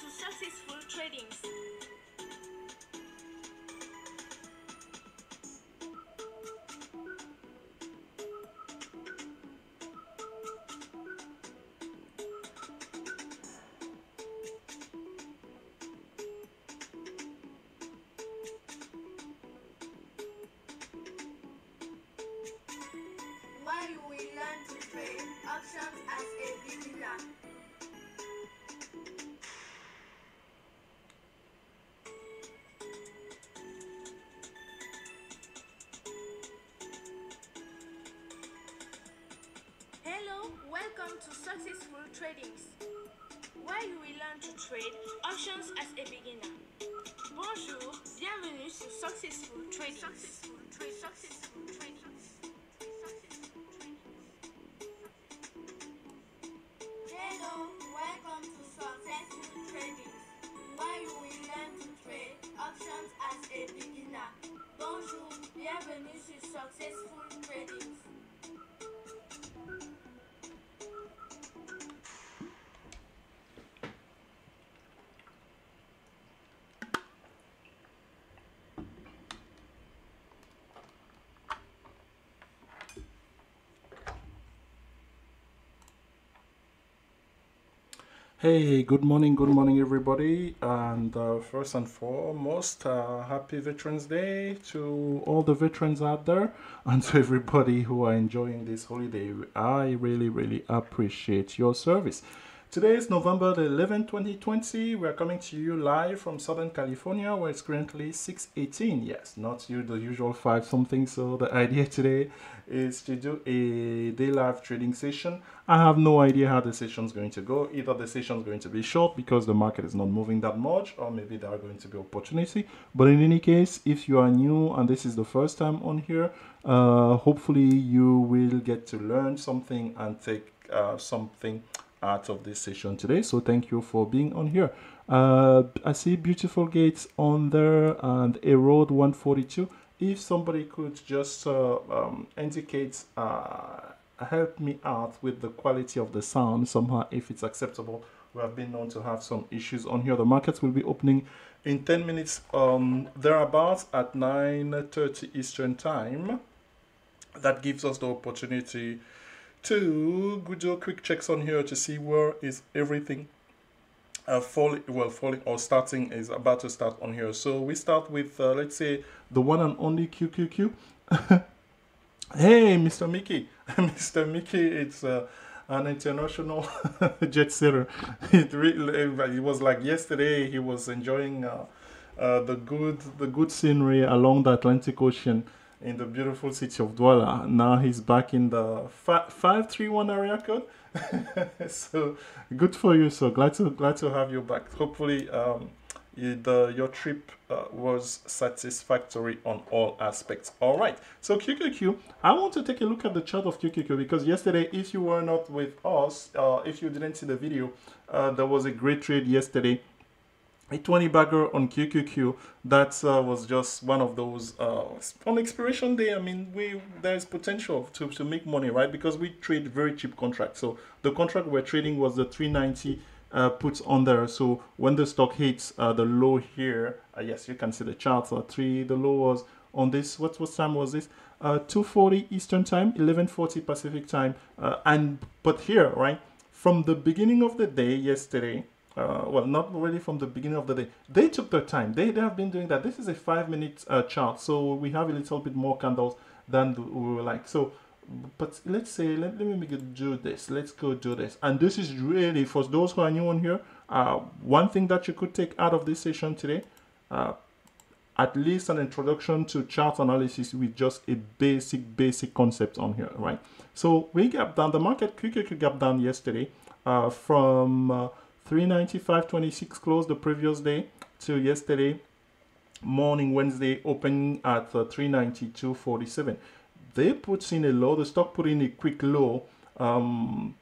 to Successful Tradings. To Successful Tradings. Where you will learn to trade options as a beginner. Bonjour, bienvenue sur Successful Trading. Successful Hey, good morning, good morning, everybody. And uh, first and foremost, uh, happy Veterans Day to all the veterans out there and to everybody who are enjoying this holiday. I really, really appreciate your service. Today is November the 11th, 2020. We are coming to you live from Southern California where it's currently 6.18. Yes, not you, the usual 5 something. So the idea today is to do a day live trading session. I have no idea how the session is going to go. Either the session is going to be short because the market is not moving that much, or maybe there are going to be opportunity. But in any case, if you are new and this is the first time on here, uh, hopefully you will get to learn something and take uh, something out of this session today. So thank you for being on here. Uh, I see beautiful gates on there and a road 142. If somebody could just uh, um, indicate, uh, help me out with the quality of the sound somehow, if it's acceptable. We have been known to have some issues on here. The markets will be opening in 10 minutes um, thereabouts at 9.30 Eastern Time. That gives us the opportunity to go do quick checks on here to see where is everything uh, falling well falling or starting is about to start on here. So we start with uh, let's say the one and only qqq hey mr mickey. Mr mickey it's uh, an international jet setter. It really it was like yesterday he was enjoying uh, uh, the good the good scenery along the atlantic ocean in the beautiful city of Douala. Now he's back in the fi- 531 area code. so good for you. So glad to glad to have you back. Hopefully um, the your trip uh, was satisfactory on all aspects. All right. So QQQ, I want to take a look at the chart of QQQ because yesterday, if you were not with us, uh, if you didn't see the video, uh, there was a great trade yesterday a 20 bagger on QQQ. That uh, was just one of those uh, on expiration day. I mean, we there's potential to, to make money, right? Because we trade very cheap contracts. So the contract we're trading was the 390 uh, puts on there. So when the stock hits uh, the low here, uh, yes, you can see the chart. Uh, three, the low was on this. What what time was this? Uh, 2:40 Eastern time, 11:40 Pacific time. And but here, right from the beginning of the day yesterday uh, well, not really from the beginning of the day. They took their time. They, they have been doing that. This is a five minute uh, chart, so we have a little bit more candles than we were like. So, but let's say, let, let me do this. Let's go do this. And this is really, for those who are new on here, uh, one thing that you could take out of this session today, uh, at least an introduction to chart analysis with just a basic, basic concept on here, right? So we gap down, the market quickly gap down yesterday uh, from uh, 395.26 closed the previous day to yesterday morning Wednesday opening at uh, 392.47. They put in a low, the stock put in a quick low um,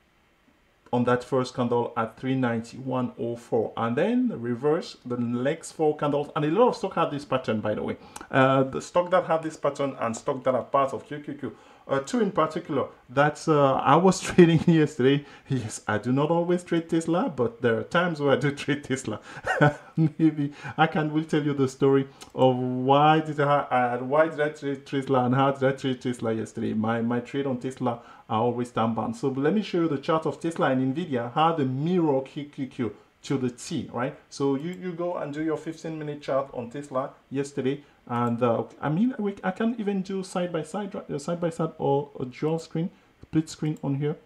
on that first candle at 391.04 and then reverse the next four candles. And a lot of stock had this pattern by the way. Uh, the stock that had this pattern and stock that are part of QQQ uh, two in particular that uh, I was trading yesterday. Yes, I do not always trade Tesla, but there are times where I do trade Tesla. Maybe I can will tell you the story of why did I uh, why did I trade Tesla and how did I trade Tesla yesterday. My my trade on Tesla are always time bound. So let me show you the chart of Tesla and Nvidia how the mirror QQQ to the T, right? So you, you go and do your 15 minute chart on Tesla yesterday and uh, I mean, we, I can even do side by side, uh, side by side, or a dual screen, split screen on here.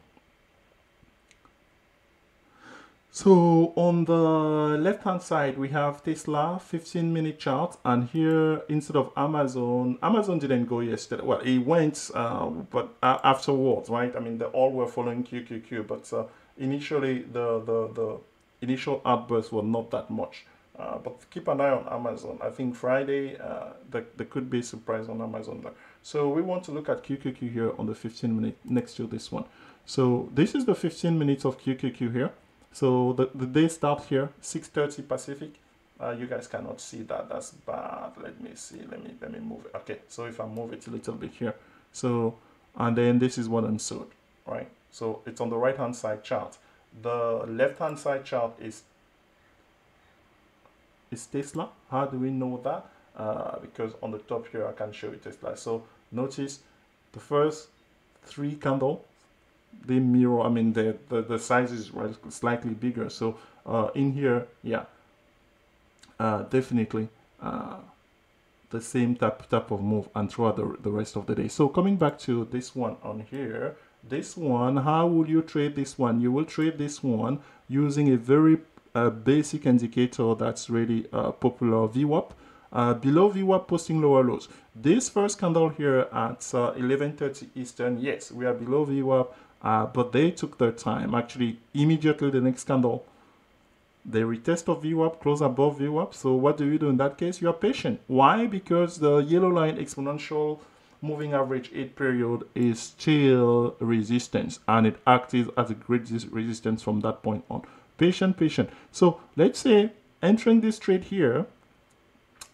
So on the left hand side, we have Tesla 15 minute chart. And here, instead of Amazon, Amazon didn't go yesterday. Well, it went, uh, but afterwards, right? I mean, they all were following QQQ, but uh, initially the, the, the initial outbursts were not that much. Uh, but keep an eye on Amazon. I think Friday uh, there, there could be a surprise on Amazon there. So we want to look at QQQ here on the 15 minute next to this one. So this is the 15 minutes of QQQ here. So the, the day starts here 6:30 Pacific. Uh, you guys cannot see that. That's bad. Let me see. Let me let me move it. Okay. So if I move it a little bit here. So and then this is what I'm sold, right? So it's on the right hand side chart. The left hand side chart is is Tesla. How do we know that? Uh, because on the top here, I can show you Tesla. So notice the first three candle, they mirror, I mean, the, the, the size is slightly bigger. So uh, in here, yeah, uh, definitely uh, the same type, type of move and throughout the, the rest of the day. So coming back to this one on here, this one, how will you trade this one? You will trade this one using a very a basic indicator that's really uh, popular VWAP. Uh, below VWAP posting lower lows. This first candle here at 11.30 uh, Eastern, yes, we are below VWAP, uh, but they took their time. Actually, immediately the next candle, they retest of VWAP, close above VWAP. So what do you do in that case? You are patient. Why? Because the yellow line exponential moving average 8 period is still resistance and it acts as a great resistance from that point on patient, patient. So let's say entering this trade here,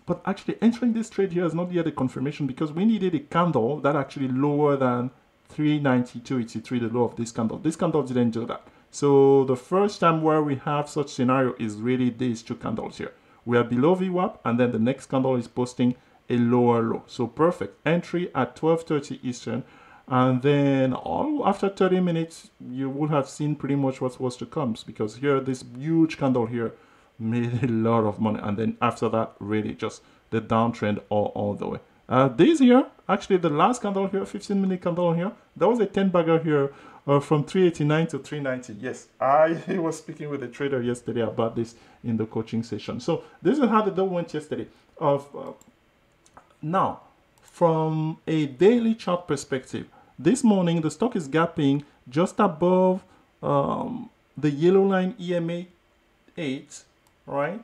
but actually entering this trade here is not yet a confirmation because we needed a candle that actually lower than 392.83, the low of this candle. This candle didn't do that. So the first time where we have such scenario is really these two candles here. We are below VWAP and then the next candle is posting a lower low. So perfect. Entry at 12.30 Eastern and then all after 30 minutes you would have seen pretty much what was to come because here this huge candle here made a lot of money. And then after that really just the downtrend all, all the way. Uh, this here actually the last candle here 15 minute candle here that was a 10 bagger here uh, from 389 to 390 yes i was speaking with a trader yesterday about this in the coaching session. So this is how the day went yesterday. Of uh, now from a daily chart perspective this morning, the stock is gapping just above um, the yellow line EMA 8, right?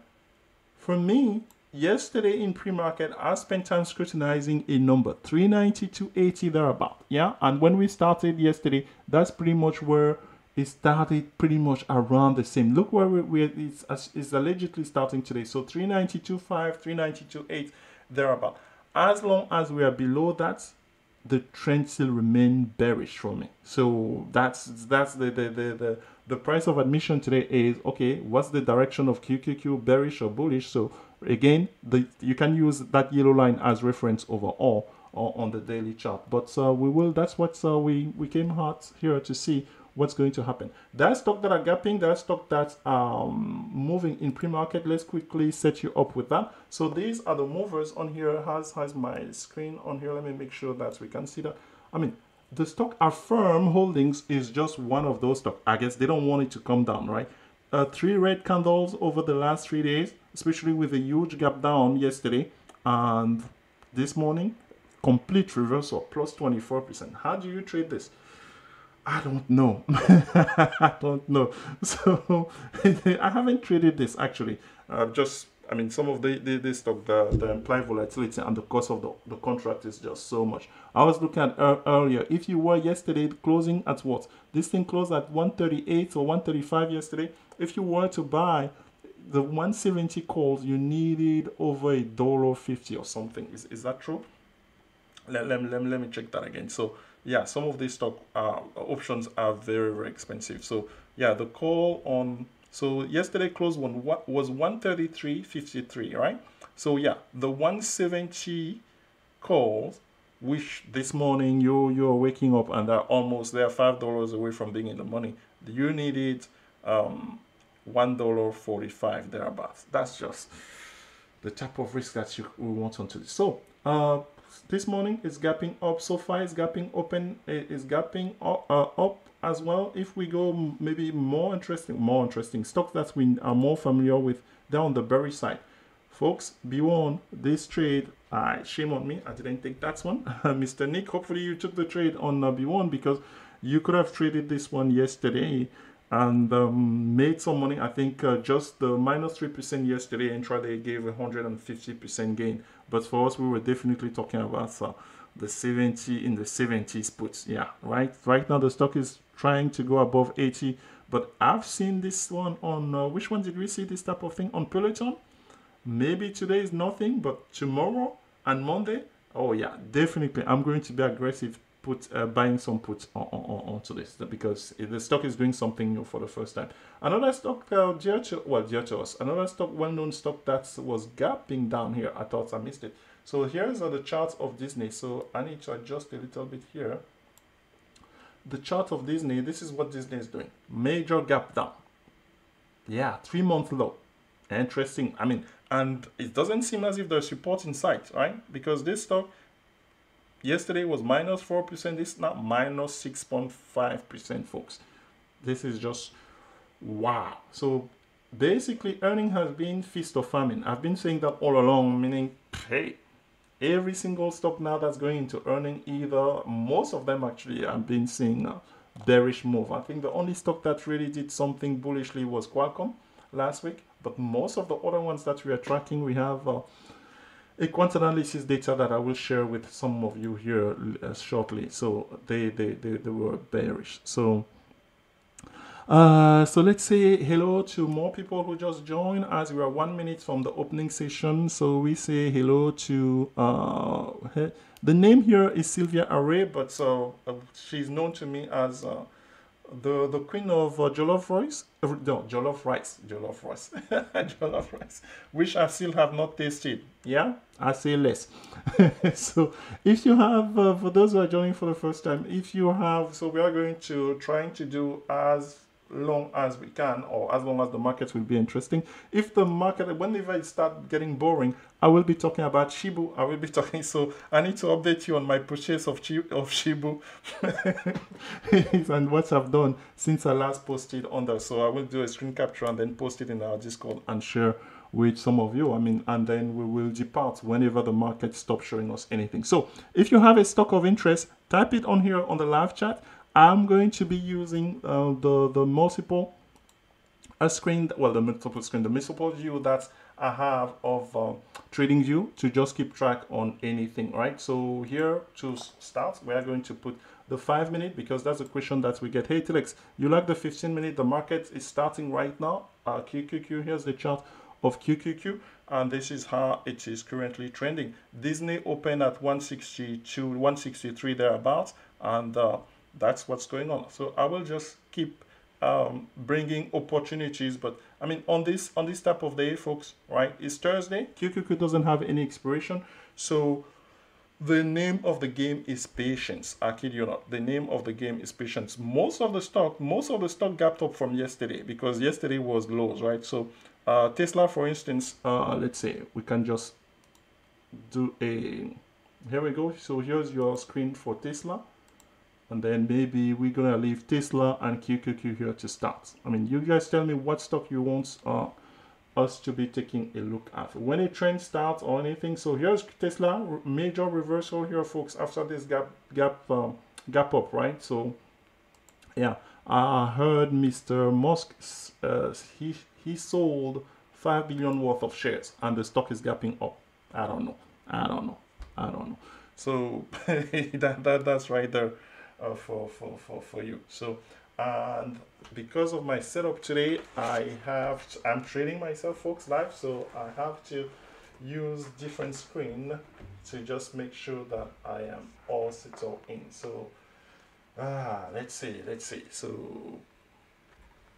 For me, yesterday in pre-market, I spent time scrutinizing a number, 390 to thereabout, yeah? And when we started yesterday, that's pretty much where it started pretty much around the same. Look where we it's, it's allegedly starting today. So 392.5, 392.8, thereabout. As long as we are below that, the trend still remain bearish for me. So that's that's the the, the the the price of admission today is okay. What's the direction of QQQ bearish or bullish? So again, the you can use that yellow line as reference overall on the daily chart. But uh, we will. That's what uh, we we came out here to see what's going to happen. That stock that are gapping, that stock that's um, moving in pre-market, let's quickly set you up with that. So these are the movers on here, has, has my screen on here. Let me make sure that we can see that. I mean, the stock Affirm Holdings is just one of those stock. I guess they don't want it to come down, right? Uh, three red candles over the last three days, especially with a huge gap down yesterday and this morning, complete reversal, plus 24%. How do you trade this? I don't know. I don't know. So I haven't traded this actually. I've just I mean, some of the, the, the stock, the, the implied volatility and the cost of the, the contract is just so much. I was looking at uh, earlier. If you were yesterday closing at what? This thing closed at 138 or 135 yesterday. If you were to buy the 170 calls, you needed over a dollar 50 or something. Is, is that true? Let, let, let, let me check that again. So, yeah, some of these stock uh, options are very, very expensive. So, yeah, the call on so yesterday close one was 133.53, right? So yeah, the 170 calls, which this morning you you're waking up and are almost there five dollars away from being in the money. You needed um one dollar forty-five thereabouts. That's just the type of risk that you we want onto this. So uh this morning is gapping up. So far it's gapping open is gapping up, uh, up as well. If we go maybe more interesting more interesting stocks that we are more familiar with down the bearish side. Folks be warned this trade uh, shame on me i didn't take that one. Mr nick hopefully you took the trade on uh, Beyond because you could have traded this one yesterday. And um, made some money i think uh, just the minus 3% yesterday intraday gave a 150% gain but for us we were definitely talking about uh, the 70 in the 70s puts yeah right right now the stock is trying to go above 80 but i've seen this one on uh, which one did we see this type of thing? On peloton? Maybe today is nothing but tomorrow and monday oh yeah definitely i'm going to be aggressive put uh, buying some puts on, on, onto this because the stock is doing something new for the first time another stock uh, dear well us another stock well-known stock that was gapping down here i thought i missed it so here's the charts of Disney. So I need to adjust a little bit here. The chart of Disney, this is what Disney is doing. Major gap down. Yeah, three month low. Interesting. I mean, and it doesn't seem as if there's support in sight, right? Because this stock yesterday was minus 4%. This now minus 6.5%, folks. This is just wow. So basically, earning has been feast or famine. I've been saying that all along, meaning, hey, every single stock now that's going into earning either most of them actually I've been seeing a bearish move i think the only stock that really did something bullishly was qualcomm last week but most of the other ones that we are tracking we have uh, a quant analysis data that i will share with some of you here uh, shortly so they, they they they were bearish so uh, so let's say hello to more people who just joined as we are one minute from the opening session. So we say hello to, uh, the name here is Sylvia Array, but so uh, she's known to me as uh, the the queen of uh, jollof rice. No, jollof rice, jollof rice, jollof rice, which I still have not tasted. Yeah, I say less. so if you have, uh, for those who are joining for the first time, if you have, so we are going to trying to do as long as we can or as long as the market will be interesting. If the market, whenever it start getting boring, I will be talking about Shibu. I will be talking, so I need to update you on my purchase of, of Shibu and what I've done since I last posted on there. So I will do a screen capture and then post it in our Discord and share with some of you. I mean, and then we will depart whenever the market stops showing us anything. So if you have a stock of interest, type it on here on the live chat I'm going to be using uh, the, the multiple screen, well, the multiple screen, the multiple view that I have of uh, TradingView to just keep track on anything, right? So here to start, we are going to put the five minute because that's a question that we get. Hey, Telex, you like the 15 minute? The market is starting right now. Uh, QQQ, here's the chart of QQQ and this is how it is currently trending. Disney opened at 162, 163 thereabouts and uh, that's what's going on. So I will just keep um, bringing opportunities. But I mean, on this on this type of day, folks, right? It's Thursday. QQQ doesn't have any expiration, so the name of the game is patience. I kid you not. The name of the game is patience. Most of the stock, most of the stock gapped up from yesterday because yesterday was lows, right? So uh, Tesla, for instance, uh, let's say we can just do a. Here we go. So here's your screen for Tesla and then maybe we're gonna leave Tesla and QQQ here to start. I mean, you guys tell me what stock you want uh, us to be taking a look at. When a trend starts or anything, so here's Tesla, major reversal here, folks, after this gap gap um, gap up, right? So, yeah, I heard Mr. Musk, uh, he, he sold 5 billion worth of shares and the stock is gapping up. I don't know. I don't know. I don't know. So that, that that's right there uh, for, for, for, for you. So and because of my setup today, I have to, I'm trading myself folks live, so I have to use different screen to just make sure that I am all set in. So ah let's see, let's see. So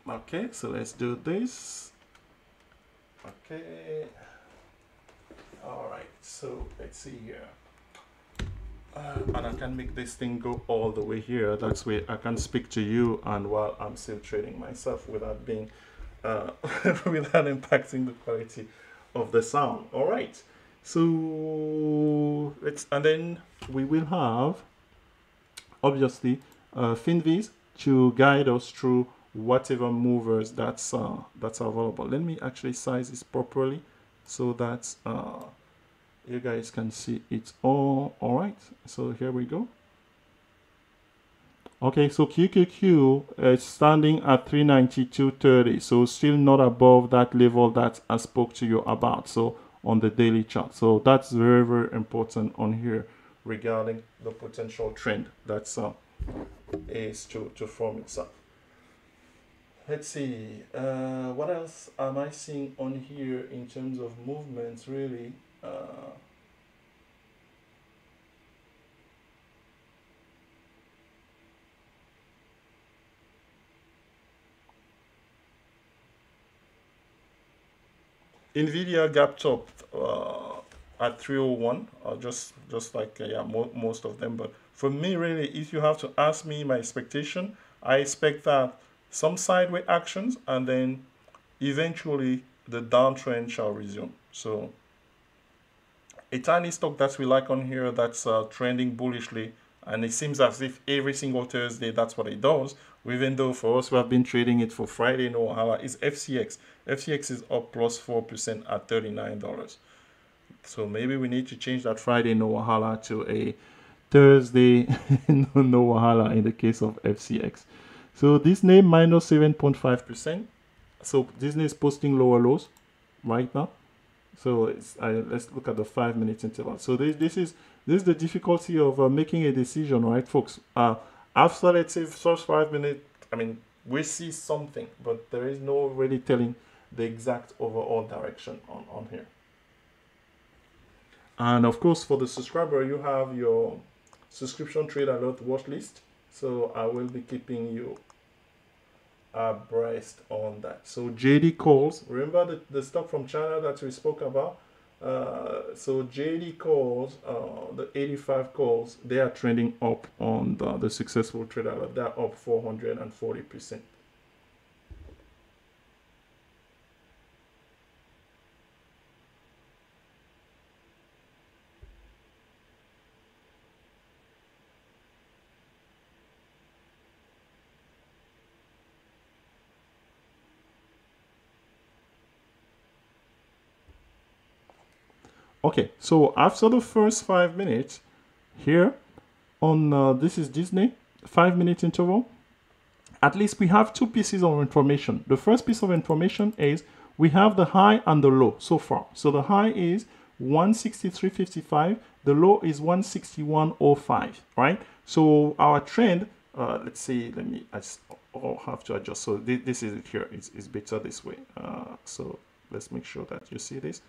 okay, so let's do this. Okay. All right, so let's see here. And I can make this thing go all the way here. That's where I can speak to you and while I'm still trading myself without being, uh, without impacting the quality of the sound. All right. So let's, and then we will have, obviously, uh, Finviz to guide us through whatever movers that's uh, that's available. Let me actually size this properly so that uh, you guys can see it's all all right. So here we go. Okay so qqq is standing at 392.30 so still not above that level that i spoke to you about so on the daily chart. So that's very very important on here regarding the potential trend that's uh, is to to form itself let's see uh, what else am i seeing on here in terms of movements really uh, Nvidia gapped up uh, at 301, uh, just just like uh, yeah mo most of them. But for me, really, if you have to ask me my expectation, I expect that some sideways actions and then eventually the downtrend shall resume. So a tiny stock that we like on here that's uh, trending bullishly and it seems as if every single Thursday that's what it does even though for us we have been trading it for Friday no wahala is FCX FCX is up plus 4% at $39 so maybe we need to change that Friday no wahala to a Thursday no, no wahala in the case of FCX so this name minus 7.5% so Disney is posting lower lows right now so uh, let's look at the five minute interval. So this, this is this is the difficulty of uh, making a decision, right, folks? Uh, after let's say first five minutes, I mean, we see something, but there is no really telling the exact overall direction on, on here. And of course, for the subscriber, you have your subscription trade alert watch list. So I will be keeping you abreast on that. So JD calls, remember the, the stock from China that we spoke about? Uh, so JD calls, uh, the 85 calls, they are trending up on the, the successful trader. They're up 440%. Okay, so after the first five minutes, here on uh, this is Disney, five minute interval, at least we have two pieces of information. The first piece of information is we have the high and the low so far. So the high is 163.55, the low is 161.05, right? So our trend, uh, let's see, let me, I oh, have to adjust. So this, this is it here, it's, it's better this way. Uh, so let's make sure that you see this.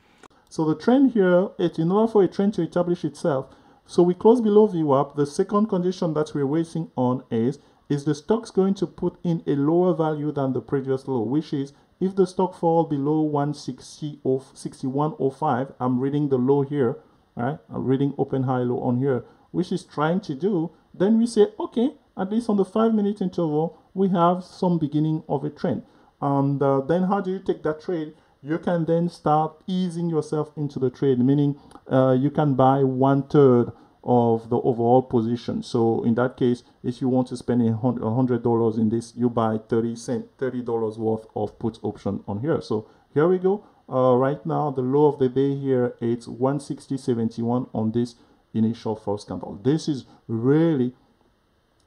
So the trend here, it, in order for a trend to establish itself, so we close below VWAP. The second condition that we're waiting on is, is the stock's going to put in a lower value than the previous low, which is if the stock fall below 160 or 6105, I'm reading the low here, right? I'm reading open high low on here, which is trying to do, then we say, okay, at least on the five minute interval, we have some beginning of a trend. And uh, then how do you take that trade? You can then start easing yourself into the trade, meaning uh, you can buy one third of the overall position. So in that case, if you want to spend a hundred dollars in this, you buy 30 cent, thirty dollars worth of put option on here. So here we go. Uh, right now, the low of the day here, it's 160.71 on this initial first candle. This is really,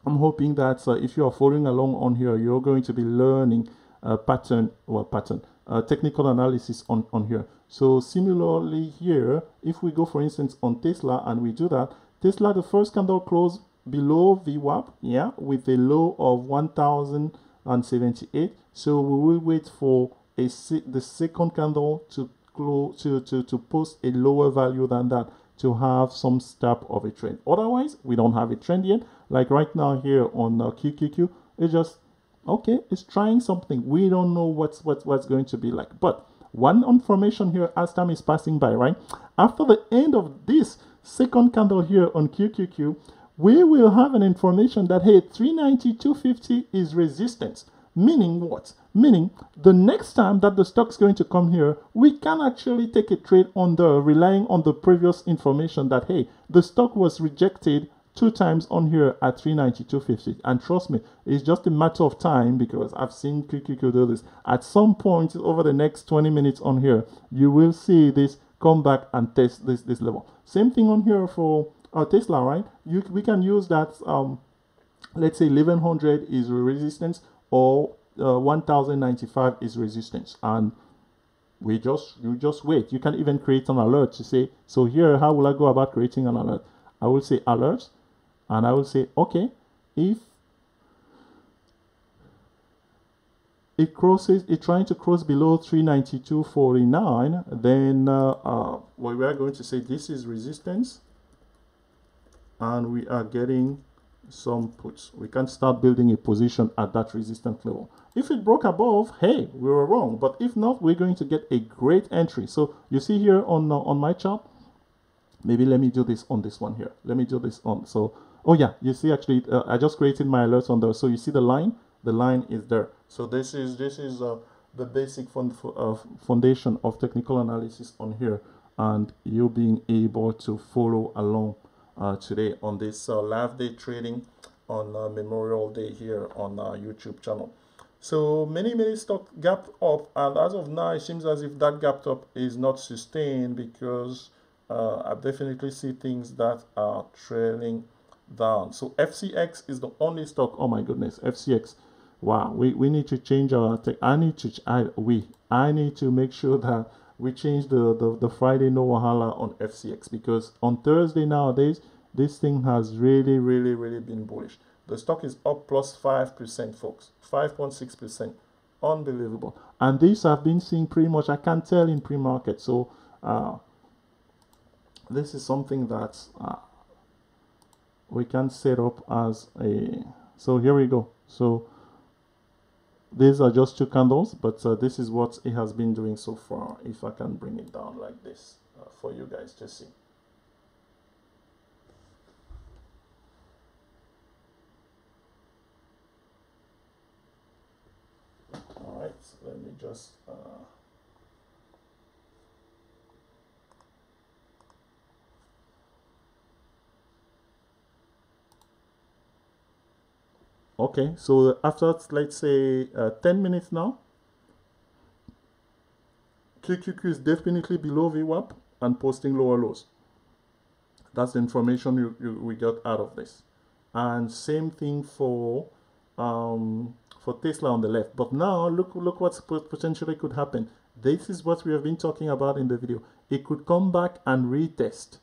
I'm hoping that uh, if you are following along on here, you're going to be learning a pattern or pattern uh, technical analysis on, on here. So similarly here, if we go for instance on Tesla and we do that, Tesla, the first candle closed below VWAP, yeah, with a low of 1078. So we will wait for a the second candle to close to, to, to post a lower value than that to have some step of a trend. Otherwise, we don't have a trend yet. Like right now here on uh, QQQ, it's just okay. It's trying something. We don't know what's what's what's going to be like. But one information here as time is passing by, right? After the end of this second candle here on QQQ, we will have an information that hey, 392.50 is resistance. Meaning what? Meaning the next time that the stock's going to come here, we can actually take a trade on the relying on the previous information that hey, the stock was rejected two times on here at 392.50 and trust me it's just a matter of time because i've seen QQQ do this. At some point over the next 20 minutes on here you will see this come back and test this this level. Same thing on here for uh, tesla right? You we can use that um let's say 1100 is resistance or uh, 1095 is resistance. And we just you just wait. You can even create an alert to say so here how will i go about creating an alert? I will say alert and i will say okay if it crosses it trying to cross below 392.49 then uh, uh, we are going to say this is resistance and we are getting some puts. We can start building a position at that resistance level. If it broke above, hey, we were wrong. But if not, we're going to get a great entry. So you see here on uh, on my chart, maybe let me do this on this one here. Let me do this on. So, oh yeah, you see actually, uh, I just created my alerts on there. So you see the line, the line is there. So this is this is uh, the basic fund, uh, foundation of technical analysis on here, and you being able to follow along uh, today on this uh, live day trading on uh, Memorial Day here on our YouTube channel. So many, many stock gap up and as of now, it seems as if that gap up is not sustained because I definitely see things that are trailing down. So FCX is the only stock. Oh my goodness, FCX. Wow, we, we need to change our tech. I need to, I, we, I need to make sure that we change the, the, the Friday no wahala on FCX because on Thursday nowadays, this thing has really, really, really been bullish. The stock is up plus 5%, folks. 5.6%. Unbelievable. And these have been seeing pretty much, I can't tell in pre-market. So uh, this is something that uh, we can set up as a, so here we go. So these are just two candles, but uh, this is what it has been doing so far. If I can bring it down like this uh, for you guys to see. All right, let me just. Uh, Okay, so after let's say uh, 10 minutes now, QQQ is definitely below VWAP and posting lower lows. That's the information you, you, we got out of this. And same thing for um, for Tesla on the left. But now look look what potentially could happen. This is what we have been talking about in the video. It could come back and retest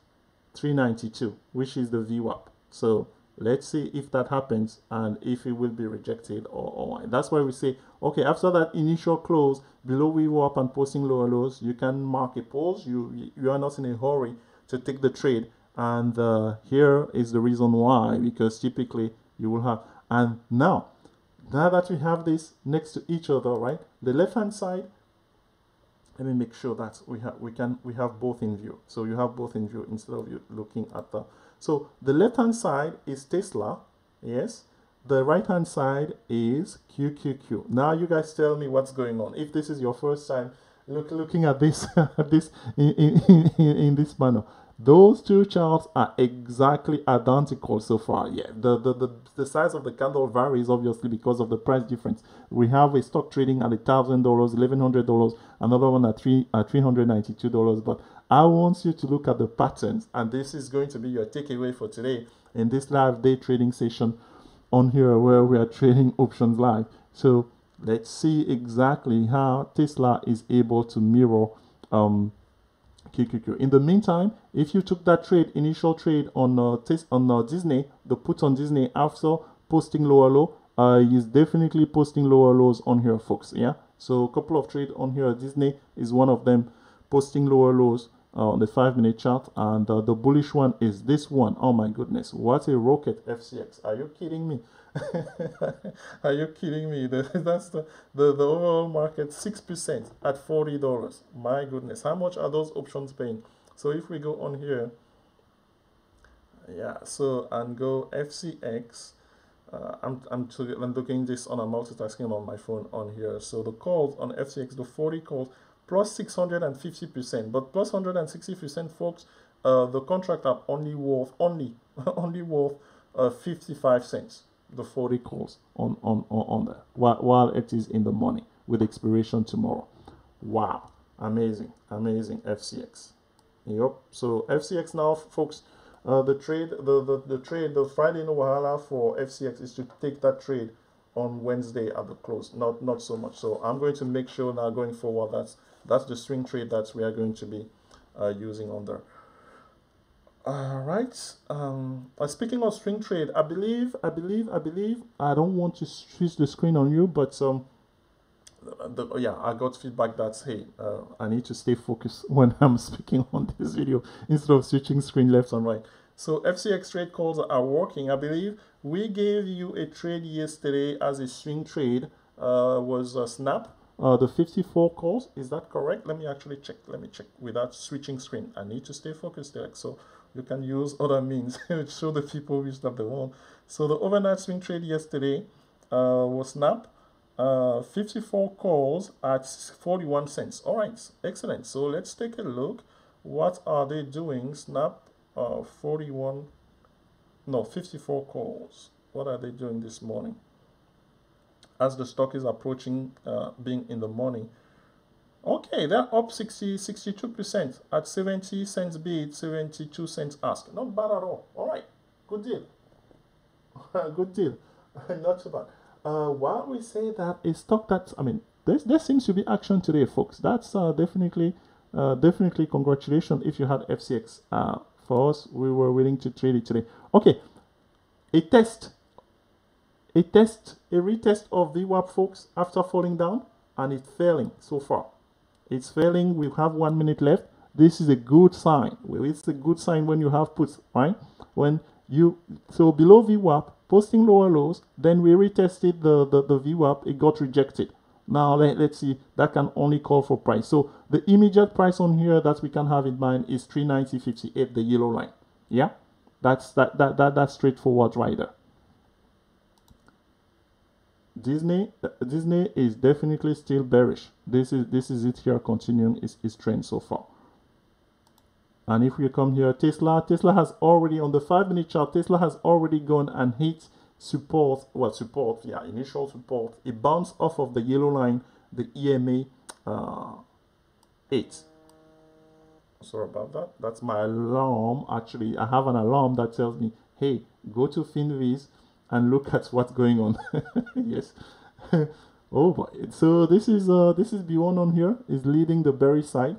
392, which is the VWAP. So let's see if that happens and if it will be rejected or, or that's why we say okay after that initial close below we go up and posting lower lows you can mark a pause. You you are not in a hurry to take the trade. And uh, here is the reason why because typically you will have and now now that we have this next to each other right the left hand side let me make sure that we have we can we have both in view. So you have both in view instead of you looking at the so the left hand side is Tesla, yes. The right hand side is QQQ. Now you guys tell me what's going on. If this is your first time look, looking at this, this in, in, in, in this manner, those two charts are exactly identical so far. Yeah, the, the, the, the size of the candle varies obviously because of the price difference. We have a stock trading at a thousand dollars, eleven hundred dollars, another one at three at three hundred ninety two dollars. But I want you to look at the patterns, and this is going to be your takeaway for today in this live day trading session on here where we are trading options live. So let's see exactly how Tesla is able to mirror um, QQQ. In the meantime, if you took that trade, initial trade on uh, on uh, Disney, the put on Disney after posting lower low, uh, is definitely posting lower lows on here, folks. Yeah. So a couple of trade on here. Disney is one of them, posting lower lows on the five minute chart, and uh, the bullish one is this one. Oh my goodness, what a rocket FCX! Are you kidding me? Are you kidding me? That's the, the, the overall market 6% at $40. My goodness. How much are those options paying? So if we go on here, yeah, so and go FCX. Uh, I'm, I'm, I'm looking this on a multitasking on my phone on here. So the calls on FCX, the 40 calls, plus 650%, but plus 160%, folks, uh, the contract are only worth, only, only worth uh, 55 cents the 40 calls on, on, on, on there while, while it is in the money with expiration tomorrow. Wow. Amazing. Amazing FCX. Yep. So FCX now, folks, uh, the trade, the, the, the trade, the Friday no Wahala for FCX is to take that trade on Wednesday at the close. Not not so much. So I'm going to make sure now going forward that's that's the swing trade that we are going to be uh, using on there. All right. Um, uh, speaking of swing trade, I believe, I believe, I believe. I don't want to switch the screen on you, but um, the, yeah, I got feedback that hey, uh, I need to stay focused when I'm speaking on this video instead of switching screen left and right. So FCX trade calls are working. I believe we gave you a trade yesterday as a swing trade. Uh, was a snap. Uh, the 54 calls is that correct? Let me actually check. Let me check without switching screen. I need to stay focused there. So you can use other means to show the people which have the one. So the overnight swing trade yesterday uh, was Snap. Uh, 54 calls at 41 cents. All right, excellent. So let's take a look. What are they doing? Snap uh, 41, no, 54 calls. What are they doing this morning? As the stock is approaching uh, being in the morning, Okay, they're up 60, 62% at 70 cents bid, 72 cents ask. Not bad at all. All right, good deal. good deal. Not too bad. Uh, while we say that a stock that, I mean, there, there seems to be action today, folks. That's uh, definitely, uh, definitely congratulations if you had FCX. Uh, for us, we were willing to trade it today. Okay, a test, a test, a retest of VWAP, folks, after falling down, and it's failing so far. It's failing. We have one minute left. This is a good sign. It's a good sign when you have puts, right? When you, so below VWAP, posting lower lows, then we retested the, the, the VWAP, it got rejected. Now let, let's see, that can only call for price. So the immediate price on here that we can have in mind is 390.58, the yellow line. Yeah, that's that, that, that that's straightforward right there. Disney Disney is definitely still bearish. This is this is it here continuing its, its trend so far. And if we come here, Tesla, Tesla has already on the five minute chart, Tesla has already gone and hit support, well support, yeah, initial support. It bounced off of the yellow line, the EMA uh, 8. Sorry about that. That's my alarm. Actually, I have an alarm that tells me, hey, go to FinViz and look at what's going on. yes. oh boy. So this is uh this is Beyond on here is leading the berry side.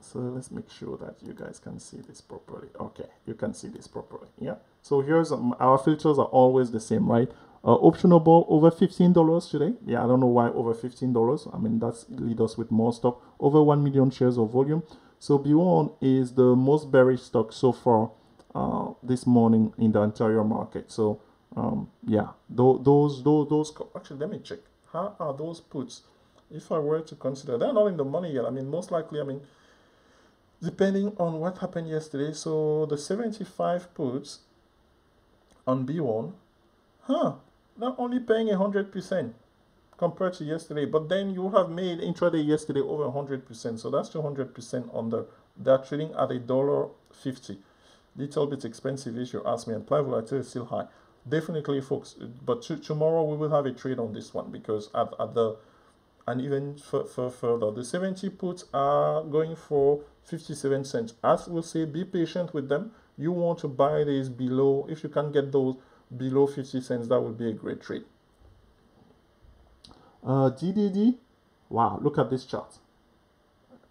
So let's make sure that you guys can see this properly. Okay, you can see this properly. Yeah. So here's um, our filters are always the same, right? Uh, optionable over $15 today. Yeah, I don't know why over $15. I mean, that's lead us with more stock. Over 1 million shares of volume. So Beyond is the most bearish stock so far uh, this morning in the entire market. So um, yeah, those, those, those, those, actually, let me check. How are those puts? If I were to consider, they're not in the money yet. I mean, most likely, I mean, depending on what happened yesterday. So the 75 puts on Beyond, huh, not only paying 100% compared to yesterday, but then you have made intraday yesterday over 100%. So that's 200% on the. They're trading at a dollar 50 little bit expensive if you ask me, and play volatility is still high. Definitely, folks. But tomorrow we will have a trade on this one because at, at the and even further, the 70 puts are going for 57 cents. As we'll say, be patient with them. You want to buy these below. If you can get those below 50 cents, that would be a great trade. Uh, DDD, wow, look at this chart.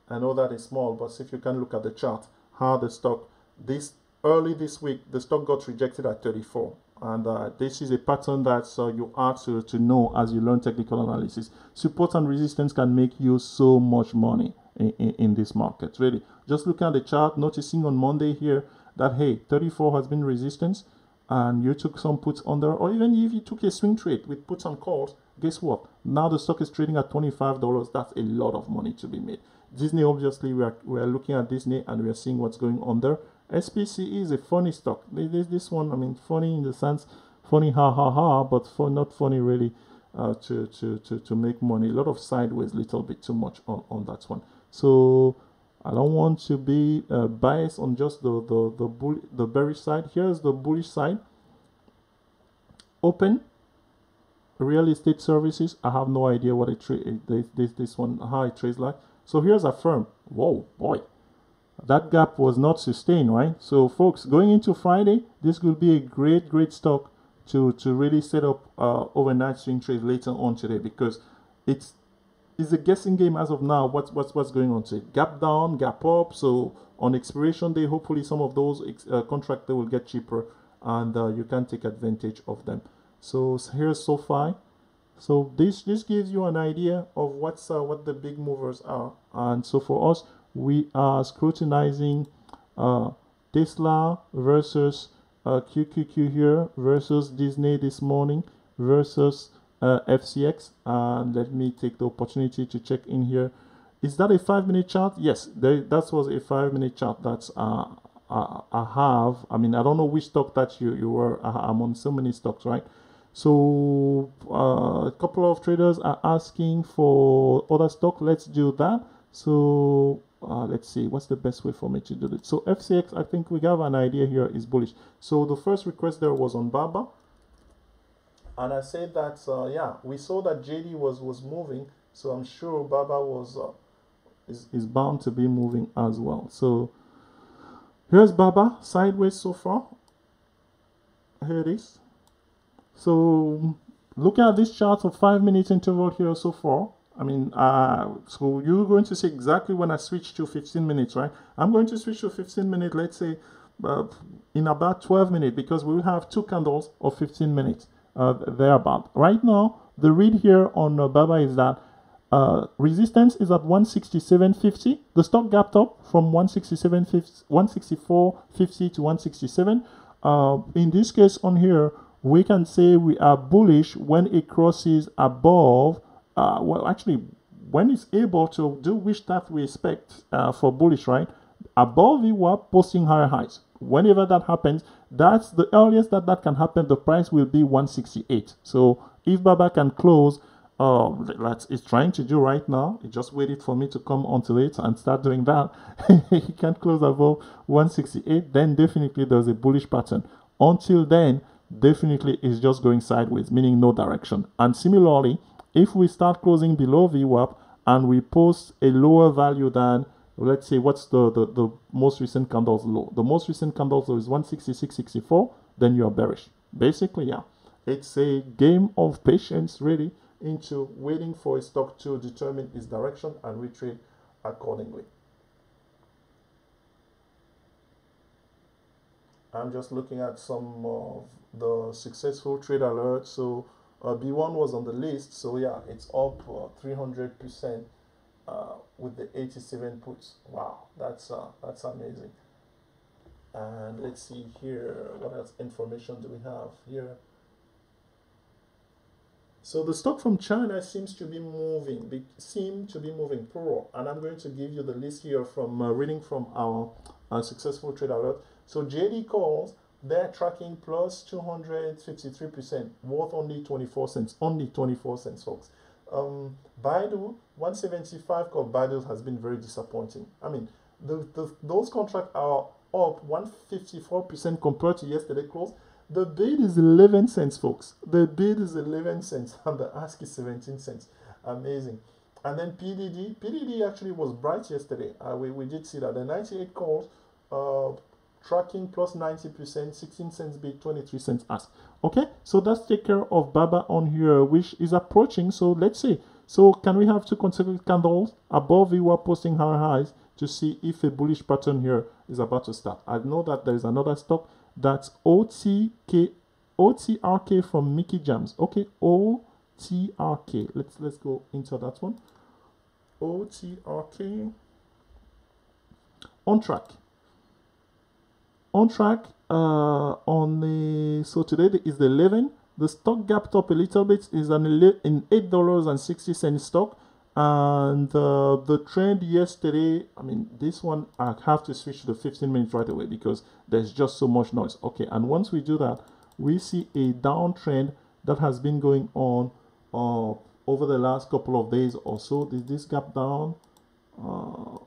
I know that is small, but if you can look at the chart, how the stock, this early this week, the stock got rejected at 34. And uh, this is a pattern that uh, you have to, to know as you learn technical analysis. Support and resistance can make you so much money in, in, in this market, really. Just looking at the chart, noticing on Monday here that, hey, 34 has been resistance and you took some puts there, or even if you took a swing trade with puts and calls, guess what? Now the stock is trading at $25. That's a lot of money to be made. Disney, obviously, we are, we are looking at Disney and we are seeing what's going on there. SPC is a funny stock. This, this one, I mean, funny in the sense, funny ha ha ha, but for not funny really uh, to, to, to, to make money. A lot of sideways, little bit too much on, on that one. So I don't want to be uh, biased on just the the the, bull, the bearish side. Here's the bullish side. Open real estate services. I have no idea what it this, this this one how it trades like. So here's a firm. Whoa, boy, that gap was not sustained, right? So folks, going into Friday, this will be a great, great stock to to really set up uh, overnight swing trade later on today because it's it's a guessing game as of now. What's what's what's going on today? Gap down, gap up. So on expiration day, hopefully some of those uh, contracts will get cheaper, and uh, you can take advantage of them. So here's SoFi. So this this gives you an idea of what's uh, what the big movers are. And so for us, we are scrutinizing uh, Tesla versus uh, QQQ here versus Disney this morning versus uh, FCX. And let me take the opportunity to check in here. Is that a five minute chart? Yes, there, that was a five minute chart. That's uh, I, I have. I mean, I don't know which stock that you, you were. I'm on so many stocks, right? So uh, a couple of traders are asking for other stock. Let's do that. So uh, let's see, what's the best way for me to do it? So FCX, I think we have an idea here is bullish. So the first request there was on Baba. And I said that, uh, yeah, we saw that JD was, was moving. So I'm sure Baba was uh, is, is bound to be moving as well. So here's Baba sideways so far. Here it is. So looking at this chart of five minutes interval here so far, I mean, uh, so you're going to see exactly when I switch to 15 minutes, right? I'm going to switch to 15 minutes, let's say uh, in about 12 minutes, because we will have two candles of 15 minutes uh, thereabout. Right now, the read here on uh, Baba is that uh, resistance is at 167.50. The stock gapped up from 167.50, 164.50 to 167. Uh, in this case on here, we can say we are bullish when it crosses above, uh, well, actually, when it's able to do which that we expect uh, for bullish, right? Above VWAP posting higher highs. Whenever that happens, that's the earliest that that can happen. The price will be 168. So if Baba can close, uh, that's it's trying to do right now. It just waited for me to come onto it and start doing that. he can't close above 168. Then definitely there's a bullish pattern. Until then, definitely is just going sideways, meaning no direction. And similarly, if we start closing below VWAP and we post a lower value than, let's say, what's the, the, the most recent candles low? The most recent candles low is 166.64, then you are bearish. Basically, yeah, it's a game of patience, really, into waiting for a stock to determine its direction and trade accordingly. I'm just looking at some of the successful trade alerts. So uh, Beyond was on the list. So yeah, it's up 300% uh, uh, with the 87 puts. Wow, that's uh, that's amazing. And let's see here, what else information do we have here? So the stock from China seems to be moving, be, seem to be moving pro. And I'm going to give you the list here from uh, reading from our uh, successful trade alert. So JD calls, they're tracking plus 253%, worth only 24 cents, only 24 cents, folks. Um, Baidu, 175 called Baidu has been very disappointing. I mean, the, the, those contracts are up 154% compared to yesterday close. The bid is 11 cents, folks. The bid is 11 cents and the ask is 17 cents. Amazing. And then PDD, PDD actually was bright yesterday. Uh, we, we did see that the 98 calls uh, tracking plus 90%, 16 cents bid, 23 cents ask. Okay, so that's take care of Baba on here, which is approaching. So let's see. So can we have two consecutive candles above VWAP posting higher highs to see if a bullish pattern here is about to start? I know that there is another stock that's OTK, OTRK from Mickey Jams. Okay, OTRK. Let's let's go into that one. OTRK on track on track uh, on the so today is the 11 the stock gapped up a little bit is an in eight dollars and 60 cents stock. And uh, the trend yesterday i mean this one i have to switch to the 15 minutes right away because there's just so much noise. Okay and once we do that we see a downtrend that has been going on uh, over the last couple of days or so. Did this gap down uh,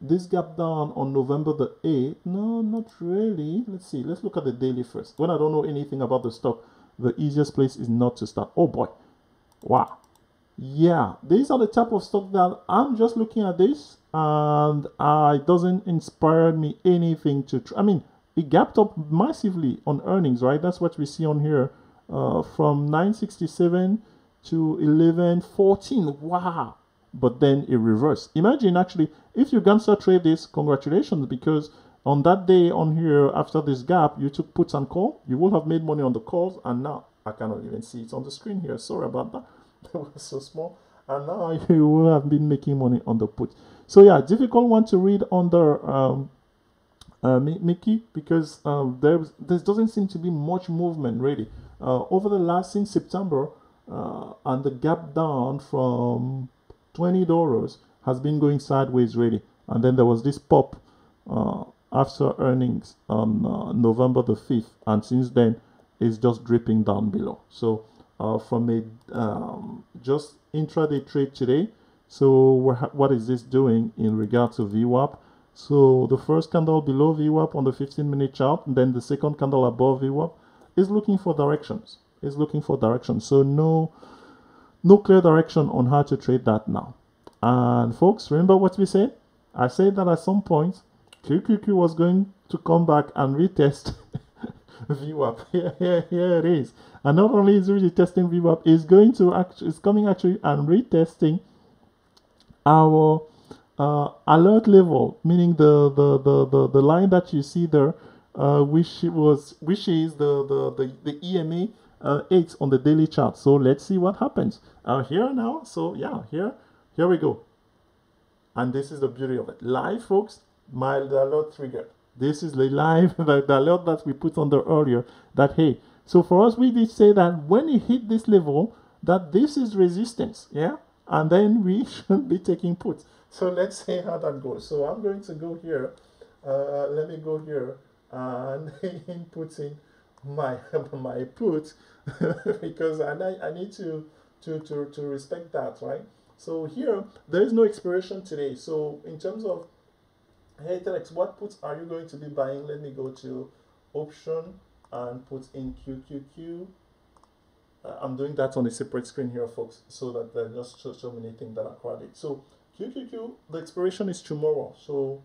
this gap down on November the 8th. No, not really. Let's see. Let's look at the daily first. When I don't know anything about the stock, the easiest place is not to start. Oh boy. Wow. Yeah, these are the type of stock that I'm just looking at this and uh, it doesn't inspire me anything to. I mean, it gapped up massively on earnings, right? That's what we see on here uh, from 967 to 1114. Wow but then it reversed. Imagine actually, if you Ganser trade this, congratulations, because on that day on here, after this gap, you took puts and call, you will have made money on the calls, and now I cannot even see it on the screen here. Sorry about that. That was so small. And now you will have been making money on the put. So yeah, difficult one to read under um, uh, Mickey because um, there there doesn't seem to be much movement really uh, over the last since September, uh, and the gap down from $20 has been going sideways really. And then there was this pop uh, after earnings on uh, November the 5th. And since then, it's just dripping down below. So uh, from a um, just intraday trade today, so what is this doing in regard to VWAP? So the first candle below VWAP on the 15 minute chart, and then the second candle above VWAP is looking for directions. Is looking for directions. So no no clear direction on how to trade that now. And folks, remember what we said? I said that at some point, QQQ was going to come back and retest VWAP. Here, here, here it is. And not only is it retesting VWAP, it's going to actually, it's coming actually and retesting our uh, alert level, meaning the, the, the, the, the line that you see there, uh, which was which is the, the, the, the EMA uh, 8 on the daily chart. So let's see what happens. Uh, here now, so yeah, here, here we go. And this is the beauty of it. Live, folks, mild alert triggered. This is the live, the, the alert that we put on there earlier, that hey, so for us, we did say that when it hit this level, that this is resistance, yeah? And then we should be taking puts. So let's see how that goes. So I'm going to go here. Uh, let me go here and input in my my put because I, I need to, to, to, to respect that, right? So here, there is no expiration today. So in terms of, hey Telex, what puts are you going to be buying? Let me go to option and put in QQQ. Uh, I'm doing that on a separate screen here, folks, so that there are just so, so many things that are crowded. So QQQ, the expiration is tomorrow. So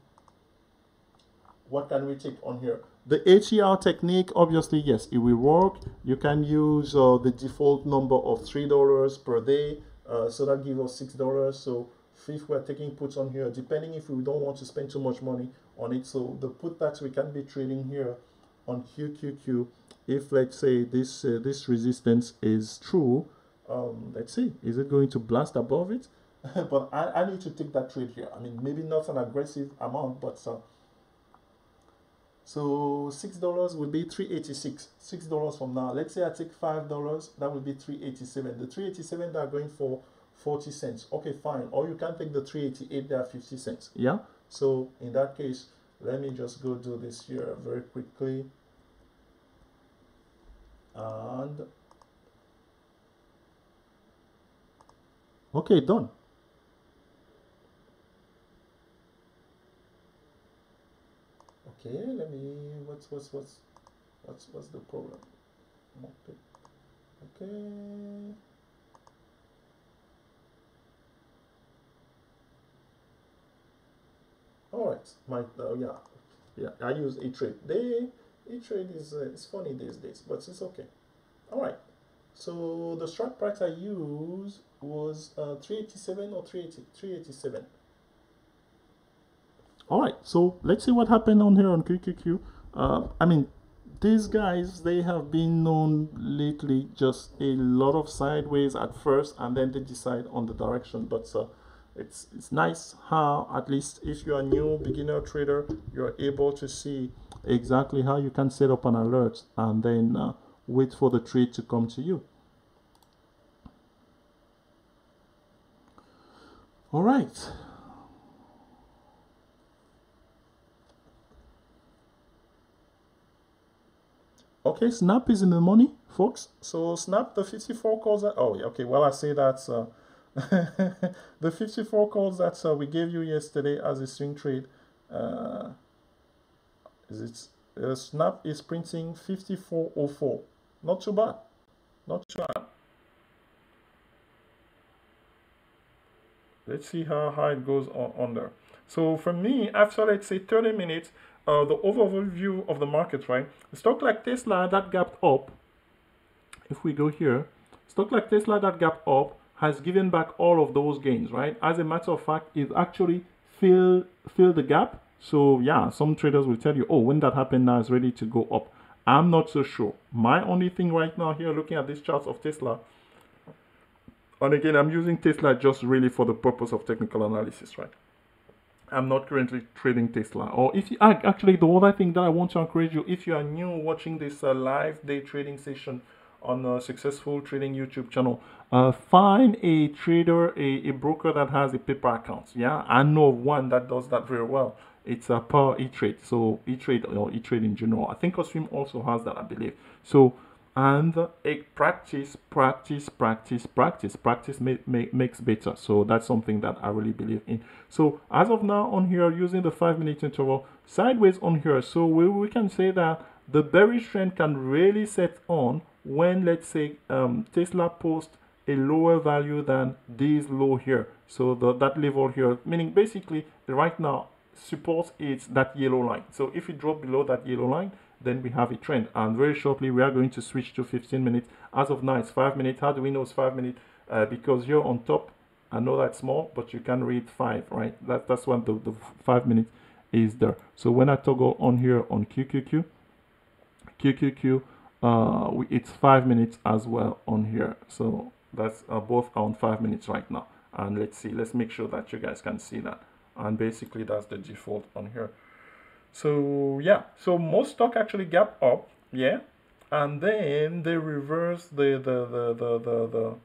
what can we take on here? The HER technique, obviously, yes, it will work. You can use uh, the default number of $3 per day. Uh, so that gives us $6. So if we're taking puts on here, depending if we don't want to spend too much money on it. So the put that we can be trading here on QQQ, if let's say this uh, this resistance is true, um, let's see, is it going to blast above it? but I, I need to take that trade here. I mean, maybe not an aggressive amount, but uh, so six dollars would be 386. Six dollars from now. Let's say I take five dollars, that would be 387. The 387 they are going for 40 cents. Okay, fine. Or you can take the 388, they are 50 cents. Yeah. So in that case, let me just go do this here very quickly. And okay, done. Okay, let me, what's, what's, what's, what's, what's the problem? Okay. Okay. All right, my, uh, yeah, Yeah, I use E-Trade. They E-Trade is uh, it's funny these days, but it's okay. All right. So the strike price I used was uh, 387 or 380, 387. All right. So let's see what happened on here on QQQ. Uh, I mean, these guys they have been known lately just a lot of sideways at first, and then they decide on the direction. But uh, it's it's nice how at least if you're a new beginner trader, you're able to see exactly how you can set up an alert and then uh, wait for the trade to come to you. All right. Okay, Snap is in the money, folks. So Snap, the 54 calls. That, oh, okay. Well, I say that uh, the 54 calls that uh, we gave you yesterday as a swing trade. Uh, is it? Uh, Snap is printing 5404. Not too bad. Not too bad. Let's see how high it goes on, there. So for me, after let's say 30 minutes, uh, the overview of the market, right? A stock like Tesla that gapped up, if we go here, stock like Tesla that gapped up has given back all of those gains, right? As a matter of fact, it actually fill fill the gap. So yeah, some traders will tell you, oh, when that happened, now it's ready to go up. I'm not so sure. My only thing right now here, looking at these charts of Tesla, and again, I'm using Tesla just really for the purpose of technical analysis, right? I'm not currently trading Tesla. Or if you actually, the other thing that I want to encourage you, if you are new watching this uh, live day trading session on a successful trading YouTube channel, uh, find a trader, a, a broker that has a paper account. Yeah, I know of one that does that very well. It's a per E-Trade. So E-Trade or E-Trade in general. I think Oswim also has that, I believe. So and a practice practice practice practice practice make, make, makes better. So that's something that i really believe in. So as of now on here using the five minute interval sideways on here. So we, we can say that the bearish trend can really set on when let's say um, tesla posts a lower value than this low here. So the, that level here meaning basically right now support is that yellow line. So if you drop below that yellow line then we have a trend. And very shortly we are going to switch to 15 minutes. As of now it's 5 minutes. How do we know it's 5 minutes? Uh, because you're on top. I know that's small but you can read 5 right? That, that's when the, the 5 minutes is there. So when I toggle on here on QQQ QQQ uh, we, it's 5 minutes as well on here. So that's uh, both on 5 minutes right now. And let's see. Let's make sure that you guys can see that. And basically that's the default on here so yeah, so most stock actually gap up, yeah, and then they reverse the the the the the the,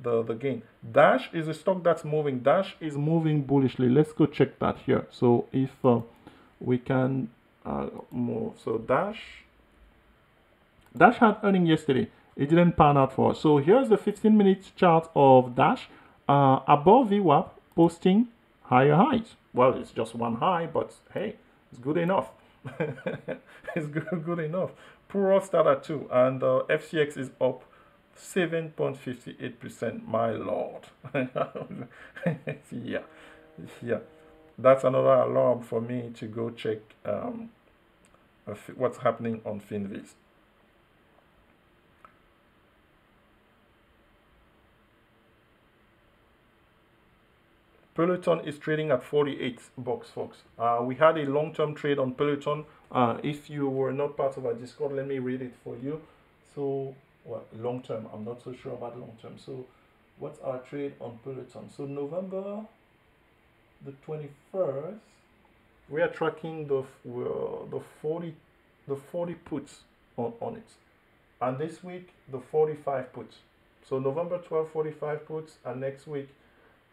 the, the gain. Dash is a stock that's moving. Dash is moving bullishly. Let's go check that here. So if uh, we can uh, move, so Dash Dash had earning yesterday. It didn't pan out for us. So here's the 15 minute chart of Dash uh, above VWAP posting higher highs. Well, it's just one high, but hey, it's good enough. it's good, good enough. Puro started too, and uh, FCX is up 7.58%. My lord. yeah, yeah. That's another alarm for me to go check um, what's happening on Finviz. Peloton is trading at 48 bucks, folks. Uh, we had a long-term trade on Peloton. Uh, if you were not part of our Discord, let me read it for you. So, well, long-term, I'm not so sure about long-term. So, what's our trade on Peloton? So, November the 21st, we are tracking the uh, the 40 the 40 puts on, on it. And this week, the 45 puts. So, November 12, 45 puts, and next week,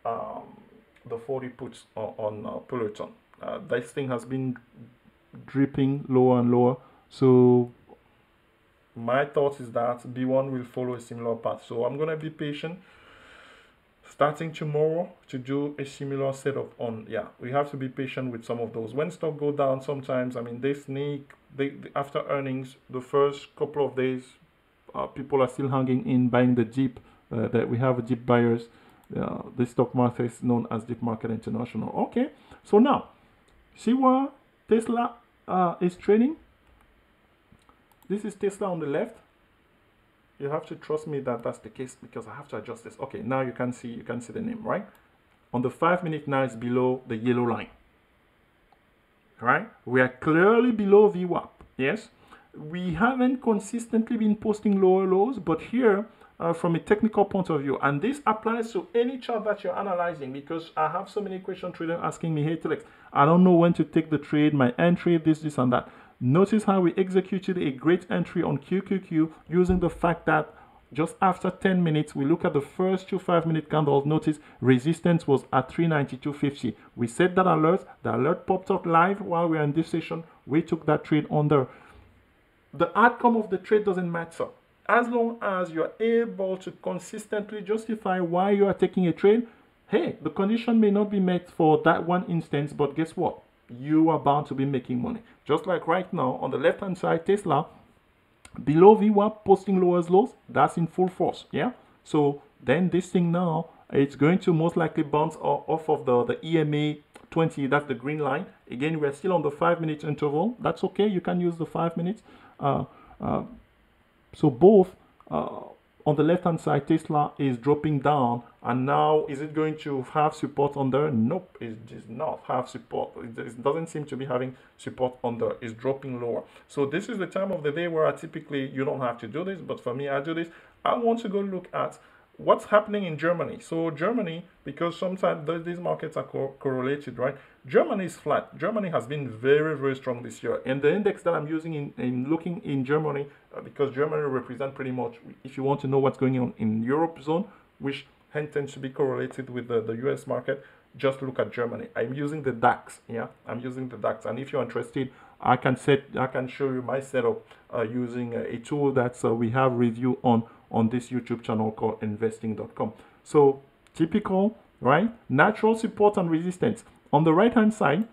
um, the 40 puts on, on uh, Peloton. Uh, this thing has been dripping lower and lower. So my thought is that Beyond will follow a similar path. So I'm going to be patient starting tomorrow to do a similar setup on yeah we have to be patient with some of those when stock go down sometimes i mean they sneak they, after earnings the first couple of days uh, people are still hanging in buying the jeep uh, that we have jeep buyers uh, the stock market is known as Deep Market International. Okay, so now see where Tesla uh, is trading. This is Tesla on the left. You have to trust me that that's the case because I have to adjust this. Okay, now you can see you can see the name, right? On the five minute now it's below the yellow line. Right? We are clearly below VWAP. Yes. We haven't consistently been posting lower lows, but here uh, from a technical point of view. And this applies to any chart that you're analyzing because I have so many question traders asking me, hey Telex, I don't know when to take the trade, my entry, this, this, and that. Notice how we executed a great entry on QQQ using the fact that just after 10 minutes, we look at the first two 5 minute candles. Notice resistance was at 392.50. We set that alert. The alert popped up live while we are in this session. We took that trade under. The outcome of the trade doesn't matter as long as you're able to consistently justify why you are taking a trade, hey, the condition may not be met for that one instance, but guess what? You are bound to be making money. Just like right now on the left hand side, Tesla below VWAP posting lowest lows, that's in full force. Yeah. So then this thing now, it's going to most likely bounce off of the, the EMA 20, that's the green line. Again, we're still on the five minute interval. That's okay. You can use the five minutes. Uh, uh, so both uh, on the left hand side, Tesla is dropping down. And now, is it going to have support on there? Nope, it does not have support. It doesn't seem to be having support on there. It's dropping lower. So this is the time of the day where I typically, you don't have to do this. But for me, I do this. I want to go look at what's happening in Germany. So Germany, because sometimes these markets are co correlated, right? Germany is flat. Germany has been very, very strong this year. And the index that I'm using in, in looking in Germany, uh, because Germany represent pretty much, if you want to know what's going on in Europe zone, which tends to be correlated with the, the US market, just look at Germany. I'm using the DAX. Yeah, I'm using the DAX. And if you're interested, I can set, I can show you my setup uh, using a, a tool that uh, we have review on on this YouTube channel called investing.com. So typical, right? Natural support and resistance. On the right hand side,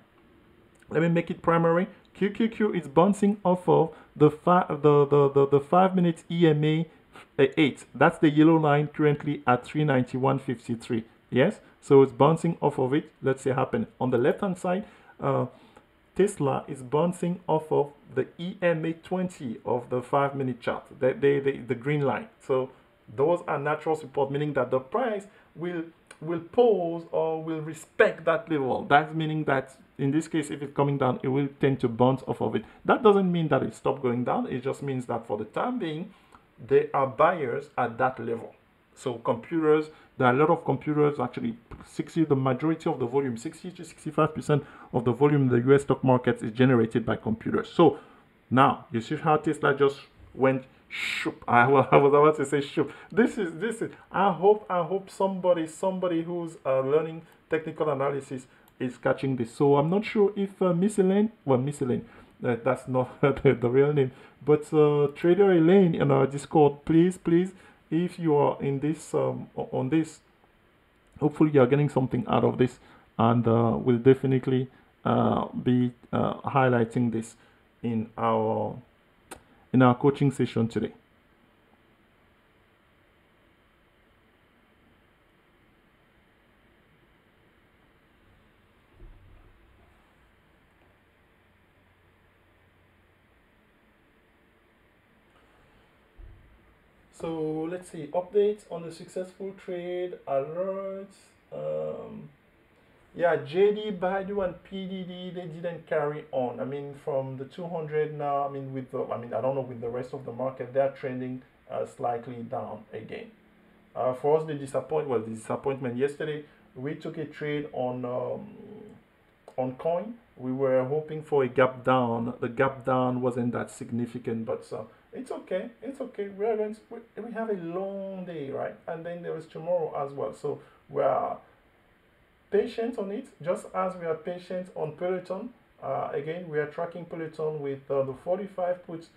let me make it primary. QQQ is bouncing off of the, the, the, the, the 5 minutes EMA uh, 8. That's the yellow line currently at 391.53. Yes, so it's bouncing off of it. Let's see happen. On the left hand side, uh, Tesla is bouncing off of the EMA 20 of the 5 minute chart, the, the, the, the green line. So those are natural support, meaning that the price will will pause or will respect that level. That's meaning that in this case, if it's coming down, it will tend to bounce off of it. That doesn't mean that it stopped going down. It just means that for the time being, there are buyers at that level. So computers, there are a lot of computers actually 60 the majority of the volume 60 to 65 percent of the volume in the US stock market is generated by computers. So now you see how Tesla just went shoop. I, I was about to say shoop. This is this is I hope I hope somebody somebody who's uh, learning technical analysis is catching this. So I'm not sure if uh, Miss Elaine well Miss Elaine uh, that's not the, the real name but uh, Trader Elaine in our Discord please please if you are in this um, on this hopefully you're getting something out of this and uh, we'll definitely uh, be uh, highlighting this in our in our coaching session today So let's see, updates on the successful trade, alerts. Um, yeah, JD, Baidu, and PDD, they didn't carry on. I mean, from the 200 now, I mean, with the, I mean, I don't know, with the rest of the market, they're trending uh, slightly down again. Uh, for us, the disappointment, well, the disappointment yesterday, we took a trade on um, on coin. We were hoping for a gap down. The gap down wasn't that significant, but uh, it's okay. It's okay. We are going to, we, we have a long day, right? And then there is tomorrow as well. So we are patient on it, just as we are patient on Peloton. Uh, again, we are tracking Peloton with uh, the 45 puts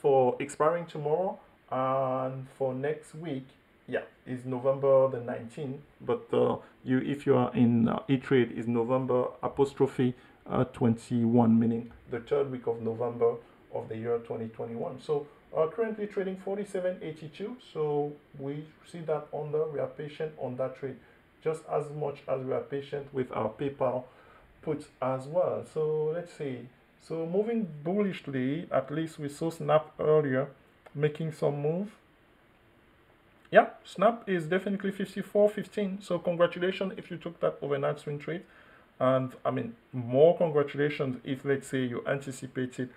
for expiring tomorrow and for next week yeah is november the 19th but uh, you if you are in uh, e-trade is november apostrophe uh, 21 meaning the third week of november of the year 2021. So uh, currently trading 47.82. So we see that under, we are patient on that trade just as much as we are patient with our PayPal puts as well. So let's see. So moving bullish today, at least we saw Snap earlier making some move. Yeah, Snap is definitely 54.15. So congratulations if you took that overnight swing trade. And I mean, more congratulations if let's say you anticipated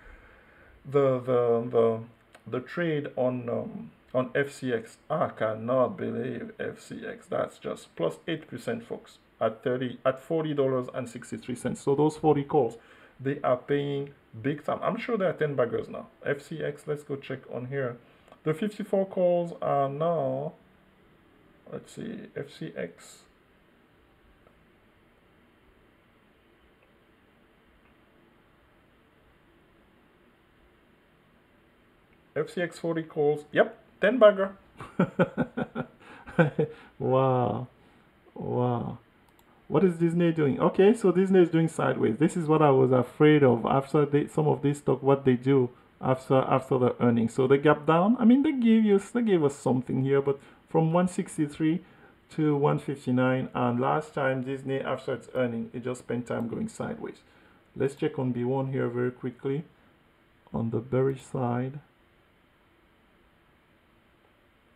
the the the the trade on um, on FCX. I cannot believe FCX. That's just plus eight percent, folks, at thirty at forty dollars and sixty three cents. So those forty calls, they are paying big time. I'm sure there are ten baggers now. FCX. Let's go check on here. The fifty four calls are now. Let's see FCX. FCX 40 calls. Yep, 10 bagger. wow. Wow. What is Disney doing? Okay, so Disney is doing sideways. This is what I was afraid of after they, some of this stock, what they do after after the earnings. So the gap down, I mean, they gave you they gave us something here, but from 163 to 159, and last time Disney after its earning, it just spent time going sideways. Let's check on Beyond here very quickly on the bearish side.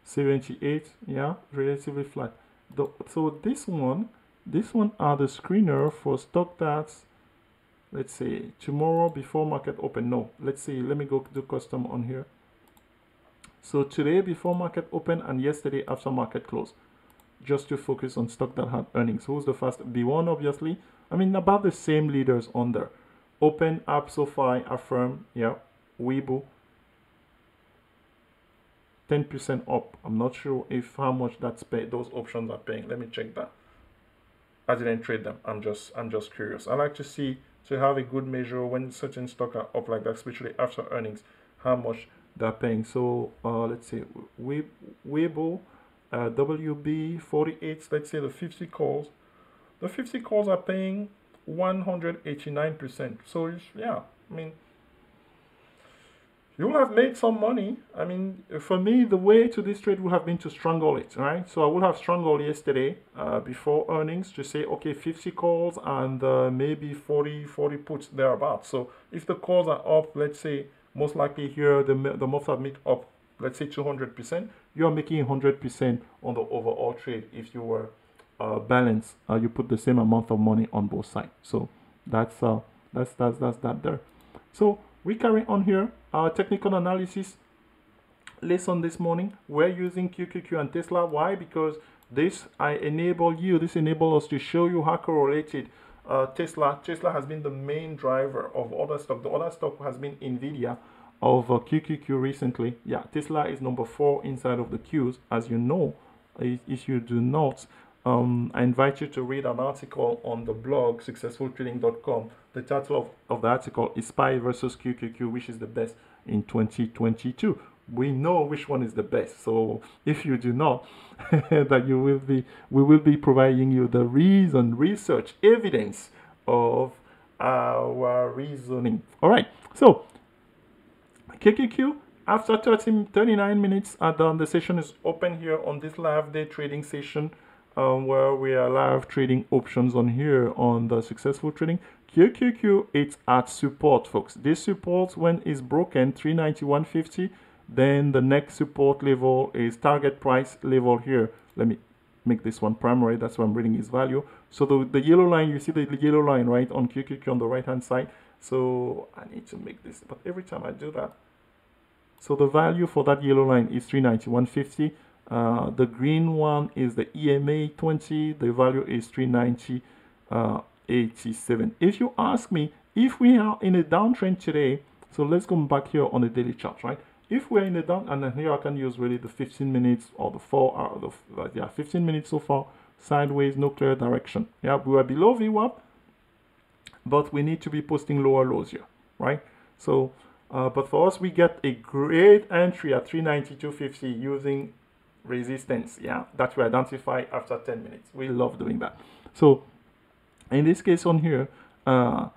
78 yeah relatively flat. The, so this one this one are the screener for stock that's let's say tomorrow before market open. No let's see let me go do custom on here. So today before market open and yesterday after market close just to focus on stock that had earnings. Who's the first? Beyond obviously. I mean about the same leaders on there. Open up SoFi affirm yeah Webull 10% up. I'm not sure if how much that's paid. Those options are paying. Let me check that. I didn't trade them. I'm just I'm just curious. I like to see to have a good measure when certain stock are up like that, especially after earnings, how much they're paying. So uh, let's see, we Webull, uh, WB 48. Let's say the 50 calls. The 50 calls are paying 189%. So yeah, I mean you will have made some money. I mean, for me, the way to this trade would have been to strangle it, right? So I would have strangled yesterday uh, before earnings to say, okay, 50 calls and uh, maybe 40, 40 puts thereabouts. So if the calls are up, let's say, most likely here, the, the most have made up, let's say 200%, you're making 100% on the overall trade if you were uh, balanced. Uh, you put the same amount of money on both sides. So that's, uh, that's, that's, that's that there. So we carry on here our technical analysis lesson this morning. We're using QQQ and Tesla. Why? Because this I enable you, this enable us to show you how correlated uh, Tesla. Tesla has been the main driver of other stock. The other stock has been Nvidia of uh, QQQ recently. Yeah, Tesla is number four inside of the Qs. As you know, if you do not, um, I invite you to read an article on the blog successfultrading.com. The title of, of the article is SPY versus QQQ, which is the best in 2022. We know which one is the best. So if you do not, that you will be, we will be providing you the reason, research, evidence of our reasoning. All right. So QQQ after 30, 39 minutes, uh, the, the session is open here on this live day trading session um, where we are live trading options on here on the successful trading. QQQ, it's at support, folks. This support, when it's broken, 391.50, then the next support level is target price level here. Let me make this one primary. That's why I'm reading its value. So the, the yellow line, you see the yellow line, right, on QQQ on the right-hand side. So I need to make this, but every time I do that, so the value for that yellow line is 391.50. Uh, the green one is the EMA 20. The value is 390. Uh, 87 if you ask me if we are in a downtrend today so let's come back here on the daily chart right? If we're in a down and here i can use really the 15 minutes or the four hour the uh, yeah 15 minutes so far sideways no clear direction. Yeah we are below VWAP but we need to be posting lower lows here right? So uh, but for us we get a great entry at 392.50 using resistance. Yeah that we identify after 10 minutes. We love doing that. So in this case on here, uh,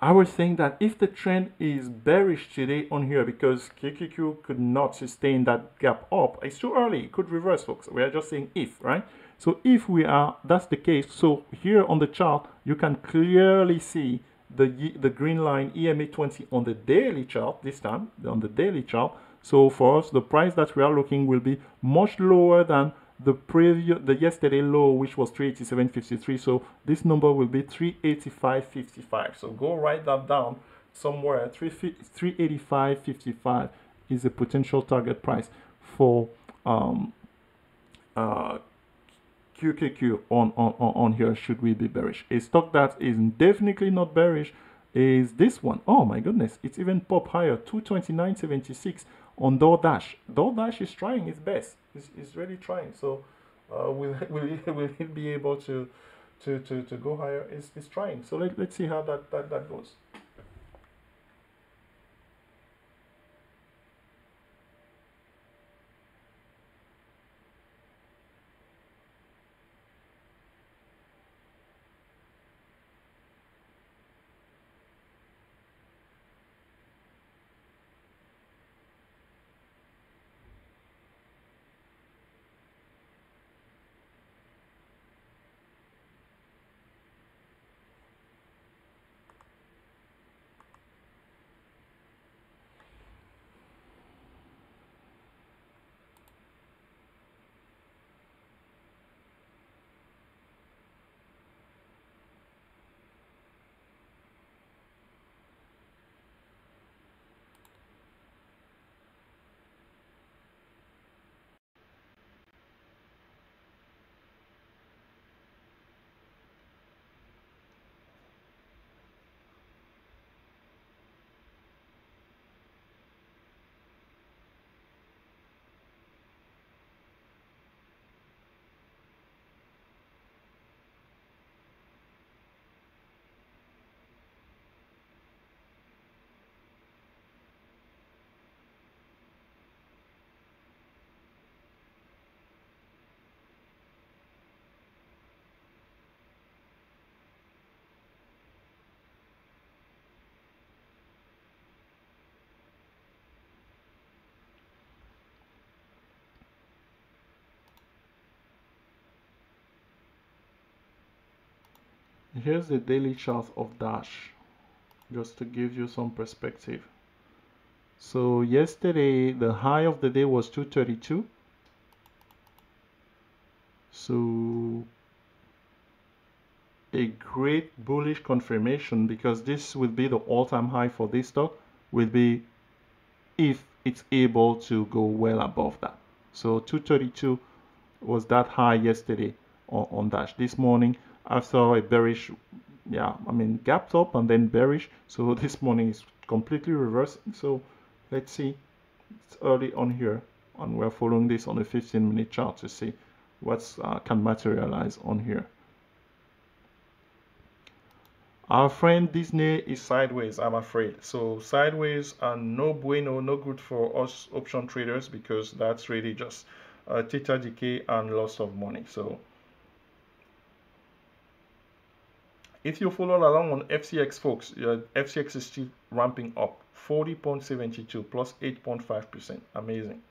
I was saying that if the trend is bearish today on here because QQQ could not sustain that gap up, it's too early. It could reverse, folks. We are just saying if, right? So if we are, that's the case. So here on the chart, you can clearly see the, the green line EMA 20 on the daily chart this time, on the daily chart. So for us, the price that we are looking will be much lower than the previous, the yesterday low, which was 387.53. So this number will be 385.55. So go write that down somewhere. 385.55 is a potential target price for um, uh, QQQ on, on, on here should we be bearish. A stock that is definitely not bearish is this one. Oh my goodness, it's even pop higher, 229.76 on DoorDash. DoorDash is trying its best. It's really trying. So uh, will, will, it, will be able to, to, to, to go higher? It's, it's trying. So let, let's see how that, that, that goes. Here's the daily chart of Dash, just to give you some perspective. So yesterday, the high of the day was 232. So a great bullish confirmation because this will be the all-time high for this stock will be if it's able to go well above that. So 232 was that high yesterday on, on Dash. This morning after a bearish yeah i mean gapped up and then bearish. So this morning is completely reversing. So let's see. It's early on here and we're following this on a 15 minute chart to see what uh, can materialize on here. Our friend disney is sideways i'm afraid. So sideways and no bueno no good for us option traders because that's really just uh, theta decay and loss of money. So If you follow along on FCX, folks, FCX is still ramping up 40.72 plus 8.5%. Amazing.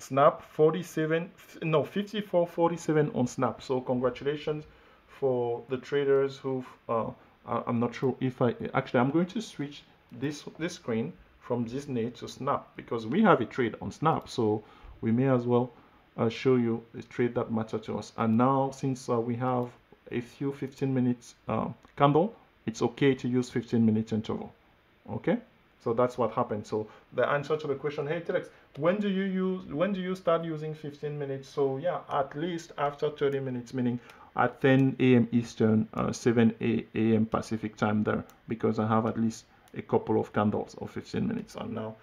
Snap 47, no 54.47 on Snap. So congratulations for the traders who uh, I'm not sure if I actually I'm going to switch this this screen from Disney to Snap because we have a trade on Snap. So we may as well uh, show you a trade that matter to us. And now since uh, we have a few 15 minutes uh, candle, it's okay to use 15 minute interval. Okay. So that's what happened. So the answer to the question, hey Telex, when do you use when do you start using 15 minutes? So yeah, at least after 30 minutes, meaning at 10 a.m. Eastern, uh, 7 a.m. Pacific time there, because I have at least a couple of candles of 15 minutes and now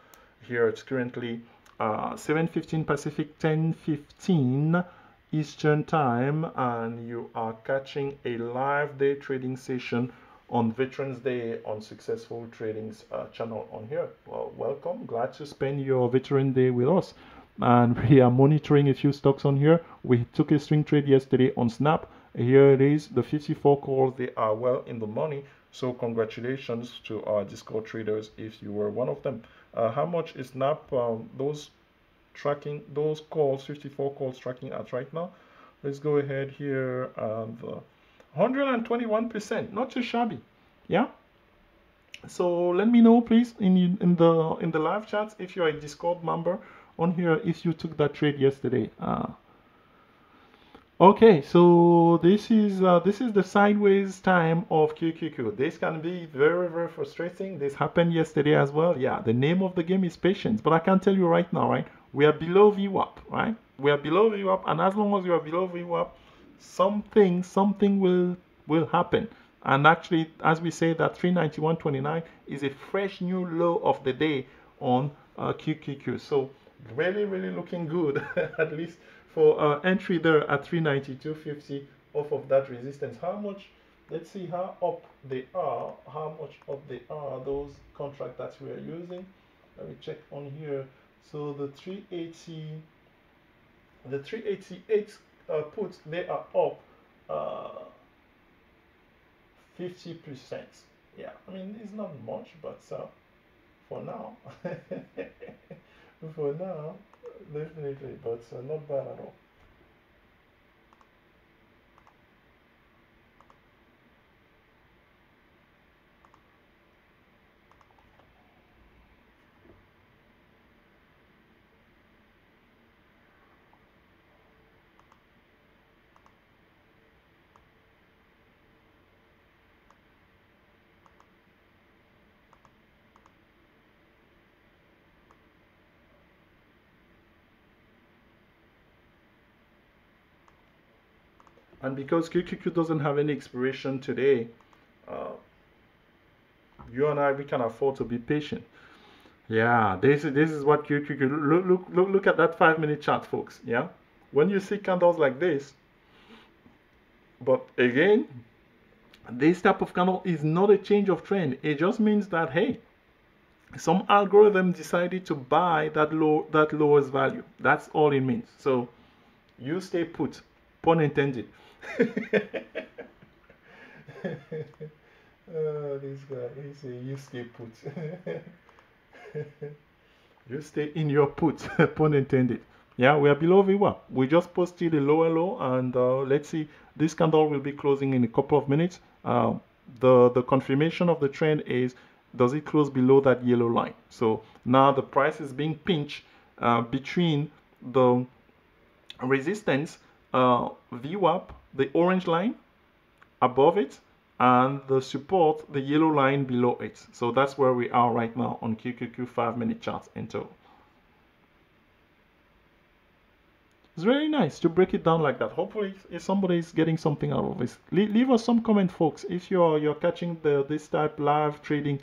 here it's currently uh, 7.15 Pacific 10.15 Eastern time and you are catching a live day trading session on Veterans Day on Successful Trading's uh, channel on here. Well, welcome. Glad to spend your Veteran Day with us. And we are monitoring a few stocks on here. We took a swing trade yesterday on Snap. Here it is, the 54 calls, they are well in the money So congratulations to our Discord traders if you were one of them. Uh, how much is NAP um, those tracking those calls 54 calls tracking at right now? Let's go ahead here and 121%, uh, not too shabby. Yeah. So let me know please in in the in the live chats if you're a Discord member on here if you took that trade yesterday. Uh, Okay, so this is uh, this is the sideways time of QQQ. This can be very very frustrating. This happened yesterday as well. Yeah, the name of the game is patience, but I can tell you right now, right? We are below VWAP, right? We are below VWAP, and as long as you are below VWAP, something something will will happen. And actually, as we say, that 391.29 is a fresh new low of the day on uh, QQQ. So really really looking good at least for uh, entry there at 392.50 off of that resistance. How much? Let's see how up they are. How much up they are? Those contract that we are using. Let me check on here. So the 380, the 388 uh, puts they are up uh, 50 percent. Yeah, I mean it's not much, but uh, for now, for now, definitely, but uh, not bad at all. And because QQQ doesn't have any expiration today, uh, you and I, we can afford to be patient. Yeah, this is, this is what QQQ, look, look, look, look at that five minute chart, folks. Yeah. When you see candles like this, but again, this type of candle is not a change of trend. It just means that, hey, some algorithm decided to buy that low that lowest value. That's all it means. So you stay put, pun intended. Oh, this guy, he's a you stay put. you stay in your put, pun intended. Yeah, we are below VWAP. We just posted a lower low, and uh, let's see. This candle will be closing in a couple of minutes. Uh, the the confirmation of the trend is does it close below that yellow line? So now the price is being pinched uh, between the resistance uh, VWAP the orange line above it and the support, the yellow line below it. So that's where we are right now on QQQ 5 minute charts in total. It's very nice to break it down like that. Hopefully, if somebody is getting something out of this, leave, us some comment, folks. If you're you're catching the this type live trading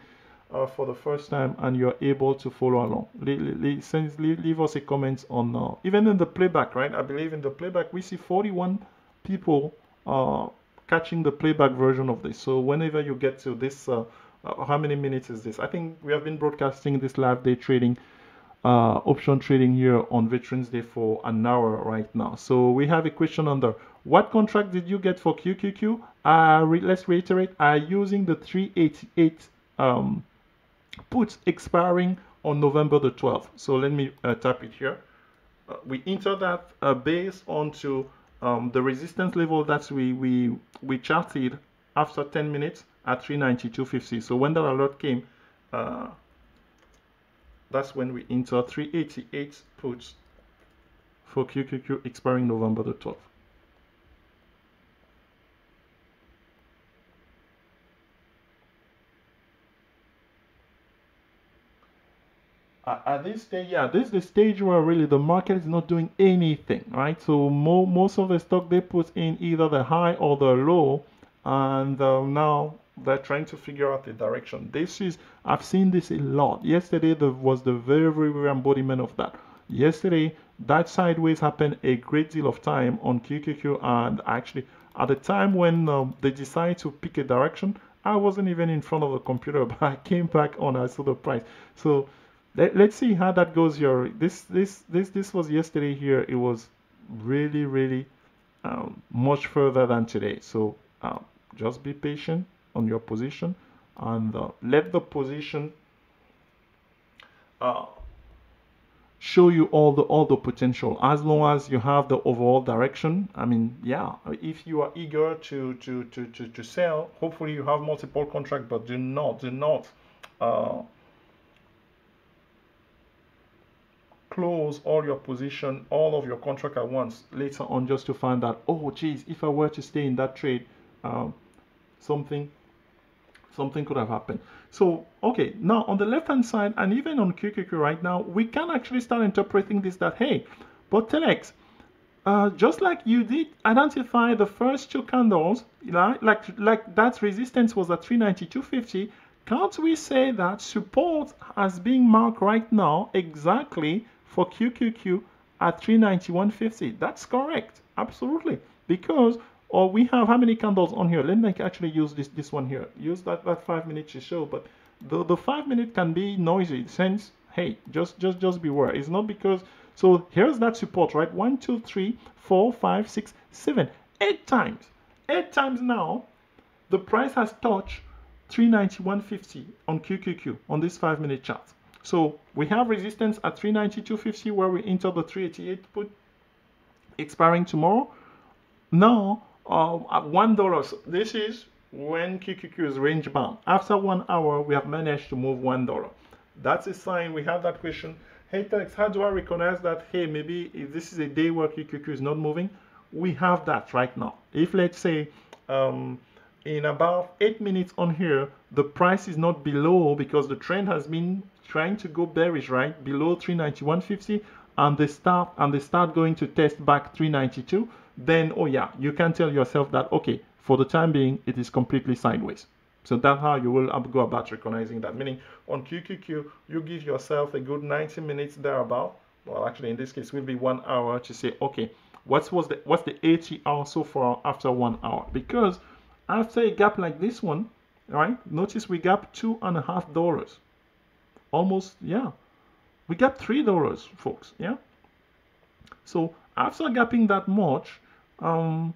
uh, for the first time and you're able to follow along, leave, leave, leave, leave us a comment on uh, even in the playback, right? I believe in the playback we see 41 people are catching the playback version of this. So whenever you get to this, uh, uh, how many minutes is this? I think we have been broadcasting this live day trading, uh, option trading here on Veterans Day for an hour right now. So we have a question under what contract did you get for QQQ? Uh, re let's reiterate, are using the 388 um, puts expiring on November the 12th. So let me uh, tap it here. Uh, we enter that uh, based onto um, the resistance level that we, we, we charted after 10 minutes at 392.50. So when that alert came, uh, that's when we enter 388 puts for QQQ expiring November the 12th. At this stage, yeah, this is the stage where really the market is not doing anything, right? So mo most of the stock they put in either the high or the low, and uh, now they're trying to figure out the direction. This is, I've seen this a lot. Yesterday there was the very, very, very embodiment of that. Yesterday, that sideways happened a great deal of time on QQQ, and actually at the time when um, they decided to pick a direction, I wasn't even in front of the computer, but I came back on, I saw the price. So let, let's see how that goes here. This this this this was yesterday here. It was really really um, much further than today. So um, just be patient on your position and uh, let the position uh, show you all the all the potential as long as you have the overall direction i mean yeah if you are eager to to to to, to sell hopefully you have multiple contracts but do not do not uh, close all your position all of your contract at once later on just to find out oh geez if i were to stay in that trade um, something something could have happened. So, okay, now on the left hand side and even on QQQ right now, we can actually start interpreting this that, hey, but Telex, uh, just like you did identify the first two candles, like, like, like that resistance was at 392.50, can't we say that support has been marked right now exactly for QQQ at 391.50? That's correct, absolutely, because or we have how many candles on here? Let me actually use this this one here. Use that, that five minutes to show, but the, the five minute can be noisy since hey, just just just beware. It's not because so here's that support, right? One, two, three, four, five, six, seven, eight times. Eight times now, the price has touched 391.50 on QQQ on this five minute chart. So we have resistance at 392.50 where we enter the 388 put expiring tomorrow. Now uh, at one dollar. This is when QQQ is range bound. After one hour, we have managed to move one dollar. That's a sign. We have that question. Hey Telex, how do I recognize that? Hey, maybe if this is a day where QQQ is not moving, we have that right now. If let's say um, in about eight minutes on here, the price is not below because the trend has been trying to go bearish, right? Below 391.50 and they start and they start going to test back 392 then oh yeah, you can tell yourself that okay, for the time being, it is completely sideways. So that's how you will go about recognizing that. Meaning on QQQ, you give yourself a good 90 minutes thereabout. Well, actually, in this case, will be one hour to say, okay, what was the what's the ATR so far after one hour? Because after a gap like this one, right? Notice we gap two and a half dollars. Almost, yeah. We gap three dollars, folks. Yeah. So after gapping that much, um,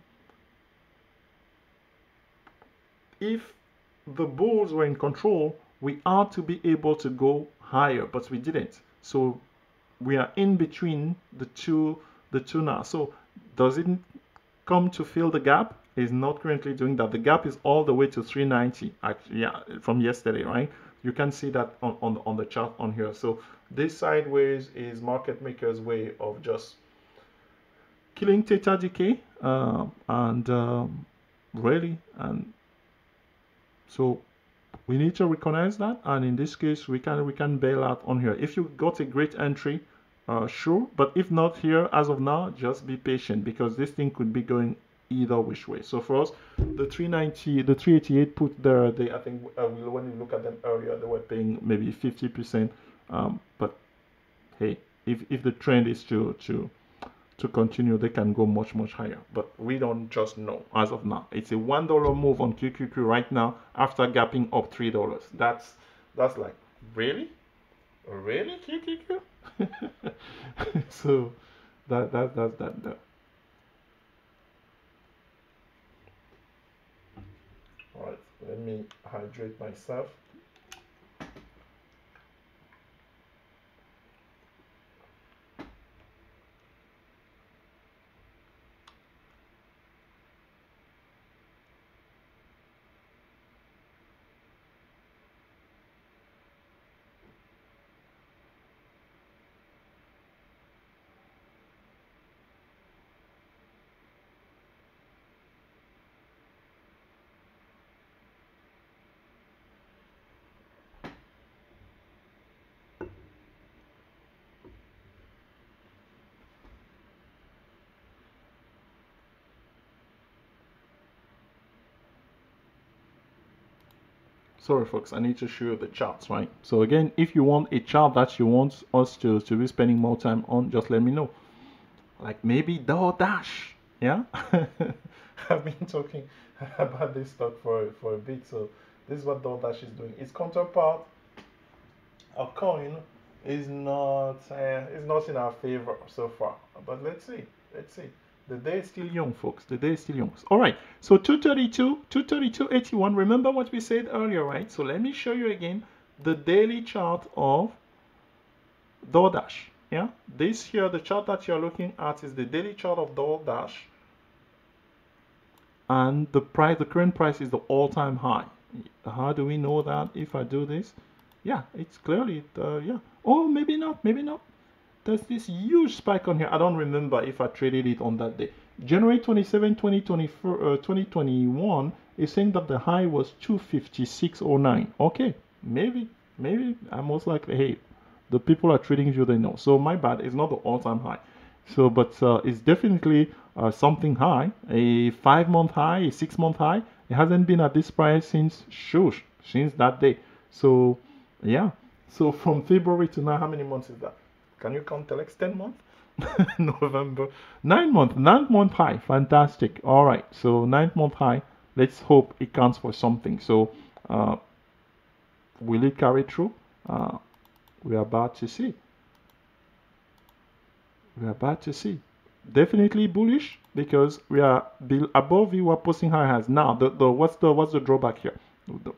if the bulls were in control, we are to be able to go higher, but we didn't. So we are in between the two, the two now. So does it come to fill the gap? Is not currently doing that. The gap is all the way to 390. Actually, yeah, from yesterday, right? You can see that on on, on the chart on here. So this sideways is market makers' way of just killing theta decay uh, and um, really and so we need to recognize that. And in this case we can we can bail out on here. If you got a great entry uh, sure. But if not here as of now just be patient because this thing could be going either which way so for us the 390 the 388 put there they i think uh, when you look at them earlier they were paying maybe 50 percent um, but hey if if the trend is to to to continue, they can go much, much higher. But we don't just know as of now. It's a one dollar move on QQQ right now after gapping up three dollars. That's that's like really, really QQQ. so that that that that. that. All right, let me hydrate myself. Sorry folks i need to show you the charts right? So again if you want a chart that you want us to to be spending more time on just let me know. Like maybe dash yeah? I've been talking about this stock for for a bit so this is what dash is doing. Its counterpart a coin is not uh, is not in our favor so far but let's see let's see The day is still young, folks. The day is still young. All right. So 232, 232.81. Remember what we said earlier, right? So let me show you again the daily chart of DoorDash. Yeah. This here, the chart that you're looking at is the daily chart of DoorDash. And the price, the current price is the all-time high. How do we know that if I do this? Yeah, it's clearly, uh, yeah. Oh, maybe not, maybe not there's this huge spike on here. I don't remember if I traded it on that day. January 27, 2024, uh, 2021 is saying that the high was 256.09. Okay, maybe, maybe I'm most likely, hey, the people are trading you, they know. So my bad, it's not the all-time high. So, but uh, it's definitely uh, something high, a five-month high, a six-month high. It hasn't been at this price since, shush, since that day. So, yeah. So from February to now, how many months is that? Can you count like 10 months? November. Nine month, Nine month high. Fantastic. All right. So ninth month high. Let's hope it counts for something. So uh, will it carry through? Uh, we're about to see. We're about to see. Definitely bullish because we are above we were posting high highs. Now, the, the what's the what's the drawback here? The,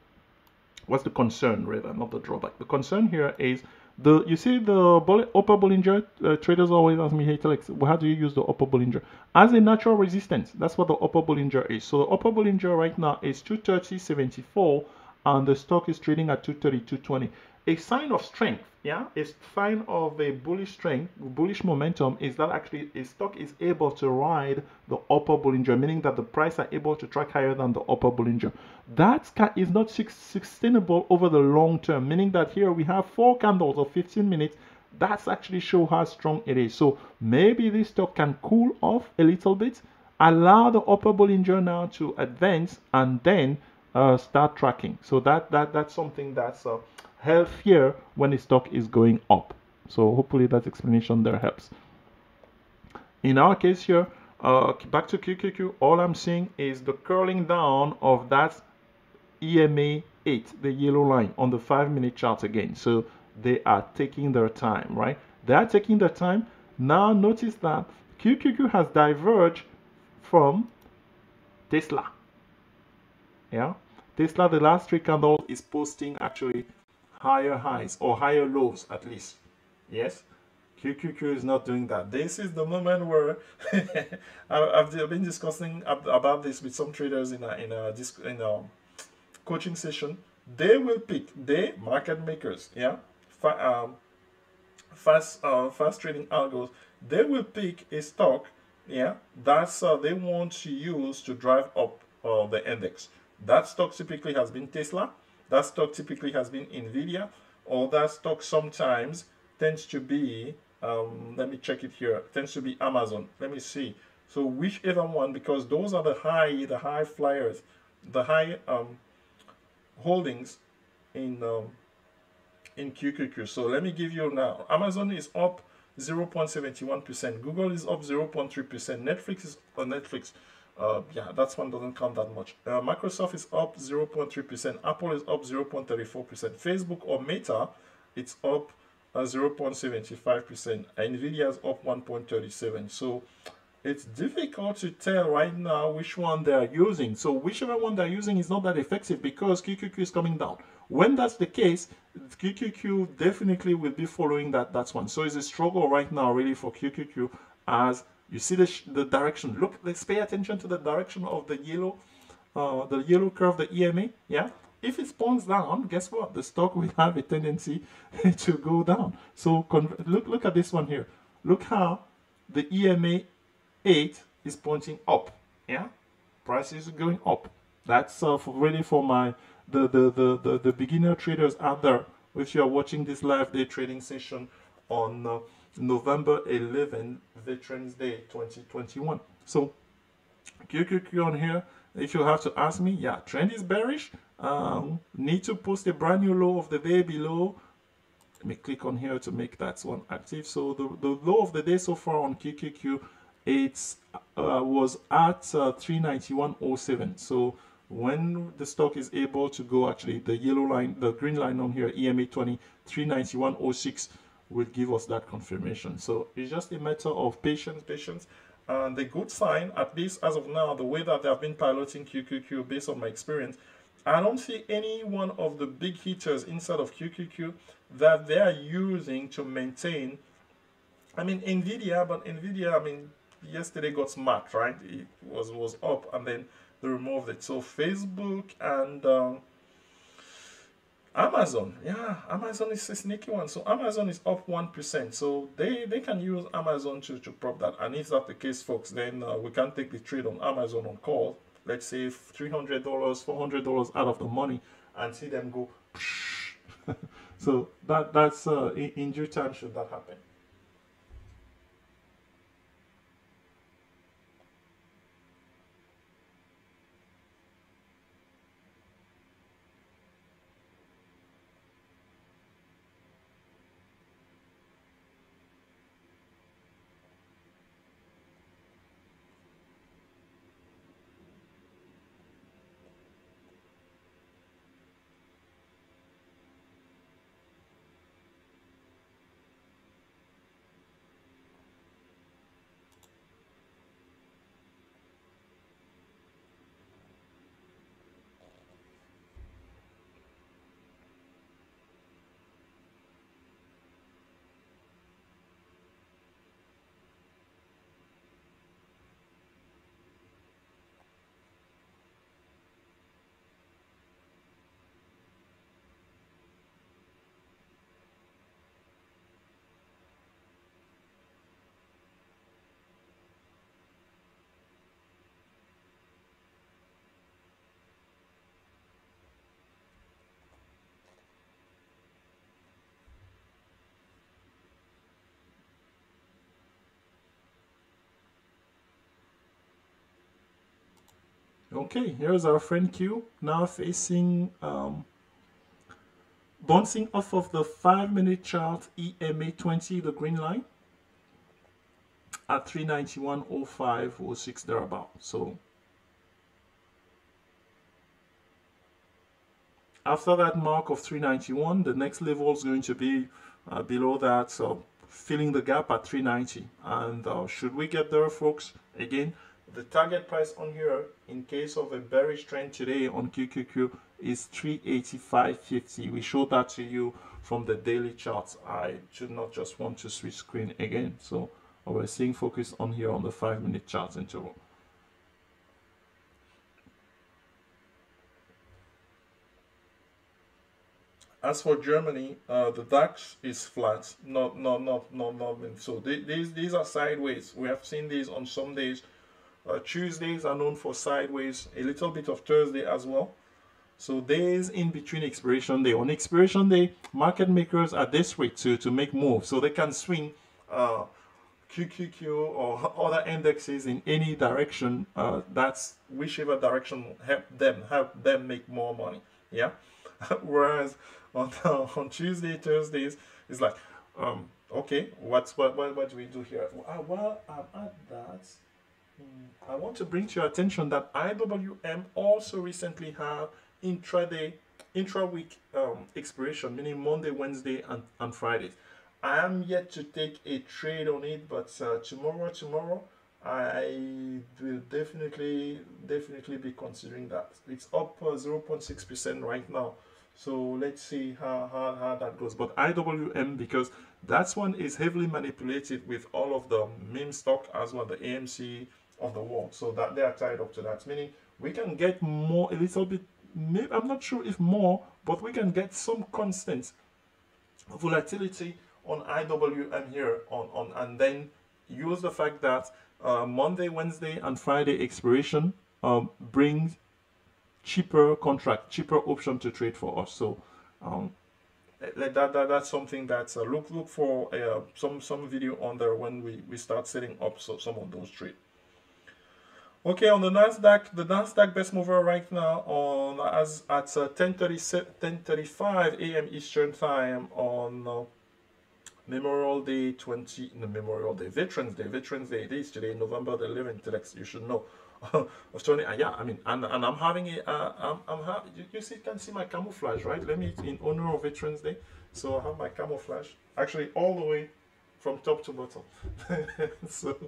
what's the concern rather, not the drawback? The concern here is the you see the upper Bollinger uh, traders always ask me, hey Telex, how do you use the upper Bollinger as a natural resistance? That's what the upper Bollinger is. So the upper Bollinger right now is 230.74, and the stock is trading at 232.20 a sign of strength, yeah, a sign of a bullish strength, bullish momentum is that actually a stock is able to ride the upper Bollinger, meaning that the price are able to track higher than the upper Bollinger. That is not sustainable over the long term, meaning that here we have four candles of 15 minutes. That's actually show how strong it is. So maybe this stock can cool off a little bit, allow the upper Bollinger now to advance, and then uh, start tracking. So that that that's something that's uh, healthier when the stock is going up. So hopefully that explanation there helps. In our case here, uh, back to QQQ, all I'm seeing is the curling down of that EMA 8, the yellow line on the 5 minute chart again. So they are taking their time, right? They are taking their time. Now notice that QQQ has diverged from Tesla. Yeah, Tesla, the last three candles is posting actually higher highs or higher lows at least. Yes, QQQ is not doing that. This is the moment where I've been discussing about this with some traders in a in a in a coaching session. They will pick they market makers, yeah, um, fast uh, fast trading algos. They will pick a stock, yeah, that's uh, they want to use to drive up uh, the index. That stock typically has been Tesla that stock typically has been NVIDIA, or that stock sometimes tends to be, um, let me check it here, tends to be Amazon. Let me see. So whichever one, because those are the high, the high flyers, the high um, holdings in um, in QQQ. So let me give you now. Amazon is up 0.71%. Google is up 0.3%. Netflix is uh, Netflix uh, yeah, that one doesn't count that much. Uh, Microsoft is up 0.3%. Apple is up 0.34%. Facebook or Meta, it's up 0.75%. Uh, Nvidia is up 1.37. So it's difficult to tell right now which one they're using. So whichever one they're using is not that effective because QQQ is coming down. When that's the case, QQQ definitely will be following that, that one. So it's a struggle right now really for QQQ as you see the, the direction. Look, let's pay attention to the direction of the yellow, uh, the yellow curve, the EMA. Yeah. If it spawns down, guess what? The stock will have a tendency to go down. So look, look at this one here. Look how the EMA 8 is pointing up. Yeah. Price is going up. That's uh, for, really for my the, the, the, the, the beginner traders out there. If you are watching this live day trading session on uh, November 11, Veterans Day 2021. So, QQQ on here, if you have to ask me, yeah, trend is bearish. Um, need to post a brand new low of the day below. Let me click on here to make that one active. So the, the low of the day so far on QQQ, it uh, was at uh, 391.07. So when the stock is able to go actually the yellow line, the green line on here, EMA 20, 391.06 will give us that confirmation. So it's just a matter of patience, patience. And the good sign, at least as of now, the way that they have been piloting QQQ based on my experience, I don't see any one of the big hitters inside of QQQ that they are using to maintain. I mean, NVIDIA, but NVIDIA, I mean, yesterday got smacked, right? It was was up and then they removed it. So Facebook and uh, Amazon, yeah, Amazon is a sneaky one. So Amazon is up one percent. So they they can use Amazon to to prop that. And if that's the case, folks, then uh, we can take the trade on Amazon on call let's say $300, $400 out of the money and see them go. so that that's uh, in, in due time should that happen. Okay, here's our friend Q now facing um, bouncing off of the five minute chart EMA 20, the green line at 391.0506 thereabout. So after that mark of 391, the next level is going to be uh, below that, so filling the gap at 390. And uh, should we get there, folks, again, the target price on here in case of a bearish trend today on QQQ is 385.50 we showed that to you from the daily charts. I should not just want to switch screen again. So we're seeing focus on here on the five minute charts interval. As for Germany, uh, the DAX is flat, not not not not not. So. These these are sideways. We have seen these on some days uh, Tuesdays are known for sideways, a little bit of Thursday as well. So days in between expiration day. On expiration day, market makers are desperate to, to make moves. So they can swing uh, QQQ or other indexes in any direction. Uh, that's whichever direction help them, help them make more money. Yeah. Whereas on, uh, on Tuesday, Thursdays, it's like, um, okay, what's what, what, what do we do here? Well, I'm at that. I want to bring to your attention that IWM also recently had intraday, intra-week um, expiration, meaning Monday, Wednesday, and, and Friday. I am yet to take a trade on it, but uh, tomorrow, tomorrow, I will definitely, definitely be considering that. It's up 0.6% uh, right now. So let's see how, how, how that goes. But IWM, because that one is heavily manipulated with all of the meme stock as well, the AMC, of the world. So that they are tied up to that. Meaning we can get more a little bit maybe i'm not sure if more but we can get some constant volatility on iwm here on on and then use the fact that uh, monday wednesday and friday expiration um, brings cheaper contract cheaper option to trade for us. So um, that, that, that's something that's uh, look look for uh, some some video on there when we we start setting up so, some of those trades Okay, on the Nasdaq, the Nasdaq best mover right now on as at uh, 10:35 a.m. Eastern time on uh, Memorial Day 20, no, Memorial Day, Veterans Day, Veterans Day. It is today, November the 11th. You should know of 20. Uh, yeah, I mean, and, and I'm having a, uh, I'm, I'm having. You, you see, can see my camouflage, right? Let me in honor of Veterans Day. So I have my camouflage actually all the way from top to bottom. so,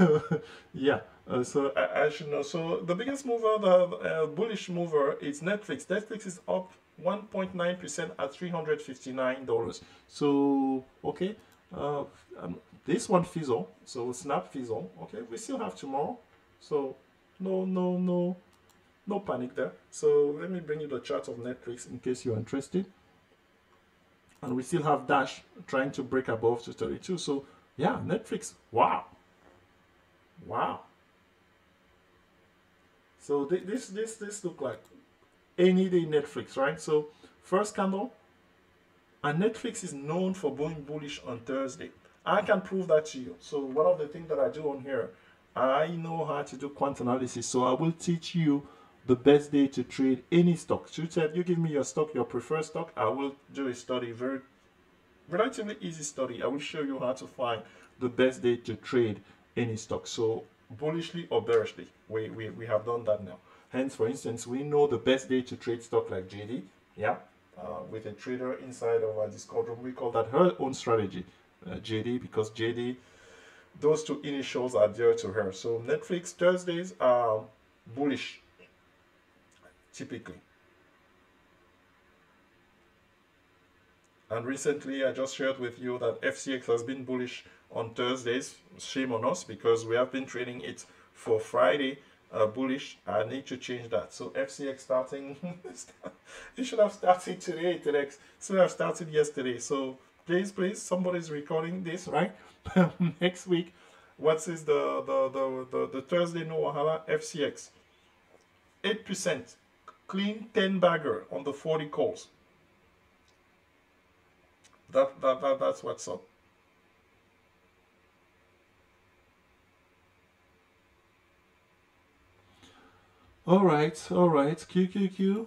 yeah, uh, so I, I, should know. So the biggest mover, the uh, bullish mover, is Netflix. Netflix is up 1.9% at $359. So, okay, uh, um, this one fizzle, so snap fizzle. Okay, we still have tomorrow. So, no, no, no, no panic there. So let me bring you the chart of Netflix in case you're interested and we still have Dash trying to break above 232. So yeah, Netflix, wow, wow. So th this this this look like any day Netflix, right? So first candle, and Netflix is known for going bullish on Thursday. I can prove that to you. So one of the things that I do on here, I know how to do quant analysis. So I will teach you the best day to trade any stock. So said, you give me your stock, your preferred stock, I will do a study, very relatively easy study. I will show you how to find the best day to trade any stock. So bullishly or bearishly, we, we, we have done that now. Hence, for instance, we know the best day to trade stock like JD, yeah, uh, with a trader inside of our Discord room. We call that her own strategy, uh, JD, because JD, those two initials are dear to her. So Netflix Thursdays are bullish typically. And recently, I just shared with you that FCX has been bullish on Thursdays. Shame on us because we have been trading it for Friday uh, bullish. I need to change that. So FCX starting, it should have started today. Today, should have started yesterday. So please, please, somebody's recording this, right? Next week, what is the the the the, the Thursday no wahala FCX? Eight percent clean 10 bagger on the 40 calls. That, that, that, that's what's up. All right, all right, QQQ.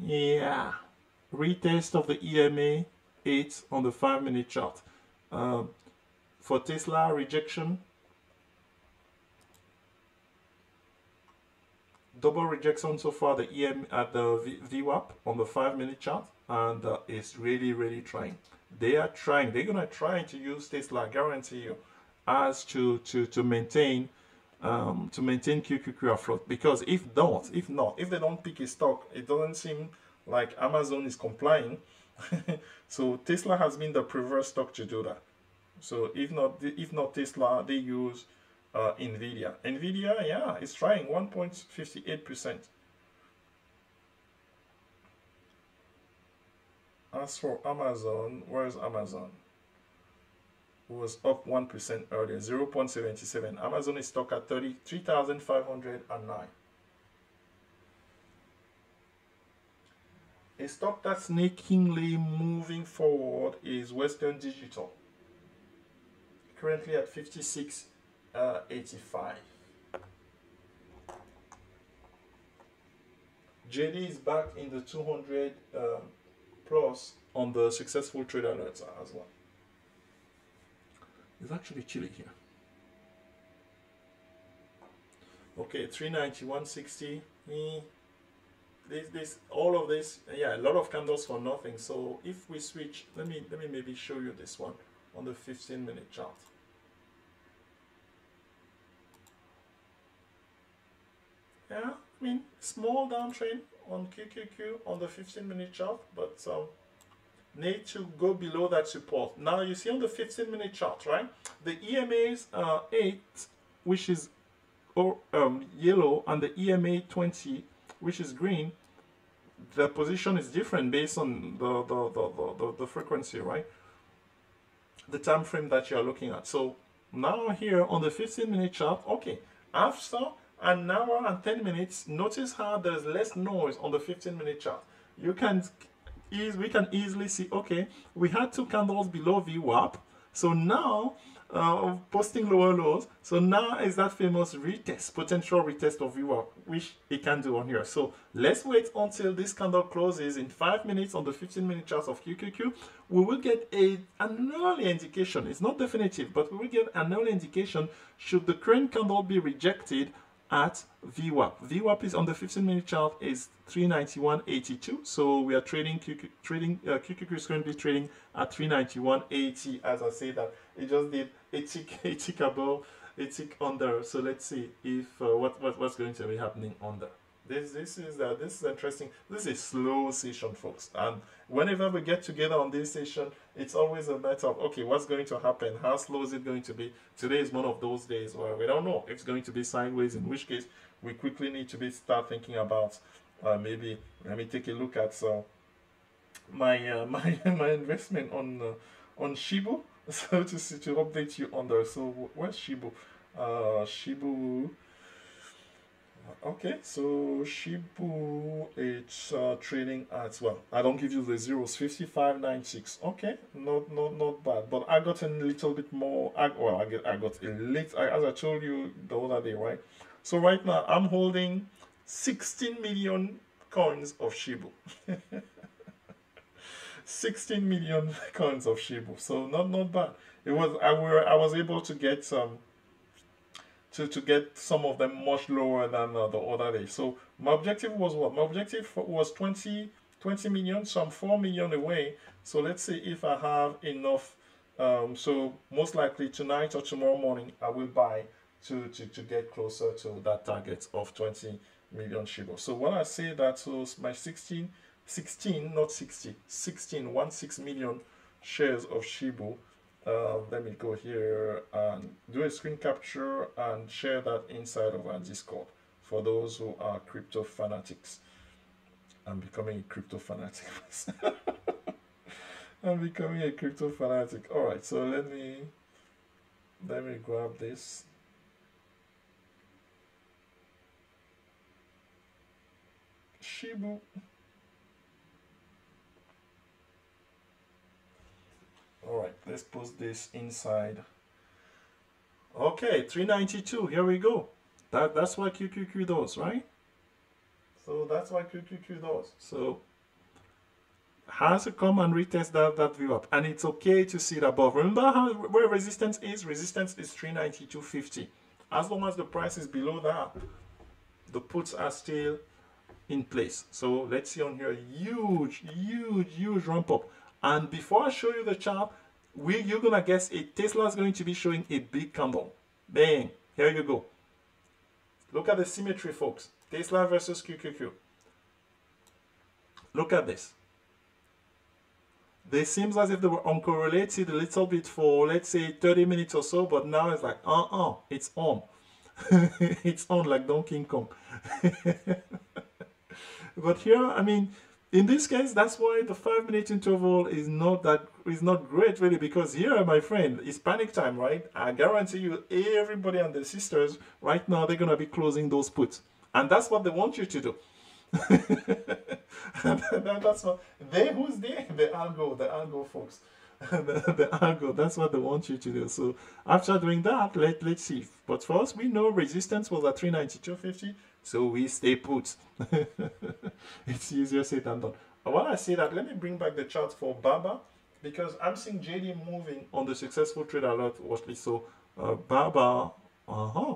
Yeah, retest of the EMA 8 on the 5 minute chart. Um, for Tesla rejection, double rejection so far the EM at the v VWAP on the five minute chart and uh, it's really really trying. They are trying. They're gonna try to use Tesla I guarantee you as to to to maintain um, to maintain QQQ afloat because if not if not if they don't pick a stock it doesn't seem like Amazon is complying so Tesla has been the preferred stock to do that so if not if not Tesla they use uh, NVIDIA. NVIDIA, yeah, it's trying 1.58%. As for Amazon, where's Amazon? Was up 1% earlier, 0.77. Amazon is stuck at 33,509. A stock that's sneakingly moving forward is Western Digital. Currently at 56.85. uh, JD is back in the 200 um, plus on the successful trade alerts as well. It's actually chilly here. Okay, 390, 160. Mm, this, this, all of this, yeah, a lot of candles for nothing. So if we switch, let me, let me maybe show you this one on the 15 minute chart. Yeah, I mean, small downtrend on QQQ on the 15 minute chart, but um, need to go below that support. Now you see on the 15 minute chart, right? The EMA's uh, 8, which is or, um, yellow, and the EMA 20, which is green, the position is different based on the, the, the, the, the frequency, right? The time frame that you're looking at. So now here on the 15 minute chart, okay, after an hour and 10 minutes, notice how there's less noise on the 15 minute chart. You can ease, we can easily see, okay, we had two candles below VWAP. So now, uh, posting lower lows. So now is that famous retest, potential retest of VWAP, which it can do on here. So let's wait until this candle closes in five minutes on the 15 minute chart of QQQ. We will get a, an early indication. It's not definitive, but we will get an early indication should the current candle be rejected at VWAP. VWAP is on the 15 minute chart is 391.82. So we are trading QQ, trading uh, QQQ is trading at 391.80. As I say that it just did a tick a tick above, a tick under. So let's see if uh, what, what what's going to be happening under. This this is uh, this is interesting. This is a slow session, folks. And whenever we get together on this session, it's always a matter of okay, what's going to happen? How slow is it going to be? Today is one of those days where we don't know if it's going to be sideways. In which case, we quickly need to be start thinking about uh, maybe let me take a look at uh, my uh, my my investment on uh, on Shibu. So to to update you on there. So where's Shibu? Uh, Shibu. Okay, so Shibu it's uh, trading at well. I don't give you the zeros. Fifty-five nine six. Okay, not not not bad. But I got a little bit more. I, well, I get I got a little. As I told you the other day, right? So right now I'm holding sixteen million coins of Shibu. 16 million coins of Shibu. So not not bad. It was I were I was able to get some to, to get some of them much lower than uh, the other day. So my objective was what? My objective was 20 20 million, so I'm 4 million away. So let's see if I have enough. Um, so most likely tonight or tomorrow morning I will buy to, to, to get closer to that target of 20 million Shibu. So when I say that, so my 16 16, not 60, 16, 1 6 million shares of Shibu. Uh, let me go here and do a screen capture and share that inside of our Discord for those who are crypto fanatics. I'm becoming a crypto fanatic. I'm becoming a crypto fanatic. All right, so let me let me grab this. Shibu. All right let's post this inside. Okay 392 here we go. That that's what qqq does right? So that's what qqq does. So has to come and retest that that VWAP. And it's okay to see it above. Remember how where resistance is? Resistance is 392.50 as long as the price is below that the puts are still in place. So let's see on here. Huge huge huge ramp up and before I show you the chart, we, you're going to guess it. Tesla is going to be showing a big candle. Bang. Here you go. Look at the symmetry, folks. Tesla versus QQQ. Look at this. They seems as if they were uncorrelated a little bit for, let's say, 30 minutes or so, but now it's like, uh-uh, it's on. it's on like Donkey Kong. but here, I mean, in this case, that's why the five minute interval is not that is not great really because here, my friend, it's panic time, right? I guarantee you, everybody and their sisters right now they're gonna be closing those puts, and that's what they want you to do. that's what they who's there the algo the algo folks. The, the algo that's what they want you to do. So after doing that let let's see. But first we know resistance was at 392.50 so we stay put. it's easier said than done. While I say that, let me bring back the chart for Baba because I'm seeing JD moving on the successful trade alert watch list. So uh, Baba, uh huh.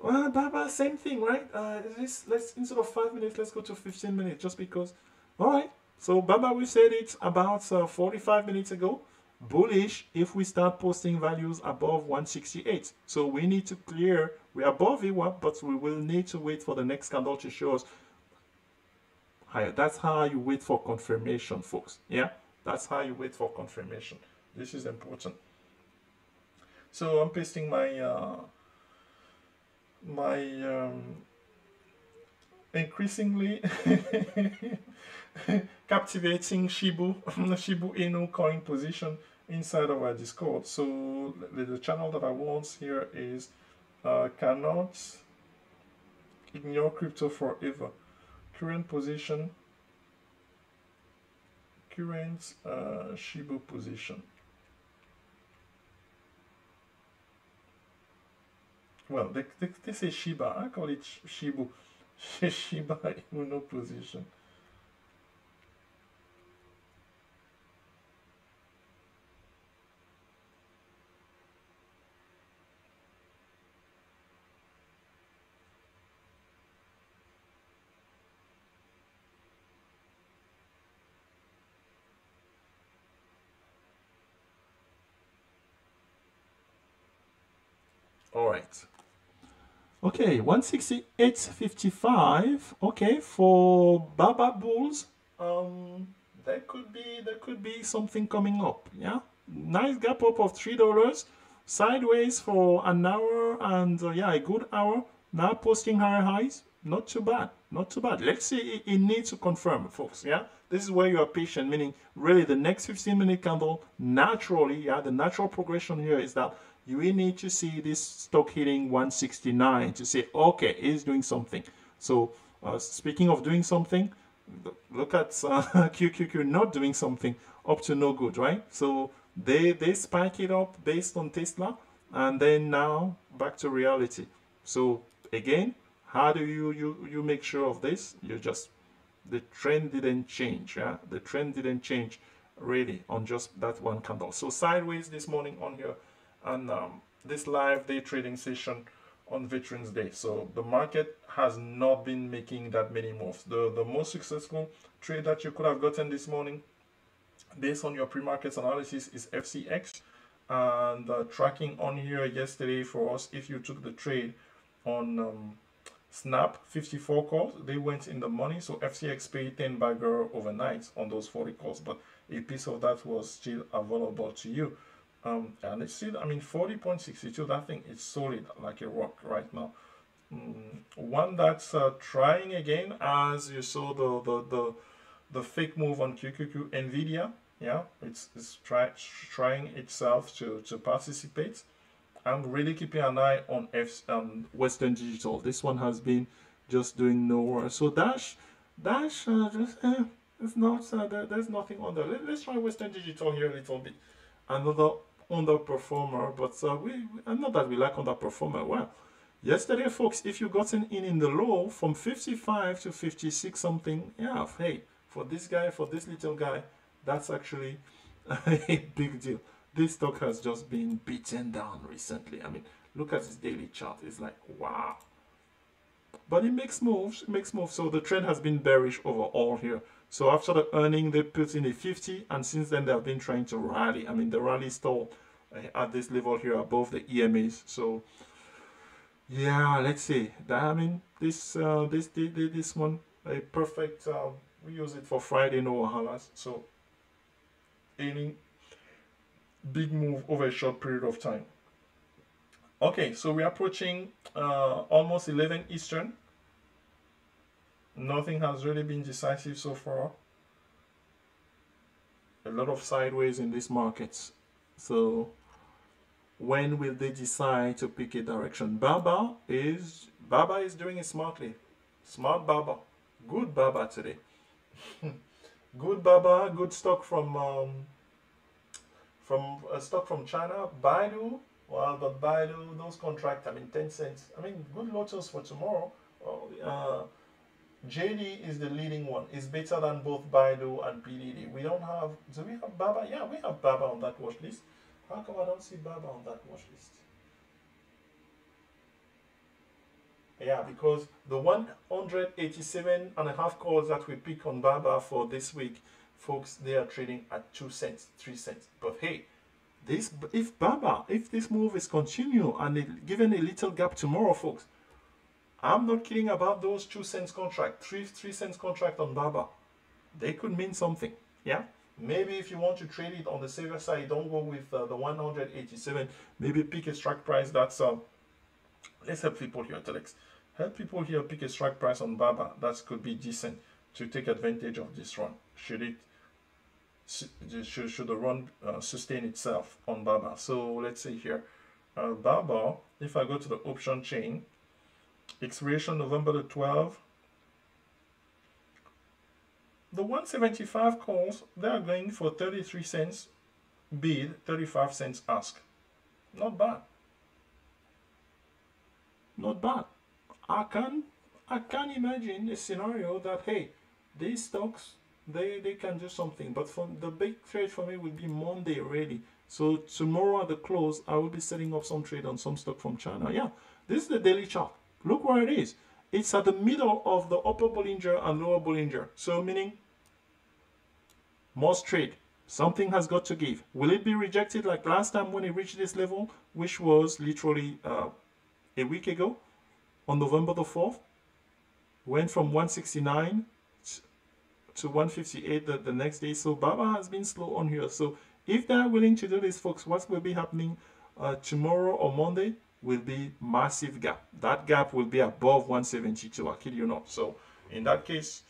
Well, Baba, same thing, right? Uh, this, let's instead of five minutes, let's go to 15 minutes, just because. All right. So Baba, we said it about uh, 45 minutes ago bullish if we start posting values above 168. So we need to clear, we're above VWAP, but we will need to wait for the next candle to show us higher. That's how you wait for confirmation, folks. Yeah, that's how you wait for confirmation. This is important. So I'm pasting my uh, my um, increasingly captivating Shibu, Shibu Inu coin position inside of our Discord. So the, the channel that I want here is uh, cannot ignore crypto forever. Current position, current uh, Shibu position. Well, they, they, they say Shiba, I call it Shibu. Shishiba in Inu position. All right. Okay, 168.55. Okay, for Baba Bulls, um, there could be there could be something coming up. Yeah, nice gap up of three dollars, sideways for an hour, and uh, yeah, a good hour. Now posting higher highs. Not too bad. Not too bad. Let's see. It, it needs to confirm, folks. Yeah, this is where you are patient. Meaning, really, the next 15 minute candle naturally. Yeah, the natural progression here is that will need to see this stock hitting 169 to say, okay, it's doing something. So uh, speaking of doing something, look at uh, QQQ not doing something up to no good, right? So they, they spike it up based on Tesla and then now back to reality. So again, how do you, you, you make sure of this? You just, the trend didn't change, yeah? The trend didn't change really on just that one candle. So sideways this morning on here, and um, this live day trading session on Veterans Day. So the market has not been making that many moves. The, the most successful trade that you could have gotten this morning based on your pre-market analysis is FCX and uh, tracking on here yesterday for us if you took the trade on um, Snap 54 calls they went in the money so FCX paid 10 bagger overnight on those 40 calls but a piece of that was still available to you um, and it's still, I mean, 40.62, that thing is solid like a rock right now. Mm, one that's uh, trying again, as you saw the, the, the, the fake move on QQQ NVIDIA. Yeah, it's, it's try, trying itself to, to participate. I'm really keeping an eye on F, um, Western Digital. This one has been just doing no work. So Dash, Dash, uh, just, eh, it's not, uh, there, there's nothing on there. Let, let's try Western Digital here a little bit. Another underperformer, but uh, we not that we like underperformer. Well, yesterday, folks, if you gotten in in the low from 55 to 56 something, yeah, hey, for this guy, for this little guy, that's actually a big deal. This stock has just been beaten down recently. I mean, look at this daily chart. It's like, wow. But it makes moves, it makes moves. So the trend has been bearish overall here. So after the earning, they put in a 50, and since then they have been trying to rally. I mean, the rally stalled uh, at this level here above the EMAs. So yeah, let's see. I mean, this uh, this this, this one a perfect. Uh, we use it for Friday no Wahalas. So any big move over a short period of time. Okay, so we're approaching uh, almost 11 Eastern nothing has really been decisive so far. A lot of sideways in these markets. So when will they decide to pick a direction? Baba is Baba is doing it smartly. Smart Baba. Good Baba today. good Baba, good stock from um, from a uh, stock from China. Baidu, well, but Baidu, those contracts, I mean, 10 cents. I mean, good lotus for tomorrow. Uh, JD is the leading one. It's better than both Baidu and PDD. We don't have, do we have Baba? Yeah, we have Baba on that watch list. How come I don't see Baba on that watch list? Yeah, because the 187 and a half calls that we pick on Baba for this week, folks, they are trading at 2 cents, 3 cents. But hey, this if Baba, if this move is continue and it, given a little gap tomorrow, folks, I'm not kidding about those two cents contract, three three cents contract on Baba. They could mean something. Yeah. Maybe if you want to trade it on the safer side, don't go with uh, the 187. Maybe pick a strike price that's uh, let's help people here, Telex. Help people here pick a strike price on Baba that could be decent to take advantage of this run. Should it should, should the run uh, sustain itself on Baba? So let's see here. Uh, Baba, if I go to the option chain, expiration November the 12th. The 175 calls, they are going for 33 cents bid, 35 cents ask. Not bad. Not bad. I can I can imagine a scenario that hey, these stocks they they can do something. But for the big trade for me will be Monday really. So tomorrow at the close, I will be setting up some trade on some stock from China. Yeah, this is the daily chart. Look where it is. It's at the middle of the upper Bollinger and lower Bollinger. So meaning must trade. Something has got to give. Will it be rejected like last time when it reached this level, which was literally uh, a week ago on November the 4th? Went from 169 to 158 the, the next day. So Baba has been slow on here. So if they're willing to do this, folks, what will be happening uh, tomorrow or Monday will be massive gap. That gap will be above 172. I kid you not. So in that case,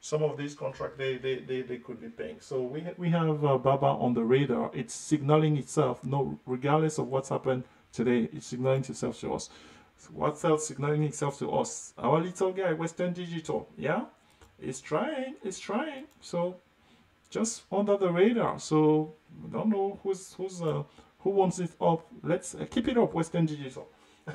some of these contracts they, they, they, they could be paying. So we ha we have uh, Baba on the radar. It's signaling itself. No, regardless of what's happened today, it's signaling itself to us. What else signaling itself to us? Our little guy, Western Digital. Yeah, it's trying. It's trying. So just under the radar. So I don't know who's who's uh, who wants it up. Let's uh, keep it up, Western Digital.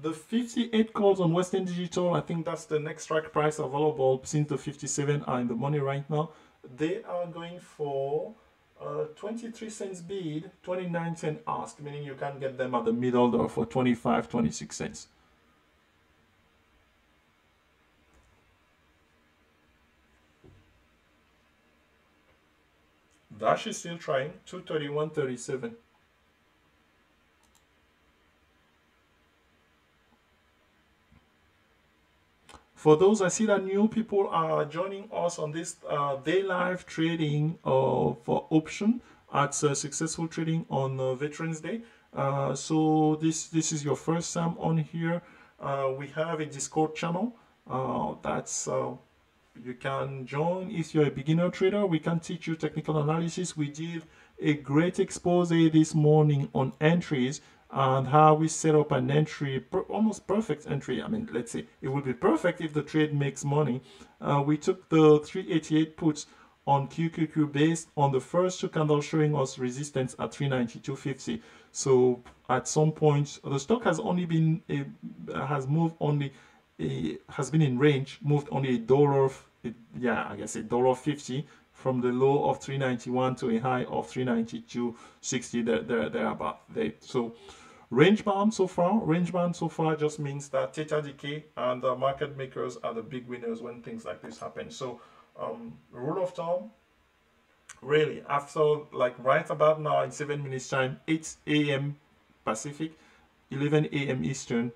the 58 calls on Western Digital, I think that's the next strike price available since the 57 are in the money right now. They are going for uh, 23 cents bid, 29 cent ask, meaning you can get them at the middle for 25, 26 cents. Dash is still trying, 231.37. For those, I see that new people are joining us on this uh, day live trading uh, for option at uh, Successful Trading on uh, Veterans Day. Uh, so this this is your first time on here. Uh, we have a Discord channel. that's you can join if you're a beginner trader. We can teach you technical analysis. We did a great expose this morning on entries and how we set up an entry, per, almost perfect entry. I mean, let's say it would be perfect if the trade makes money. Uh, we took the 388 puts on QQQ based on the first two candles showing us resistance at 392.50. So at some point, the stock has only been a, has moved only a, has been in range, moved only a dollar, yeah, I guess a dollar 50 from the low of 391 to a high of 392.60 there, there, there about there. So Range bound so far, range bound so far just means that theta decay and the market makers are the big winners when things like this happen. So um, rule of thumb, really, after like right about now in seven minutes time, 8 a.m. Pacific, 11 a.m. Eastern,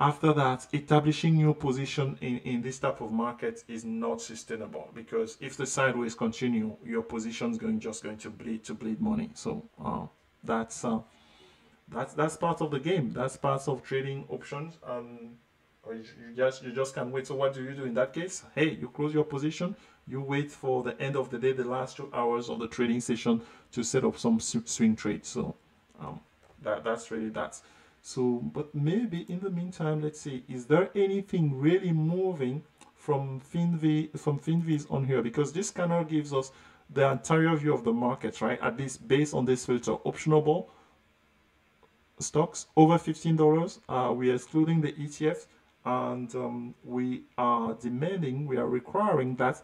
after that, establishing new position in, in this type of market is not sustainable because if the sideways continue, your position is going just going to bleed to bleed money. So uh, that's uh, that's that's part of the game. That's part of trading options. Um, you, you just you just can't wait. So what do you do in that case? Hey, you close your position. You wait for the end of the day, the last two hours of the trading session to set up some swing trade. So um, that that's really that. So, but maybe in the meantime, let's see, is there anything really moving from FinV from FinViz on here? Because this candle gives us the entire view of the market, right? At least based on this filter, optionable stocks over $15. Uh, we are excluding the ETFs and um, we are demanding, we are requiring that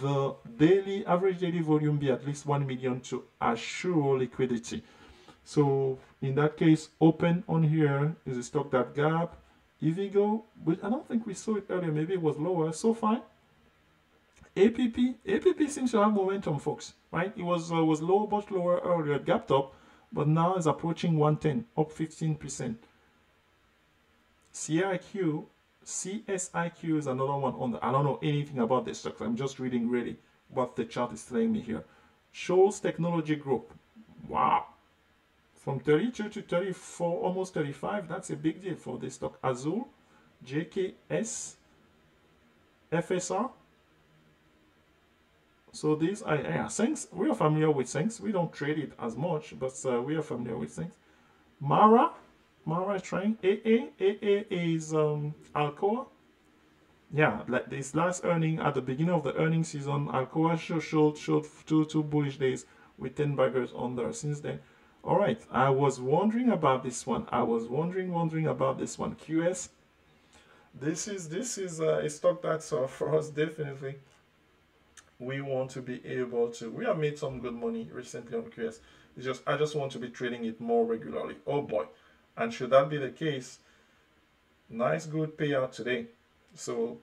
the daily average daily volume be at least 1 million to assure liquidity. So in that case, open on here is a stock that gap. EVgo, but I don't think we saw it earlier. Maybe it was lower. So fine. APP, APP seems to have momentum, folks. Right? It was uh, was low, much lower earlier. Gapped up but now it's approaching 110, up 15%. CIQ, CSIQ is another one on the, I don't know anything about this stock. I'm just reading really what the chart is telling me here. Shoals Technology Group. Wow. From 32 to 34, almost 35, that's a big deal for this stock. Azul, JKS, FSR, so these are yeah, Senx. We are familiar with things. We don't trade it as much, but uh, we are familiar with things. Mara, Mara is trying. AA, AA is um, Alcoa. Yeah, like this last earning at the beginning of the earning season, Alcoa showed showed, two two bullish days with 10 baggers on there. Since then, all right. I was wondering about this one. I was wondering, wondering about this one. QS. This is this is uh, a stock that's uh, for us definitely we want to be able to we have made some good money recently on QS it's just I just want to be trading it more regularly oh boy And should that be the case, nice good payout today. So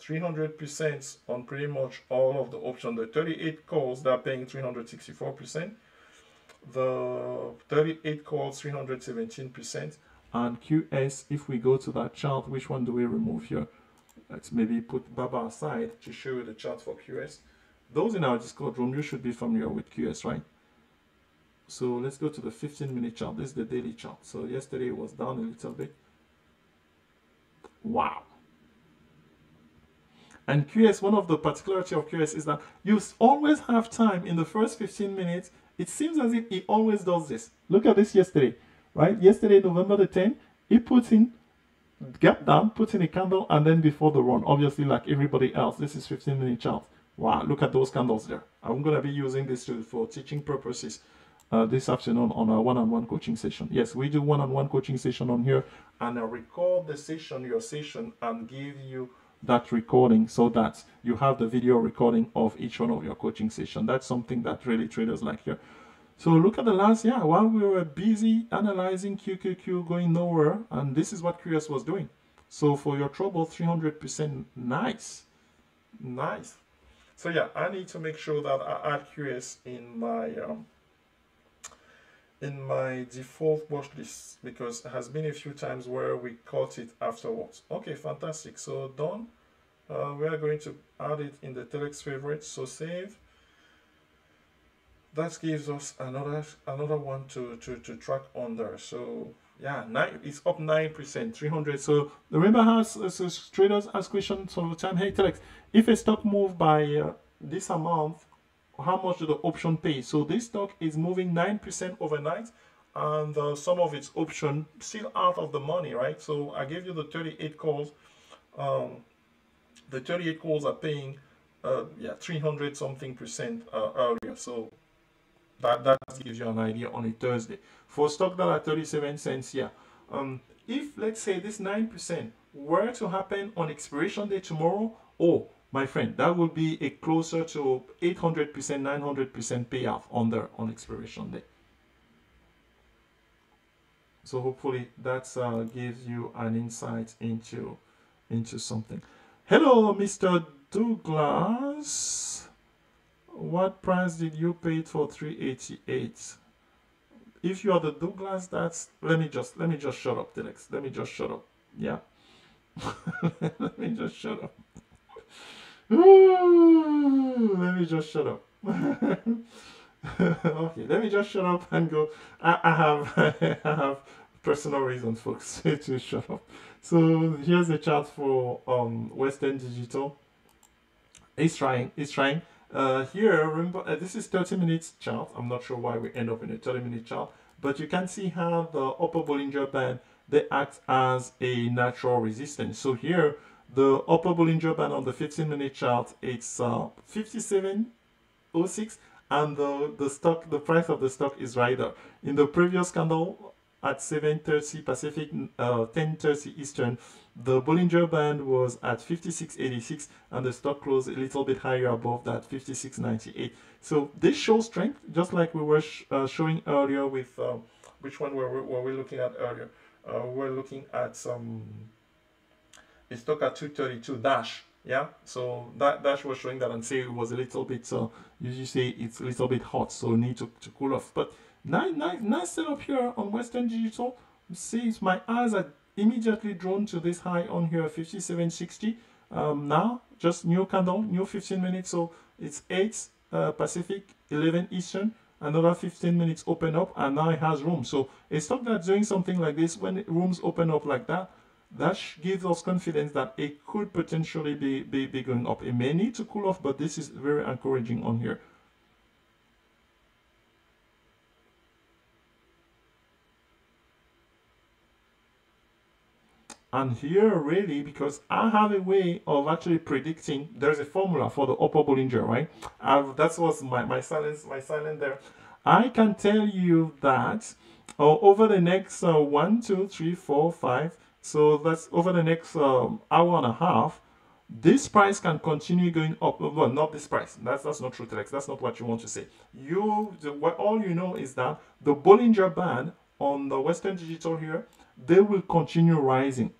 300% on pretty much all of the options. The 38 calls, they're paying 364%. The 38 calls, 317%. And QS, if we go to that chart, which one do we remove here? Let's maybe put Baba aside to show you the chart for QS. Those in our Discord room, you should be familiar with QS, right? So let's go to the 15 minute chart. This is the daily chart. So yesterday it was down a little bit. Wow. And QS, one of the particularity of QS is that you always have time in the first 15 minutes. It seems as if he always does this. Look at this yesterday, right? Yesterday, November the 10th, he puts in gap down, puts in a candle, and then before the run, obviously like everybody else, this is 15 minute chart. Wow, look at those candles there. I'm going to be using this to, for teaching purposes uh, this afternoon on our one-on-one -on -one coaching session. Yes, we do one-on-one -on -one coaching session on here and I record the session, your session, and give you that recording so that you have the video recording of each one of your coaching session. That's something that really traders like here. So look at the last year while we were busy analyzing QQQ going nowhere, and this is what QS was doing. So for your trouble, 300% nice. Nice. So yeah, I need to make sure that I add QS in my um, in my default watch list because it has been a few times where we caught it afterwards. Okay, fantastic. So done. Uh, we are going to add it in the telex favorites. So save. That gives us another another one to, to, to track under. So yeah, nine it's up nine percent, three hundred. So remember how traders ask questions all the time. Hey telex, if a stock move by uh, this amount how much do the option pay. So this stock is moving 9% overnight and uh, some of its option still out of the money, right? So I gave you the 38 calls. Um, the 38 calls are paying, uh, yeah, 300 something percent uh, earlier. So that, that gives you an idea on a Thursday. For stock that are 37 cents, yeah. Um, if let's say this 9% were to happen on expiration day tomorrow, oh, my friend, that would be a closer to 800%, 900% payoff on the on expiration day. So hopefully that uh, gives you an insight into into something. Hello, Mr. Douglas. What price did you pay for 388? If you are the Douglas, that's let me just let me just shut up, Telex. Let me just shut up. Yeah. let me just shut up. Let me just shut up. okay, let me just shut up and go. I, I have I have personal reasons, folks, to shut up. So here's the chart for um, Western Digital. It's trying. It's trying. Uh, here, remember, uh, this is 30 minutes chart. I'm not sure why we end up in a 30 minute chart, but you can see how the upper Bollinger Band they act as a natural resistance. So here the upper Bollinger Band on the 15 minute chart, it's uh, 57.06 and the, the stock, the price of the stock is right there. In the previous candle at 7.30 Pacific, uh, 10.30 Eastern, the Bollinger Band was at 56.86 and the stock closed a little bit higher above that 56.98. So this shows strength, just like we were sh uh, showing earlier with, uh, which one were we, were we looking at earlier? Uh, we're looking at some it stuck at 232 dash yeah? So that dash was showing that and say it was a little bit so usually say it's a little bit hot so need to, to cool off. But nice nice nice setup here on western digital. See my eyes are immediately drawn to this high on here 5760 um, now just new candle new 15 minutes so it's 8 uh, pacific 11 eastern. Another 15 minutes open up and now it has room. So a stock that's doing something like this when rooms open up like that that gives us confidence that it could potentially be, be, be going up. It may need to cool off, but this is very encouraging on here. And here really, because I have a way of actually predicting, there's a formula for the upper Bollinger, right? I've, that was my, my silence, my silent there. I can tell you that uh, over the next uh, one, two, three, four, five, so that's over the next um, hour and a half. This price can continue going up. Well, not this price. That's that's not true, Telex. That's not what you want to say. You, the, all you know is that the Bollinger Band on the Western Digital here, they will continue rising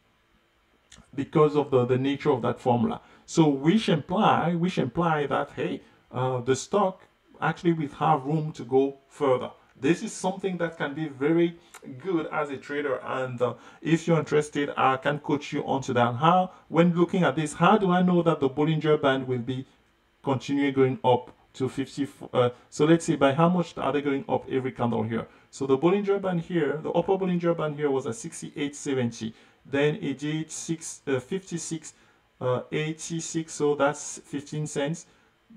because of the, the nature of that formula. So which imply which imply that hey, uh, the stock actually will have room to go further. This is something that can be very good as a trader. And uh, if you're interested, I can coach you onto that. How, when looking at this, how do I know that the Bollinger Band will be continuing going up to 50? Uh, so let's see, by how much are they going up every candle here? So the Bollinger Band here, the upper Bollinger Band here was at 68.70. Then it did six, uh, 56, uh, 86, so that's 15 cents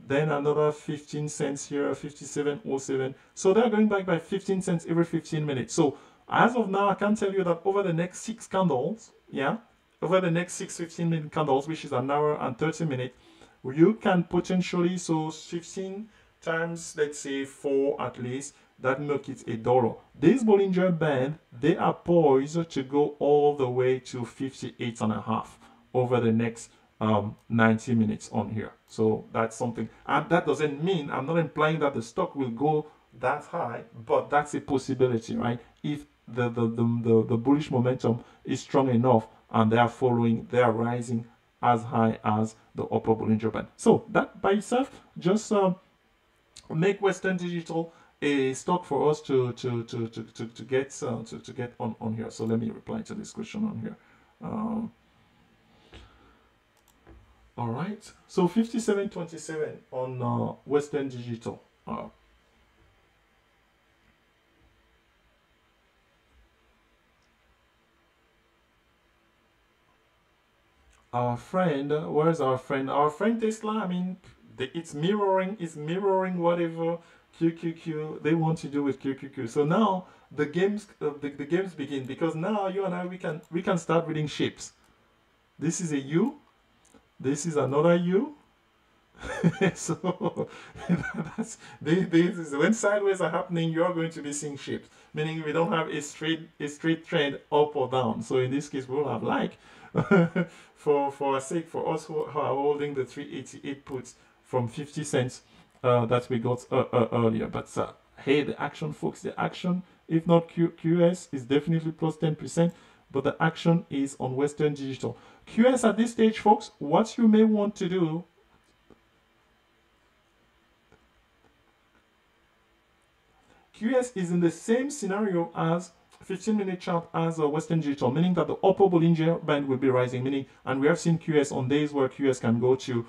then another 15 cents here 5707 so they're going back by 15 cents every 15 minutes. So as of now i can tell you that over the next six candles yeah over the next six 15 minute candles which is an hour and 30 minutes you can potentially so 15 times let's say four at least that make it a dollar. This bollinger band they are poised to go all the way to 58 and a half over the next um, 90 minutes on here. So that's something. And that doesn't mean, I'm not implying that the stock will go that high, but that's a possibility, right? If the, the, the, the, the bullish momentum is strong enough and they are following, they are rising as high as the upper Bollinger Band. So that by itself, just um, make Western Digital a stock for us to to to to to, to get uh, to, to get on on here. So let me reply to this question on here. Um, all right. So 5727 on uh, Western Digital. Uh, our friend, where's our friend? Our friend Tesla, I mean, it's mirroring, it's mirroring whatever QQQ they want to do with QQQ. So now the games, uh, the, the games begin because now you and I, we can, we can start reading shapes. This is a U, this is another U. so that's this, this is when sideways are happening, you're going to be seeing shapes. Meaning we don't have a straight a straight trend up or down. So in this case, we'll have like for for our sake for us who are holding the 388 puts from 50 cents uh, that we got uh, uh, earlier. But uh, hey, the action, folks, the action, if not Q QS, is definitely plus 10%, but the action is on Western Digital. QS at this stage, folks, what you may want to do QS is in the same scenario as 15 minute chart as a Western Digital, meaning that the upper Bollinger Band will be rising, meaning, and we have seen QS on days where QS can go to,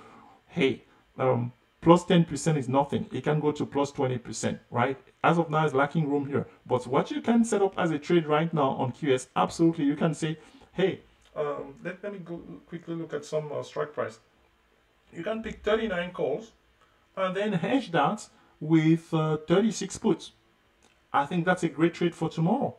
hey, um, plus 10% is nothing. It can go to plus 20%, right? As of now, it's lacking room here. But what you can set up as a trade right now on QS, absolutely, you can say, hey, um, let, let me go quickly look at some uh, strike price. You can pick 39 calls and then hedge that with uh, 36 puts. I think that's a great trade for tomorrow.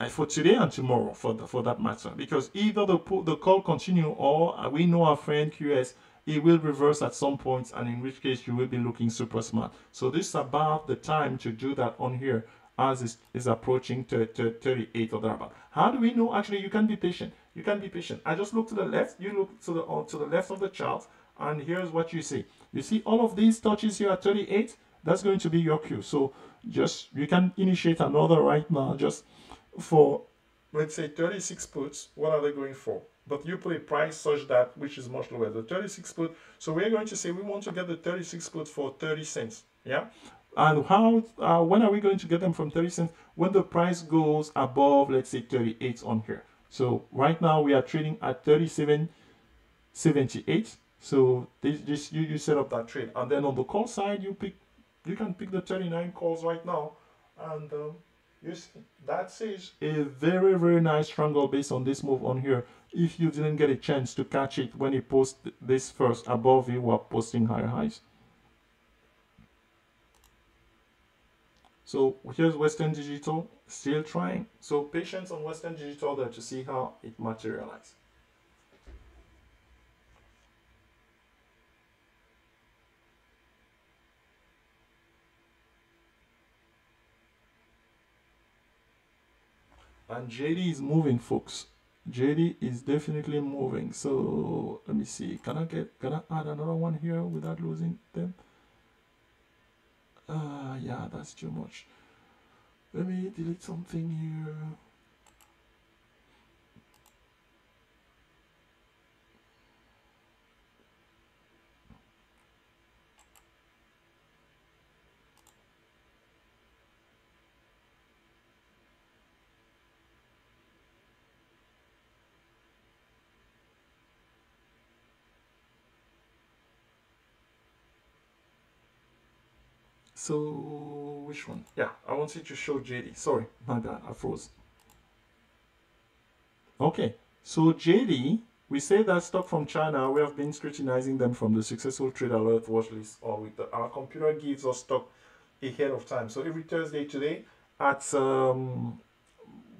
And for today and tomorrow, for the, for that matter, because either the the call continue or we know our friend QS it will reverse at some points, point and in which case you will be looking super smart so this is about the time to do that on here as is, is approaching to, to 38 or thereabout how do we know actually you can be patient you can be patient. I just look to the left, you look to the, uh, to the left of the chart, and here's what you see. You see all of these touches here at 38, that's going to be your cue. So just, you can initiate another right now, just for, let's say 36 puts, what are they going for? But you put a price such that, which is much lower, the 36 put. So we're going to say we want to get the 36 put for 30 cents, yeah? And how, uh, when are we going to get them from 30 cents? When the price goes above, let's say 38 on here. So right now we are trading at 37.78. So this just you, you set up that trade. And then on the call side, you pick you can pick the 39 calls right now. And um, you see, that says a very, very nice triangle based on this move on here. If you didn't get a chance to catch it when you post this first above you were posting higher highs. So here's Western Digital still trying. So patience on Western Digital there to see how it materializes. And JD is moving, folks. JD is definitely moving. So let me see. Can I get can I add another one here without losing them? Uh, yeah, that's too much. let me delete something here. So which one? Yeah, I wanted to show JD. Sorry, my bad, I froze. Okay, so JD, we say that stock from China, we have been scrutinizing them from the successful trade alert watch list or with the, our computer gives us stock ahead of time. So every Thursday today at um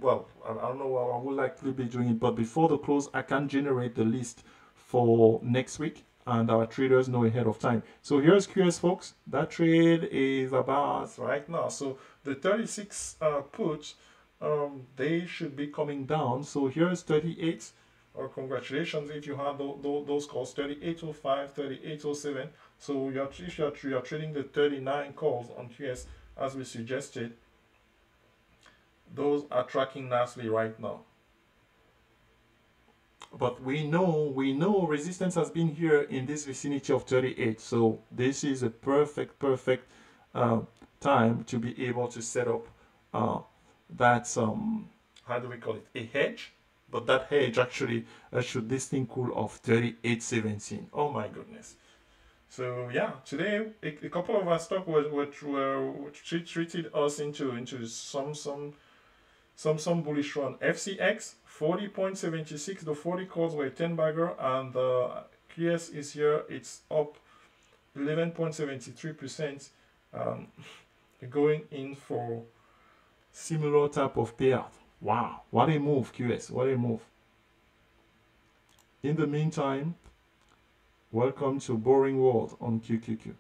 well, I, I don't know why I would likely be doing it, but before the close, I can generate the list for next week and our traders know ahead of time. So here's QS folks, that trade is about right now. So the 36 uh, puts, um, they should be coming down. So here's 38. Or uh, congratulations if you have those, those calls 3805, 3807. So you're, if you're, you're trading the 39 calls on QS as we suggested, those are tracking nicely right now but we know we know resistance has been here in this vicinity of 38 so this is a perfect perfect uh, time to be able to set up uh, that um how do we call it? A hedge? But that hedge actually uh, should this thing cool off 38.17 oh my goodness. So yeah today a, a couple of our stock were, were, were, were treated us into into some some some some bullish run. FCX 40.76 the 40 calls were 10 bagger and the QS is here it's up 11.73 percent um, going in for similar type of payout. Wow what a move QS what a move. In the meantime welcome to boring world on QQQ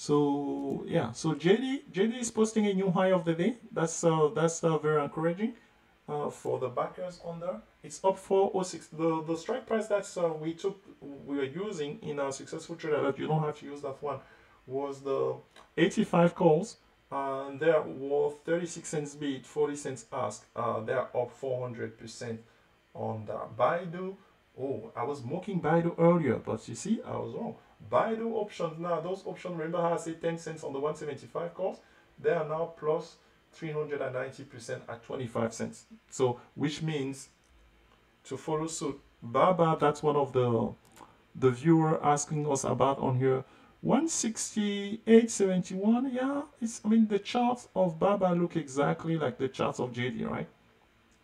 So yeah, so JD JD is posting a new high of the day. That's uh, that's uh, very encouraging uh, for the backers on there. It's up 406. The the strike price that uh, we took we are using in our successful trade that You don't have to use that one. Was the 85 calls and they're worth 36 cents bid, 40 cents ask. Uh, they're up 400 percent on that. Baidu. Oh, I was mocking Baidu earlier, but you see, I was wrong. Baidu options now, those options, remember how I said 10 cents on the 175 calls? They are now plus 390% at 25 cents. So, which means to follow suit, Baba, that's one of the the viewer asking us about on here. 168.71, yeah, it's, I mean, the charts of Baba look exactly like the charts of JD, right?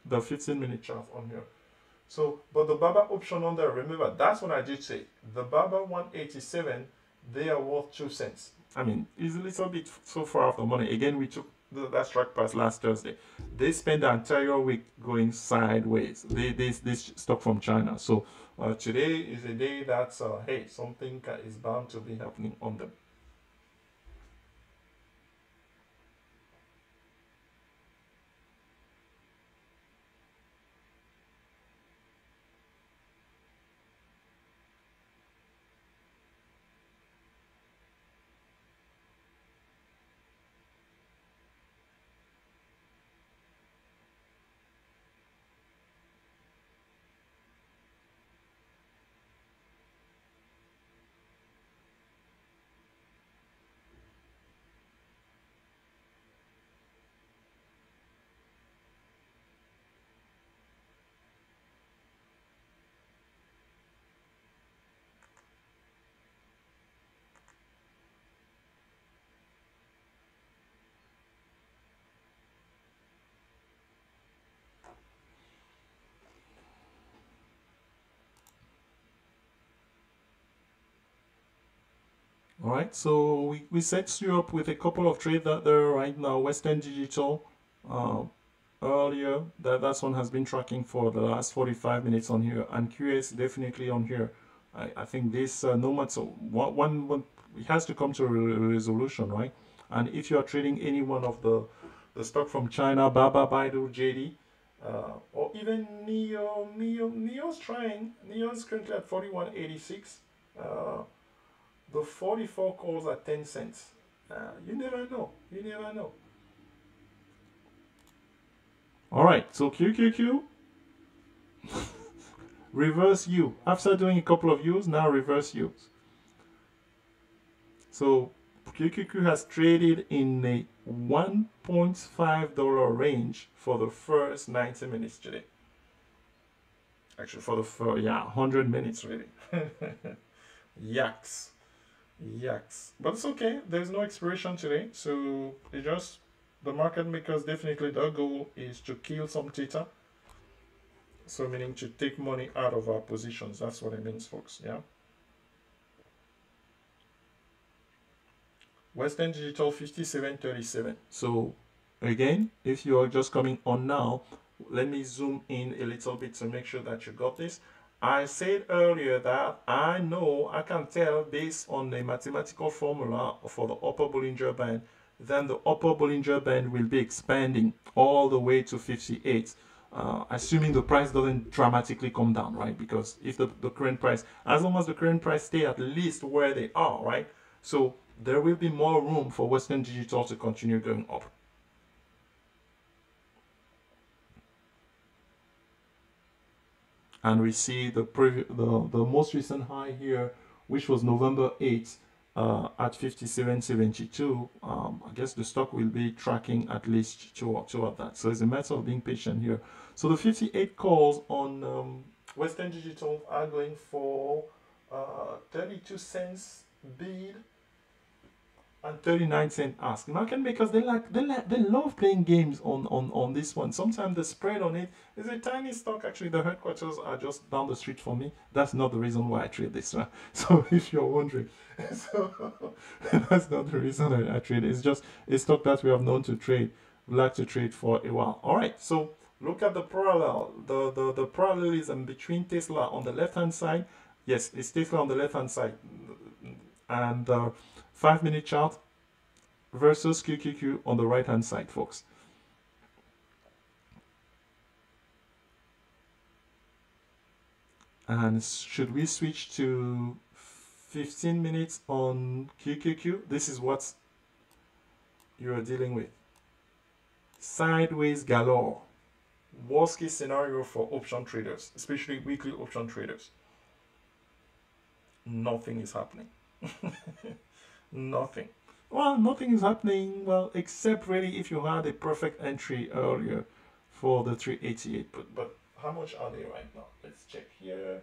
The 15 minute chart on here. So, but the Baba option on there, remember, that's what I did say. The Baba 187, they are worth 2 cents. I mean, it's a little bit so far off the money. Again, we took the, that strike price last Thursday. They spent the entire week going sideways. They, they, this stock from China. So uh, today is a day that's, uh, hey, something is bound to be happening on them. All right, so we, we set you up with a couple of trades that there right now. Western Digital, uh, earlier, that, that one has been tracking for the last 45 minutes on here. And QS definitely on here. I, I think this, uh, no matter, one, one, one, it has to come to a resolution, right? And if you are trading any one of the, the stock from China, Baba, Baidu, JD, uh, or even NIO, NIO, NIO's trying. NIO's currently at 41.86. Uh, the 44 calls at 10 cents. Uh, you never know. You never know. All right, so QQQ, reverse U. After doing a couple of U's, now reverse U's. So QQQ has traded in a $1.5 range for the first 90 minutes today. Actually, for the first, yeah, 100 minutes really. Yaks. Yaks. But it's okay. There's no expiration today. So it just, the market makers definitely, their goal is to kill some theta. So meaning to take money out of our positions. That's what it means, folks. Yeah. Western Digital 5737. So again, if you are just coming on now, let me zoom in a little bit to make sure that you got this. I said earlier that I know, I can tell based on the mathematical formula for the upper Bollinger Band, then the upper Bollinger Band will be expanding all the way to 58. Uh, assuming the price doesn't dramatically come down, right? Because if the, the current price, as long as the current price stay at least where they are, right? So there will be more room for Western Digital to continue going up. And we see the, the, the most recent high here, which was November 8th uh, at 57.72. Um, I guess the stock will be tracking at least toward, toward that. So it's a matter of being patient here. So the 58 calls on um, Western Digital are going for uh, 32 cents bid and 39 cent ask. Market makers they like they like they love playing games on on on this one. Sometimes the spread on it is a tiny stock. Actually, the headquarters are just down the street for me. That's not the reason why I trade this. Right? So if you're wondering, so that's not the reason I, I trade. It's just a stock that we have known to trade. Like to trade for a while. All right, so look at the parallel. The the the parallelism between Tesla on the left hand side. Yes, it's Tesla on the left hand side, and. Uh, 5 minute chart versus QQQ on the right hand side, folks. And should we switch to 15 minutes on QQQ? This is what you are dealing with. Sideways galore. Worst case scenario for option traders, especially weekly option traders. Nothing is happening. Nothing. Well, nothing is happening, well, except really if you had a perfect entry earlier for the 388. But, but how much are they right now? Let's check here.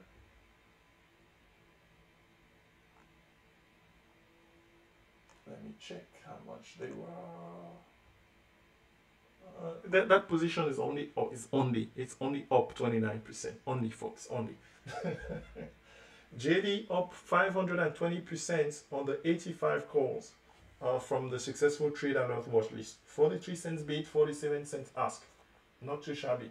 Let me check how much they were. Uh, that, that position is only oh, is only it's only up 29% only folks only JD up 520% on the 85 calls uh, from the successful trade alert watch list. 43 cents bid, 47 cents ask. Not too shabby.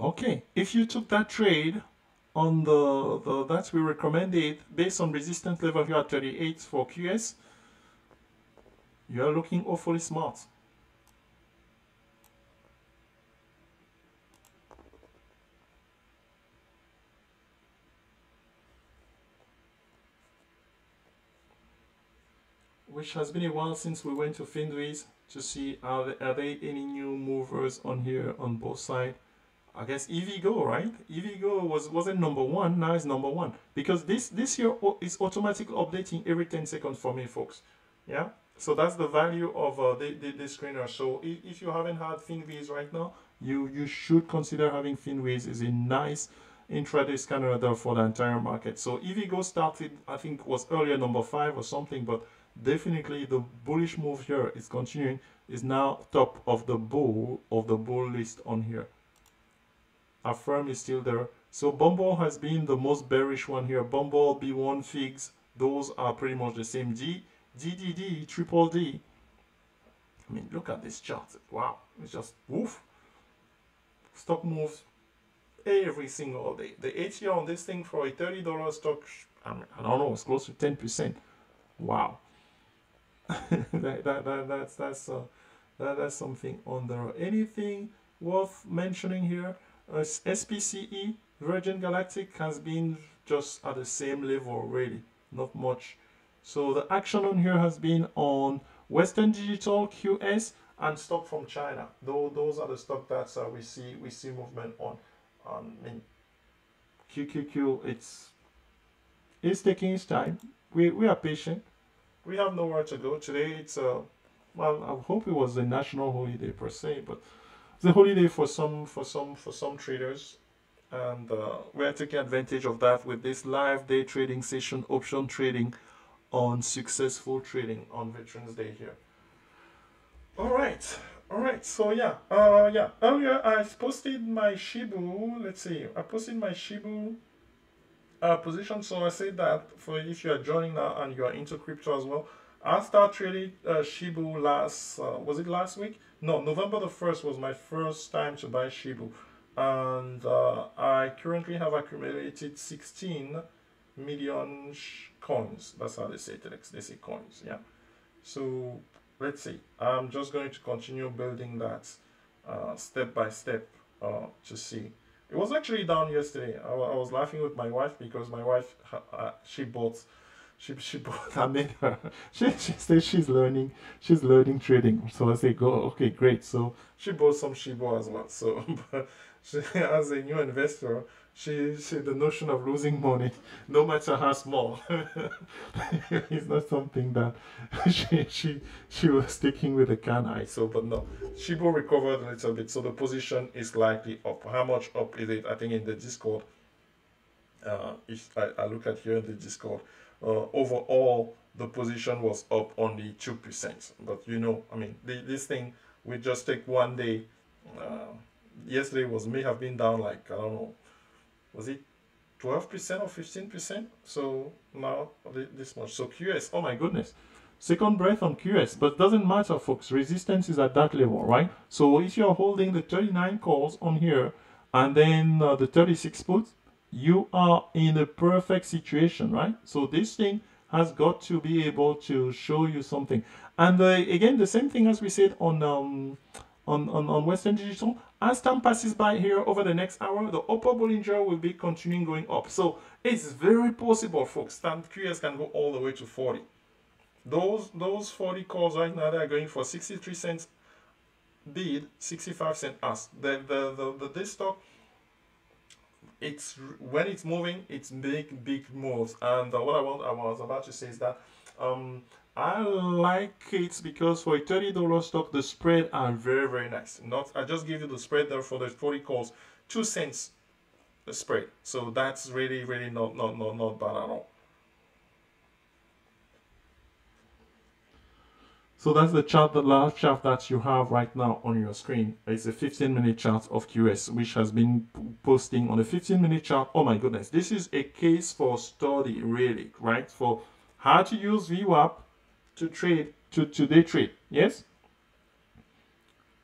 Okay, if you took that trade on the, the that we recommended based on resistance level here at 38 for QS, you are looking awfully smart. Which has been a while since we went to Finviz to see are are there any new movers on here on both sides. I guess EVgo, right? EVgo was wasn't number one, now it's number one because this this year is automatically updating every 10 seconds for me, folks. Yeah, so that's the value of uh, the, the, the screener. So if, if you haven't had Finviz right now, you you should consider having Finviz. is a nice intraday scanner there for the entire market. So EVgo started, I think was earlier number five or something, but definitely the bullish move here is continuing, is now top of the bull of the bull list on here. Affirm is still there. So Bumble has been the most bearish one here. Bumble, B1, Figs, those are pretty much the same. D, GDD, Triple D. I mean, look at this chart. Wow, it's just woof. Stock moves every single day. The ATR on this thing for a $30 stock, I, mean, I don't know, it's close to 10%. Wow. that, that, that, that's, that's, uh, that, that's something on there. Anything worth mentioning here? SPCE, Virgin Galactic, has been just at the same level already. Not much. So the action on here has been on Western Digital, QS, and stock from China. Though those are the stock that uh, we see we see movement on. Um, I mean, QQQ, it's it's taking its time. We we are patient. We have nowhere to go today. It's a uh, well, I hope it was a national holiday per se, but it's a holiday for some for some for some traders, and uh, we are taking advantage of that with this live day trading session, option trading on successful trading on Veterans Day here. All right, all right. So yeah, uh, yeah. Earlier I posted my Shibu. Let's see. I posted my Shibu uh, position. So I said that for if you are joining now and you are into crypto as well, I started trading uh, Shibu last. Uh, was it last week? No, November the first was my first time to buy Shibu, and uh, I currently have accumulated sixteen million coins. That's how they say it. They say coins. Yeah. So let's see i'm just going to continue building that uh, step by step uh, to see it was actually down yesterday I, I was laughing with my wife because my wife uh, she bought she, she bought I made her she, she says she's learning she's learning trading so I say go okay great so she bought some Shiba as well so she, as a new investor she, she the notion of losing money, no matter how small, is not something that she she she was sticking with a can eye. So, but no, Shibo recovered a little bit, so the position is likely up. How much up is it? I think in the Discord. Uh, if I, I look at here in the Discord, uh, overall the position was up only two percent. But you know, I mean, the, this thing we just take one day. Uh, yesterday was may have been down like I don't know was it 12% or 15%? So now this much. So QS, oh my goodness. Second breath on QS, but doesn't matter folks, resistance is at that level, right? So if you're holding the 39 calls on here and then uh, the 36 puts, you are in a perfect situation, right? So this thing has got to be able to show you something. And uh, again, the same thing as we said on um, on, on, on Western Digital. As time passes by here over the next hour, the upper Bollinger will be continuing going up. So it's very possible, folks, that QS can go all the way to 40. Those those 40 calls right now, they're going for 63 cents bid, 65 cent ask. The, the, the, the this stock, it's when it's moving, it's big, big moves. And uh, what I want, I was about to say is that um, I like it because for a $30 stock, the spread are very, very nice. Not I just give you the spread there for the 40 calls, two cents the spread. So that's really, really not, not, not, not bad at all. So that's the chart, the last chart that you have right now on your screen. It's a 15 minute chart of QS, which has been posting on a 15 minute chart. Oh my goodness, this is a case for study, really, right? For how to use VWAP to trade, to, to day trade. Yes?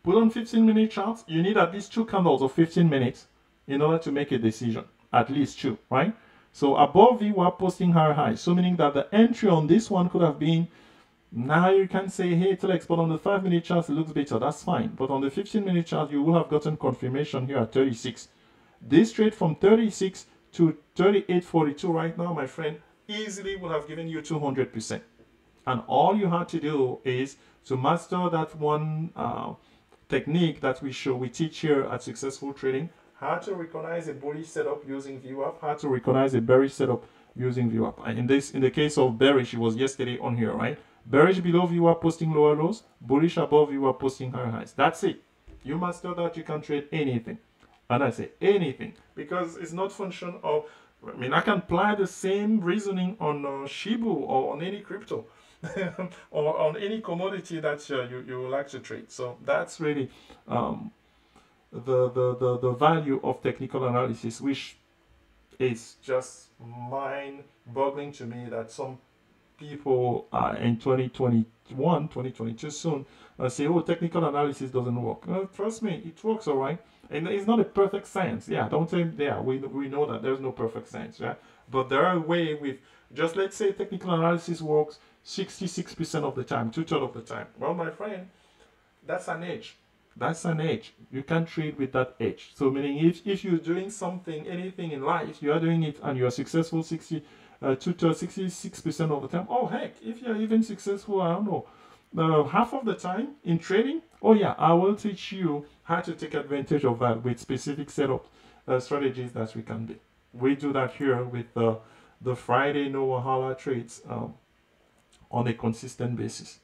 Put on 15 minute charts. You need at least two candles of 15 minutes in order to make a decision. At least two, right? So above VWAP posting higher high, So meaning that the entry on this one could have been now you can say, hey, Telex, but on the 5 minute chart, it looks better. That's fine. But on the 15 minute chart, you will have gotten confirmation here at 36. This trade from 36 to 38.42 right now, my friend, easily would have given you 200%. And all you had to do is to master that one uh, technique that we show, we teach here at Successful Trading, how to recognize a bullish setup using VWAP, how to recognize a bearish setup using VWAP. And in this, in the case of bearish, it was yesterday on here, right? Bearish below you are posting lower lows, bullish above you are posting higher highs. That's it. You must know that, you can trade anything. And I say anything because it's not function of. I mean, I can apply the same reasoning on uh, Shibu or on any crypto. or on any commodity that uh, you, you like to trade. So that's really um, the, the, the, the value of technical analysis, which is just mind boggling to me that some people uh, in 2021, 2022 soon uh, say, oh, technical analysis doesn't work. Uh, trust me, it works all right. And it's not a perfect science. Yeah, don't say, yeah, we, we know that there's no perfect science, yeah. But there are ways with, just let's say technical analysis works 66% of the time, two-thirds of the time. Well, my friend, that's an edge. That's an edge. You can trade with that edge. So meaning if, if you're doing something, anything in life, you are doing it and you're successful 60, uh, two-thirds, 66% of the time. Oh, heck, if you're even successful, I don't know, uh, half of the time in trading, oh yeah, I will teach you how to take advantage of that with specific setup uh, strategies that we can do. We do that here with uh, the Friday No Wahala trades. Um, on a consistent basis.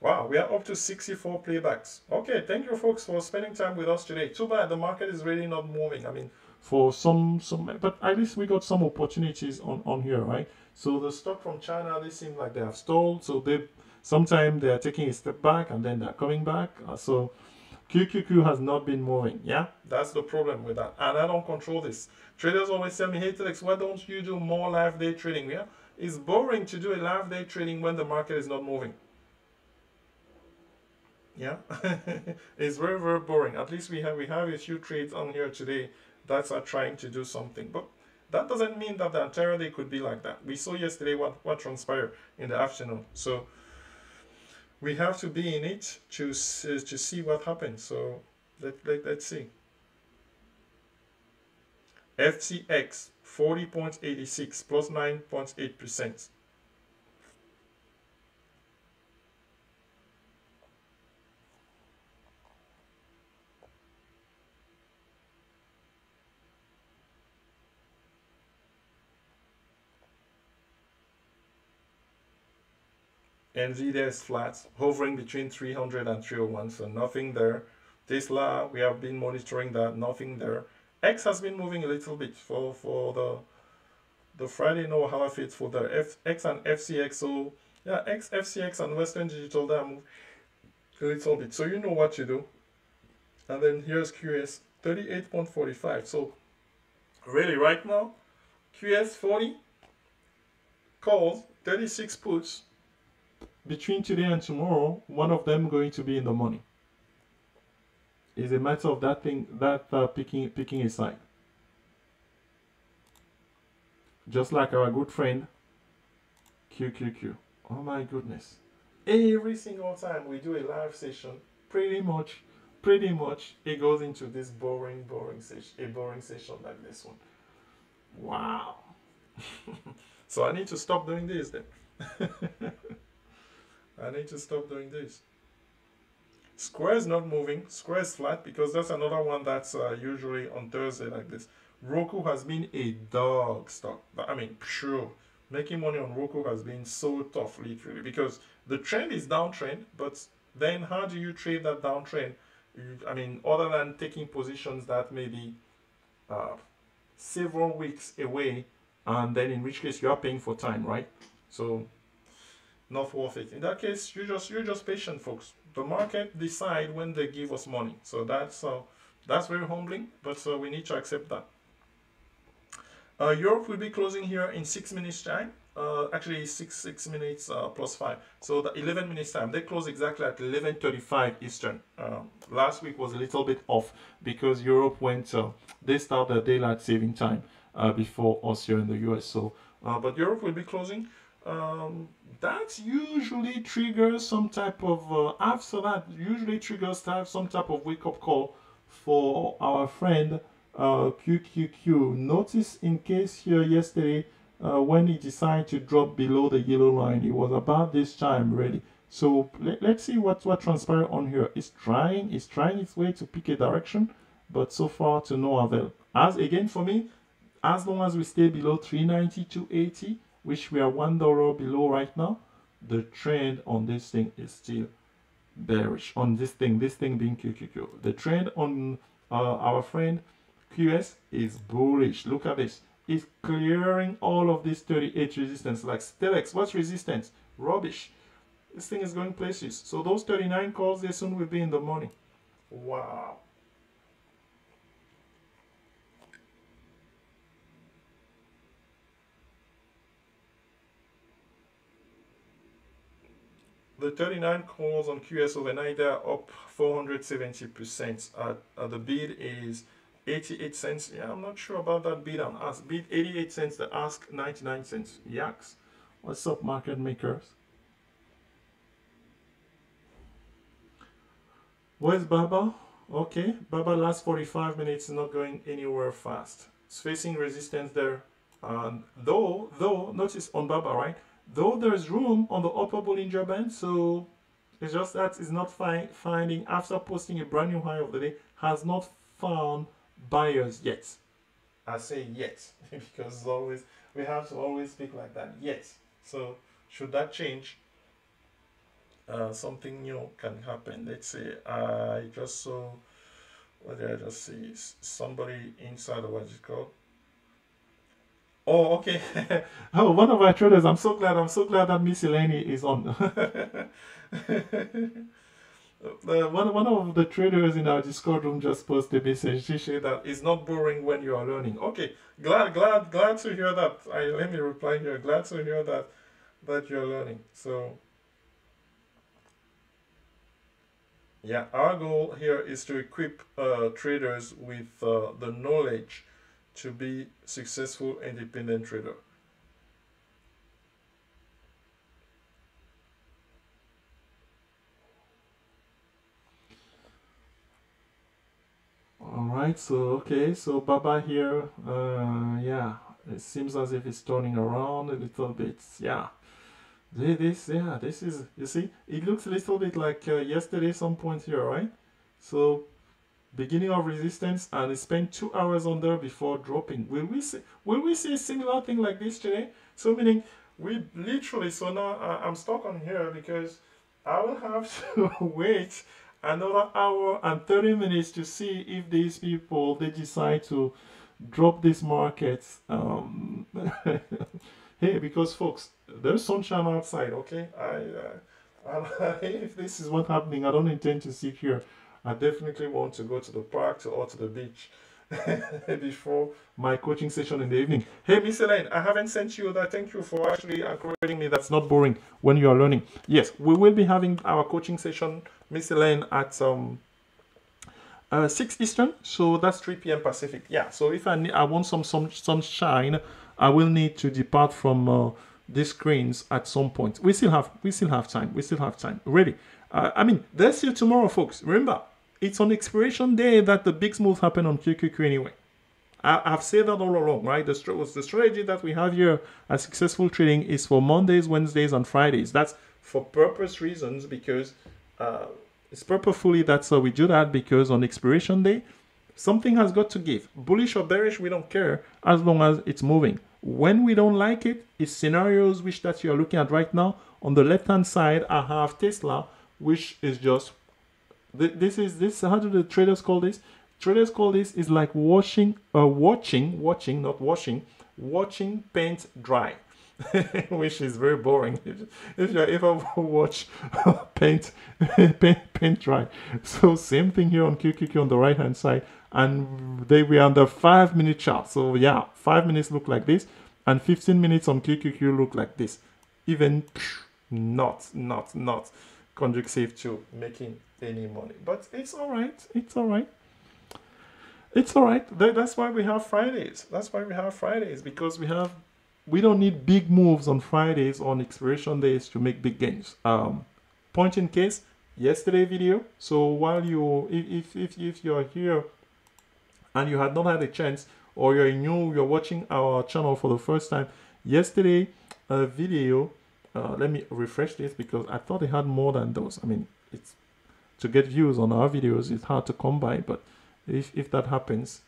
Wow, we are up to 64 playbacks. Okay, thank you folks for spending time with us today. Too bad the market is really not moving. I mean, for some, some, but at least we got some opportunities on, on here, right? So the stock from China, they seem like they have stalled. So they, sometimes they are taking a step back and then they're coming back. Uh, so QQQ has not been moving. Yeah, that's the problem with that. And I don't control this. Traders always tell me, hey Telex, why don't you do more live day trading? Yeah, it's boring to do a live day trading when the market is not moving. Yeah, it's very very boring. At least we have we have a few trades on here today that are trying to do something, but that doesn't mean that the entire day could be like that. We saw yesterday what what transpired in the afternoon. So we have to be in it to to see what happens. So let, let let's see. FCX 40.86 plus 9.8%. NVIDIA is flat, hovering between 300 and 301, so nothing there. Tesla, we have been monitoring that, nothing there. X has been moving a little bit for, for the the Friday no how fit for the F, X and FCX. So yeah, X, FCX and Western Digital they move a little bit. So you know what to do. And then here's QS 38.45. So really right now, QS 40 calls 36 puts between today and tomorrow, one of them going to be in the money. It's a matter of that thing, that uh, picking, picking a side. Just like our good friend QQQ. Oh my goodness. Every single time we do a live session, pretty much, pretty much, it goes into this boring, boring session, a boring session like this one. Wow. so I need to stop doing this then. I need to stop doing this. Square is not moving. Square is flat because that's another one that's uh, usually on Thursday like this. Roku has been a dog stock. I mean, sure, making money on Roku has been so tough literally because the trend is downtrend, but then how do you trade that downtrend? I mean, other than taking positions that may be uh, several weeks away, and then in which case you are paying for time, right? So not worth it. In that case, you just you're just patient, folks. The market decide when they give us money. So that's uh, that's very humbling, but uh, we need to accept that. Uh, Europe will be closing here in six minutes time. Uh, actually, six six minutes uh, plus five. So the 11 minutes time. They close exactly at 11:35 Eastern. Um, last week was a little bit off because Europe went. Uh, they the daylight saving time uh, before us here in the US. So, but Europe will be closing um, that usually triggers some type of uh, after that usually triggers have some type of wake up call for our friend uh, QQQ. Notice in case here yesterday uh, when he decided to drop below the yellow line, it was about this time really. So let, let's see what what transpired on here. It's trying, it's trying its way to pick a direction, but so far to no avail. As again for me, as long as we stay below 390 to 80 which we are one dollar below right now the trend on this thing is still bearish on this thing, this thing being QQQ. The trend on uh, our friend QS is bullish. Look at this. It's clearing all of these 38 resistance like Stellex. What's resistance? Rubbish. This thing is going places. So those 39 calls, they soon will be in the money. Wow. The 39 calls on QS overnight are up 470%. Uh, uh, the bid is 88 cents. Yeah, I'm not sure about that bid on ask. Bid 88 cents, the ask 99 cents. Yaks. What's up, market makers? Where's Baba? Okay, Baba last 45 minutes not going anywhere fast. It's facing resistance there. And though, though, notice on Baba, right? Though there's room on the upper Bollinger Band, so it's just that it's not fi finding, after posting a brand new high of the day, has not found buyers yet. I say yet, because always we have to always speak like that, yet. So should that change, uh, something new can happen. Let's say I just saw, what did I just see? Somebody inside what is called Oh, okay. oh, one of our traders. I'm so glad. I'm so glad that Miss Eleni is on. uh, one, one of the traders in our Discord room just posted a message. She said that it's not boring when you are learning. Okay, glad, glad, glad to hear that. I let me reply here. Glad to hear that that you're learning. So, yeah, our goal here is to equip uh, traders with uh, the knowledge to be successful independent trader. All right, so okay, so Baba here, uh, yeah, it seems as if it's turning around a little bit. Yeah, this, yeah, this is, you see, it looks a little bit like uh, yesterday some point here, right? So beginning of resistance and it spent two hours on there before dropping. Will we see will we see a similar thing like this today? So meaning we literally so now uh, I'm stuck on here because I will have to wait another hour and 30 minutes to see if these people they decide to drop this market um hey because folks there's sunshine outside okay i uh, if this is what happening i don't intend to sit here I definitely want to go to the park or to the beach before my coaching session in the evening. Hey, Miss Elaine, I haven't sent you that. Thank you for actually encouraging me. That's not boring when you are learning. Yes, we will be having our coaching session, Miss Elaine, at um, uh, 6 Eastern. So that's 3 p.m. Pacific. Yeah, so if I, need, I want some, some sunshine, I will need to depart from uh, these screens at some point. We still have we still have time. We still have time. Ready? Uh, I mean, that's you tomorrow, folks. Remember, it's on expiration day that the big moves happen on QQQ anyway. I, have said that all along, right? The, the strategy that we have here at Successful Trading is for Mondays, Wednesdays, and Fridays. That's for purpose reasons because uh, it's purposefully that's how we do that because on expiration day, something has got to give. Bullish or bearish, we don't care as long as it's moving. When we don't like it, it's scenarios which that you're looking at right now. On the left-hand side, I have Tesla, which is just this is this how do the traders call this? Traders call this is like washing uh watching watching not washing watching paint dry which is very boring. If, if you ever watch paint paint paint dry. So same thing here on QQQ on the right hand side and they were on the five minute chart. So yeah five minutes look like this and 15 minutes on QQQ look like this. Even not not not conducive to making any money. But it's all right. It's all right. It's all right. That's why we have Fridays. That's why we have Fridays because we have we don't need big moves on Fridays on expiration days to make big gains. Um, point in case, yesterday video. So while you if if if you're here and you had not had a chance or you're new, you're watching our channel for the first time, yesterday a video. Uh, let me refresh this because I thought it had more than those. I mean, it's to get views on our videos it's hard to come by but if, if that happens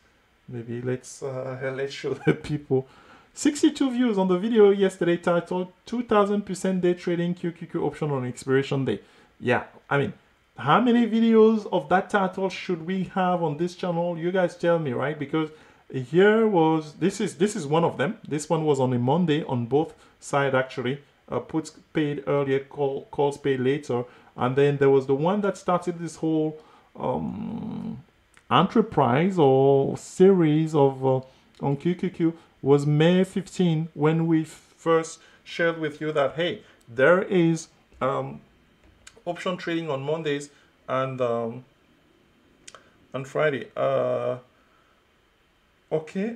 maybe let's uh, let's show the people 62 views on the video yesterday titled 2000% day trading QQQ option on expiration day yeah I mean how many videos of that title should we have on this channel? You guys tell me, right? Because here was this is this is one of them. This one was on a Monday on both side actually. Uh, puts paid earlier, call, calls paid later, and then there was the one that started this whole um, enterprise or series of uh, on QQQ was May 15 when we first shared with you that hey there is um, option trading on Mondays and um, on Friday. Uh, okay,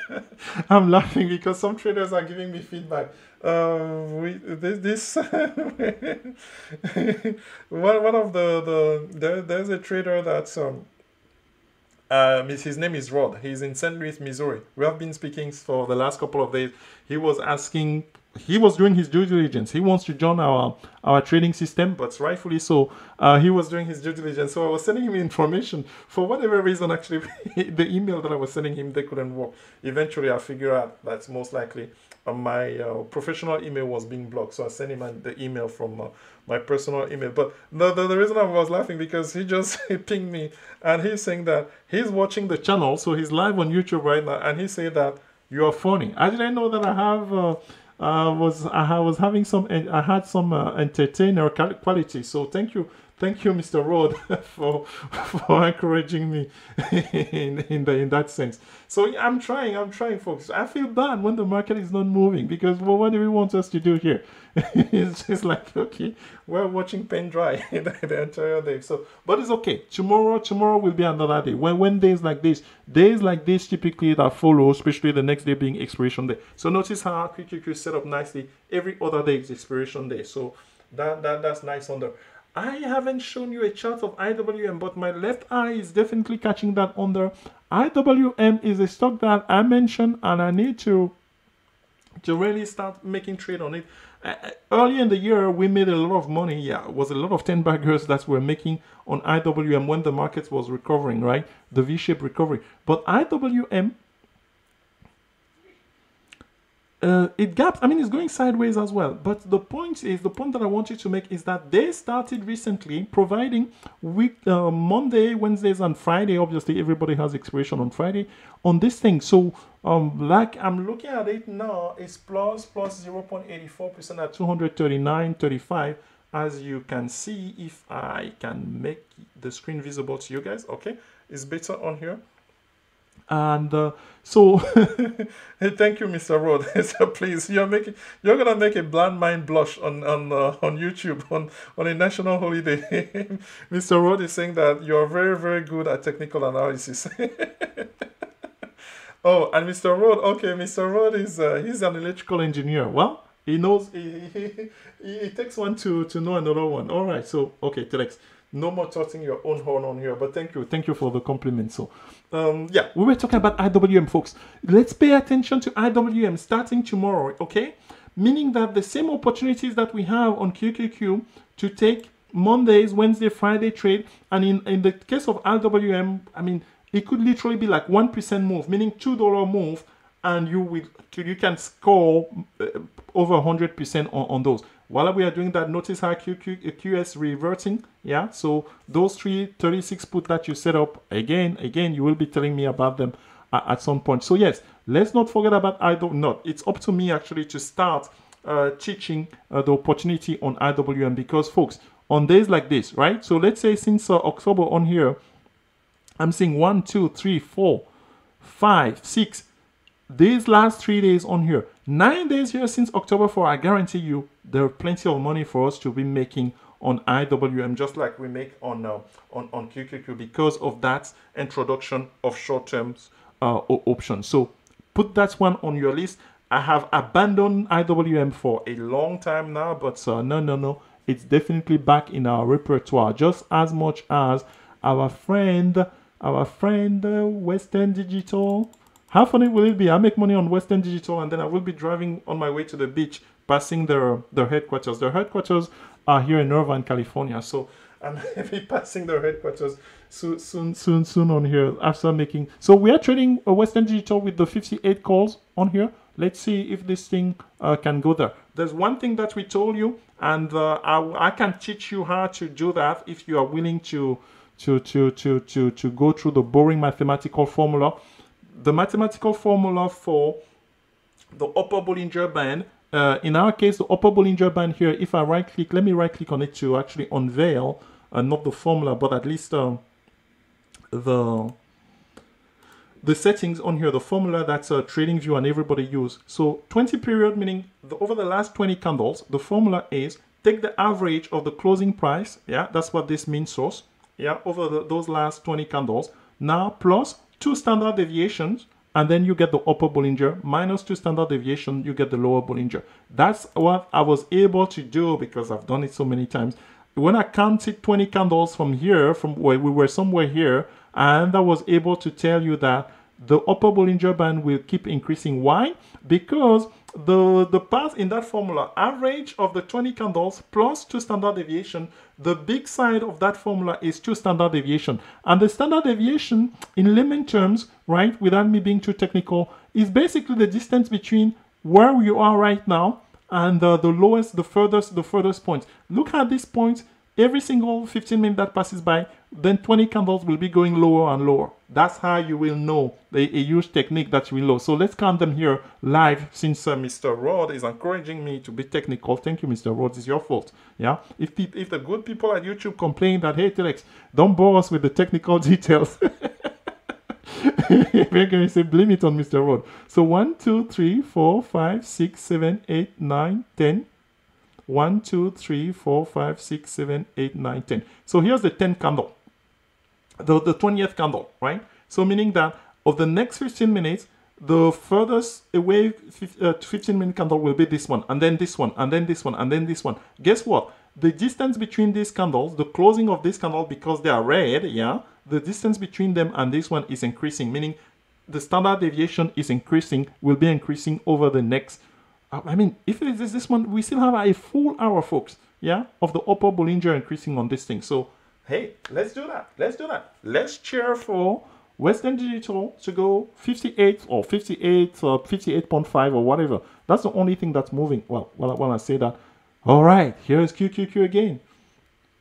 I'm laughing because some traders are giving me feedback. Uh, we this, this one one of the the there, there's a trader that's um. Um, his name is Rod. He's in St. Louis, Missouri. We have been speaking for the last couple of days. He was asking he was doing his due diligence. He wants to join our our trading system, but rightfully so, uh, he was doing his due diligence. So I was sending him information for whatever reason. Actually, the email that I was sending him they couldn't work. Eventually, I figured out that's most likely uh, my uh, professional email was being blocked. So I sent him the email from uh, my personal email. But the, the, the reason I was laughing because he just pinged me and he's saying that he's watching the channel, so he's live on YouTube right now, and he said that you are funny. I didn't know that I have uh, was I was having some I had some uh, entertainer quality. So thank you, thank you, Mr. Rod, for for encouraging me in in, the, in that sense. So I'm trying, I'm trying, folks. I feel bad when the market is not moving because well, what do we want us to do here? it's just like okay, we're watching pen dry the, the, entire day. So, but it's okay. Tomorrow, tomorrow will be another day. When when days like this, days like this typically that follow, especially the next day being expiration day. So notice how QQQ set up nicely. Every other day is expiration day. So that that that's nice on there. I haven't shown you a chart of IWM, but my left eye is definitely catching that under. IWM is a stock that I mentioned, and I need to to really start making trade on it. Uh, uh early in the year, we made a lot of money. Yeah, it was a lot of 10 baggers that were making on IWM when the market was recovering, right? The V-shaped recovery. But IWM uh, it gaps. I mean, it's going sideways as well. But the point is, the point that I want you to make is that they started recently providing week uh, Monday, Wednesdays, and Friday. Obviously, everybody has expiration on Friday on this thing. So, um, like I'm looking at it now, it's plus plus 0.84 percent at 239.35. As you can see, if I can make the screen visible to you guys, okay, it's better on here and uh, so thank you mr rod please you're making you're gonna make a blind mind blush on on uh, on youtube on on a national holiday. Mr rod is saying that you're very very good at technical analysis. Oh and mr rod okay mr rod is uh, he's an electrical engineer. Well he knows he, he, he, takes one to to know another one. All right so okay telex no more tossing your own horn on here but thank you thank you for the compliment so um yeah. We were talking about iwm folks. Let's pay attention to iwm starting tomorrow okay? Meaning that the same opportunities that we have on qqq to take mondays wednesday friday trade and in in the case of iwm i mean it could literally be like one percent move meaning two dollar move and you will you can score uh, over 100% on, on those while we are doing that, notice how QQ, QS reverting. Yeah, so those three 36 put that you set up, again, again, you will be telling me about them at, at some point. So yes, let's not forget about IW. Not, it's up to me actually to start uh, teaching uh, the opportunity on IWM because folks, on days like this, right? So let's say since uh, October on here, I'm seeing one, two, three, four, five, six. These last three days on here, nine days here since October 4, I guarantee you there are plenty of money for us to be making on IWM just like we make on uh, on on QQQ because of that introduction of short-term uh, options. So put that one on your list. I have abandoned IWM for a long time now, but uh, no, no, no, it's definitely back in our repertoire just as much as our friend, our friend uh, Western Digital. How funny will it be? I make money on Western Digital and then I will be driving on my way to the beach passing their their headquarters. Their headquarters are here in Irvine, California. So I'm be passing their headquarters soon, soon, soon, soon on here after making. So we are trading a Western Digital with the 58 calls on here. Let's see if this thing uh, can go there. There's one thing that we told you and uh, I, I can teach you how to do that if you are willing to to to to to to go through the boring mathematical formula the mathematical formula for the upper Bollinger Band uh, in our case the upper Bollinger Band here if I right click let me right click on it to actually unveil uh, not the formula but at least um, the the settings on here, the formula that uh, TradingView and everybody use. So 20 period meaning the, over the last 20 candles, the formula is take the average of the closing price. Yeah, that's what this means source. Yeah, over the, those last 20 candles. Now plus two standard deviations and then you get the upper Bollinger minus two standard deviation, you get the lower Bollinger. That's what I was able to do because I've done it so many times. When I counted 20 candles from here, from where we were somewhere here, and I was able to tell you that the upper Bollinger Band will keep increasing. Why? Because the, the path in that formula, average of the 20 candles plus two standard deviation, the big side of that formula is two standard deviation. And the standard deviation in layman terms, right, without me being too technical, is basically the distance between where you are right now and uh, the lowest, the furthest, the furthest point. Look at this point every single 15 minutes that passes by, then 20 candles will be going lower and lower. That's how you will know a, a huge technique that you will know. So let's count them here live since uh, Mr. Rod is encouraging me to be technical. Thank you, Mr. Rod. It's your fault. Yeah. If, if the good people at YouTube complain that, hey, Telex, don't bore us with the technical details. We're going to say blame it on Mr. Rod. So 1, 2, 3, 4, 5, 6, 7, 8, 9, 10, 1, 2, 3, 4, 5, 6, 7, 8, 9, 10. So here's the 10th candle, the, the 20th candle, right? So meaning that of the next 15 minutes, the furthest away uh, 15 minute candle will be this one, and then this one, and then this one, and then this one. Guess what? The distance between these candles, the closing of this candle, because they are red, yeah, the distance between them and this one is increasing, meaning the standard deviation is increasing, will be increasing over the next I mean, if it is this one, we still have a full hour, folks, yeah, of the upper Bollinger increasing on this thing. So, hey, let's do that. Let's do that. Let's cheer for Western Digital to go 58 or 58 uh, or 58.5 or whatever. That's the only thing that's moving. Well, when I, say that, all right, here's QQQ again.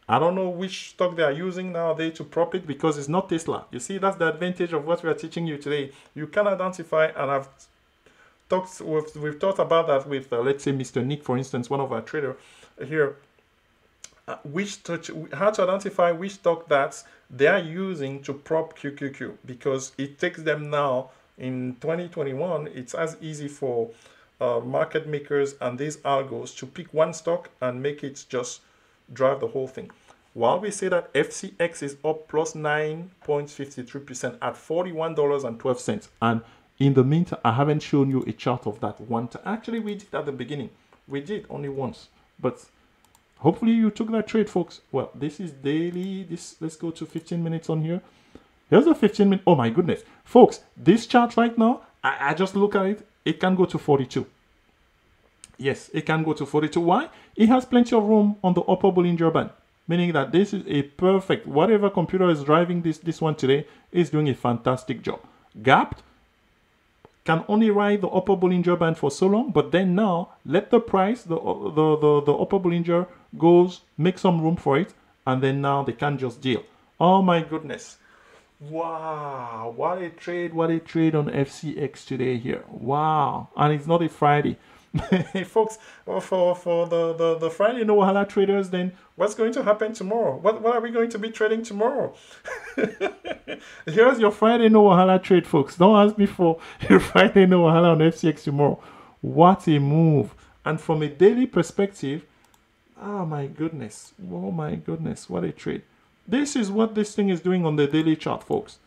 I don't know which stock they are using nowadays to prop it because it's not Tesla. You see, that's the advantage of what we are teaching you today. You can identify and have we've, we've talked about that with uh, let's say Mr. Nick, for instance, one of our trader here. Uh, which touch, how to identify which stock that they are using to prop QQQ because it takes them now in 2021. It's as easy for uh, market makers and these algos to pick one stock and make it just drive the whole thing. While we say that FCX is up plus 9.53% at $41.12 and in the meantime, I haven't shown you a chart of that one. Actually, we did at the beginning. We did only once. But hopefully you took that trade, folks. Well, this is daily. This Let's go to 15 minutes on here. Here's a 15 minute. Oh my goodness. Folks, this chart right now, I, I just look at it. It can go to 42. Yes, it can go to 42. Why? It has plenty of room on the upper Bollinger Band. Meaning that this is a perfect, whatever computer is driving this, this one today is doing a fantastic job. Gapped, can only ride the upper Bollinger Band for so long, but then now let the price, the, the, the, the upper Bollinger goes, make some room for it, and then now they can just deal. Oh my goodness. Wow, what a trade, what a trade on FCX today here. Wow, and it's not a Friday. hey folks, uh, for, for the, the, the Friday No Wahala traders, then what's going to happen tomorrow? What, what are we going to be trading tomorrow? Here's your Friday No Wahala trade, folks. Don't ask me for your Friday No Wahala on FCX tomorrow. What a move. And from a daily perspective, oh my goodness. Oh my goodness. What a trade. This is what this thing is doing on the daily chart, folks.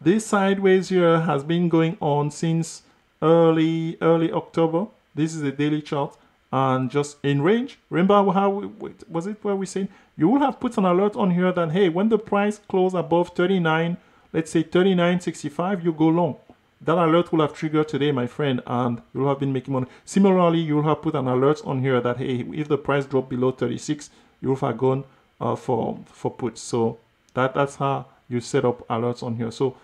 This sideways here has been going on since early early October. This is a daily chart and just in range. Remember how we, was it where we saying you will have put an alert on here that hey when the price close above 39, let's say 39.65, you go long. That alert will have triggered today, my friend, and you'll have been making money. Similarly, you'll have put an alert on here that hey, if the price drop below 36, you'll have gone uh, for for puts. So that that's how you set up alerts on here. So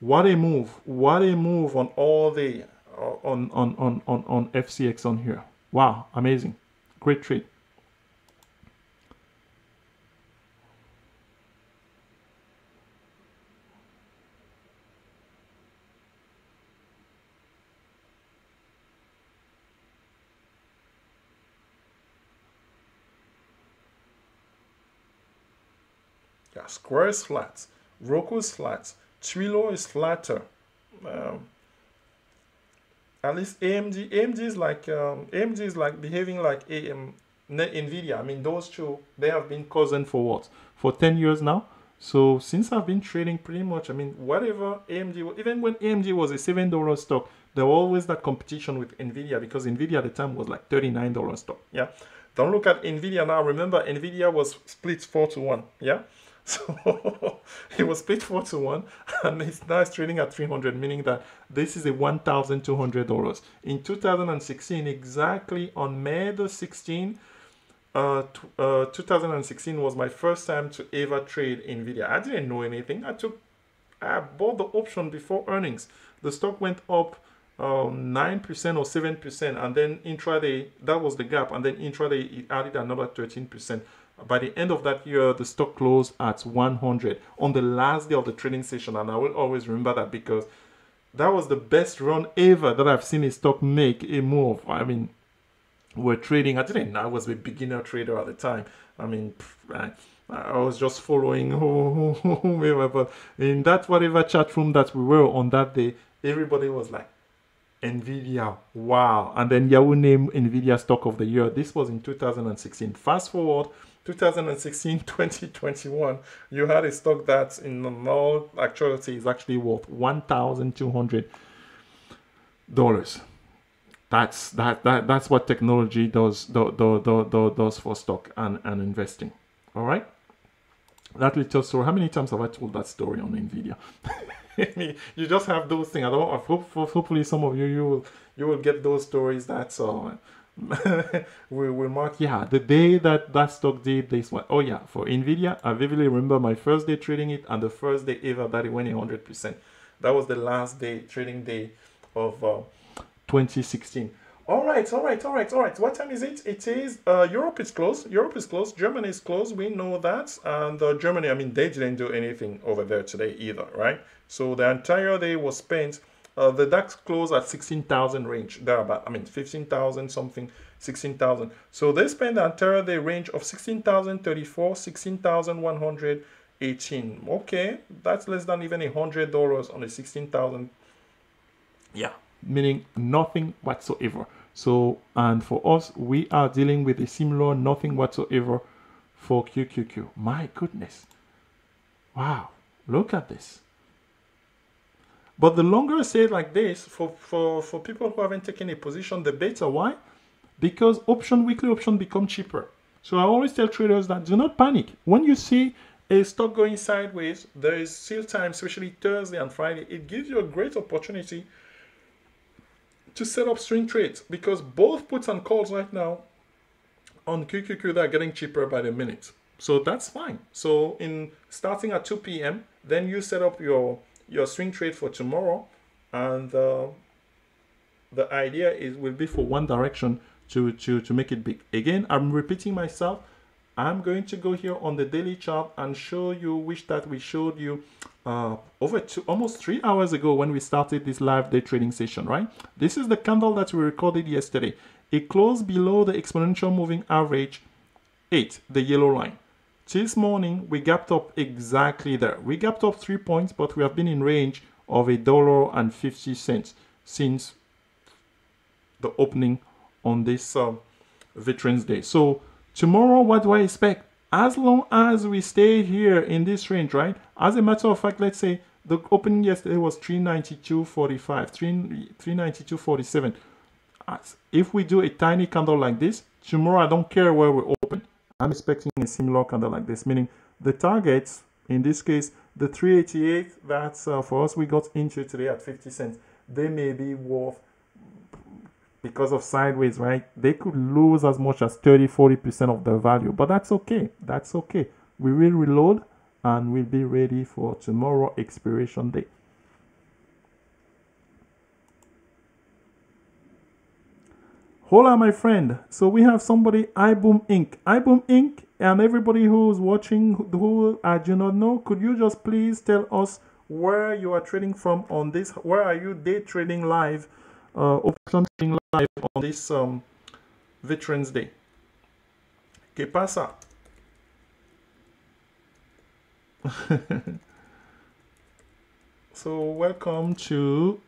what a move! What a move on all the on on on on on FCX on here. Wow, amazing. Great trade. Yeah, Square is flat. Roku is flat. Twilio is flatter. Um, at least AMD, AMD is like um, AMD is like behaving like AM, Nvidia. I mean, those two they have been cousin for what for ten years now. So since I've been trading pretty much, I mean, whatever AMD, even when AMD was a seven dollar stock, there was always that competition with Nvidia because Nvidia at the time was like thirty nine dollar stock. Yeah, don't look at Nvidia now. Remember, Nvidia was split four to one. Yeah. So it was paid four to one, and it's now trading at 300, meaning that this is a $1,200. In 2016, exactly on May the 16th, uh, uh, 2016 was my first time to ever trade Nvidia. I didn't know anything. I took, I bought the option before earnings. The stock went up um, 9% or 7%, and then intraday, that was the gap, and then intraday, it added another 13% by the end of that year, the stock closed at 100 on the last day of the trading session. And I will always remember that because that was the best run ever that I've seen a stock make a move. I mean, we're trading. I didn't know I was a beginner trader at the time. I mean, I, I was just following whoever. But in that whatever chat room that we were on that day, everybody was like, Nvidia, wow. And then Yahoo named Nvidia stock of the year. This was in 2016. Fast forward 2016 2021 you had a stock that in all actuality is actually worth 1200 dollars. That's that, that that's what technology does do, do, do, do, does for stock and, and investing. All right? That little story how many times have i told that story on nvidia? You just have those things. I don't hope, hopefully some of you you will you will get those stories that's uh we will mark yeah the day that that stock did this one. Oh yeah for nvidia i vividly remember my first day trading it and the first day ever that it went 100 percent. That was the last day trading day of uh, 2016 all right all right all right all right. What time is it? It is uh, europe is closed europe is closed germany is closed we know that. And uh, germany i mean they didn't do anything over there today either right? So the entire day was spent uh, the DAX closed at 16,000 range, there about, I mean, 15,000 something, 16,000. So they spend the entire day range of 16,034, 16,118. Okay, that's less than even a hundred dollars on the 16,000. Yeah, meaning nothing whatsoever. So, and for us, we are dealing with a similar nothing whatsoever for QQQ. My goodness. Wow, look at this. But the longer I say it like this, for, for, for people who haven't taken a position, the better. Why? Because option, weekly option become cheaper. So I always tell traders that do not panic. When you see a stock going sideways, there is still time, especially Thursday and Friday. It gives you a great opportunity to set up swing trades because both puts and calls right now on QQQ they are getting cheaper by the minute. So that's fine. So in starting at 2 p.m., then you set up your your swing trade for tomorrow and uh, the idea is will be for one direction to to to make it big. Again i'm repeating myself. I'm going to go here on the daily chart and show you which that we showed you uh, over two almost three hours ago when we started this live day trading session right? This is the candle that we recorded yesterday. It closed below the exponential moving average 8 the yellow line this morning, we gapped up exactly there. We gapped up three points, but we have been in range of a dollar and 50 cents since the opening on this uh, Veterans Day. So tomorrow, what do I expect? As long as we stay here in this range, right? As a matter of fact, let's say the opening yesterday was 392.45, 392.47. If we do a tiny candle like this, tomorrow I don't care where we open, I'm expecting a similar candle like this, meaning the targets, in this case, the 388 that's uh, for us we got into today at 50 cents, they may be worth because of sideways, right? They could lose as much as 30 40% of their value, but that's okay. That's okay. We will reload and we'll be ready for tomorrow expiration day. Hola, my friend. So we have somebody, iBoom Inc. iBoom Inc. And everybody who's watching who I do not know, could you just please tell us where you are trading from on this? Where are you day trading live, uh, option trading live on this um, Veterans Day? ¿Qué pasa? so welcome to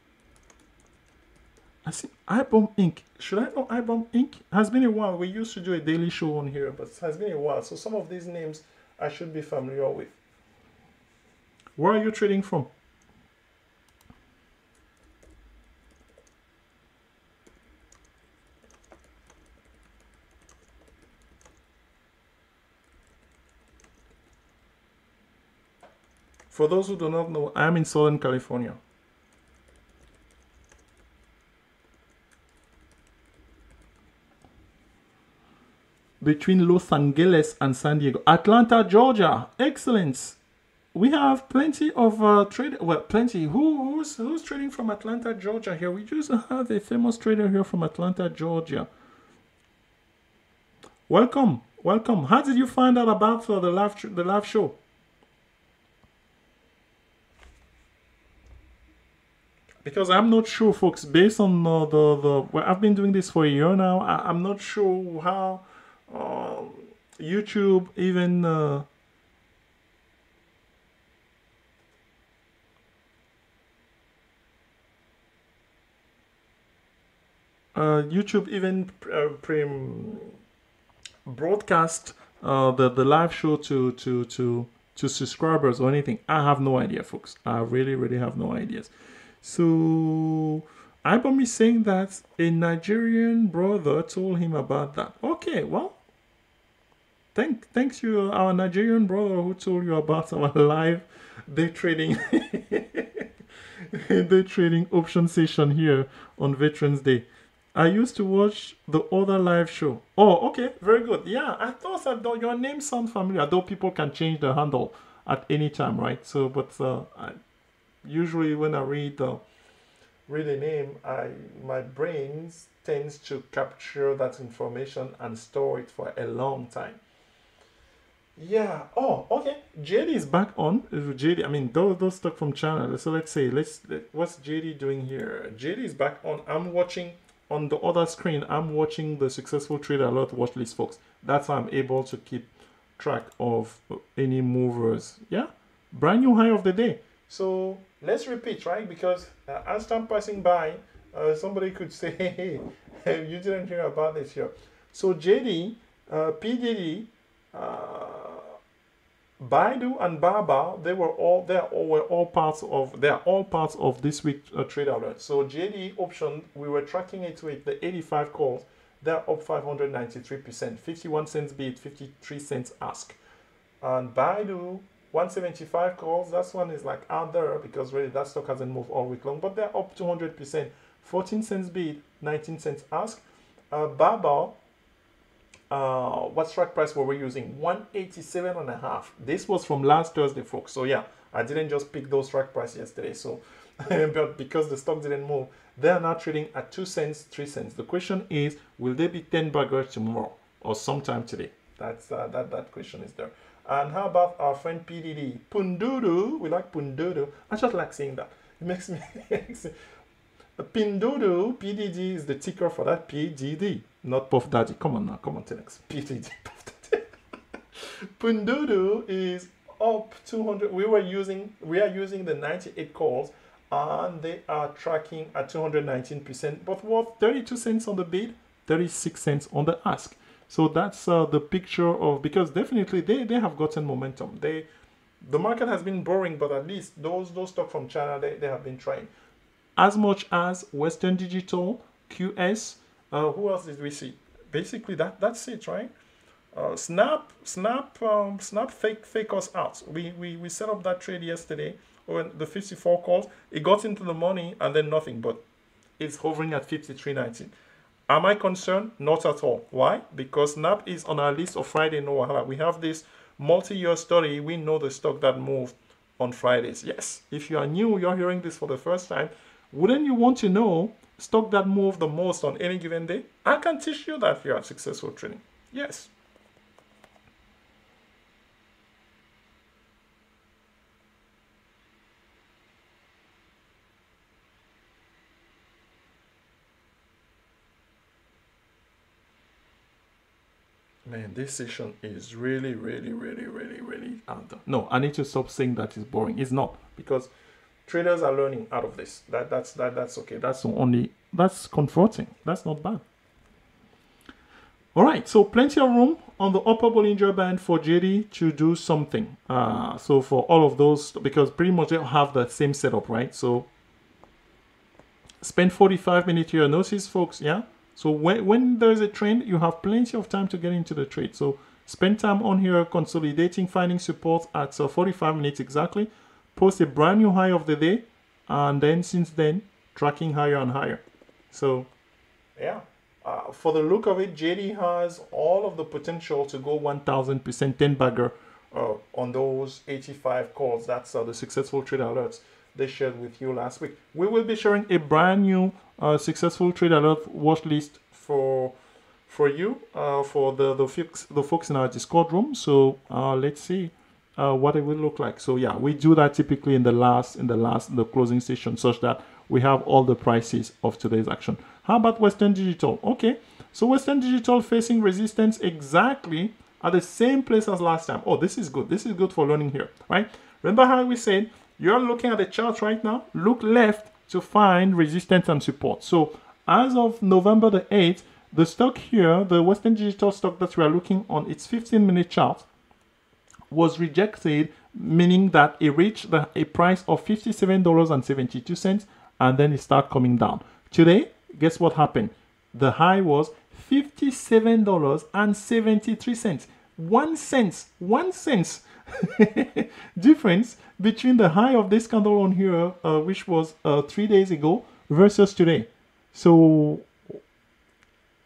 I see iBomb Inc. Should I know iBomb Inc? Has been a while. We used to do a daily show on here, but it has been a while. So some of these names I should be familiar with. Where are you trading from? For those who do not know, I'm in Southern California. Between Los Angeles and San Diego. Atlanta, Georgia. Excellent. We have plenty of uh, trade. Well, plenty. Who, who's who's trading from Atlanta, Georgia? Here we just have a famous trader here from Atlanta, Georgia. Welcome, welcome. How did you find out about uh, the live the live show? because I'm not sure, folks. Based on uh, the the well, I've been doing this for a year now. I, am not sure how uh, YouTube even. Uh, uh, YouTube even uh, pre- broadcast uh, the the live show to to to to subscribers or anything. I have no idea, folks. I really really have no ideas. So Ibom is saying that a Nigerian brother told him about that. Okay, well, thank thanks you our Nigerian brother who told you about our live day trading day trading option session here on Veterans Day. I used to watch the other live show. Oh, okay, very good. Yeah, I thought that your name sounds familiar, though people can change the handle at any time, right? So, but uh, I, usually when I read the read a name, I my brain tends to capture that information and store it for a long time. Yeah. Oh, okay. JD is back on. JD, I mean, those those stuck from China. So let's say, let's let, what's JD doing here? JD is back on. I'm watching on the other screen. I'm watching the successful trader alert watch list, folks. That's how I'm able to keep track of any movers. Yeah. Brand new high of the day. So let's repeat, right? Because uh, as I'm passing by, uh, somebody could say, hey, hey, you didn't hear about this here. So JD, uh, PDD, uh, Baidu and Baba, they were all they all were all parts of they are all parts of this week uh, trade alert. So JDE option, we were tracking it with the 85 calls. They're up 593%, 51 cents bid, 53 cents ask. And Baidu 175 calls, that one is like out there because really that stock hasn't moved all week long, but they're up 200%. 14 cents bid, 19 cents ask. Uh, Baba, uh, what strike price were we using? 187 and a half. This was from last Thursday, folks. So yeah, I didn't just pick those strike price yesterday. So, but because the stock didn't move, they are now trading at 2 cents, 3 cents. The question is, will they be 10 baggers tomorrow or sometime today? That's uh, that, that question is there. And how about our friend PDD? Pundudu, we like Pundudu. I just like saying that. It makes me. Pindudu, PDD is the ticker for that PDD, not Puff Daddy. Come on now, come on, Telex. PDD, Puff Daddy. Pundudu is up 200. We were using, we are using the 98 calls and they are tracking at 219%, but worth 32 cents on the bid, 36 cents on the ask. So that's uh, the picture of because definitely they, they have gotten momentum. They the market has been boring, but at least those those stock from China they, they have been trying. As much as Western Digital, QS, uh, who else did we see? Basically that that's it, right? Uh, Snap, Snap, um, Snap fake fake us out. We, we we set up that trade yesterday when the 54 calls. It got into the money and then nothing, but it's hovering at 53.19. Am I concerned? Not at all. Why? Because Snap is on our list of Friday no wahala. We have this multi-year story. We know the stock that moved on Fridays. Yes. If you are new, you're hearing this for the first time, wouldn't you want to know stock that move the most on any given day? I can teach you that if you have successful trading. Yes. Man, this session is really, really, really, really, really under. No, I need to stop saying that it's boring. It's not because traders are learning out of this. That that's that that's okay. That's only that's comforting. That's not bad. All right, so plenty of room on the upper Bollinger Band for JD to do something. Uh, so for all of those, because pretty much they have the same setup, right? So spend 45 minutes here. Notice, folks, yeah? So when, when there's a trend, you have plenty of time to get into the trade. So spend time on here consolidating, finding support at uh, 45 minutes exactly. Post a brand new high of the day. And then since then, tracking higher and higher. So yeah, uh, for the look of it, JD has all of the potential to go 1000% 10 bagger uh, on those 85 calls. That's uh, the successful trade alerts they shared with you last week. We will be sharing a brand new uh, successful trade alert watch list for for you uh, for the the folks the folks in our Discord room. So uh, let's see uh, what it will look like. So yeah, we do that typically in the last in the last in the closing session, such that we have all the prices of today's action. How about Western Digital? Okay, so Western Digital facing resistance exactly at the same place as last time. Oh, this is good. This is good for learning here, right? Remember how we said you're looking at the chart right now? Look left to find resistance and support. So as of November the 8th, the stock here, the Western Digital stock that we are looking on its 15 minute chart was rejected, meaning that it reached the, a price of $57.72 and then it started coming down. Today, guess what happened? The high was $57.73. One cent, one cent difference between the high of this candle on here, uh, which was uh, three days ago, versus today. So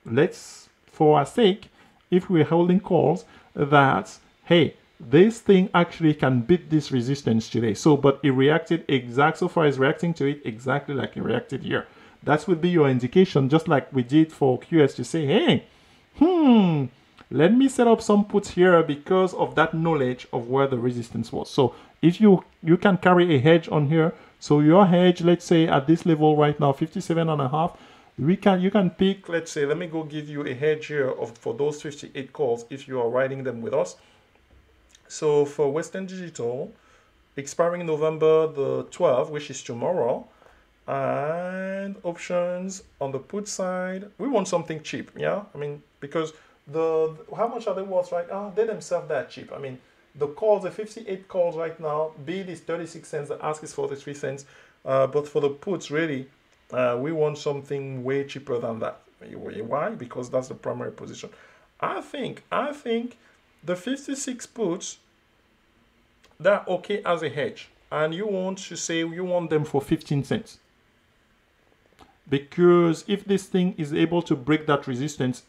let's, for our sake, if we're holding calls, that hey, this thing actually can beat this resistance today. So, but it reacted exact so far is reacting to it exactly like it reacted here. That would be your indication, just like we did for QS to say, hey, hmm, let me set up some puts here because of that knowledge of where the resistance was. So if you, you can carry a hedge on here, so your hedge, let's say at this level right now, 57 and a half, we can you can pick let's say let me go give you a hedge here of for those 58 calls if you are writing them with us so for western digital expiring november the 12th which is tomorrow and options on the put side we want something cheap yeah i mean because the how much are they worth right now they themselves that cheap i mean the calls the 58 calls right now bid is 36 cents the ask is 43 cents uh, but for the puts really uh, we want something way cheaper than that. Why? Because that's the primary position. I think, I think the 56 puts, they're okay as a hedge. And you want to say you want them for 15 cents. Because if this thing is able to break that resistance,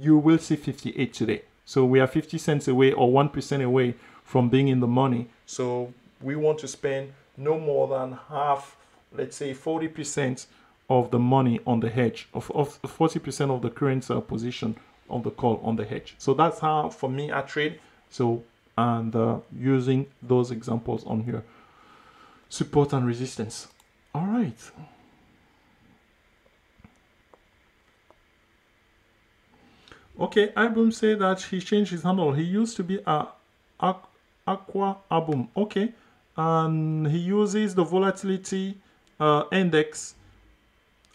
you will see 58 today. So we are 50 cents away or 1% away from being in the money. So we want to spend no more than half, let's say 40% of the money on the hedge, of, of 40% of the current uh, position on the call on the hedge. So that's how, for me, I trade. So, and uh, using those examples on here, support and resistance. All right. Okay, Abum say that he changed his handle. He used to be a, Aqua Abum. Okay, and he uses the volatility uh, index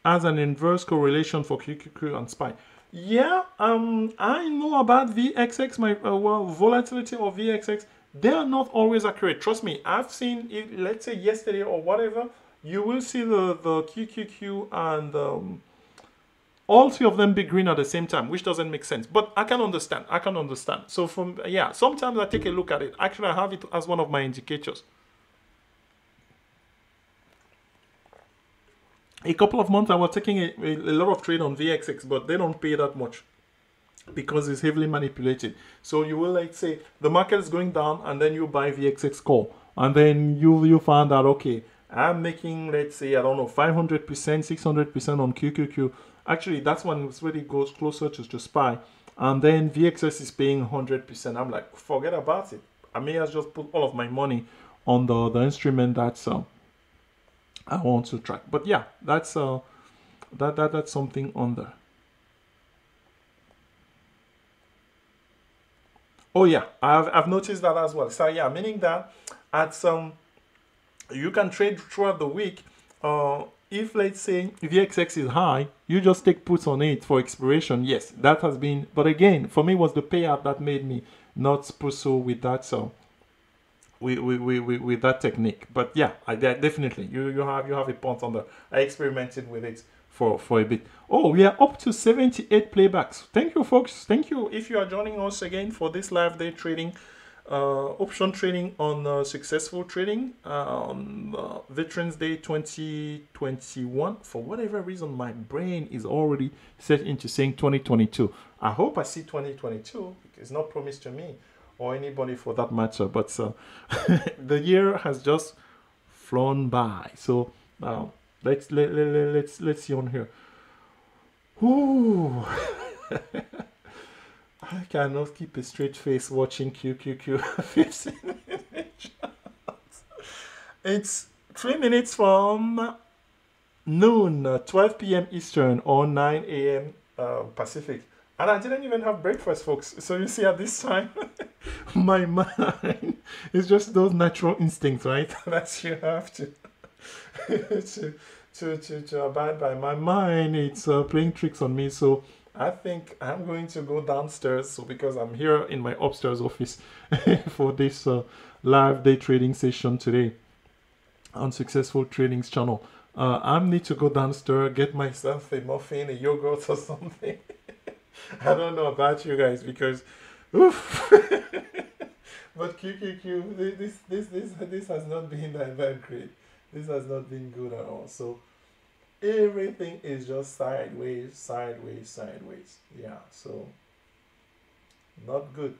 as an inverse correlation for QQQ and SPY. Yeah, um, I know about VXX, my uh, well, volatility of VXX. They are not always accurate. Trust me, I've seen it, let's say yesterday or whatever, you will see the, the QQQ and um, all three of them be green at the same time, which doesn't make sense. But I can understand. I can understand. So from, yeah, sometimes I take a look at it. Actually, I have it as one of my indicators. A couple of months I was taking a, a, lot of trade on VXX, but they don't pay that much because it's heavily manipulated. So you will like say the market is going down and then you buy VXX call and then you you find out okay I'm making, let's say, I don't know, 500%, 600% on QQQ. Actually, that's when it really goes closer to, to SPY. And then VXX is paying 100%. I'm like, forget about it. I may as just put all of my money on the, the instrument that's uh, I want to track. But yeah, that's uh, that, that that's something on there. Oh yeah, I've, I've noticed that as well. So yeah, meaning that at some you can trade throughout the week. Uh, if let's say VXX is high, you just take puts on it for expiration. Yes, that has been. But again, for me, was the payout that made me not pursue with that. So with, with, with, with that technique. But yeah, I definitely you you have you have a point on that. I experimented with it for for a bit. Oh, we are up to 78 playbacks. Thank you, folks. Thank you if you are joining us again for this live day trading uh, option trading on uh, successful trading on uh, Veterans Day 2021. For whatever reason, my brain is already set into saying 2022. I hope I see 2022. It's not promised to me or anybody for that matter, but uh, the year has just flown by. So now let's let, let, let's let's see on here. Ooh. I cannot keep a straight face watching QQQ 15 minutes. it's three minutes from noon, uh, 12 p.m. Eastern or 9 a.m. Uh, Pacific. And I didn't even have breakfast, folks. So you see, at this time, my mind is just those natural instincts, right? that you have to, to, to, to, to abide by. My mind, it's uh, playing tricks on me. So I think I'm going to go downstairs so because I'm here in my upstairs office for this uh, live day trading session today on Successful Tradings channel. Uh, I need to go downstairs, get myself a muffin, a yogurt or something. I don't know about you guys because, oof. but QQQ, this this this this has not been that, that great. This has not been good at all. So everything is just sideways, sideways, sideways. Yeah, so not good.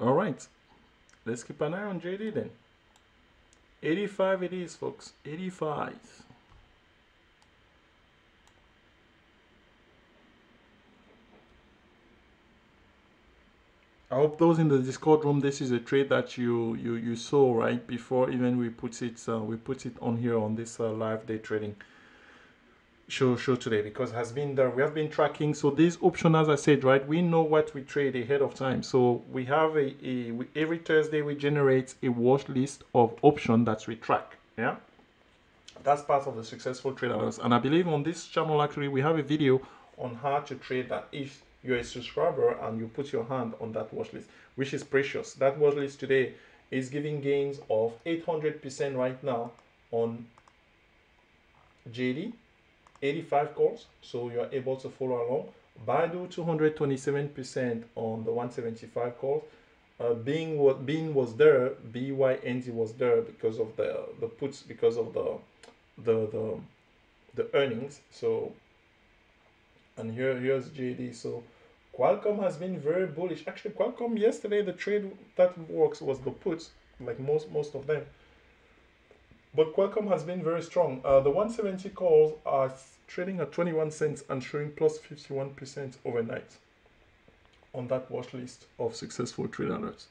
All right. Let's keep an eye on JD then. 85 it is, folks. 85. I hope those in the Discord room, this is a trade that you you you saw right before even we put it uh, we put it on here on this uh, live day trading show show today because has been there. We have been tracking. So this option as i said right we know what we trade ahead of time. So we have a, a we, every thursday we generate a watch list of option that we track yeah? That's part of the successful traders and i believe on this channel actually we have a video on how to trade that if you're a subscriber and you put your hand on that watch list which is precious. That watch list today is giving gains of 800 percent right now on jd 85 calls so you're able to follow along baidu 227 percent on the 175 calls uh, being what being was there bynd was there because of the the puts because of the the the the earnings. So and here here's JD. So Qualcomm has been very bullish. Actually, Qualcomm yesterday the trade that works was the puts, like most most of them. But Qualcomm has been very strong. Uh, the 170 calls are trading at 21 cents and showing plus 51% overnight on that watch list of successful trade alerts.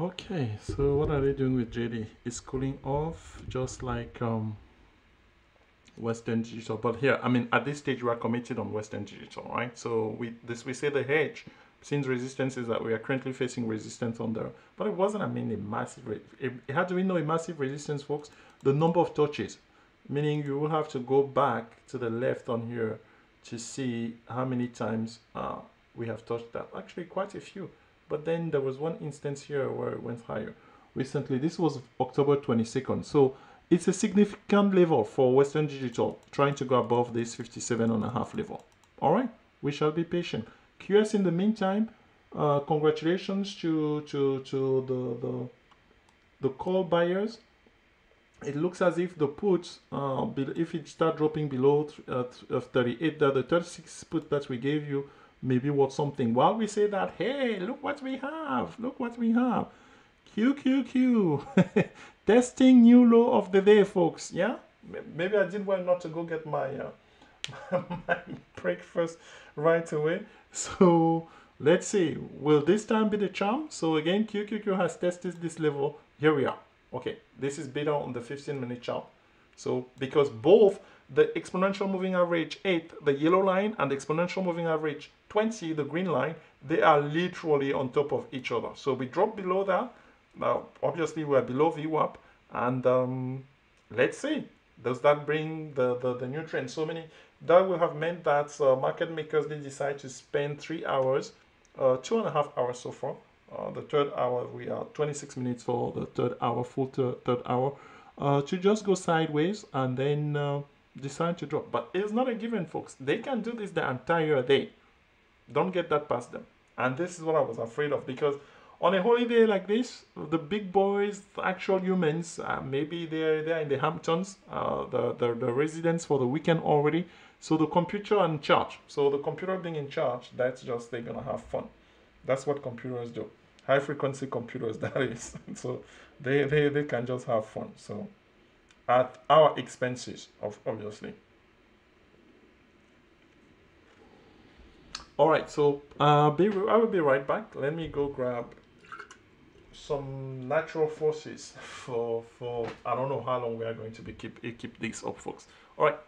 Okay, so what are they doing with JD? It's cooling off just like um, Western Digital. But here, I mean, at this stage, we are committed on Western Digital, right? So we this we say the hedge since resistance is that we are currently facing resistance on there. But it wasn't, I mean, a massive, it, had to be no a massive resistance, folks. The number of touches, meaning you will have to go back to the left on here to see how many times uh, we have touched that. Actually, quite a few but then there was one instance here where it went higher. Recently this was october 22nd so it's a significant level for western digital trying to go above this 57 and a half level. All right we shall be patient. Qs in the meantime uh, congratulations to to to the the the call buyers. It looks as if the puts uh, if it start dropping below uh, 38 that the 36 put that we gave you maybe worth something. While we say that, hey, look what we have, look what we have. QQQ, testing new low of the day, folks. Yeah, maybe I did well not to go get my uh, my breakfast right away. So let's see, will this time be the charm? So again, QQQ has tested this level. Here we are. Okay, this is better on the 15 minute chart. So because both the exponential moving average 8, the yellow line, and the exponential moving average 20, the green line, they are literally on top of each other. So we drop below that. Now, obviously, we're below VWAP. And um, let's see, does that bring the, the, the new trend? So many, that would have meant that uh, market makers, they decide to spend three hours, uh, two and a half hours so far. Uh, the third hour, we are 26 minutes for the third hour, full third hour, uh, to just go sideways and then uh, decide to drop. But it's not a given, folks. They can do this the entire day. Don't get that past them. And this is what I was afraid of because on a holiday like this, the big boys, the actual humans, uh, maybe they're there in the Hamptons, uh, the, the, the residents for the weekend already. So the computer in charge. So the computer being in charge, that's just they're gonna have fun. That's what computers do. High frequency computers, that is. so they, they, they can just have fun. So at our expenses, of obviously. All right, so uh, be, I will be right back. Let me go grab some natural forces for for I don't know how long we are going to be keep keep this up, folks. All right.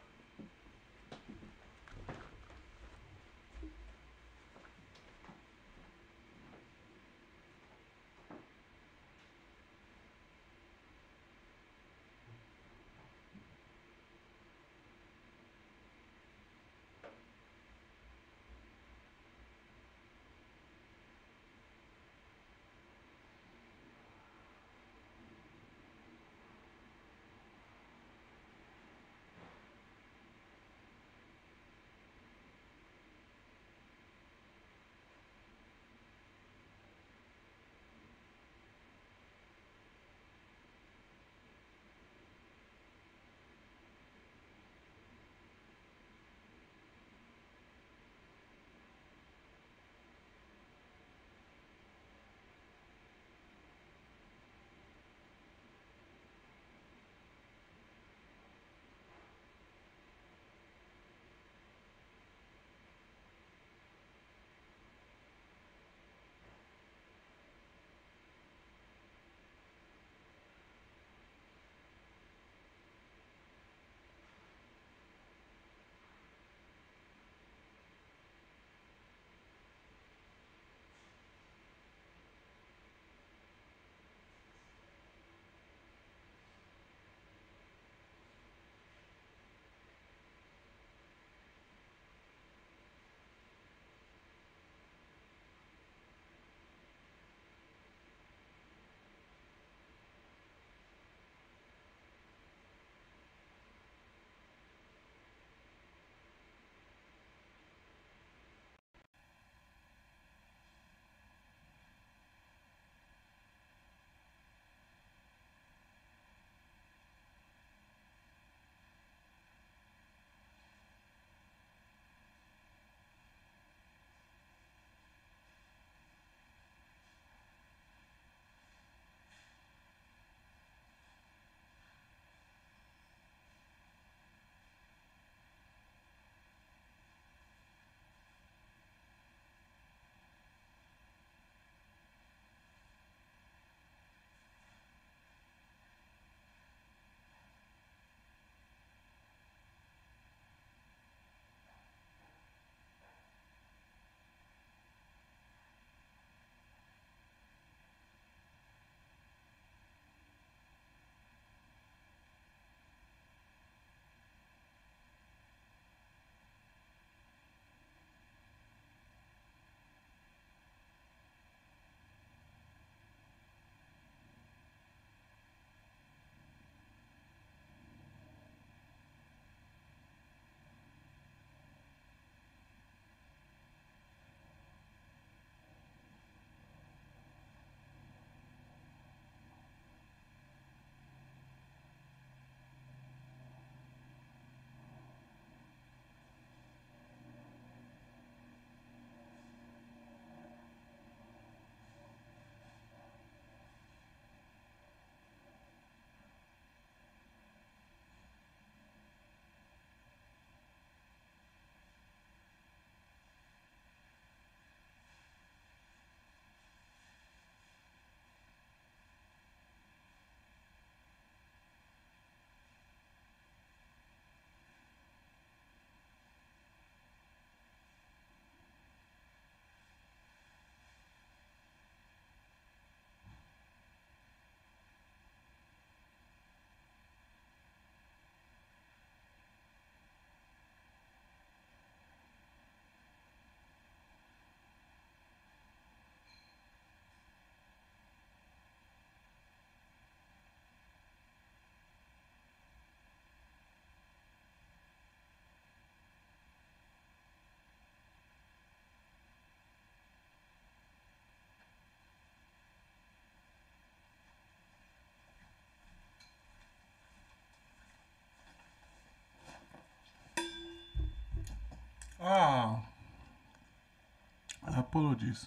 Apologies.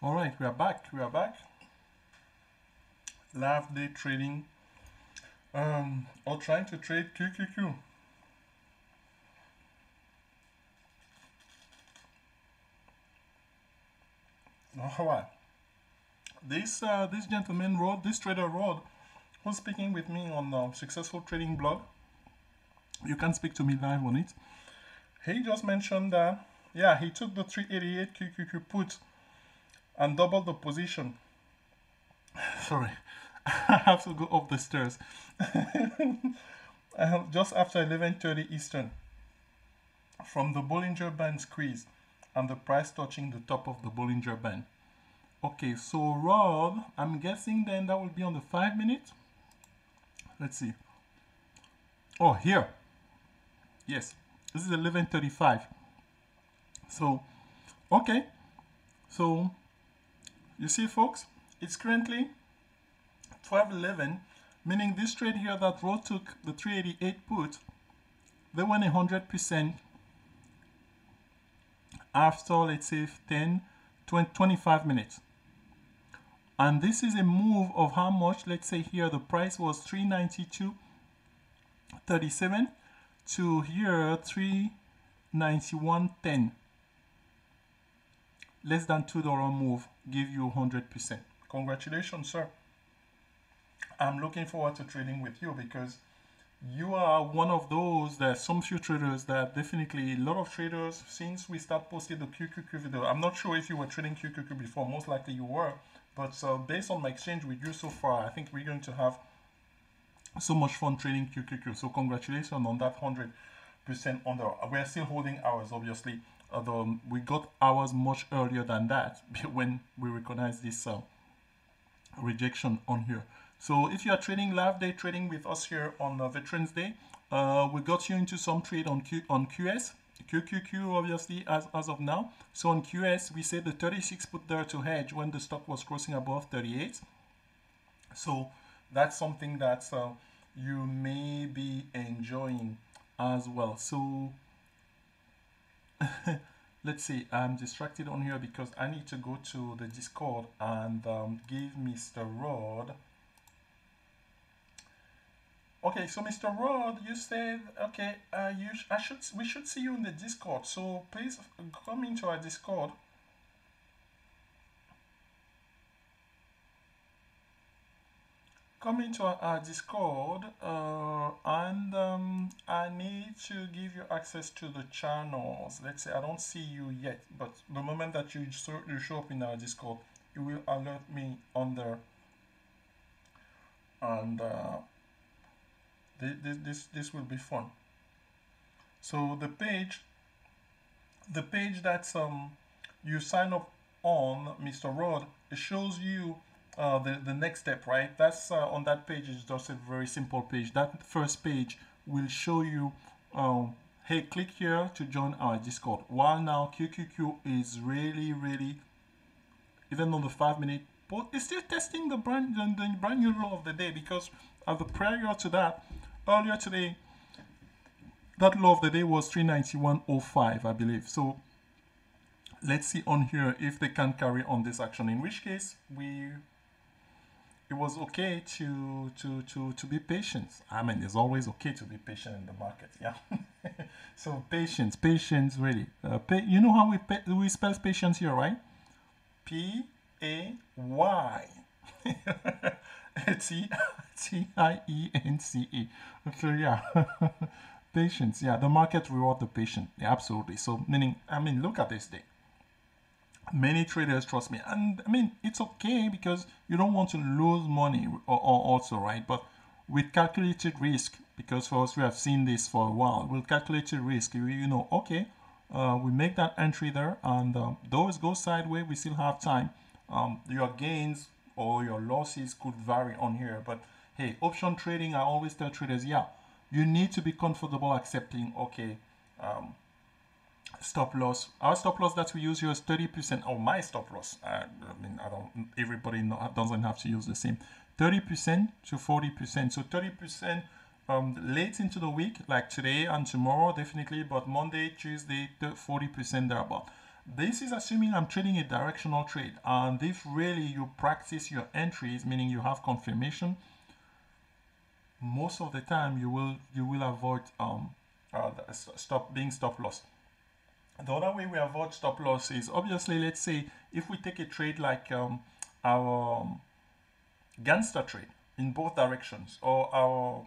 All right, we are back. We are back. Live day trading. Um, or trying to trade QQQ. All right. this uh, this gentleman wrote, this trader wrote, who's speaking with me on uh, Successful Trading blog. You can speak to me live on it. He just mentioned that, yeah, he took the 388 QQQ put and doubled the position. Sorry, I have to go up the stairs. Uh, just after 11:30 Eastern, from the Bollinger Band squeeze, and the price touching the top of the Bollinger Band. Okay, so Rob, I'm guessing then that will be on the five minute. Let's see. Oh, here. Yes, this is 11:35. So, okay. So, you see, folks, it's currently 12:11 meaning this trade here that Rod took the 388 put, they went 100% after, let's say, 10, 20, 25 minutes. And this is a move of how much, let's say here, the price was 392.37 to here 391.10. Less than $2 move, give you 100%. Congratulations, sir. I'm looking forward to trading with you because you are one of those that some few traders that definitely a lot of traders since we start posting the QQQ video. I'm not sure if you were trading QQQ before, most likely you were, but uh, based on my exchange with you so far, I think we're going to have so much fun trading QQQ. So congratulations on that 100% on the, we're still holding ours obviously, although we got ours much earlier than that when we recognize this uh, rejection on here. So if you are trading live day trading with us here on uh, Veterans Day, uh, we got you into some trade on Q on QS, QQQ obviously as, as of now. So on QS, we said the 36 put there to hedge when the stock was crossing above 38. So that's something that uh, you may be enjoying as well. So let's see, I'm distracted on here because I need to go to the Discord and um, give Mr. Rod Okay, so Mr. Rod, you said okay. Uh, you sh I should we should see you in the Discord. So please come into our Discord. Come into our, Discord, uh, and um, I need to give you access to the channels. Let's say I don't see you yet, but the moment that you show, you show up in our Discord, you will alert me on there. And uh, this, this, this will be fun. So the page, the page that um, you sign up on, Mr. Rod, it shows you uh, the, the next step, right? That's uh, on that page is just a very simple page. That first page will show you, um, hey, click here to join our Discord. While now QQQ is really, really, even on the five minute, but it's still testing the brand, the, the brand new law of the day because at the prior to that, earlier today, that law of the day was 391.05, I believe. So let's see on here if they can carry on this action, in which case we it was okay to to to to be patient. I mean, it's always okay to be patient in the market. Yeah. so patience, patience, really. Uh, pay, you know how we we spell patience here, right? P A Y. T T I E N C E. So yeah, patience. Yeah, the market reward the patient. Yeah, absolutely. So meaning, I mean, look at this day. Many traders trust me, and I mean, it's okay because you don't want to lose money or, or also, right? But with calculated risk, because for us we have seen this for a while. With calculated risk, you, you know, okay, uh, we make that entry there, and it goes sideways, we still have time. Um, your gains or your losses could vary on here. But hey, option trading, I always tell traders, yeah, you need to be comfortable accepting, okay, um, stop loss. Our stop loss that we use here is 30%, or my stop loss. I, I mean, I don't, everybody not, doesn't have to use the same. 30% to 40%. So 30% um, late into the week, like today and tomorrow, definitely, but Monday, Tuesday, 40% thereabout. This is assuming I'm trading a directional trade. And if really you practice your entries, meaning you have confirmation, most of the time you will you will avoid um, uh, stop being stop loss. The other way we avoid stop loss is obviously, let's say if we take a trade like um, our um, Ganster trade in both directions or our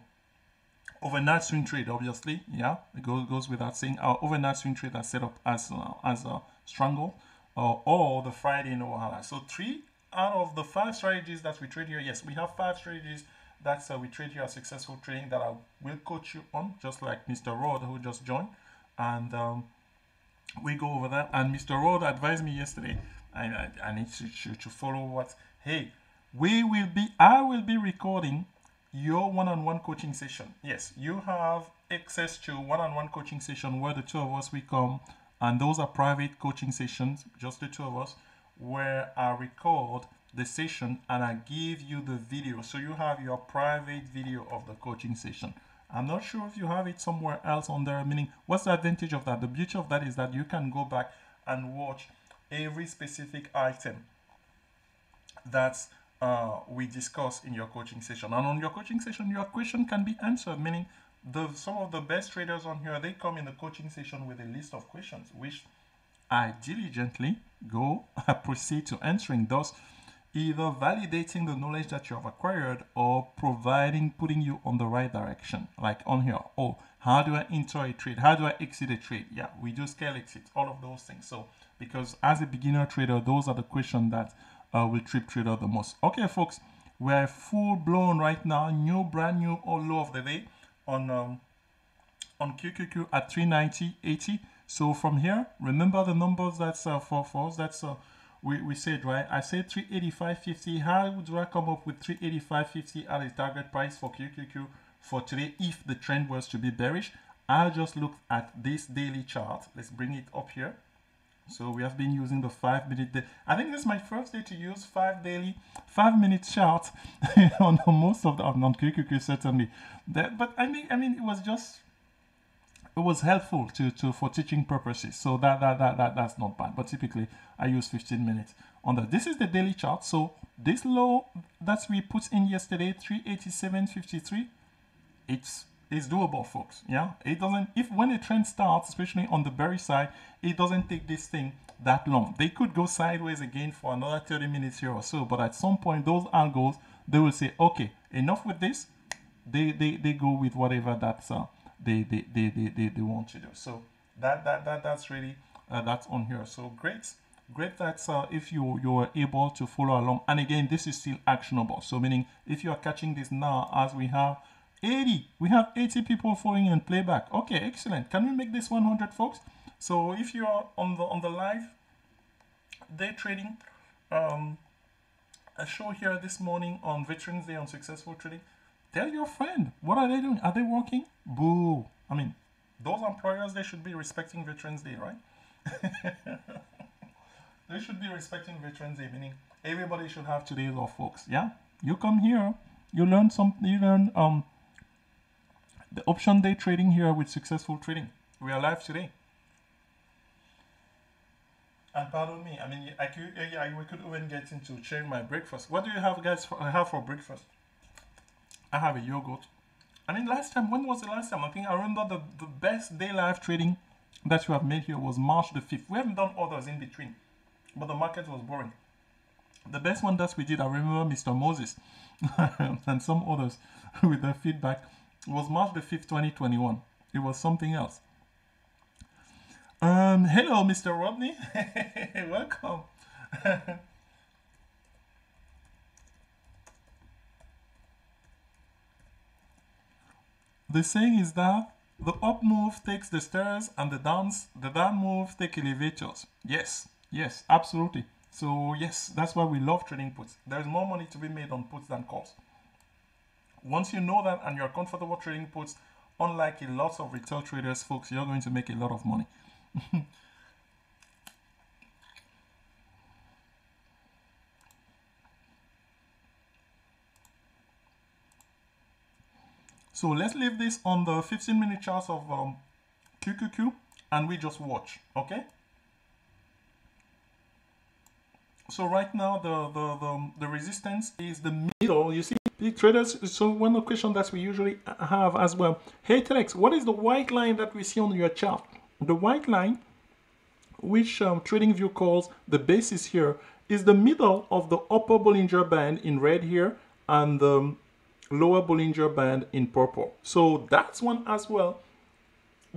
overnight swing trade obviously yeah it goes, goes without saying our overnight swing trade are set up as uh, as a strangle uh, or the Friday no wahala so three out of the five strategies that we trade here yes we have five strategies that uh, we trade here a successful trading that I will coach you on just like Mr. Rod who just joined and um, we go over that. And Mr. Rod advised me yesterday I, I, I need to, to, to follow what hey we will be i will be recording your one-on-one coaching session. Yes you have access to one-on-one coaching session where the two of us we come and those are private coaching sessions just the two of us where i record the session and i give you the video. So you have your private video of the coaching session i'm not sure if you have it somewhere else on there meaning what's the advantage of that the beauty of that is that you can go back and watch every specific item that uh, we discuss in your coaching session. And on your coaching session, your question can be answered, meaning the some of the best traders on here, they come in the coaching session with a list of questions, which I diligently go proceed to answering those either validating the knowledge that you have acquired or providing putting you on the right direction like on here. Oh how do i enter a trade? How do i exit a trade? Yeah we do scale exit all of those things. So because as a beginner trader those are the questions that uh, will trip trader the most. Okay folks we're full blown right now. New brand new all low of the day on um, on QQQ at 390.80 so from here remember the numbers that's uh, for, for us that's uh, we, we said, right? I said 385.50. How do I come up with 385.50 as a target price for QQQ for today if the trend was to be bearish? I just looked at this daily chart. Let's bring it up here. So we have been using the five minute day. I think this is my first day to use five daily, five minute chart on most of the on QQQ certainly. That, but I mean, I mean, it was just it was helpful to, to for teaching purposes. So that, that, that, that that's not bad. But typically I use 15 minutes on that. This is the daily chart. So this low that we put in yesterday, 387.53, it's it's doable, folks. Yeah, it doesn't. If when a trend starts, especially on the bearish side, it doesn't take this thing that long. They could go sideways again for another 30 minutes here or so, but at some point, those algos they will say, okay, enough with this. They they they go with whatever that's uh, they, they, they, they, they, want to do. So that, that, that that's really, uh, that's on here. So great, great that uh, if you, you're able to follow along. And again, this is still actionable. So meaning if you are catching this now as we have 80, we have 80 people following in playback. Okay, excellent. Can we make this 100 folks? So if you are on the, on the live day trading, um, a show here this morning on Veterans Day on Successful Trading, Tell your friend. What are they doing? Are they working? Boo. I mean, those employers, they should be respecting Veterans Day, right? they should be respecting Veterans Day, meaning everybody should have two days off, folks. Yeah? You come here, you learn something, you learn um the option day trading here with successful trading. We are live today. And pardon me, I mean, I could, yeah, we could even get into sharing my breakfast. What do you have, guys? For, have for breakfast? I have a yogurt. I mean, last time, when was the last time? I think I remember the, the best day live trading that you have made here was March the 5th. We haven't done others in between, but the market was boring. The best one that we did, I remember Mr. Moses and some others with their feedback, was March the 5th, 2021. It was something else. Um, hello, Mr. Rodney. Welcome. The saying is that the up move takes the stairs and the downs the down move take elevators. Yes, yes, absolutely. So yes, that's why we love trading puts. There's more money to be made on puts than calls. Once you know that and you're comfortable trading puts, unlike a lot of retail traders, folks, you're going to make a lot of money. So let's leave this on the 15 minute charts of um, QQQ and we just watch, okay? So right now the, the, the, the resistance is the middle, you see traders, so one of the questions that we usually have as well. Hey Telex, what is the white line that we see on your chart? The white line, which um, TradingView calls the basis here, is the middle of the upper Bollinger Band in red here and the lower Bollinger Band in purple. So that's one as well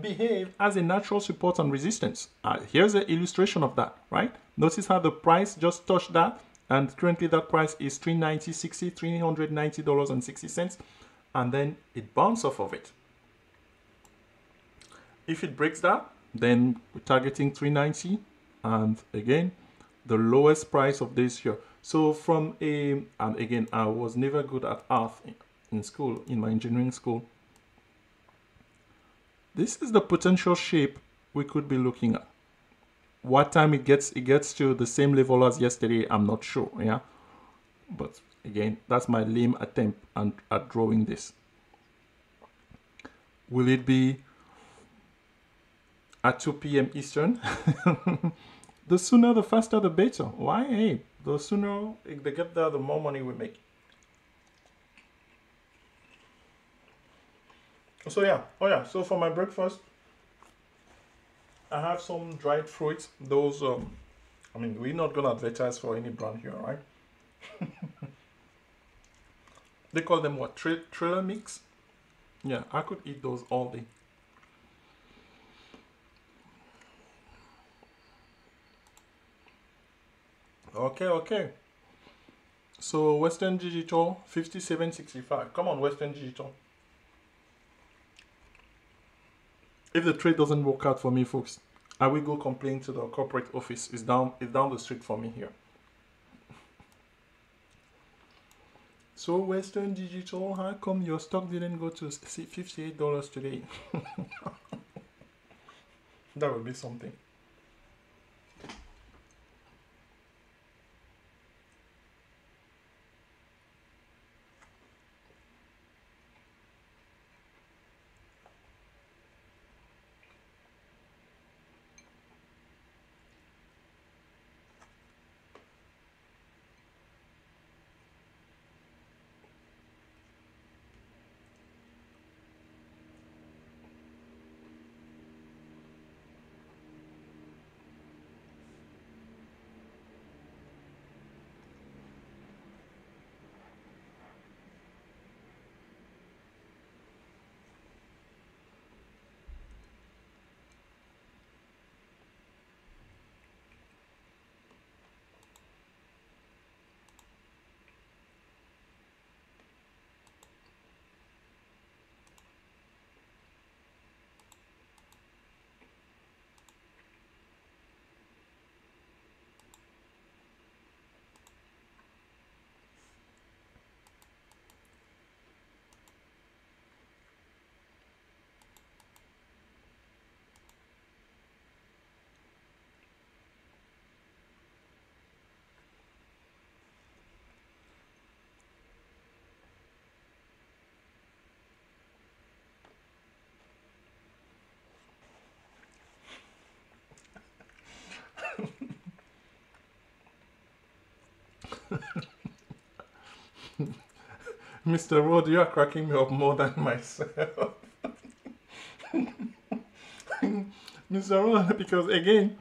behave as a natural support and resistance. Uh, here's an illustration of that, right? Notice how the price just touched that and currently that price is 390.60 $390.60 and then it bounces off of it. If it breaks that, then we're targeting 390 and again the lowest price of this year. So from a and again I was never good at math in school in my engineering school this is the potential shape we could be looking at. What time it gets it gets to the same level as yesterday, I'm not sure. Yeah, but again, that's my lame attempt at, at drawing this. Will it be at 2 p.m. Eastern? the sooner, the faster, the better. Why? Hey, the sooner they get there, the more money we make. So yeah, oh yeah, so for my breakfast, I have some dried fruits. Those, um, I mean, we're not gonna advertise for any brand here, right? they call them what? Tra trailer mix? Yeah, I could eat those all day. Okay, okay. So Western Digital 5765. Come on, Western Digital. If the trade doesn't work out for me, folks, I will go complain to the corporate office. It's down, it's down the street for me here. So Western Digital, how come your stock didn't go to $58 today? that would be something. Mr. Rod, you are cracking me up more than myself. Mr. Rod, because again,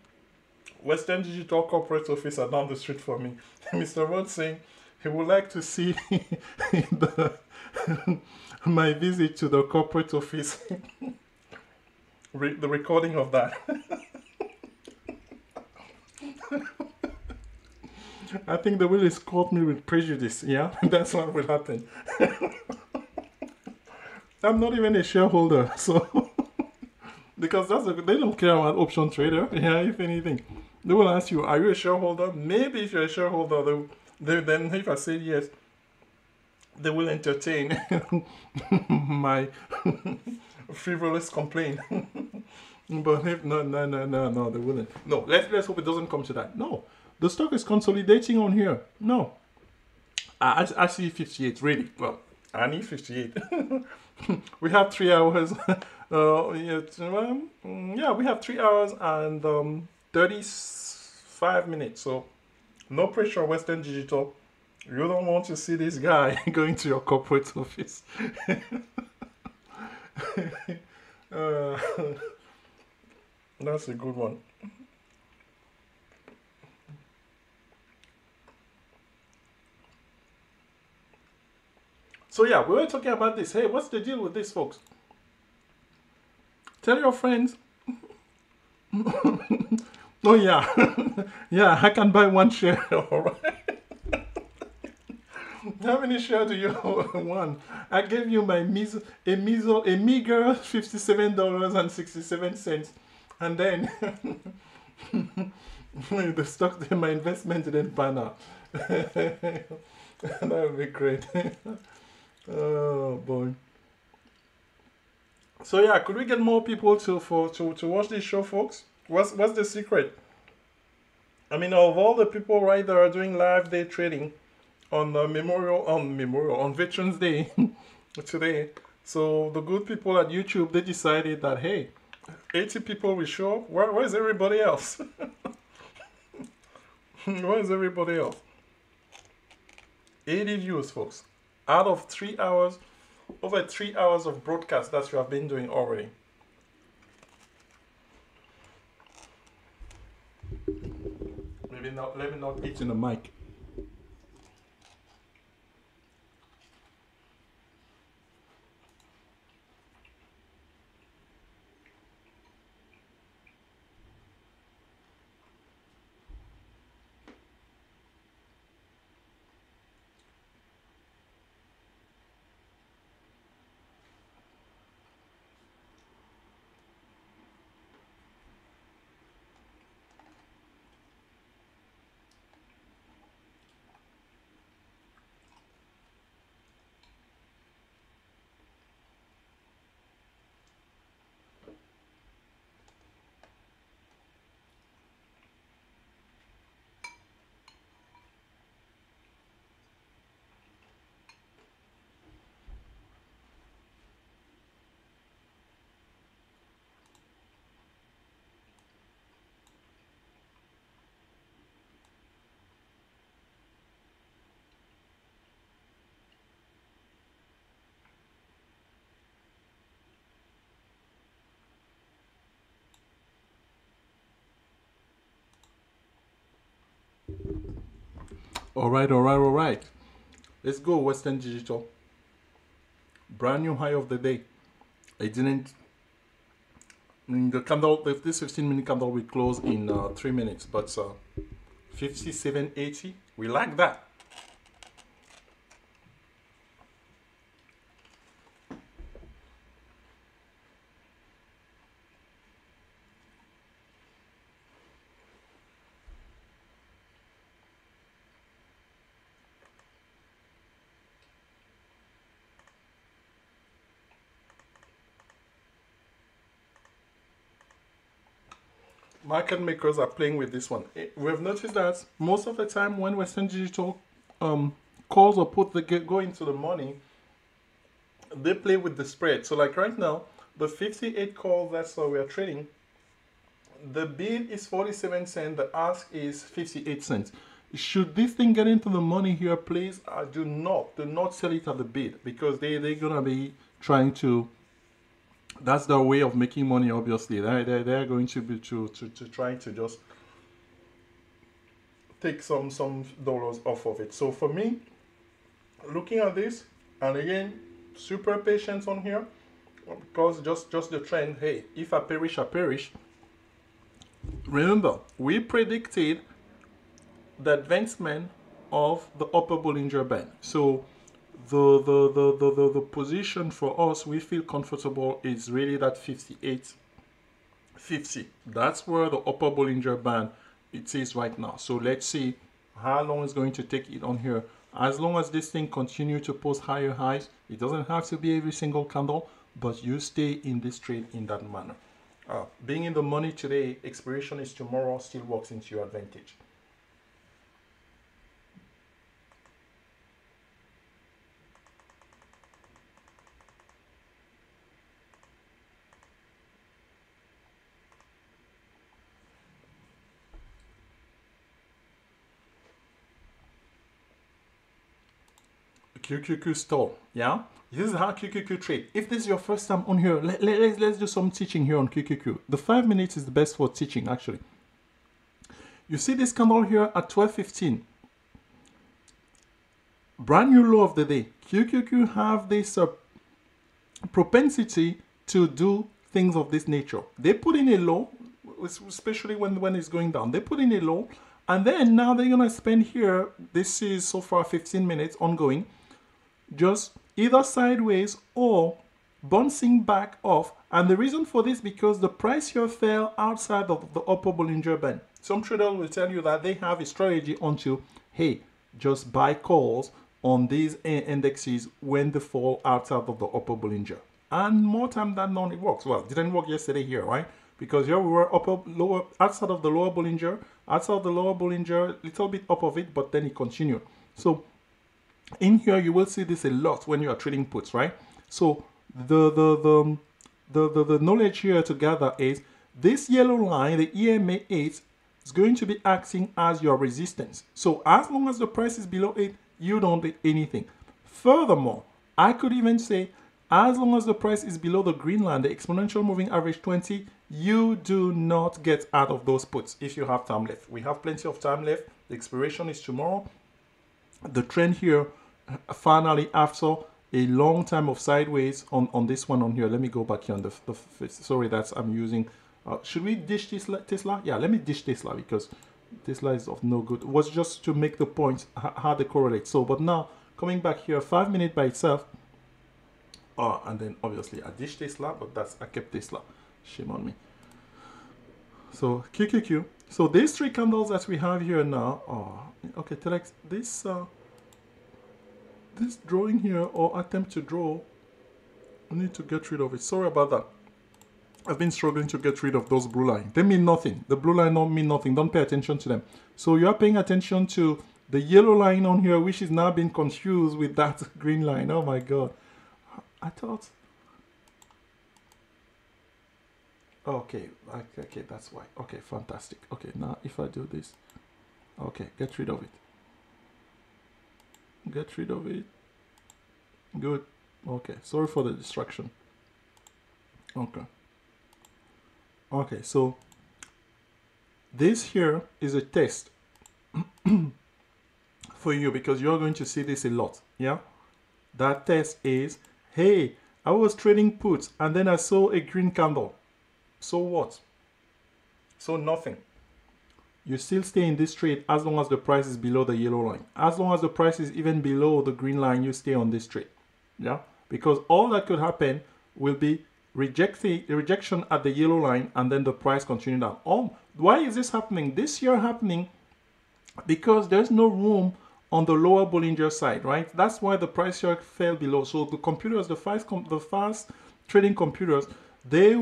Western Digital Corporate Office are down the street for me. Mr. Rod saying he would like to see the, my visit to the corporate office, Re the recording of that. I think the will is caught me with prejudice. Yeah, that's what will happen. I'm not even a shareholder, so because that's a, they don't care about option trader. Yeah, if anything, they will ask you, "Are you a shareholder?" Maybe if you're a shareholder, they, they then if I say yes, they will entertain my frivolous complaint. but if no, no, no, no, no, they wouldn't. No, let's let's hope it doesn't come to that. No, the stock is consolidating on here. No. I, I see 58, really. Well, I need 58. we have three hours. uh, yeah, um, yeah, we have three hours and um, 35 minutes. So, no pressure, Western Digital. You don't want to see this guy going to your corporate office. uh, that's a good one. So yeah, we were talking about this. Hey, what's the deal with this, folks? Tell your friends. oh yeah, yeah. I can buy one share. All right. How many shares do you want? I gave you my mis- a, mis- a meager fifty-seven dollars and sixty-seven cents, and then the stock, my investment didn't pan out. that would be great. Oh boy. So yeah, could we get more people to for to, to watch this show, folks? What's what's the secret? I mean, of all the people right that are doing live day trading on memorial on memorial on Veterans Day today, so the good people at YouTube they decided that hey, 80 people will show up. Where where's everybody else? where's everybody else? 80 views, folks. Out of three hours, over three hours of broadcast that you have been doing already. Maybe not, let me not eat in the mic. All right, all right, all right. Let's go Western Digital. Brand new high of the day. I didn't. The candle, this 15 minute candle will close in uh, three minutes, but uh, 57.80, we like that. Market makers are playing with this one. Eh, we've noticed that most of the time when Western Digital um, calls or put the go into the money, they play with the spread. So like right now, the 58 calls that's what we are trading, the bid is 47 cents, the ask is 58 cents. Should this thing get into the money here, please uh, do not, do not sell it at the bid because they, they're gonna be trying to that's their way of making money obviously. They they they're going to be to, to to try to just take some some dollars off of it. So for me looking at this and again super patience on here because just just the trend hey if i perish i perish. Remember we predicted the advancement of the upper bollinger band. So the, the, the, the, the, the position for us we feel comfortable is really that 58 50 that's where the upper bollinger band it is right now. So let's see how long it's going to take it on here. As long as this thing continue to post higher highs it doesn't have to be every single candle but you stay in this trade in that manner. Uh, being in the money today expiration is tomorrow still works into your advantage QQQ store. Yeah, this is how QQQ trade. If this is your first time on here, let, let, let's, let's do some teaching here on QQQ. The five minutes is the best for teaching actually. You see this candle here at 12.15. brand new law of the day. QQQ have this uh, propensity to do things of this nature. They put in a low, especially when when it's going down. They put in a low and then now they're gonna spend here. This is so far 15 minutes ongoing, just either sideways or bouncing back off. And the reason for this because the price here fell outside of the upper Bollinger Band. Some traders will tell you that they have a strategy onto, hey, just buy calls on these indexes when they fall outside of the upper Bollinger. And more time than not, it works. Well, it didn't work yesterday here, right? Because here we were upper, lower, outside of the lower Bollinger, outside of the lower Bollinger, little bit up of it, but then it continued. So in here, you will see this a lot when you are trading puts, right? So the the the um, the, the, the knowledge here to gather is this yellow line, the EMA 8, is going to be acting as your resistance. So as long as the price is below it, you don't do anything. Furthermore, I could even say as long as the price is below the green line, the exponential moving average 20, you do not get out of those puts if you have time left. We have plenty of time left. The expiration is tomorrow. The trend here finally after a long time of sideways on, on this one on here. Let me go back here on the, the sorry, that's I'm using uh, should we dish Tesla? Tesla? Yeah, let me dish Tesla because Tesla is of no good. It was just to make the point how they correlate. So, but now coming back here, five minute by itself. Oh, and then obviously I dish Tesla, but that's I kept Tesla. Shame on me. So QQQ. So these three candles that we have here now. Oh, okay. Telex. This uh, this drawing here or attempt to draw. I need to get rid of it. Sorry about that. I've been struggling to get rid of those blue lines. They mean nothing. The blue line don't mean nothing. Don't pay attention to them. So you are paying attention to the yellow line on here, which is now being confused with that green line. Oh my God. I thought... Okay, okay, okay, that's why. Okay, fantastic. Okay, now if I do this, okay, get rid of it. Get rid of it. Good. Okay, sorry for the distraction. Okay. Okay, so this here is a test for you because you're going to see this a lot. Yeah. That test is, hey, I was trading puts and then I saw a green candle. So what? So nothing. You still stay in this trade as long as the price is below the yellow line. As long as the price is even below the green line, you stay on this trade. Yeah. Because all that could happen will be reject the rejection at the yellow line and then the price continue down. Oh, why is this happening? This year happening because there's no room on the lower Bollinger side, right? That's why the price here fell below. So the computers, the fast, the fast trading computers, they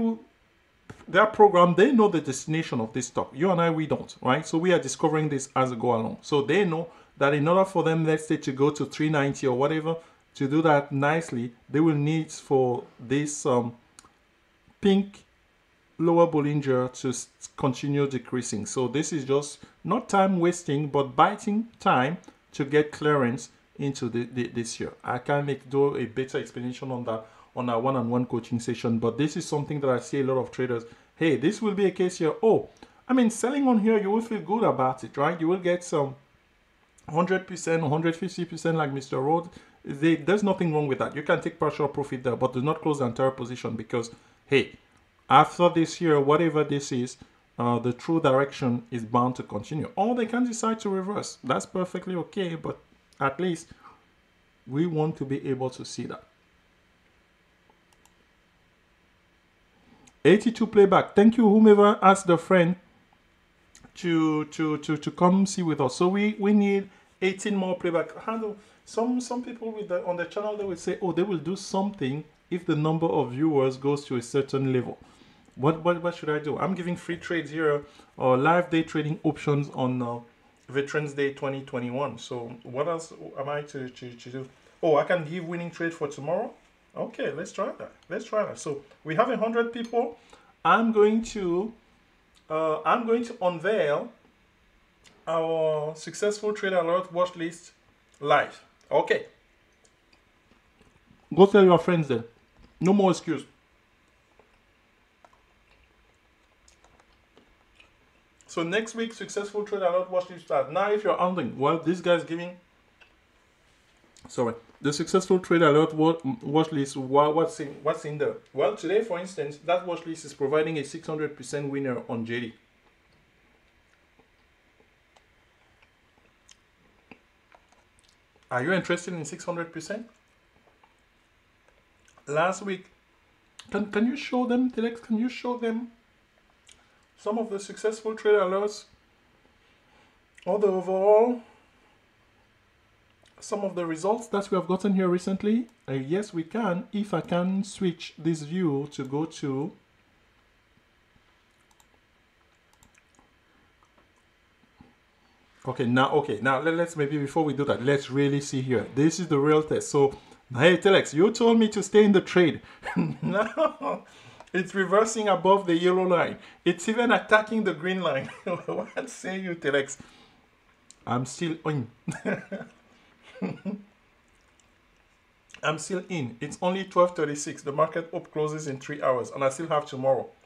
their program, they know the destination of this stock. You and I, we don't, right? So we are discovering this as we go along. So they know that in order for them, let's say, to go to 390 or whatever, to do that nicely, they will need for this um, pink lower Bollinger to continue decreasing. So this is just not time wasting, but biting time to get clearance into the, the, this year. I can make do a better explanation on that on our one-on-one -on -one coaching session, but this is something that I see a lot of traders. Hey, this will be a case here. Oh, I mean, selling on here, you will feel good about it, right? You will get some 100%, 150% like Mr. Rod. They, there's nothing wrong with that. You can take partial profit there, but do not close the entire position because hey, after this year, whatever this is, uh, the true direction is bound to continue. Or they can decide to reverse. That's perfectly okay, but at least we want to be able to see that. 82 playback. Thank you, whomever asked the friend to to to to come see with us. So we we need 18 more playback. Handle some some people with the on the channel they will say, oh, they will do something if the number of viewers goes to a certain level. What, what, what should I do? I'm giving free trades here or live day trading options on uh, Veterans Day 2021. So what else am I to, to, to do? Oh, I can give winning trade for tomorrow. Okay, let's try that. Let's try that. So we have a hundred people. I'm going to uh, I'm going to unveil our successful trade alert watch list live. Okay. Go tell your friends then. No more excuse. So next week, successful trade alert watch list start. Now, if you're wondering, well, this guy's giving sorry the successful trade alert wa- watch list wha- what's in what's in there? Well today for instance that watch list is providing a 600% winner on jd are you interested in 600% last week can, can you show them Telex, can you show them some of the successful trade alerts? Or the overall some of the results that we have gotten here recently? Uh, yes, we can. If I can switch this view to go to Okay, now, okay, now let, us maybe before we do that, let's really see here. This is the real test. So, hey, Telex, you told me to stay in the trade. now, it's reversing above the yellow line. It's even attacking the green line. what say you, Telex? I'm still in. I'm still in. It's only 12:36. The market up closes in 3 hours and I still have tomorrow.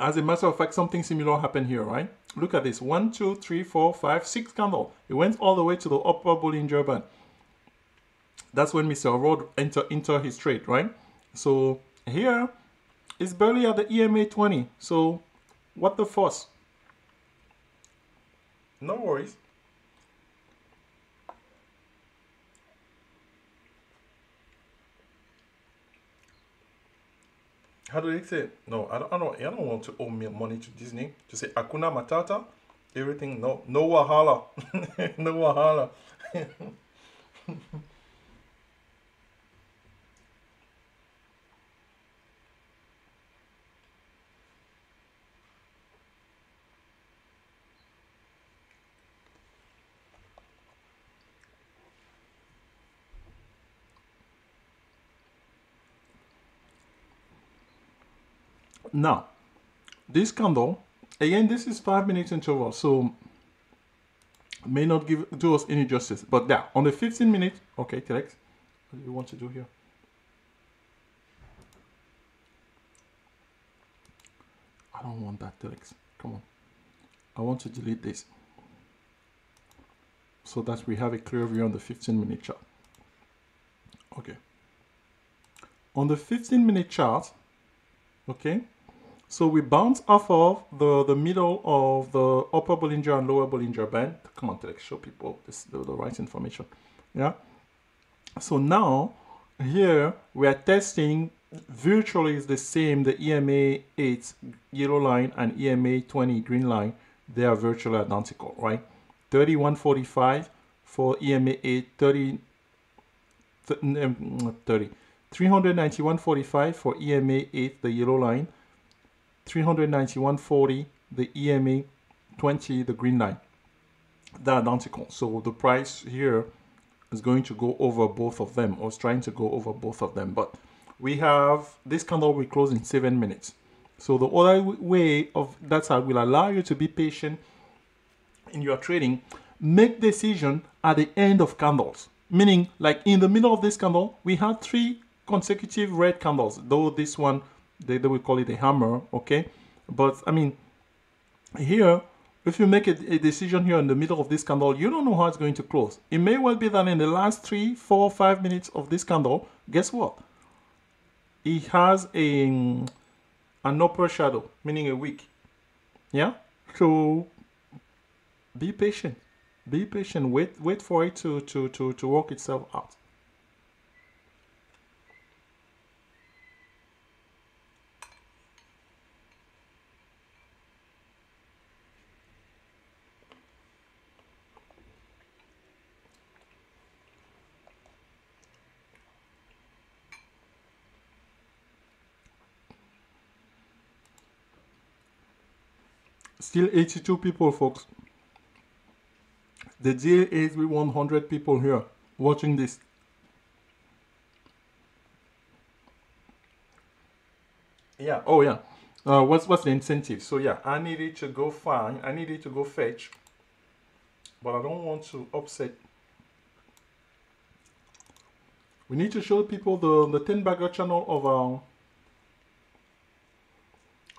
As a matter of fact, something similar happened here, right? Look at this. One, two, three, four, five, six candle. It went all the way to the upper Bollinger Band. That's when Mr. Rod enter, enter his trade, right? So here, it's barely at the EMA 20. So what the fuss? No worries. How do they say? No, I don't, I don't. I don't want to owe me money to Disney. To say Hakuna Matata, everything. No, no wahala, no wahala. Now, this candle, again, this is five minutes interval, so may not give do us any justice. But yeah, on the 15 minute, okay, Telex, what do you want to do here? I don't want that, Telex. Come on. I want to delete this so that we have a clear view on the 15 minute chart. Okay. On the 15 minute chart, okay, so we bounce off of the, the middle of the upper Bollinger and lower Bollinger Band. Come on, Telex, show people this, the, the right information. Yeah. So now here we are testing virtually the same the EMA 8 yellow line and EMA 20 green line they are virtually identical right 3145 for EMA 8 30 um, 30 391.45 for EMA 8 the yellow line 391.40 the EMA 20 the green line. They're identical. So the price here is going to go over both of them or is trying to go over both of them. But we have this candle will close in seven minutes. So the other way of that I will allow you to be patient in your trading make decision at the end of candles. Meaning like in the middle of this candle we had three consecutive red candles though this one they, they will call it a hammer okay? But i mean here if you make a, a, decision here in the middle of this candle you don't know how it's going to close. It may well be that in the last three four five minutes of this candle guess what? It has a an upper shadow meaning a wick. Yeah? So be patient. Be patient. Wait wait for it to to to, to work itself out Still 82 people, folks. The deal is we 100 people here watching this. Yeah, oh yeah. Uh, what's what's the incentive? So yeah, I needed to go find, I needed to go fetch, but I don't want to upset. We need to show people the the 10 bagger channel of our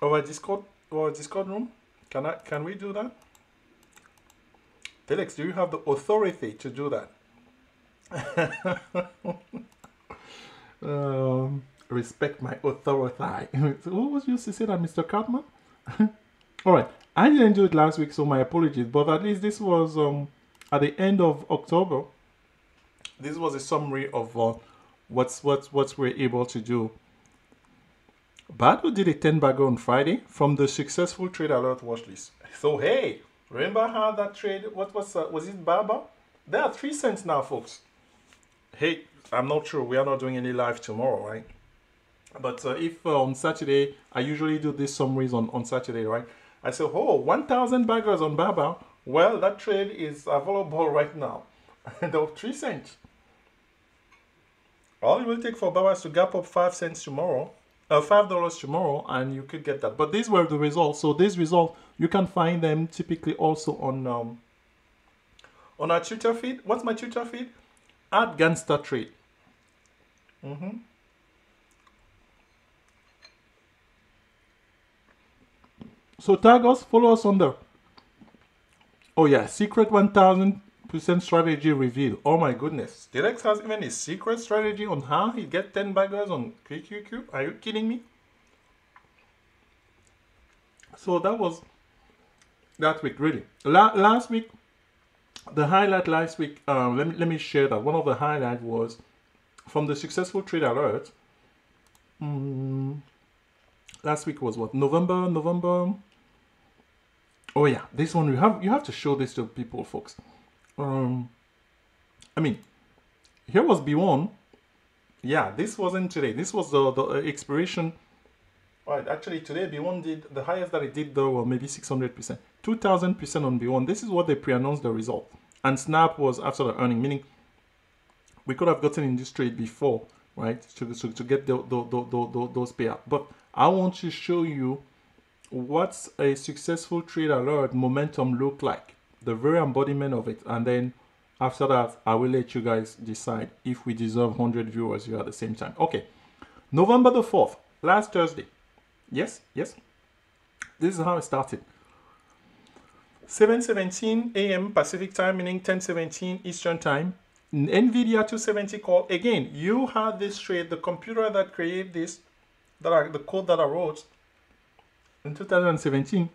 of our Discord or Discord room? Can I? Can we do that? Felix, do you have the authority to do that? um, respect my authority. what was you to say that, Mr. Cartman? All right, I didn't do it last week, so my apologies. But at least this was um at the end of October. This was a summary of uh, what's what what we're able to do. Baidu did a 10 bagger on Friday from the successful trade alert watch list. So hey, remember how that trade? What was uh, was it Baba? There are three cents now, folks. Hey, I'm not sure. We are not doing any live tomorrow, right? But uh, if uh, on Saturday, I usually do this summaries on, on Saturday, right? I say, oh, 1,000 baggers on Baba. Well, that trade is available right now. and of 3 cents. All it will take for Baba is to gap up 5 cents tomorrow, uh, $5 tomorrow, and you could get that. But these were the results. So these results, you can find them typically also on um, on our Twitter feed. What's my Twitter feed? At Gangster Trade. Mm-hmm. So tag us, follow us on there. Oh yeah, secret 1000% strategy reveal. Oh my goodness. Direx has even a secret strategy on how he get 10 baggers on QQQ. Are you kidding me? So that was that week, really. La last week, the highlight last week, um, let, me, let me share that. One of the highlight was from the successful trade alert. Um, last week was what? November, November Oh yeah, this one you have you have to show this to people, folks. Um, I mean, here was Beyond. Yeah, this wasn't today. This was the the uh, expiration. Right, actually today Beyond did the highest that it did though, well maybe 600 percent, 2,000 percent on Beyond. This is what they pre-announced the result, and Snap was after the earning, meaning we could have gotten in this trade before, right, to to, to get the, the, the, the, those payout. But I want to show you what's a successful trade alert momentum look like the very embodiment of it and then after that i will let you guys decide if we deserve 100 viewers here at the same time okay november the 4th last thursday yes yes this is how it started 7:17 a.m. Pacific time, meaning 10:17 Eastern time. NVIDIA 270 call again. You had this trade. The computer that created this, that are the code that I wrote, in 2017,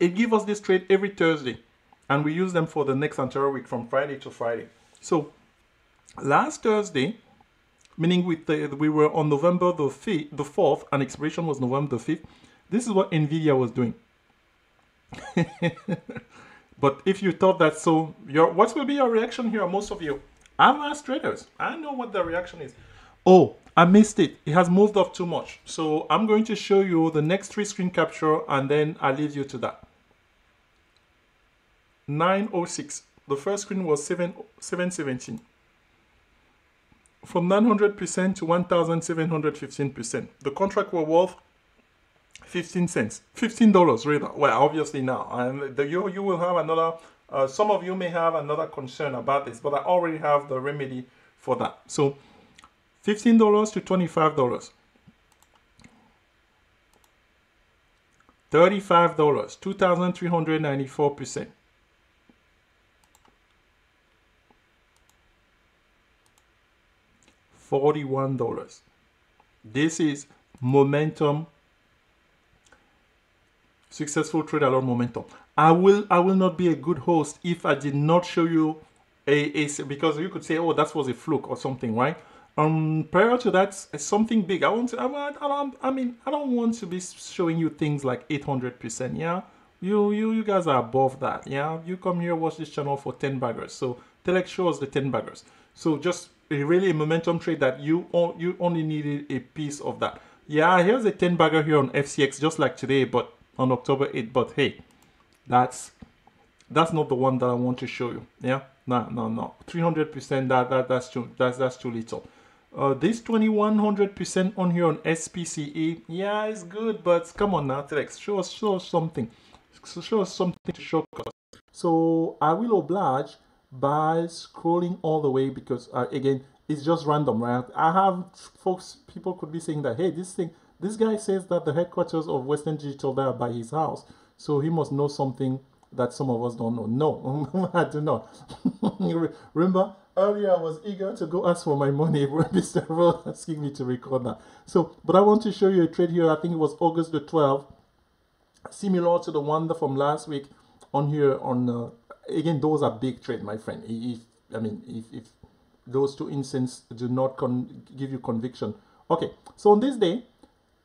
it gives us this trade every Thursday, and we use them for the next entire week from Friday to Friday. So last Thursday, meaning with the, we were on November the 5th, the 4th, and expiration was November the 5th. This is what Nvidia was doing. but if you thought that so, your what will be your reaction here? Most of you, I'm asked traders. I know what the reaction is. Oh, I missed it. It has moved up too much. So I'm going to show you the next three screen capture and then I'll leave you to that. 906. The first screen was 7, 717. From 900% to 1,715%. The contract was worth 15 cents. $15 rather. Well, obviously now. And the, you, you will have another, uh, some of you may have another concern about this, but I already have the remedy for that. So $15 to $25. $35, 2,394%. $41. This is momentum successful trade alert momentum. I will I will not be a good host if I did not show you a, a because you could say oh that was a fluke or something, right? Um, prior to that, something big. I want to. I, I, mean, I don't want to be showing you things like 800 percent. Yeah, you you you guys are above that. Yeah, you come here watch this channel for 10 baggers. So Telex shows the 10 baggers. So just really a momentum trade that you you only needed a piece of that. Yeah, here's a 10 bagger here on FCX just like today, but on October 8. But hey, that's that's not the one that I want to show you. Yeah, no, no, no. 300 percent. That that that's too that's that's too little. Uh, this 2100% on here on SPCE, yeah, it's good, but come on now, Telex, show us, show us something. Show us something to show us. So I will oblige by scrolling all the way because, uh, again, it's just random, right? I have folks, people could be saying that, hey, this thing, This guy says that the headquarters of Western Digital there are by his house, so he must know something that some of us don't know. No, I do not. Remember, earlier I was eager to go ask for my money. Mr. Rod asking me to record that. So, but I want to show you a trade here. I think it was August the 12th, similar to the one from last week on here. On uh, again, those are big trade, my friend. If I mean, if, if those two instances do not give you conviction. Okay, so on this day,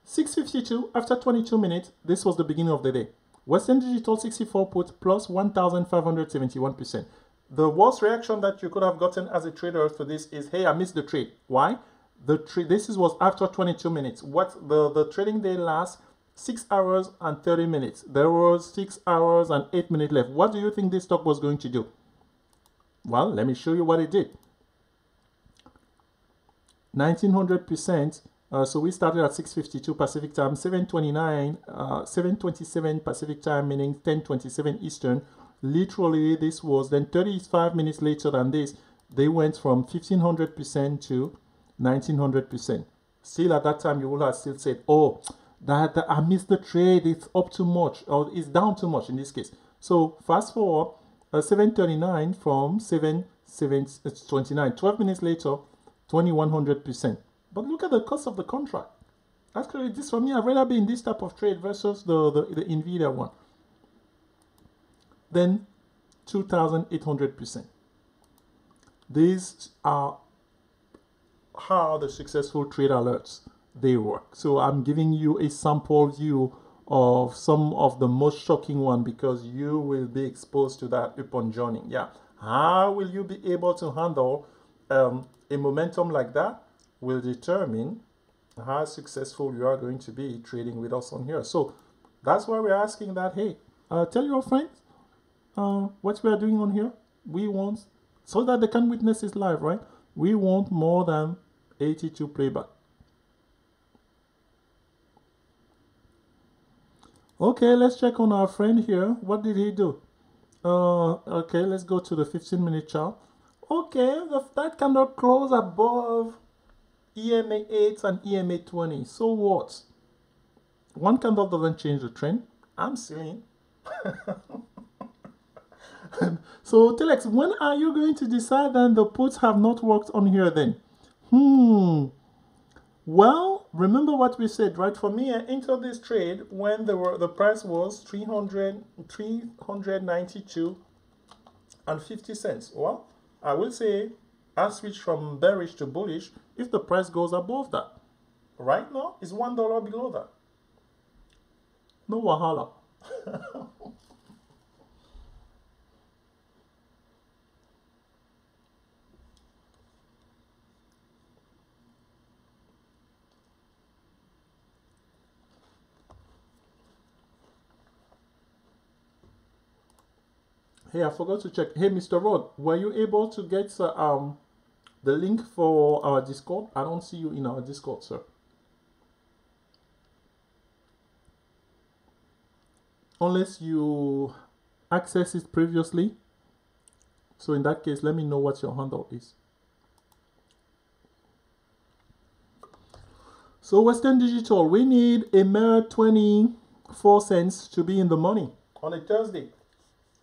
652 after 22 minutes, this was the beginning of the day. Western Digital 64 put plus 1,571%. The worst reaction that you could have gotten as a trader for this is, hey, I missed the trade. Why? The trade this is, was after 22 minutes. What the, the trading day lasts 6 hours and 30 minutes. There was 6 hours and 8 minutes left. What do you think this stock was going to do? Well, let me show you what it did. 1900%. Uh, so we started at 652 Pacific time, 729, uh, 727 Pacific time, meaning 1027 Eastern. Literally, this was then 35 minutes later than this, they went from 1500% to 1900%. Still at that time, you would have still said, oh, that, that I missed the trade, it's up too much, or it's down too much in this case. So fast forward, uh, 739 from 7, 7 it's 29. 12 minutes later, 2100%. But look at the cost of the contract. Actually, this for me, I'd rather be in this type of trade versus the, the, the NVIDIA one. Then 2800%. These are how the successful trade alerts they work. So I'm giving you a sample view of some of the most shocking one because you will be exposed to that upon joining. Yeah. How will you be able to handle um, a momentum like that will determine how successful you are going to be trading with us on here. So that's why we're asking that, hey, uh, tell your friends uh, what we are doing on here. We want, so that they can witness this live, right? We want more than 82 playback. Okay, let's check on our friend here. What did he do? Uh, okay, let's go to the 15 minute chart. Okay, the, that cannot close above EMA 8 and EMA 20. So what? One candle doesn't change the trend. I'm seeing. so Telex, when are you going to decide that the puts have not worked on here then? Hmm. Well, remember what we said, right? For me, I entered this trade when the, the price was 300, 392 and 50 cents. Well, I will say I switch from bearish to bullish if the price goes above that. Right now, it's $1 below that. No wahala. Hey, I forgot to check. Hey, Mr. Rod, were you able to get uh, um the link for our Discord? I don't see you in our Discord, sir. Unless you access it previously. So in that case, let me know what your handle is. So Western Digital, we need a mere 24 cents to be in the money on a Thursday.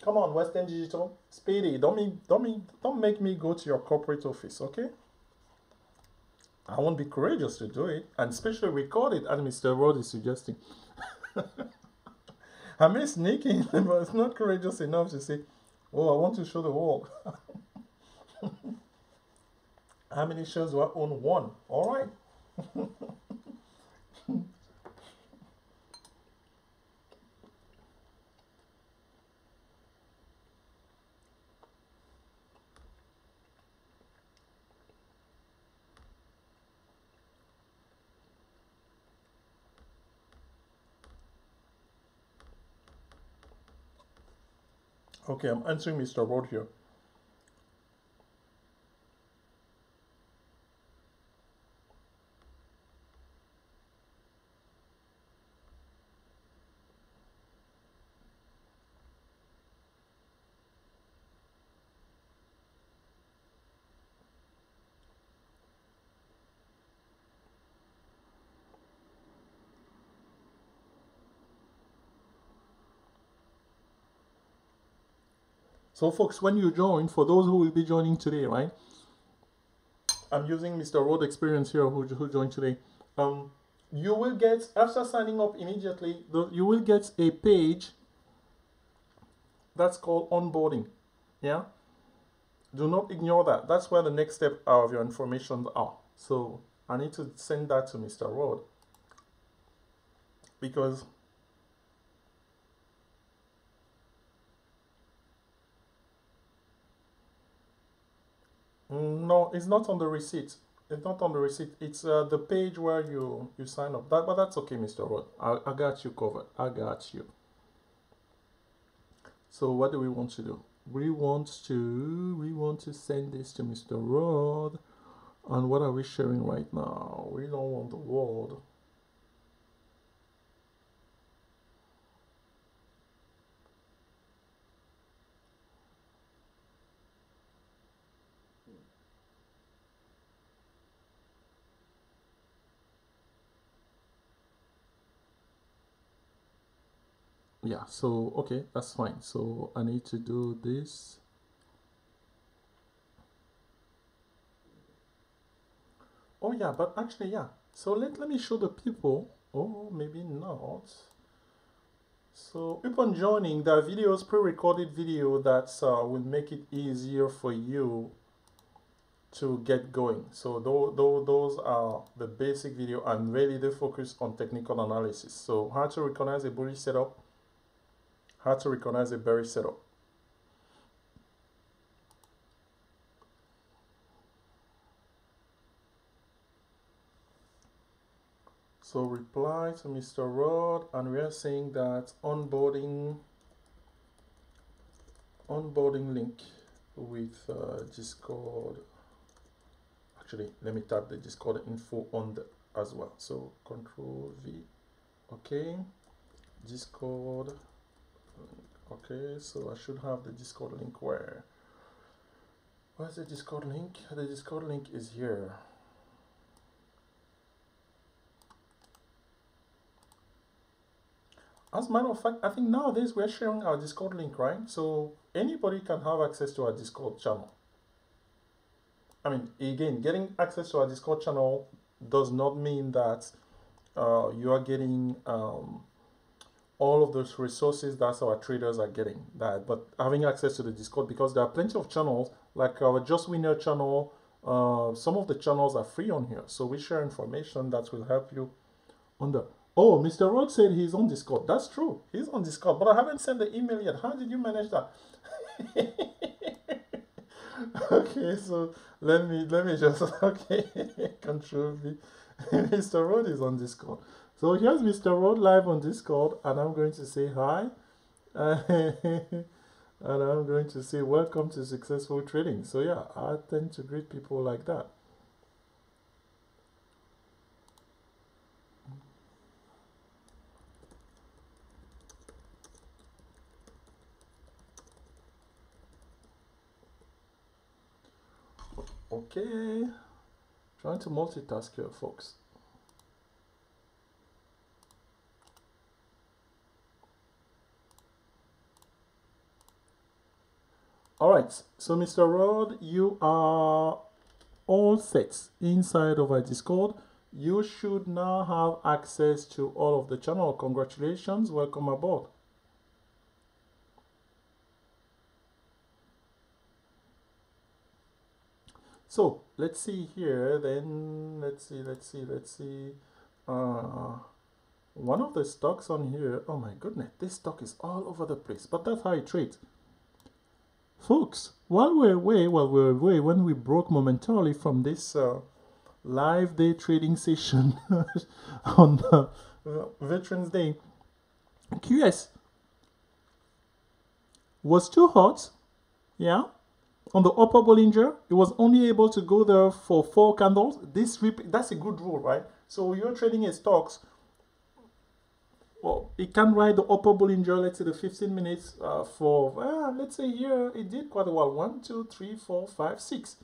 Come on, Western Digital. Speedy. Don't me don't me don't make me go to your corporate office, okay? I won't be courageous to do it, and especially record it, as Mr. Rod is suggesting. I may sneaking, but it's not courageous enough to say, oh, I want to show the world. How many shares do I own? One. All right. Okay, I'm answering Mr. Rod here. So, folks, when you join, for those who will be joining today, right? I'm using Mr. Rod Experience here who, who joined today. Um, you will get, after signing up immediately, the, you will get a page that's called onboarding. Yeah? Do not ignore that. That's where the next step of your information are. So I need to send that to Mr. Rod because No, it's not on the receipt. It's not on the receipt. It's uh, the page where you you sign up. That, but that's okay, Mr. Rod. I, I got you covered. I got you. So what do we want to do? We want to we want to send this to Mr. Rod. And what are we sharing right now? We don't want the world. Yeah so okay that's fine. So I need to do this. Oh yeah but actually yeah. So let, let me show the people. Oh maybe not. So upon joining the videos pre-recorded video that uh, will make it easier for you to get going. So th th those are the basic video. And really they focus on technical analysis. So how to recognize a bullish setup how to recognize a bearish setup. So reply to Mr. Rod and we are saying that onboarding onboarding link with uh, Discord. Actually, let me type the Discord info on the as well. So control V. Okay. Discord okay so I should have the discord link where? Where's the discord link? The discord link is here. As a matter of fact I think nowadays we're sharing our discord link right? So anybody can have access to our discord channel. I mean again getting access to our discord channel does not mean that uh, you are getting um, all of those resources that our traders are getting that but having access to the discord because there are plenty of channels like our just winner channel uh, some of the channels are free on here. So we share information that will help you on the oh mr rod said he's on discord. That's true. He's on discord but i haven't sent the email yet. How did you manage that? Okay so let me let me just okay control v. Mr rod is on discord so here's Mr. Rod live on Discord, and I'm going to say hi. and I'm going to say welcome to successful trading. So yeah, I tend to greet people like that. Okay, trying to multitask here, folks. All right, so Mr. Rod, you are all set inside of our Discord. You should now have access to all of the channel. Congratulations, welcome aboard. So let's see here, then let's see, let's see, let's see. Uh, one of the stocks on here, oh my goodness, this stock is all over the place, but that's how I trade. Folks, while we're away, while we're away, when we broke momentarily from this uh, live day trading session on uh, Veterans Day, QS was too hot, yeah. On the upper Bollinger, it was only able to go there for four candles. This that's a good rule, right? So you're trading a stocks well, it can ride the upper Bollinger, let's say the 15 minutes uh, for, uh, let's say here, it did quite a while. One, two, three, four, five, six.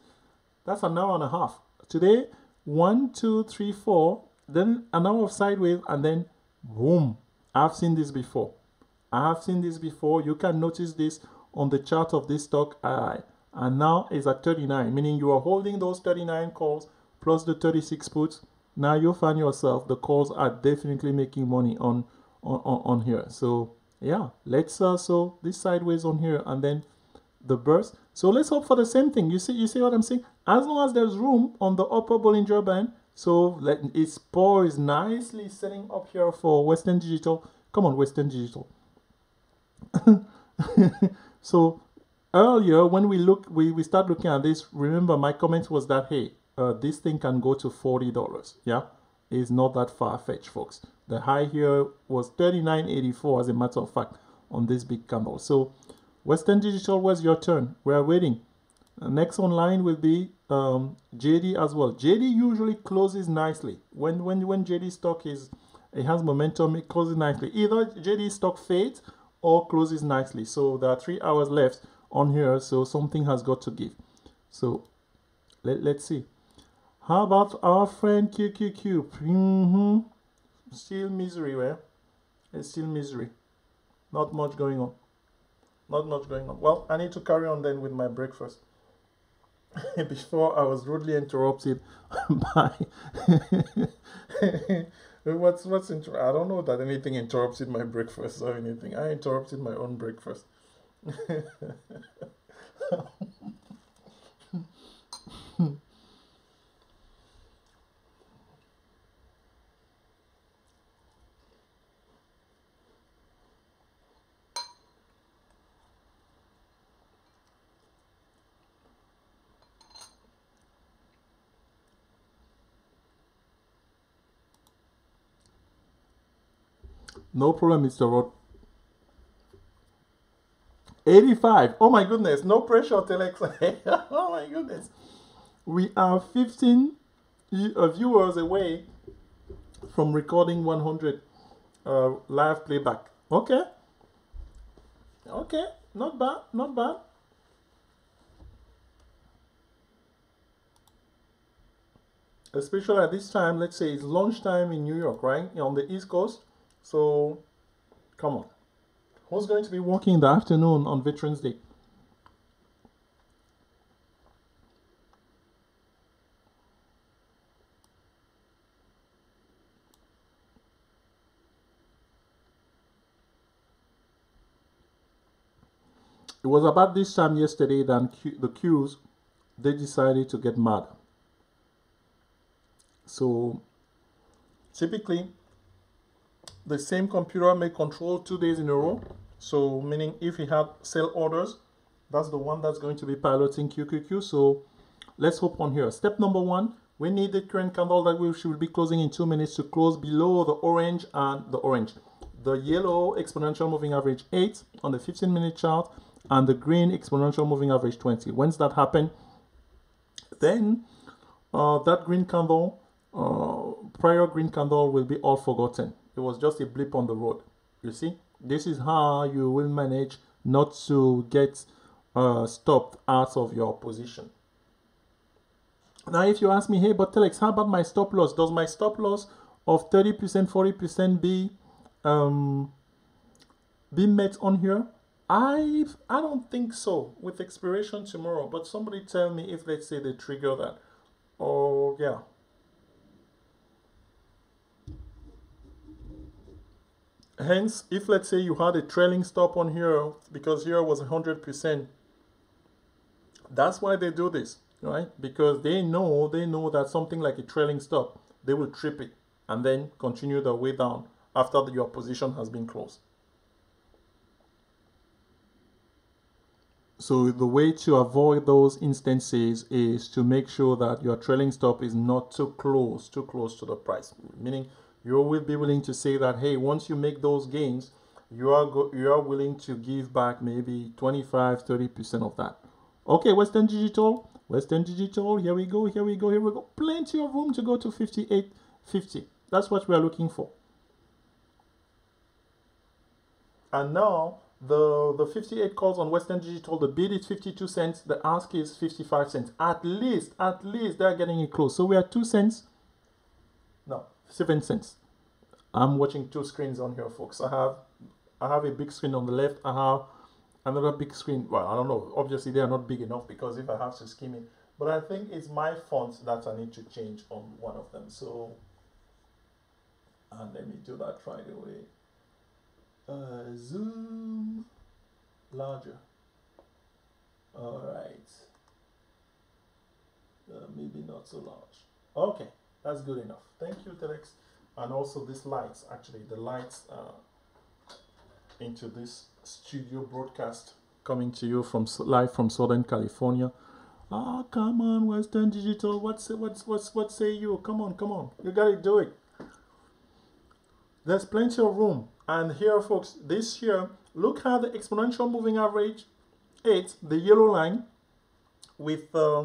That's an hour and a half. Today, one, two, three, four, then an hour of sideways, and then boom. I've seen this before. I have seen this before. You can notice this on the chart of this stock I and now is at 39 meaning you are holding those 39 calls plus the 36 puts now you find yourself the calls are definitely making money on on, on, here. So yeah let's uh so this sideways on here and then the burst. So let's hope for the same thing. You see you see what i'm saying? As long as there's room on the upper bollinger band so let it's poised nicely setting up here for western digital. Come on western digital. So earlier when we look we, we start looking at this remember my comment was that hey uh, this thing can go to $40 yeah it's not that far-fetched folks. The high here was 39.84 as a matter of fact on this big candle. So western digital was your turn? We are waiting. Uh, next online will be um, jd as well. Jd usually closes nicely. When when when jd stock is it has momentum it closes nicely. Either jd stock fades or closes nicely. So there are three hours left on here so something has got to give. So let, let's see how about our friend QQQ? Mm-hmm. Still misery, where? It's still misery. Not much going on. Not much going on. Well, I need to carry on then with my breakfast. Before I was rudely interrupted by what's what's inter- I don't know that anything interrupted my breakfast or anything. I interrupted my own breakfast. No problem, Mr. Rod. 85. Oh my goodness. No pressure, Telex. oh my goodness. We are 15 uh, viewers away from recording 100 uh, live playback. Okay. Okay. Not bad. Not bad. Especially at this time, let's say it's lunchtime in New York, right? On the East Coast. So, come on. Who's going to be working in the afternoon on Veterans Day? It was about this time yesterday that the queues, they decided to get mad. So, typically, the same computer may control two days in a row. So meaning if he had sell orders, that's the one that's going to be piloting QQQ. So let's hope on here. Step number one, we need the current candle that we should be closing in two minutes to close below the orange and the orange. The yellow exponential moving average 8 on the 15 minute chart and the green exponential moving average 20. Once that happen, then uh, that green candle, uh, prior green candle will be all forgotten. It was just a blip on the road. You see, this is how you will manage not to get uh, stopped out of your position. Now, if you ask me, hey, but Telex, how about my stop loss? Does my stop loss of 30%, 40% be um, be met on here? I I don't think so with expiration tomorrow. But somebody tell me if let's say they trigger that. Oh yeah, Hence, if let's say you had a trailing stop on here because here was 100%, that's why they do this, right? Because they know, they know that something like a trailing stop, they will trip it and then continue the way down after the, your position has been closed. So the way to avoid those instances is to make sure that your trailing stop is not too close, too close to the price, meaning you will be willing to say that hey once you make those gains you are go you are willing to give back maybe 25 30 percent of that. Okay western digital. Western digital here we go here we go here we go. Plenty of room to go to 58 50 that's what we are looking for. And now the the 58 calls on western digital. The bid is 52 cents. The ask is 55 cents. At least at least they're getting it close. So we are two cents seven cents. I'm watching two screens on here, folks. I have I have a big screen on the left. I have another big screen. Well, I don't know. Obviously, they are not big enough because if I have to skim it, but I think it's my font that I need to change on one of them. So, and let me do that right away. Uh, zoom larger. All right. Uh, maybe not so large. Okay, that's good enough. Thank you, Telex. And also these lights, actually, the lights uh, into this studio broadcast coming to you from live from Southern California. Ah, oh, come on, Western Digital. What's what's what's what say you? Come on, come on. You gotta do it. There's plenty of room. And here, folks, this year, look at the exponential moving average, eight, the yellow line, with uh,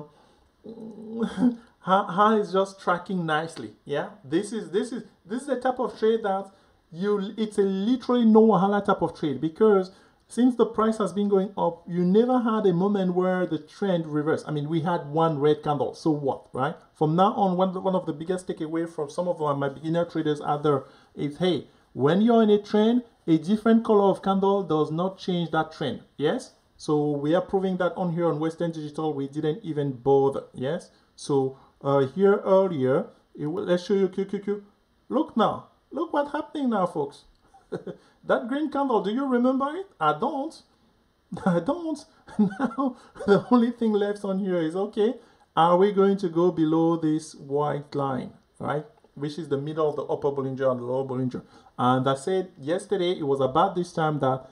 how, is just tracking nicely. Yeah, this is this is this is the type of trade that you. It's a literally no wahala type of trade because since the price has been going up, you never had a moment where the trend reversed. I mean, we had one red candle. So what, right? From now on, one, one of the biggest takeaway from some of my beginner traders out there is, hey, when you're in a trend, a different color of candle does not change that trend. Yes? So we are proving that on here on Western Digital, we didn't even bother. Yes? So uh, here earlier, it will, let's show you QQQ. Look now. Look what's happening now, folks. That green candle, do you remember it? I don't. I don't. Now, the only thing left on here is, okay, are we going to go below this white line, right? Which is the middle of the upper Bollinger and the lower Bollinger. And I said yesterday, it was about this time that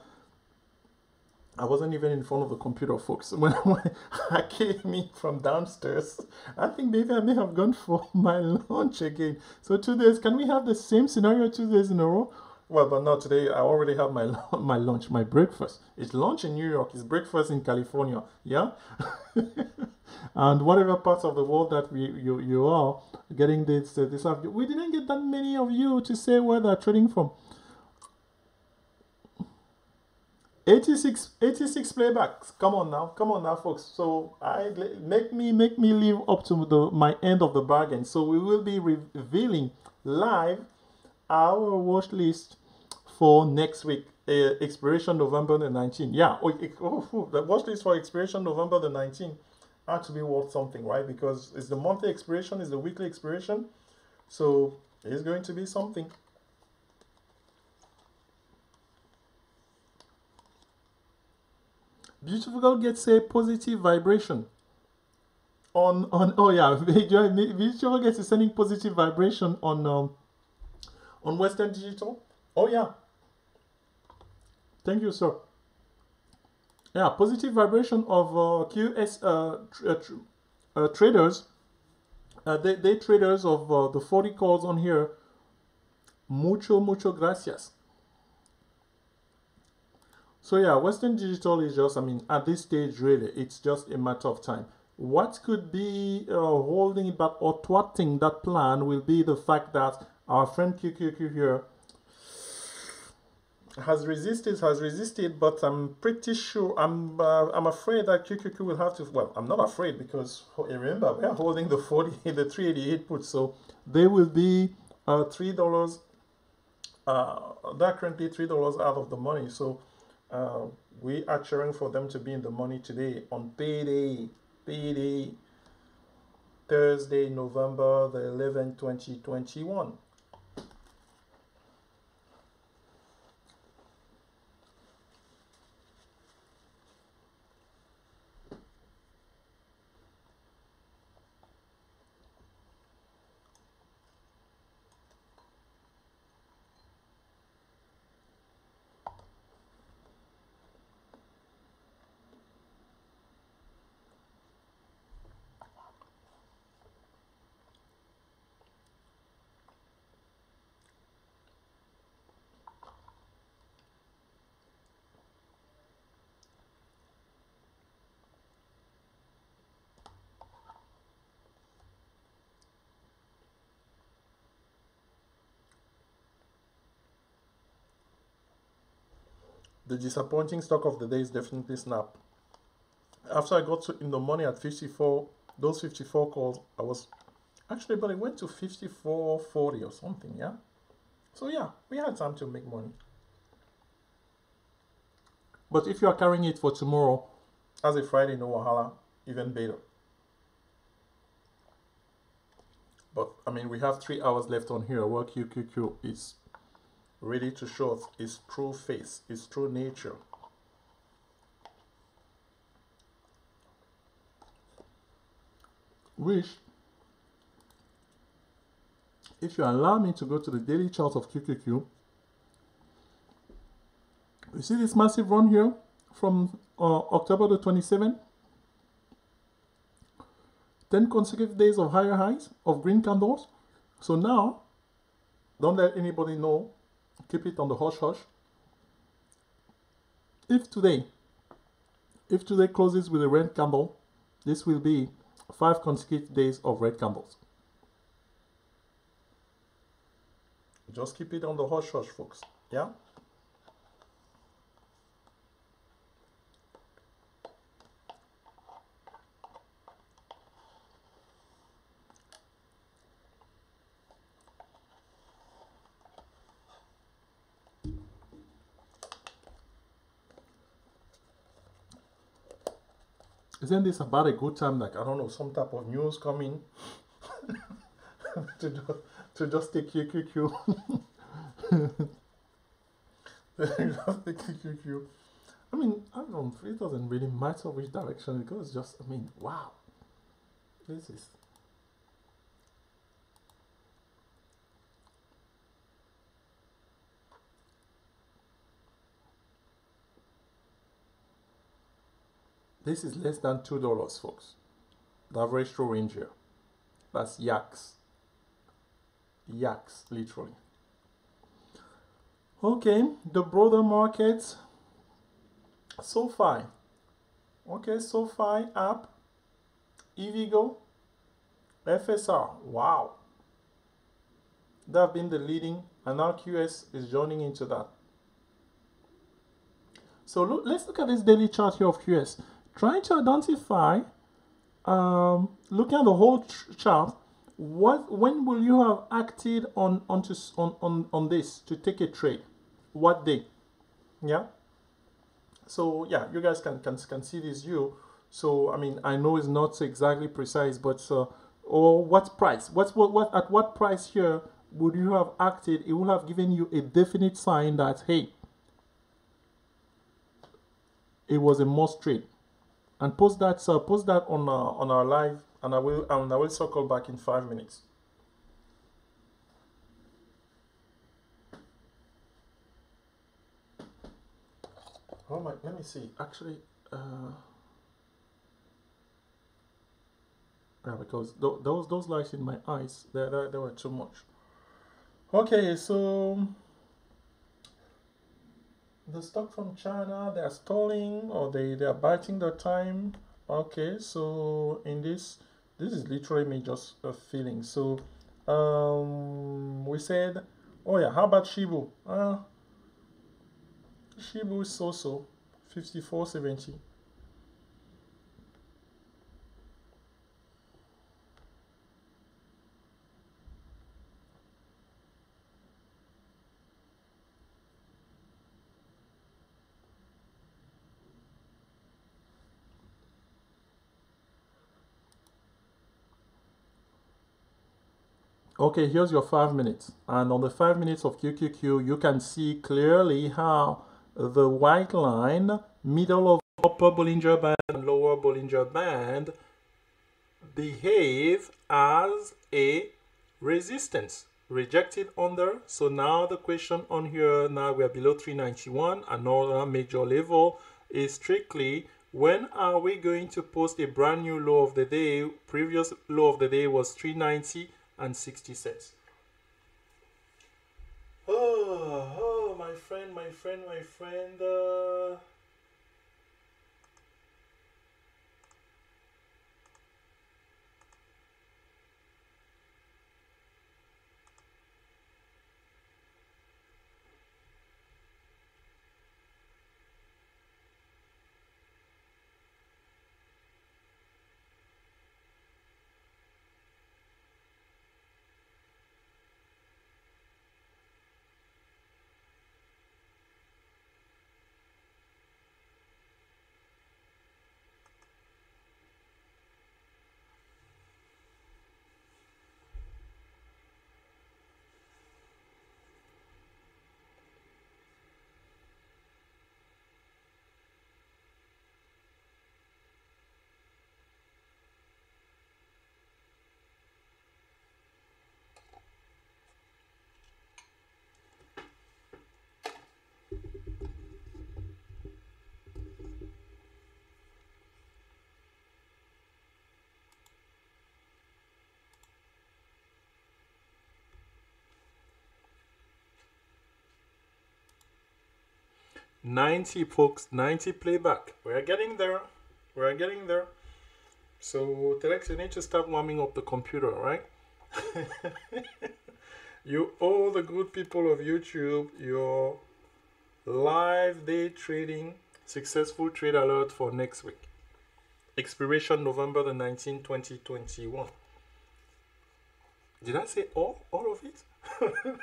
I wasn't even in front of the computer, folks. When, I came in from downstairs, I think maybe I may have gone for my lunch again. So two days, can we have the same scenario two days in a row? Well, but not today. I already have my my lunch, my breakfast. It's lunch in New York. It's breakfast in California. Yeah, and whatever parts of the world that we you you are getting this uh, this. We didn't get that many of you to say where they're trading from. 86, 86 playbacks. Come on now, come on now, folks. So I make me make me live up to the my end of the bargain. So we will be revealing live our watch list for next week. Uh, expiration November the 19th. Yeah, oh, oh, the watch list for expiration November the 19th had to be worth something, right? Because it's the monthly expiration, it's the weekly expiration. So it's going to be something. Beautiful girl gets a positive vibration on on oh yeah beautiful gets a sending positive vibration on um on Western Digital. Oh yeah, Thank you, sir. Yeah, positive vibration of uh, QS uh, tr uh, tr uh, traders. Uh, they, they traders of uh, the 40 calls on here. Mucho, mucho gracias. So yeah, Western Digital is just, I mean, at this stage, really, it's just a matter of time. What could be uh, holding back or thwarting that plan will be the fact that our friend QQQ here has resisted, has resisted, but I'm pretty sure, I'm uh, I'm afraid that QQQ will have to, well, I'm not afraid because remember, we are holding the 40, the 388 put, so they will be uh, $3, uh, they're currently $3 out of the money, so uh, we are cheering for them to be in the money today on payday, payday, Thursday, November the 11th, 2021. The disappointing stock of the day is definitely Snap. After I got to in the money at 54, those 54 calls, I was actually, but it went to 54.40 or something, yeah? So yeah, we had time to make money. But if you are carrying it for tomorrow, as a Friday, no wahala, even better. But I mean, we have three hours left on here. Where QQQ is ready to show its true face, its true nature. Which, if you allow me to go to the daily chart of QQQ, you see this massive run here from uh, October the 27th? 10 consecutive days of higher highs of green candles. So now, don't let anybody know. Keep it on the hush hush. If today, if today closes with a red candle, this will be five consecutive days of red candles. Just keep it on the hush hush, folks. Yeah? Isn't this about a good time? Like, I don't know, some type of news coming to, just, to just take QQQ. take. I mean, I don't know, it doesn't really matter which direction it goes, just, I mean, wow. This is. This is less than two dollars, folks. The average true range here. That's yaks. Yaks, literally. Okay, the broader markets. SoFi. Okay, SoFi app. EVgo. FSR. Wow. They have been the leading, and now QS is joining into that. So let's look at this daily chart here of QS trying to identify, um, looking at the whole chart, what when will you have acted on onto on, on on this to take a trade? What day? Yeah. So yeah, you guys can can can see this view. So I mean, I know it's not exactly precise, but uh, or what price? What's what what at what price here would you have acted? It would have given you a definite sign that hey, it was a must trade and post that uh, post that on uh, on our live and I will and I will circle back in five minutes. Oh my, let me see. Actually, uh, yeah, because th those those lights in my eyes, they, they, they were too much. Okay, so the stock from China, they are stalling or they, they are biting their time. Okay, so in this, this is literally me just a feeling. So um, we said, oh yeah, how about Shibu? Uh, Shibu is so-so, 54.70. Okay, here's your five minutes. And on the five minutes of QQQ, you can see clearly how the white line, middle of upper Bollinger Band and lower Bollinger Band behave as a resistance rejected under. So now the question on here, now we are below 391, another major level is strictly when are we going to post a brand new low of the day? Previous low of the day was 390 and 60 cents. Oh, oh, my friend, my friend, my friend. Uh, 90 folks 90 playback. We're getting there. We're getting there. So Telex you need to start warming up the computer right? You all the good people of YouTube your live day trading successful trade alert for next week. Expiration November the 19th 2021 did I say all all of it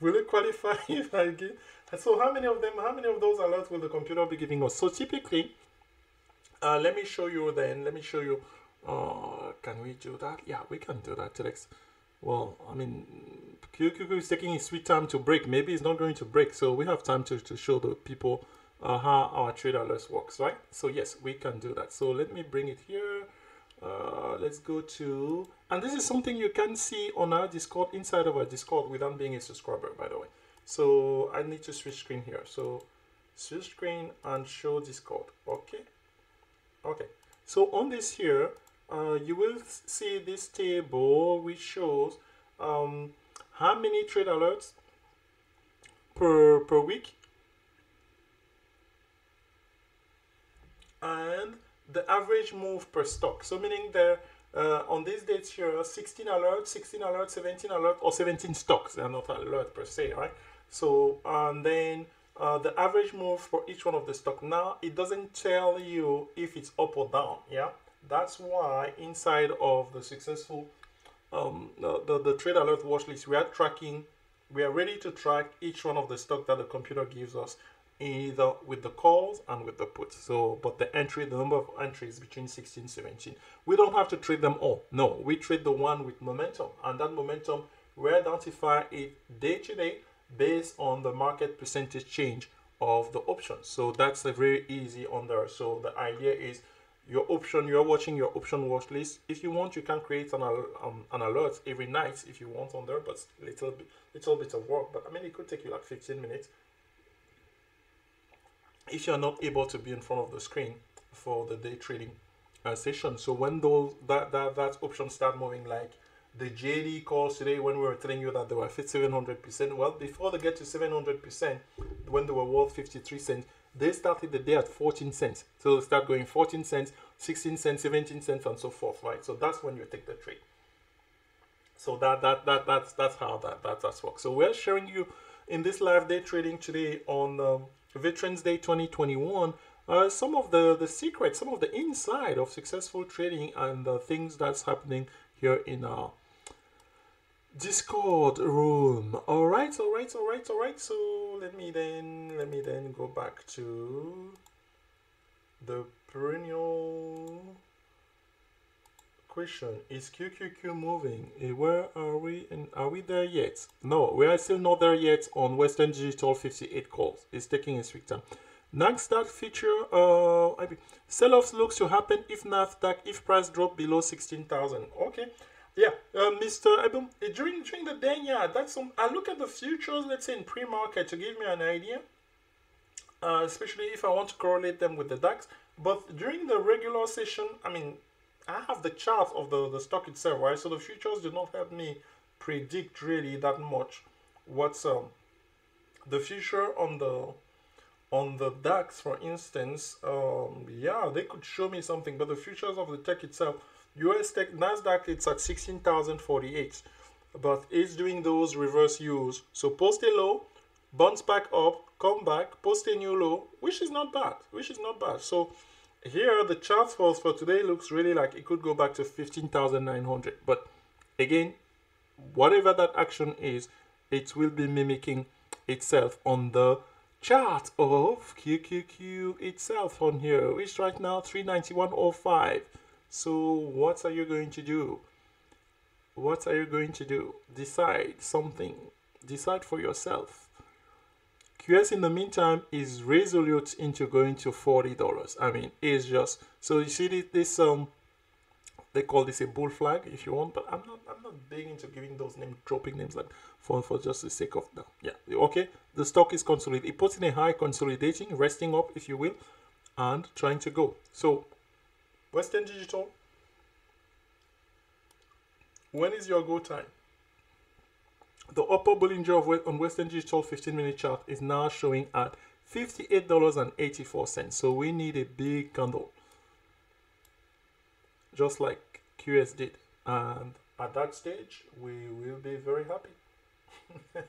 will it qualify if I give? So how many of them how many of those alerts will the computer be giving us? So typically uh, let me show you then let me show you uh, can we do that? Yeah we can do that Telex well I mean QQQ is taking his sweet time to break. Maybe it's not going to break so we have time to, to show the people uh, how our trade alerts works right? So yes we can do that. So let me bring it here uh, let's go to and this is something you can see on our discord inside of our discord without being a subscriber by the way. So i need to switch screen here. So switch screen and show discord. Okay. Okay. So on this here uh, you will see this table which shows um, how many trade alerts per per week. And the average move per stock. So meaning there uh, on these dates here, 16 alerts, 16 alerts, 17 alerts, or 17 stocks. They are not alert per se, right? So and then uh, the average move for each one of the stock. Now it doesn't tell you if it's up or down. Yeah, that's why inside of the successful um, the, the, the trade alert watch list, we are tracking. We are ready to track each one of the stock that the computer gives us either with the calls and with the puts. So, but the entry, the number of entries between 16 17. We don't have to trade them all. No, we trade the one with momentum, and that momentum we identify it day to day based on the market percentage change of the options. So that's a very easy on there. So the idea is your option, you're watching your option watch list. If you want, you can create an, um, an alert every night if you want on there, but little little bit of work. But I mean, it could take you like 15 minutes if you're not able to be in front of the screen for the day trading uh, session. So when those that that that option start moving like the JD calls today when we were telling you that they were fit 700%. Well, before they get to 700%, when they were worth 53 cents, they started the day at 14 cents. So they start going 14 cents, 16 cents, 17 cents, and so forth, right? So that's when you take the trade. So that that that that's that's how that that that's works. So we're showing you in this live day trading today on um, Veterans Day 2021, uh, some of the, the secrets, some of the inside of successful trading and the things that's happening here in our Discord room. All right, all right, all right, all right. So let me then let me then go back to the perennial question is QQQ moving? Eh, where are we? And are we there yet? No, we are still not there yet on Western Digital 58 calls. It's taking a sweet time. Nasdaq feature, uh, sell-offs looks to happen if Nasdaq, if price drop below 16,000. Okay. Yeah, uh, Mr. Ebum, eh, during during the day, yeah, that's some. I look at the futures, let's say in pre-market, to give me an idea. Uh, especially if I want to correlate them with the DAX. But during the regular session, I mean, I have the chart of the, the stock itself, right? So the futures do not help me predict really that much what's um the future on the on the DAX, for instance, um, yeah, they could show me something, but the futures of the tech itself, US tech, Nasdaq, it's at 16,048, but it's doing those reverse U's. So post a low, bounce back up, come back, post a new low, which is not bad, which is not bad. So here the chart for, for today looks really like it could go back to 15,900 but again whatever that action is it will be mimicking itself on the chart of QQQ itself on here which right now 391.05 so what are you going to do? What are you going to do? Decide something. Decide for yourself QS in the meantime is resolute into going to $40. I mean, it's just, so you see this, um, they call this a bull flag if you want, but I'm not, I'm not big into giving those names, dropping names like for, for just the sake of that. Yeah, okay. The stock is consolidating. It puts in a high consolidating, resting up, if you will, and trying to go. So, Western Digital, when is your go time? The upper Bollinger of on Western Digital 15 minute chart is now showing at $58.84. So we need a big candle, just like QS did. And at that stage, we will be very happy.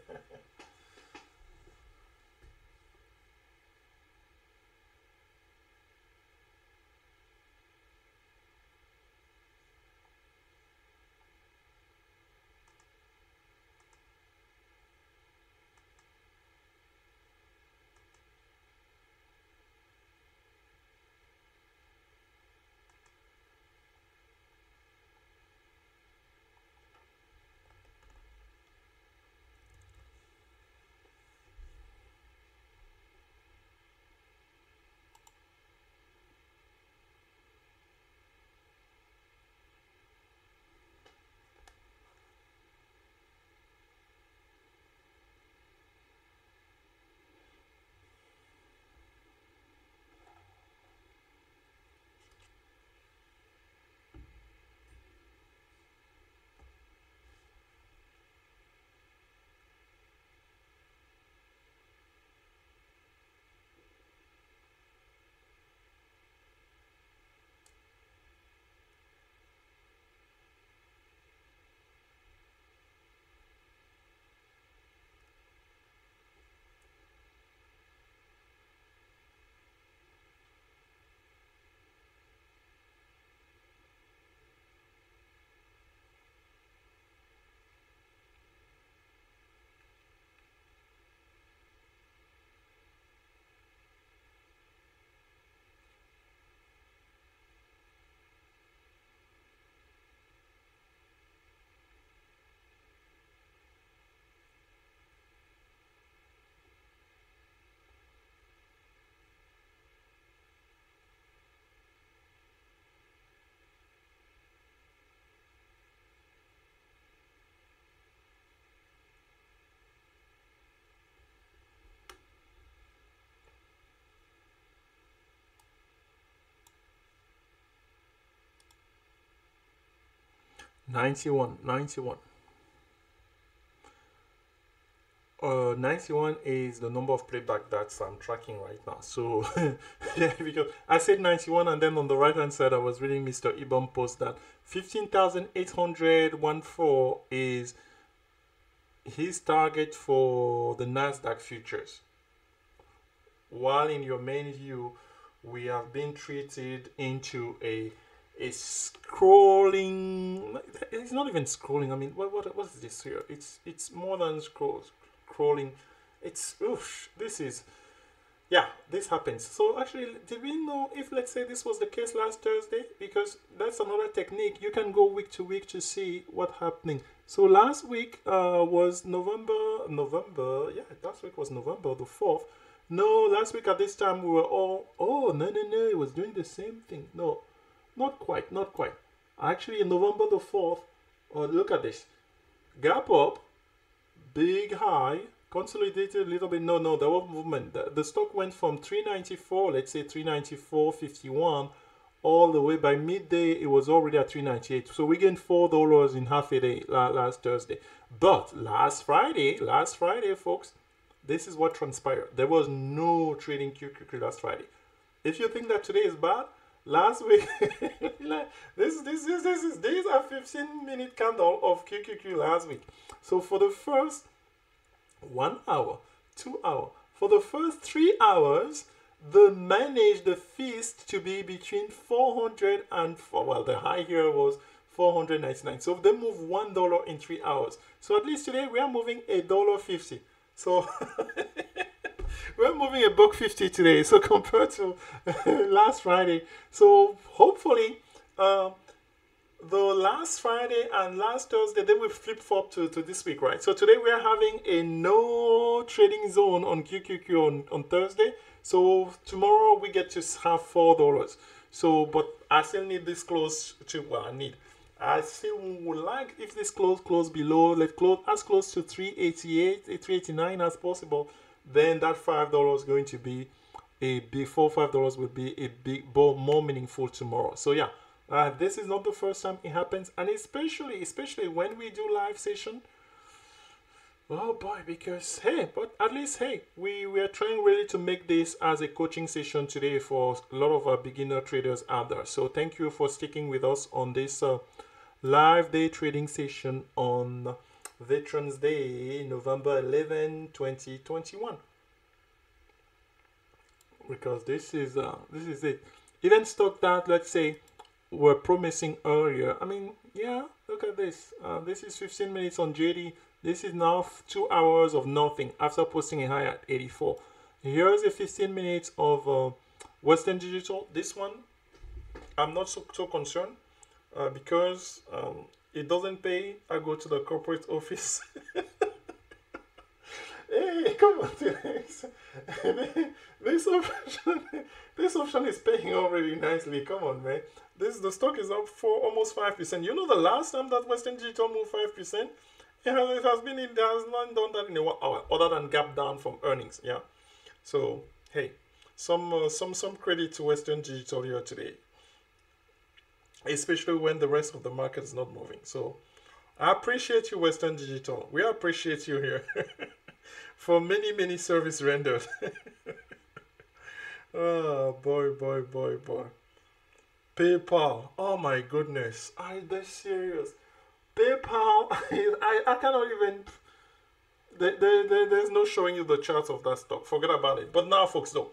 91 91 uh 91 is the number of playback that i'm tracking right now. So yeah because i said 91 and then on the right hand side i was reading mr ibom post that 15814 is his target for the nasdaq futures. While in your main view we have been treated into a is scrolling it's not even scrolling i mean what what, what is this here? It's it's more than scroll scrolling. It's oof, this is yeah this happens. So actually did we know if let's say this was the case last thursday? Because that's another technique. You can go week to week to see what's happening. So last week uh, was november november yeah last week was november the 4th no last week at this time we were all oh no no no it was doing the same thing. No not quite, not quite. Actually, in November the 4th, oh, uh, look at this. Gap up, big high, consolidated a little bit. No, no, there was movement. The, the stock went from 394, let's say 394.51, all the way by midday, it was already at 398. So we gained $4 in half a day last Thursday. But last Friday, last Friday, folks, this is what transpired. There was no trading QQQ last Friday. If you think that today is bad, last week this this is this is these are 15 minute candle of QQQ last week. So for the first one hour, two hour, for the first three hours, the managed the feast to be between 400 and well the high here was 499 so they move one dollar in three hours. So at least today we are moving a dollar 50 so we're moving a buck 50 today so compared to last friday. So hopefully uh, the last friday and last thursday they will flip flop to, to this week right? So today we are having a no trading zone on qqq on, on thursday. So tomorrow we get to have four dollars. So but i still need this close to well i need I still would like if this close close below, let close as close to 388, 389 as possible then that five dollars going to be a before five dollars will be a big more, more meaningful tomorrow so yeah uh, this is not the first time it happens and especially especially when we do live session Oh boy, because hey, but at least hey, we, we are trying really to make this as a coaching session today for a lot of our beginner traders out there. So thank you for sticking with us on this uh, live day trading session on Veterans Day, November 11, 2021. Because this is uh, this is it. Even stock that let's say were promising earlier. I mean, yeah, look at this. Uh, this is 15 minutes on JD this is now two hours of nothing after posting a high at 84. Here's a 15 minutes of uh, Western Digital. This one, I'm not so, so concerned uh, because um, it doesn't pay. I go to the corporate office. hey, come on, this, this option, this option is paying already nicely. Come on, man. This the stock is up for almost five percent. You know the last time that Western Digital moved five percent it has, it has been in, there has not done that in a while, other than gap down from earnings. Yeah. So, hey, some, uh, some, some credit to Western Digital here today, especially when the rest of the market is not moving. So, I appreciate you, Western Digital. We appreciate you here for many, many service rendered. oh, boy, boy, boy, boy. PayPal. Oh, my goodness. Are they serious? PayPal, I, I cannot even. There, there, there's no showing you the chart of that stock. Forget about it. But now, folks, though,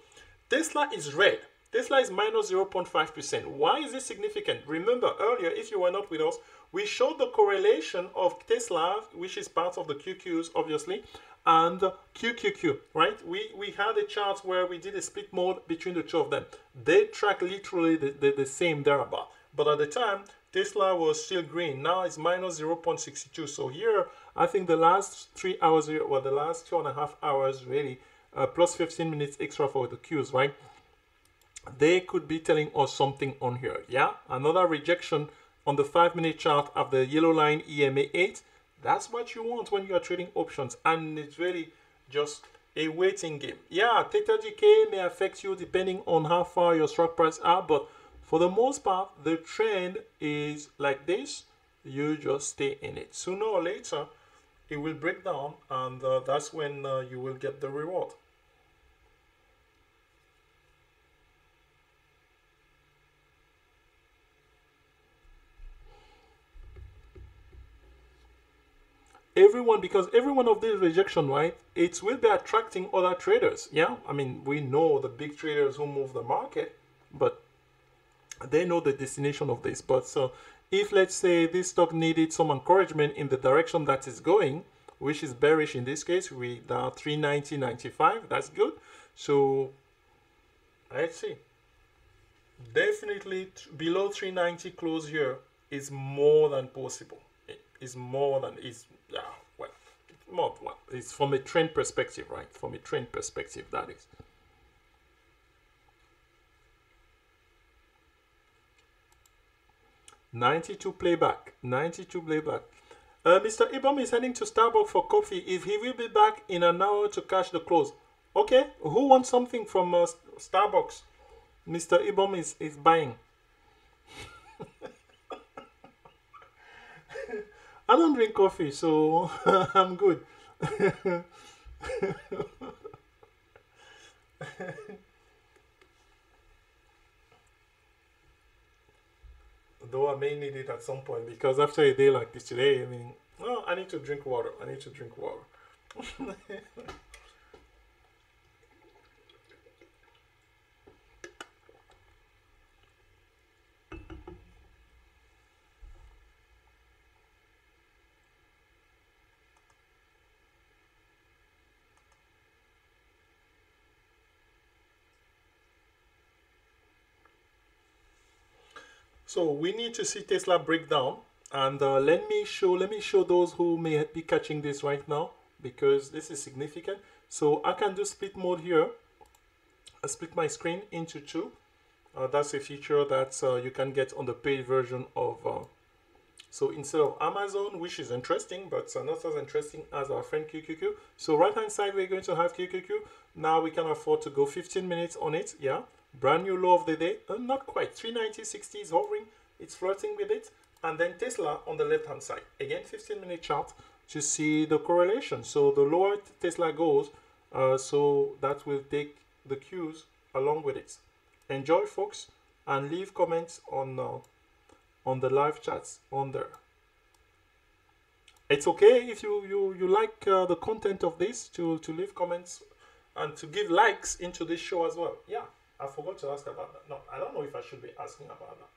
Tesla is red. Tesla is minus 0.5%. Why is this significant? Remember earlier, if you were not with us, we showed the correlation of Tesla, which is part of the QQs, obviously, and QQQ, right? We, we had a chart where we did a split mode between the two of them. They track literally the, the, the same thereabout. But at the time, Tesla was still green. Now it's minus 0.62. So here, I think the last three hours, well, the last two and a half hours really, uh, plus 15 minutes extra for the Qs, right? They could be telling us something on here. Yeah, another rejection on the five minute chart of the yellow line EMA 8. That's what you want when you are trading options. And it's really just a waiting game. Yeah, theta decay may affect you depending on how far your strike price are, but for the most part, the trend is like this. You just stay in it. Sooner or later, it will break down and uh, that's when uh, you will get the reward. Everyone because every one of these rejection right it will be attracting other traders yeah i mean we know the big traders who move the market but they know the destination of this. But so if let's say this stock needed some encouragement in the direction that is going, which is bearish in this case with uh, 390.95, that's good. So let's see. Definitely below 390 close here is more than possible. It is more than is yeah well more well it's from a trend perspective, right? From a trend perspective, that is. 92 playback. 92 playback. Uh, Mr. Ibom is heading to Starbucks for coffee. If he will be back in an hour to catch the close. Okay, who wants something from uh, Starbucks? Mr. Ibom is, is buying. I don't drink coffee, so I'm good. though I may need it at some point because after a day like this today, I mean, oh, I need to drink water. I need to drink water. So we need to see Tesla breakdown. And uh, let me show let me show those who may be catching this right now because this is significant. So I can do split mode here. I split my screen into two. Uh, that's a feature that uh, you can get on the paid version of. Uh, so instead of Amazon, which is interesting, but uh, not as interesting as our friend QQQ. So right hand side, we're going to have QQQ. Now we can afford to go 15 minutes on it. Yeah. Brand new low of the day, uh, not quite, 390.60 is hovering, it's flirting with it. And then Tesla on the left hand side. Again, 15 minute chart, to see the correlation. So the lower Tesla goes, uh, so that will take the Qs along with it. Enjoy, folks, and leave comments on uh, on the live chats on there. It's okay if you you you like uh, the content of this to to leave comments and to give likes into this show as well. Yeah, I forgot to ask about that. No, I don't know if I should be asking about that.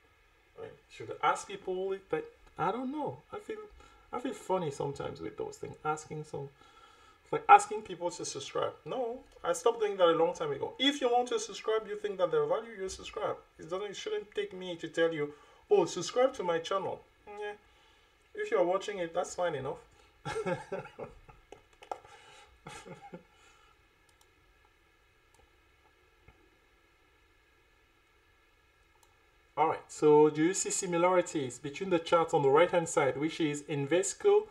I mean, should I ask people that I don't know. I feel I feel funny sometimes with those things. Asking some like asking people to subscribe. No, I stopped doing that a long time ago. If you want to subscribe, you think that there's value, you subscribe. It doesn't it shouldn't take me to tell you, oh subscribe to my channel. Yeah. If you're watching it, that's fine enough. All right, so do you see similarities between the charts on the right hand side, which is Invesco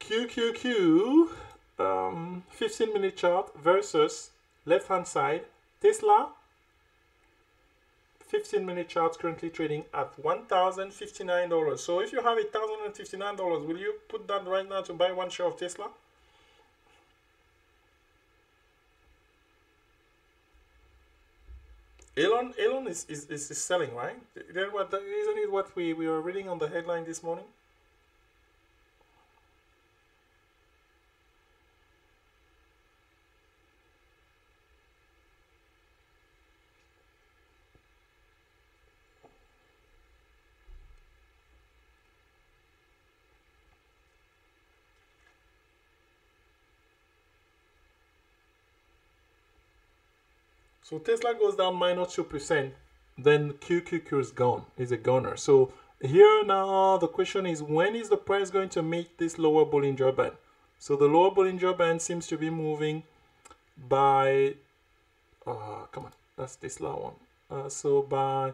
QQQ um, 15 minute chart versus left hand side Tesla 15 minute chart currently trading at $1,059. So if you have $1,059, will you put that right now to buy one share of Tesla? Elon, Elon is, is, is, selling, right? Then what, isn't it what we, we were reading on the headline this morning? So Tesla goes down minus 2%, then QQQ is gone, is a goner. So here now the question is when is the price going to meet this lower Bollinger Band? So the lower Bollinger Band seems to be moving by, uh, come on, that's Tesla one. Uh, so by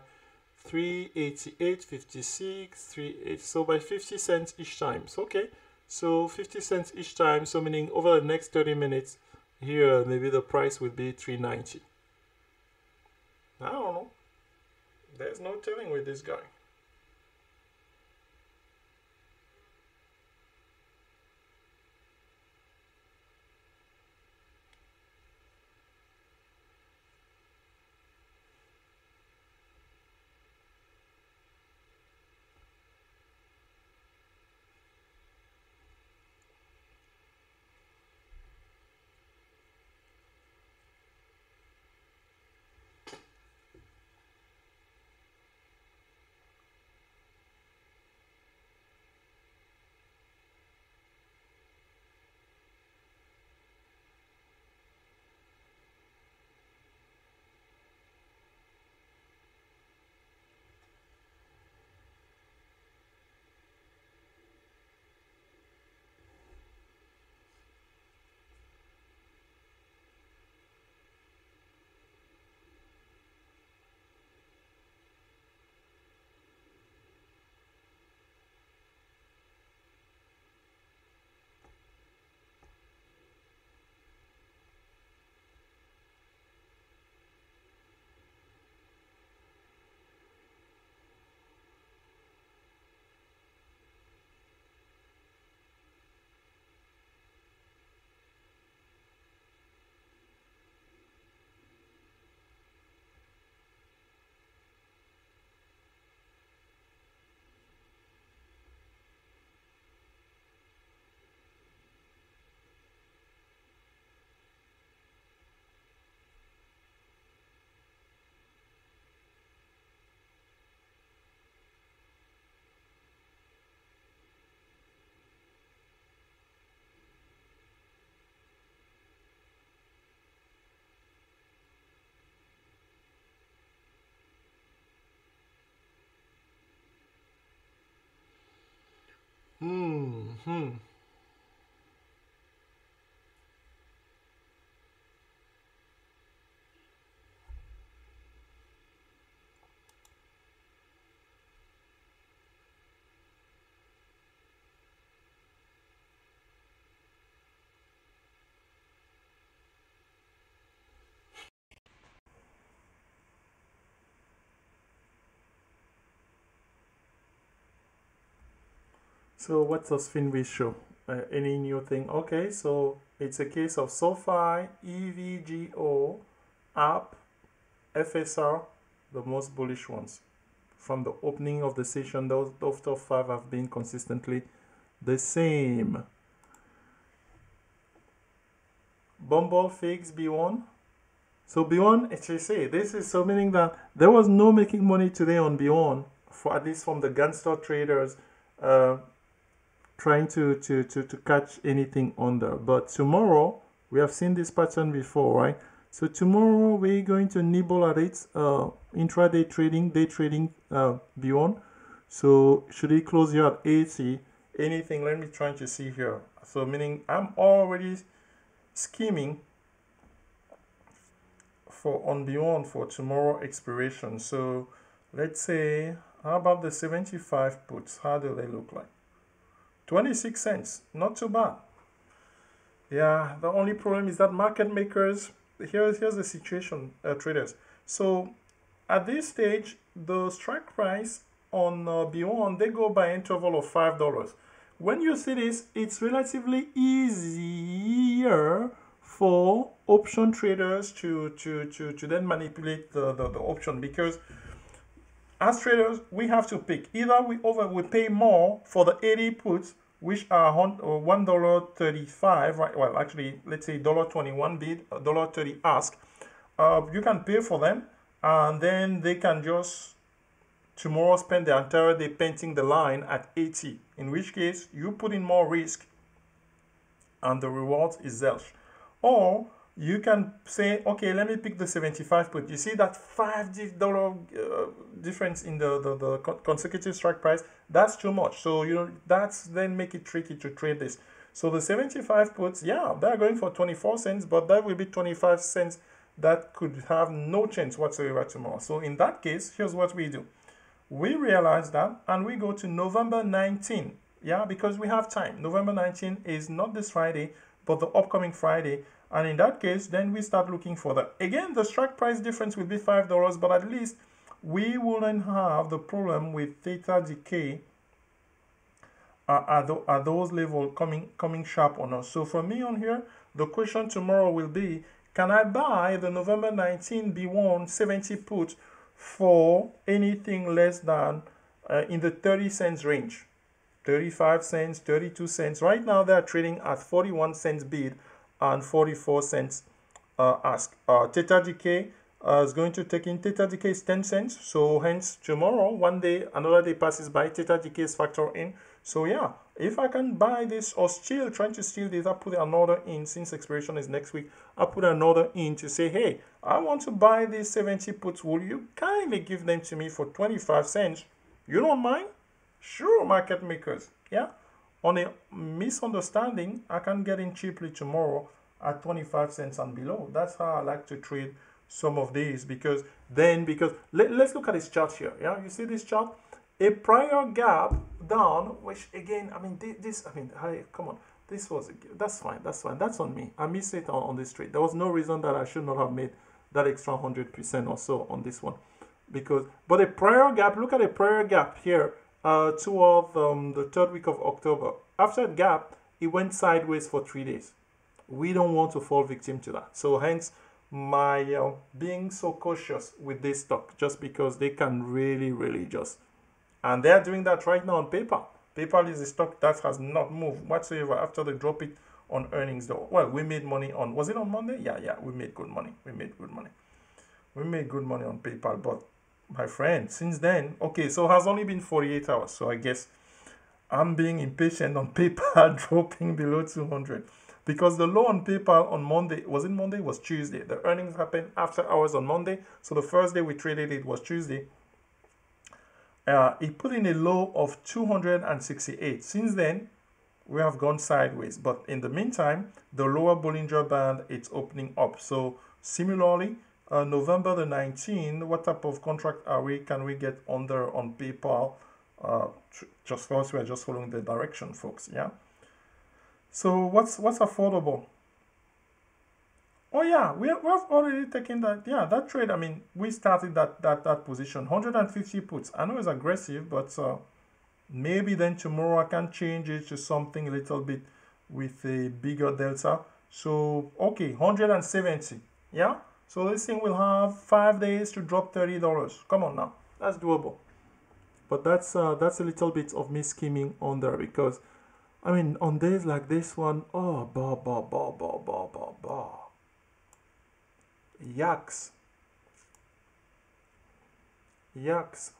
388.56, 38, so by 50 cents each time. So okay, so 50 cents each time, so meaning over the next 30 minutes, here maybe the price would be 390. I don't know. There's no telling with this guy. Hmm. So what does Finviz show? Uh, any new thing? Okay, so it's a case of SoFi, EVgo, app, FSR, the most bullish ones. From the opening of the session, those, those top five have been consistently the same. Bumble Figs Beyond. So Beyond HSA, this is so meaning that there was no making money today on Beyond for at least from the Gunster traders uh, trying to, to, to, to catch anything under. But tomorrow, we have seen this pattern before, right? So tomorrow we're going to nibble at it, uh, intraday trading, day trading uh, Beyond. So should it close here at 80? Anything, let me try to see here. So meaning I'm already scheming for on Beyond for tomorrow expiration. So let's say, how about the 75 puts? How do they look like? 26 cents, not too bad. Yeah, the only problem is that market makers, here's, here's the situation, uh, traders. So at this stage, the strike price on uh, Beyond, they go by interval of $5. When you see this, it's relatively easier for option traders to, to, to, to then manipulate the, the, the option because as traders, we have to pick. Either we over we pay more for the 80 puts, which are dollar thirty-five. Right? Well, actually, let's say dollar twenty-one bid, dollar thirty ask. Uh, you can pay for them, and then they can just tomorrow spend the entire day painting the line at 80. In which case, you put in more risk, and the reward is zelch. Or you can say, okay, let me pick the 75 put. You see that $5 uh, difference in the, the, the consecutive strike price? That's too much. So, you know, that's then make it tricky to trade this. So the 75 puts, yeah, they're going for 24 cents, but that will be 25 cents that could have no chance whatsoever tomorrow. So in that case, here's what we do. We realize that and we go to November 19. Yeah, because we have time. November 19 is not this Friday, but the upcoming Friday. And in that case, then we start looking for that. Again, the strike price difference will be $5, but at least we wouldn't have the problem with theta decay uh, at, those levels coming, coming sharp on us. So for me on here, the question tomorrow will be, can I buy the November 19 Beyond 70 put for anything less than uh, in the 30 cents range? 35 cents, 32 cents. Right now they're trading at 41 cents bid and 44 cents uh, ask. Uh, theta decay uh, is going to take in theta decay is 10 cents. So hence tomorrow, one day, another day passes by, theta decay is factored in. So yeah, if I can buy this or still trying to steal this, I'll put another in since expiration is next week. I'll put another in to say, hey, I want to buy these 70 puts. Will you kindly give them to me for 25 cents? You don't mind? Sure, market makers. Yeah on a misunderstanding, I can get in cheaply tomorrow at 25 cents and below. That's how I like to trade some of these because then, because let, us look at this chart here. Yeah, you see this chart? A prior gap down, which again, I mean, this, I mean, hey, come on. This was, that's fine, that's fine. That's on me. I missed it on, on this trade. There was no reason that I should not have made that extra 100% or so on this one. Because, but a prior gap, look at a prior gap here uh, um, the third week of October. After that gap, it went sideways for three days. We don't want to fall victim to that. So hence my uh, being so cautious with this stock just because they can really, really just. And they're doing that right now on PayPal. PayPal is a stock that has not moved whatsoever after they drop it on earnings though. Well, we made money on, was it on Monday? Yeah, yeah, we made good money. We made good money. We made good money on PayPal, but my friend, since then, okay, so has only been 48 hours. So I guess I'm being impatient on PayPal dropping below 200 because the low on PayPal on Monday was it Monday it was Tuesday. The earnings happened after hours on Monday, so the first day we traded it was Tuesday. Uh, it put in a low of 268. Since then, we have gone sideways, but in the meantime, the lower Bollinger Band it's opening up. So similarly, uh, November the 19th, what type of contract are we, can we get under on PayPal? Uh, just for we're just following the direction, folks, yeah? So what's what's affordable? Oh yeah, we, we have already taken that, yeah, that trade, I mean, we started that, that, that position, 150 puts. I know it's aggressive, but uh, maybe then tomorrow I can change it to something a little bit with a bigger delta so okay 170 yeah so this thing will have five days to drop $30 come on now. That's doable. But that's uh, that's a little bit of me skimming on there because I mean on days like this one oh bah bah bah bah bah bah bah yaks yaks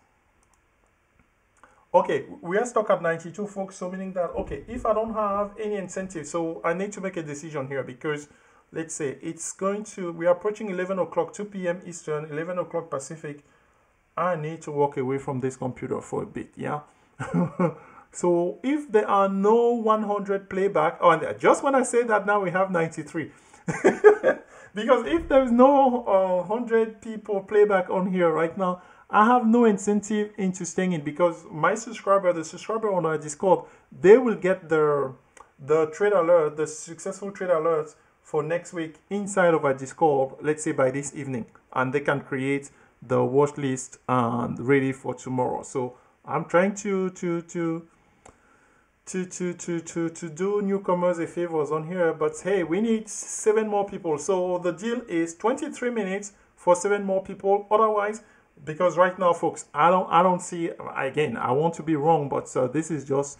okay we are stuck at 92 folks so meaning that okay if i don't have any incentive so i need to make a decision here because let's say it's going to we are approaching 11 o'clock 2 p.m eastern 11 o'clock pacific. I need to walk away from this computer for a bit yeah? So if there are no 100 playback oh and just when i say that now we have 93 because if there's no uh, 100 people playback on here right now I have no incentive into staying in because my subscriber, the subscriber on our Discord, they will get the the trade alert, the successful trade alerts for next week inside of a Discord, let's say by this evening, and they can create the watch list and ready for tomorrow. So I'm trying to to to to to to to, to do newcomers a favors on here, but hey, we need seven more people. So the deal is 23 minutes for seven more people. Otherwise, because right now, folks, I don't I don't see again. I want to be wrong, but uh, this is just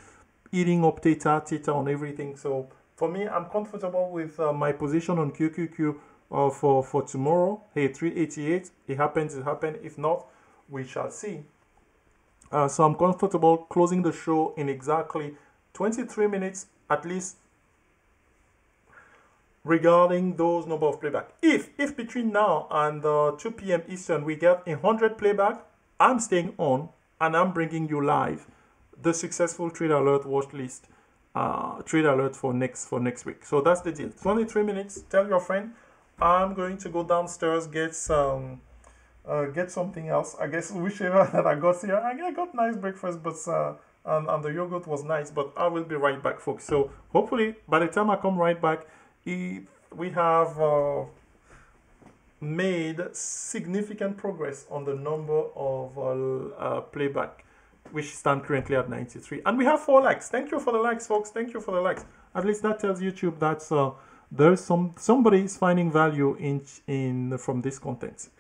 eating up data, data on everything. So for me i'm comfortable with uh, my position on qqq uh, for for tomorrow hey 388 it happens it happens if not we shall see uh, so i'm comfortable closing the show in exactly 23 minutes at least regarding those number of playback. If if between now and uh, 2 p.m. Eastern we get a hundred playback, I'm staying on and I'm bringing you live the successful trade alert watch list uh, trade alert for next for next week. So that's the deal. 23 minutes. Tell your friend. I'm going to go downstairs get some. Uh, get something else. I guess whichever that I got here. I got nice breakfast, but uh, and, and the yogurt was nice. But I will be right back, folks. So hopefully by the time I come right back, if we have uh, made significant progress on the number of uh, uh, playback which stand currently at 93 and we have four likes. Thank you for the likes folks. Thank you for the likes. At least that tells youtube that uh, there's some somebody is finding value in in from this content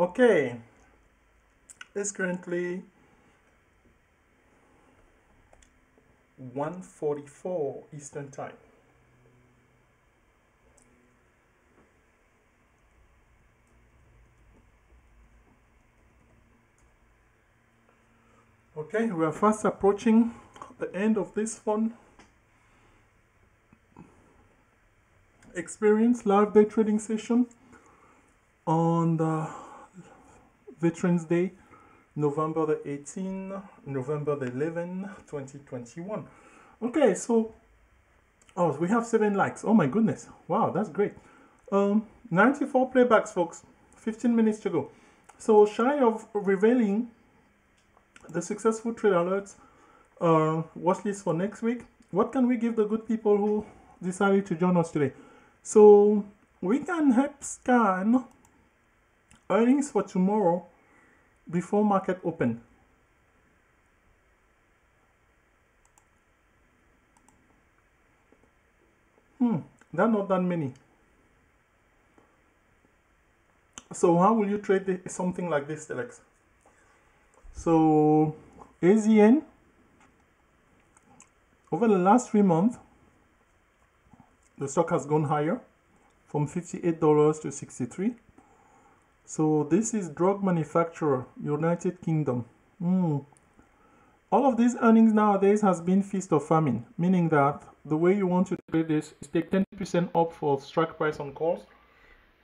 Okay, it's currently 1:44 Eastern Time. Okay, we are fast approaching the end of this fun experience live day trading session on the Veterans Day, November the 18th, November the 11th, 2021. Okay, so oh, we have seven likes. Oh my goodness! Wow, that's great. Um, 94 playbacks, folks. 15 minutes to go. So shy of revealing the successful trade alerts uh, watch list for next week, what can we give the good people who decided to join us today? So we can help scan earnings for tomorrow before market open. Hmm, there are not that many. So how will you trade the, something like this, Alex? So AZN over the last three months, the stock has gone higher from $58 to 63 so this is drug manufacturer united kingdom. Mm. all of these earnings nowadays has been feast or famine meaning that the way you want to trade this is take 10% up for strike price on calls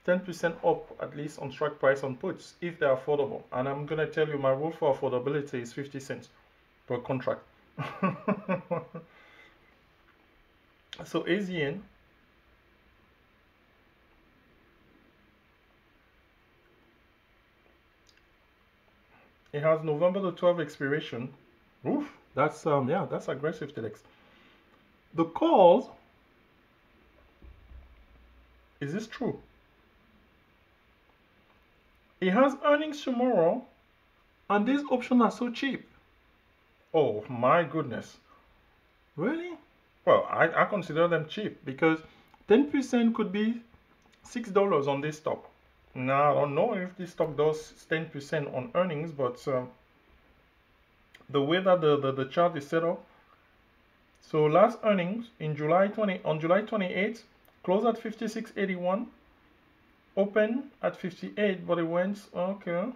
10% up at least on strike price on puts if they're affordable. And i'm going to tell you my rule for affordability is 50 cents per contract. So azn It has November the 12th expiration. Oof, that's um yeah, that's aggressive Telex. The calls is this true? It has earnings tomorrow and these options are so cheap. Oh my goodness. Really? Well, I, I consider them cheap because 10% could be $6 on this stock. Now, I don't know if this stock does 10% on earnings, but uh, the way that the, the, the chart is set up, so last earnings in July 20 on July 28th, closed at 56.81, open at 58, but it went okay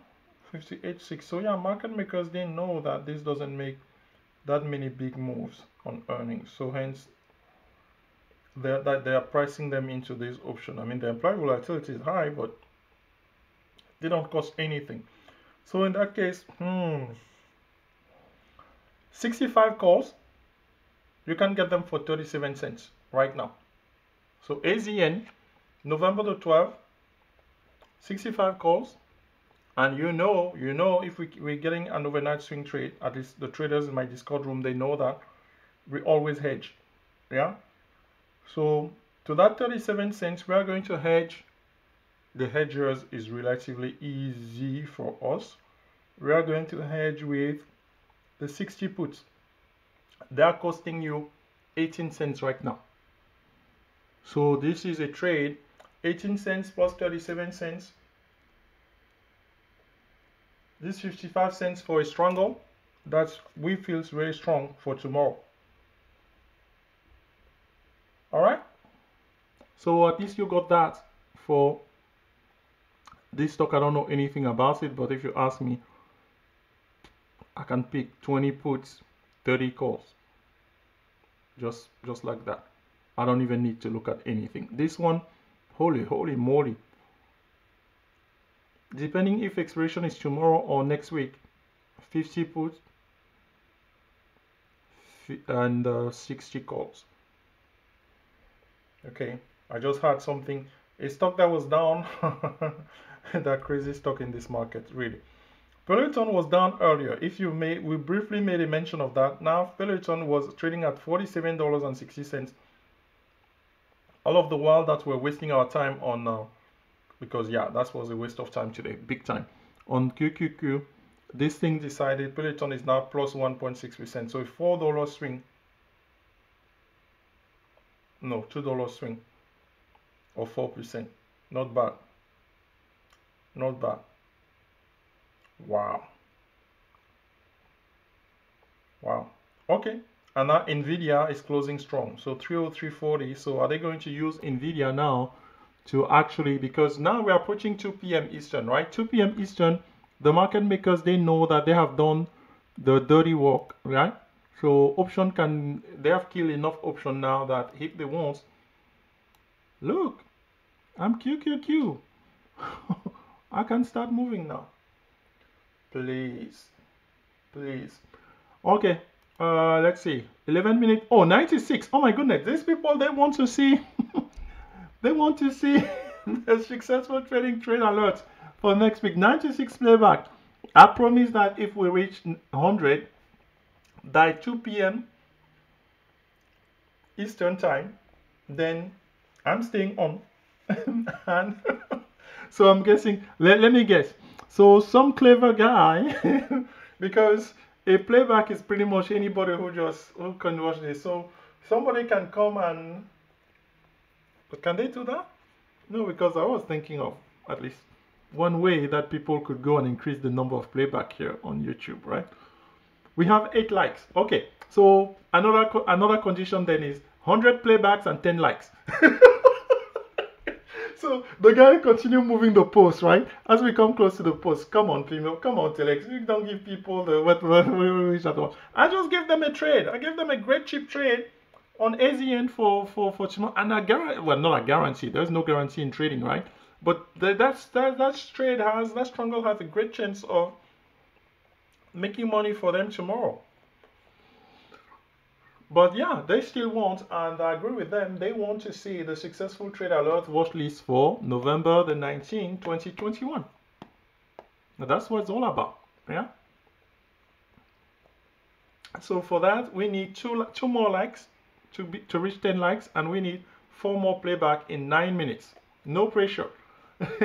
58.6. So yeah, market makers didn't know that this doesn't make that many big moves on earnings. So hence that they, they are pricing them into this option. I mean the implied volatility is high, but they don't cost anything. So in that case, hmm, 65 calls, you can get them for 37 cents right now. So AZN, November the 12th, 65 calls, and you know, you know, if we, we're getting an overnight swing trade, at least the traders in my Discord room, they know that we always hedge. Yeah. So to that 37 cents, we are going to hedge the hedgers is relatively easy for us. We are going to hedge with the 60 puts. They are costing you 18 cents right now. So this is a trade 18 cents plus 37 cents. This 55 cents for a strangle that we feels very strong for tomorrow. All right. So at least you got that for this stock, I don't know anything about it, but if you ask me, I can pick 20 puts, 30 calls. Just, just like that. I don't even need to look at anything. This one, holy, holy moly. Depending if expiration is tomorrow or next week, 50 puts and uh, 60 calls. Okay, I just had something, a stock that was down that crazy stock in this market, really. Peloton was down earlier. If you may, we briefly made a mention of that. Now, Peloton was trading at $47.60. All of the while that we're wasting our time on, uh, because yeah, that was a waste of time today, big time. On QQQ, this thing decided Peloton is now plus 1.6%. So a $4 swing, no, $2 swing, or 4%. Not bad not bad Wow. Wow. Okay. And now Nvidia is closing strong. So 303.40. So are they going to use Nvidia now to actually because now we're approaching 2 p.m. Eastern, right? 2 p.m. Eastern, the market makers they know that they have done the dirty work, right? So option can they have killed enough option now that if they want, look, I'm QQQ. I can start moving now. Please, please. Okay, uh, let's see. 11 minutes. Oh, 96. Oh my goodness, these people they want to see. they want to see the successful trading trade alert for next week. 96 playback. I promise that if we reach 100 by 2 p.m. Eastern time, then I'm staying on. and so I'm guessing, let, let me guess. So some clever guy, because a playback is pretty much anybody who just who can watch this. So somebody can come and can they do that? No, because I was thinking of at least one way that people could go and increase the number of playback here on YouTube, right? We have eight likes. Okay, so another another condition then is 100 playbacks and 10 likes. so the guy continue moving the post, right? As we come close to the post, come on, people, come on, Telex. You don't give people the what, what, what, I just give them a trade. I give them a great cheap trade on AZN for for for tomorrow, and I guarantee. Well, not a guarantee. There's no guarantee in trading, right? But the, that's that that trade has that struggle has a great chance of making money for them tomorrow. But yeah, they still want, and I agree with them, they want to see the successful trade alert watch list for November the 19th, 2021. Now that's what it's all about. Yeah. So for that, we need two two more likes to be to reach 10 likes, and we need four more playback in nine minutes. No pressure.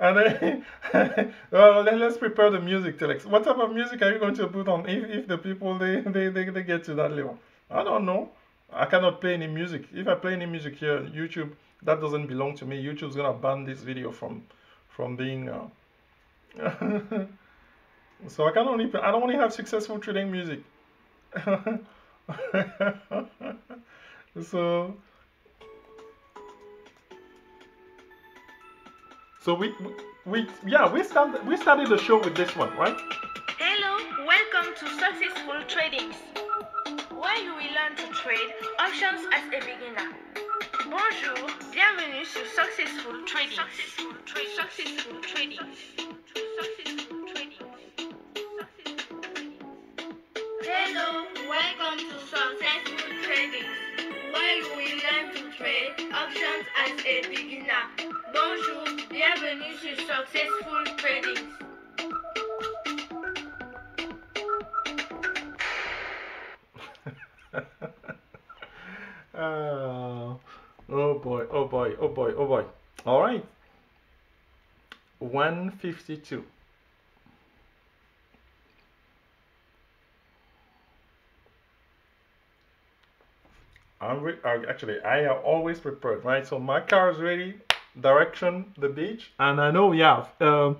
and then, well, let, us prepare the music, Telex. What type of music are you going to put on if, if the people they, they, they, they get to that level? I don't know. I cannot play any music. If I play any music here on YouTube, that doesn't belong to me. YouTube's gonna ban this video from from being. Uh... so I can only I don't only have successful trading music. so So we, we, yeah, we started, we started the show with this one, right? Hello, welcome to Successful Tradings, where you will learn to trade options as a beginner. Bonjour, bienvenue sur Successful Trading. Successful, tra successful Trading. Successful Trading. Hello, welcome to Successful Trading, where you will learn to trade options as a beginner. Bonjour, bienvenue sur Successful Trading. uh, oh boy, oh boy, oh boy, oh boy. All right. 152. I'm actually I am always prepared, right? So my car is ready, direction the beach, and I know have. Um,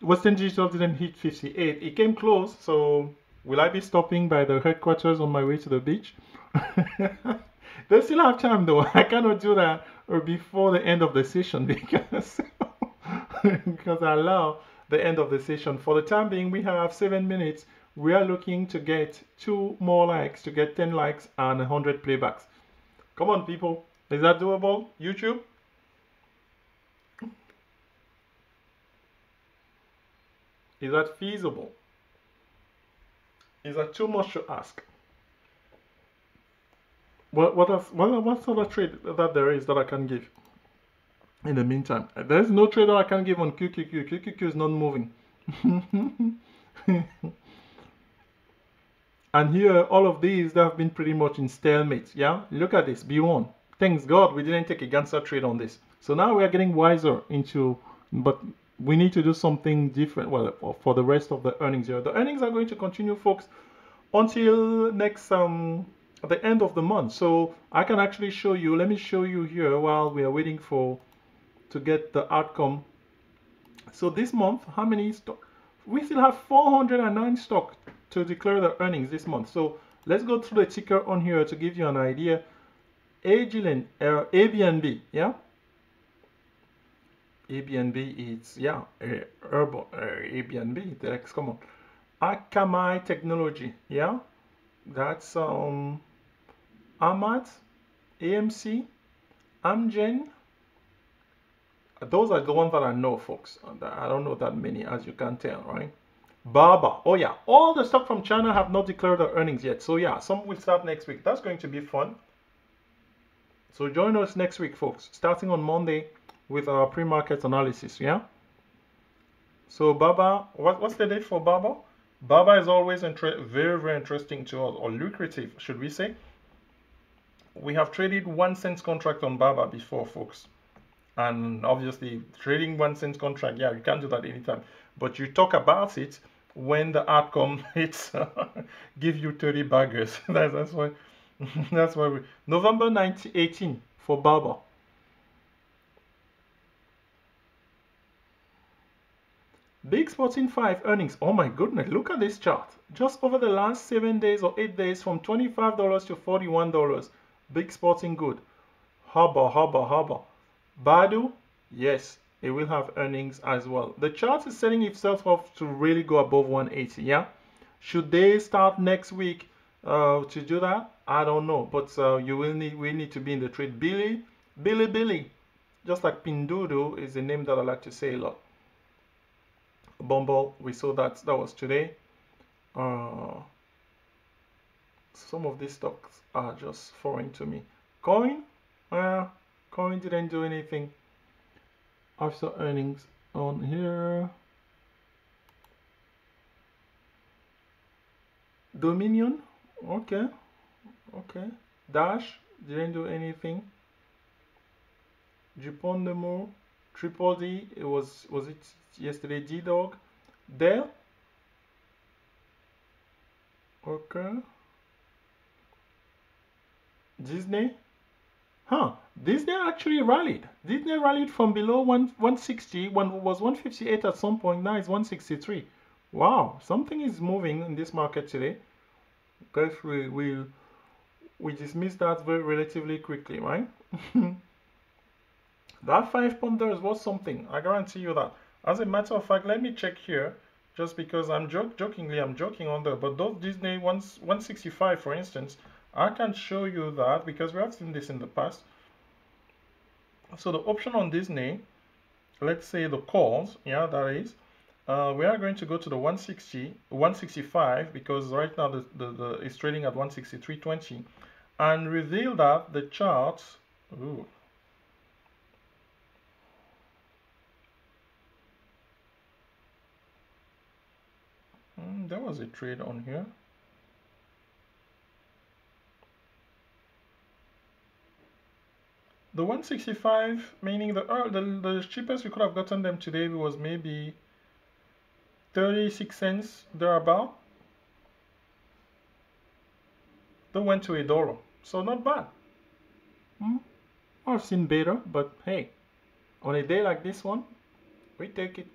Western Digital didn't hit 58. It came close, so will I be stopping by the headquarters on my way to the beach? they still have time though. I cannot do that before the end of the session because because I allow the end of the session. For the time being, we have seven minutes we are looking to get two more likes to get 10 likes and 100 playbacks. Come on, people. Is that doable? YouTube? Is that feasible? Is that too much to ask? What what else, what sort of trade that there is that I can give? In the meantime, there is no trade that I can give on QQQ. QQQ is not moving. And here, all of these, they have been pretty much in stalemate. Yeah, look at this, Beyond. Thanks God we didn't take a Ganser trade on this. So now we are getting wiser into, but we need to do something different. Well, for the rest of the earnings here, the earnings are going to continue, folks, until next um the end of the month. So I can actually show you. Let me show you here while we are waiting for to get the outcome So this month, how many stock? We still have 409 stock to declare the earnings this month. So let's go through the ticker on here to give you an idea. Agilent, uh, ABNB, yeah? ABNB is, yeah, Herbal, uh, ABNB, next, come. Akamai Technology, yeah? That's um, Amat, AMC, Amgen. Those are the ones that I know, folks. I don't know that many, as you can tell, right? Baba. Oh, yeah. All the stock from China have not declared their earnings yet. So, yeah, some will start next week. That's going to be fun. So, join us next week, folks, starting on Monday with our pre-market analysis, yeah? So, Baba, what, what's the date for Baba? Baba is always very, very interesting to us, or lucrative, should we say? We have traded one cent contract on Baba before, folks. And obviously, trading one cent contract, yeah, you can't do that anytime. But you talk about it when the outcome hits, give you 30 baggers. that's, that's why, that's why we, November 1918 for Baba. Big Sporting 5 earnings. Oh my goodness, look at this chart. Just over the last 7 days or 8 days from $25 to $41. Big Sporting good. Hubba, hubba, hubba. Baidu, yes, it will have earnings as well. The chart is setting itself up to really go above 180, yeah? Should they start next week uh, to do that? I don't know, but uh, you will need we need to be in the trade. Billy, Billy, Billy, just like Pinduoduo is a name that I like to say a lot. Bumble, we saw that that was today. Uh, some of these stocks are just foreign to me. Coin, uh, coin didn't do anything after earnings on here. Dominion, okay, okay. Dash didn't do anything. De Triple D, it was was it yesterday G Dog, Dell. Okay. Disney. Huh. Disney actually rallied. Disney rallied from below one, 160, one was 158 at some point, now it's 163. Wow, something is moving in this market today. Guys, we, we, we dismiss that very relatively quickly, right? that five pounders was something. I guarantee you that. As a matter of fact, let me check here, just because I'm joke, jokingly, I'm joking on there. But those Disney ones, 165, for instance, I can show you that because we have seen this in the past. So the option on Disney, let's say the calls, yeah, that is, uh, we are going to go to the 160, 165 because right now the, the, the it's trading at 163.20 and reveal that the charts, ooh, Mm, there was a trade on here. The 165, meaning the, uh, the, the cheapest we could have gotten them today was maybe 36 cents thereabout. They went to a dollar, so not bad. Hmm? I've seen better, but hey, on a day like this one, we take it.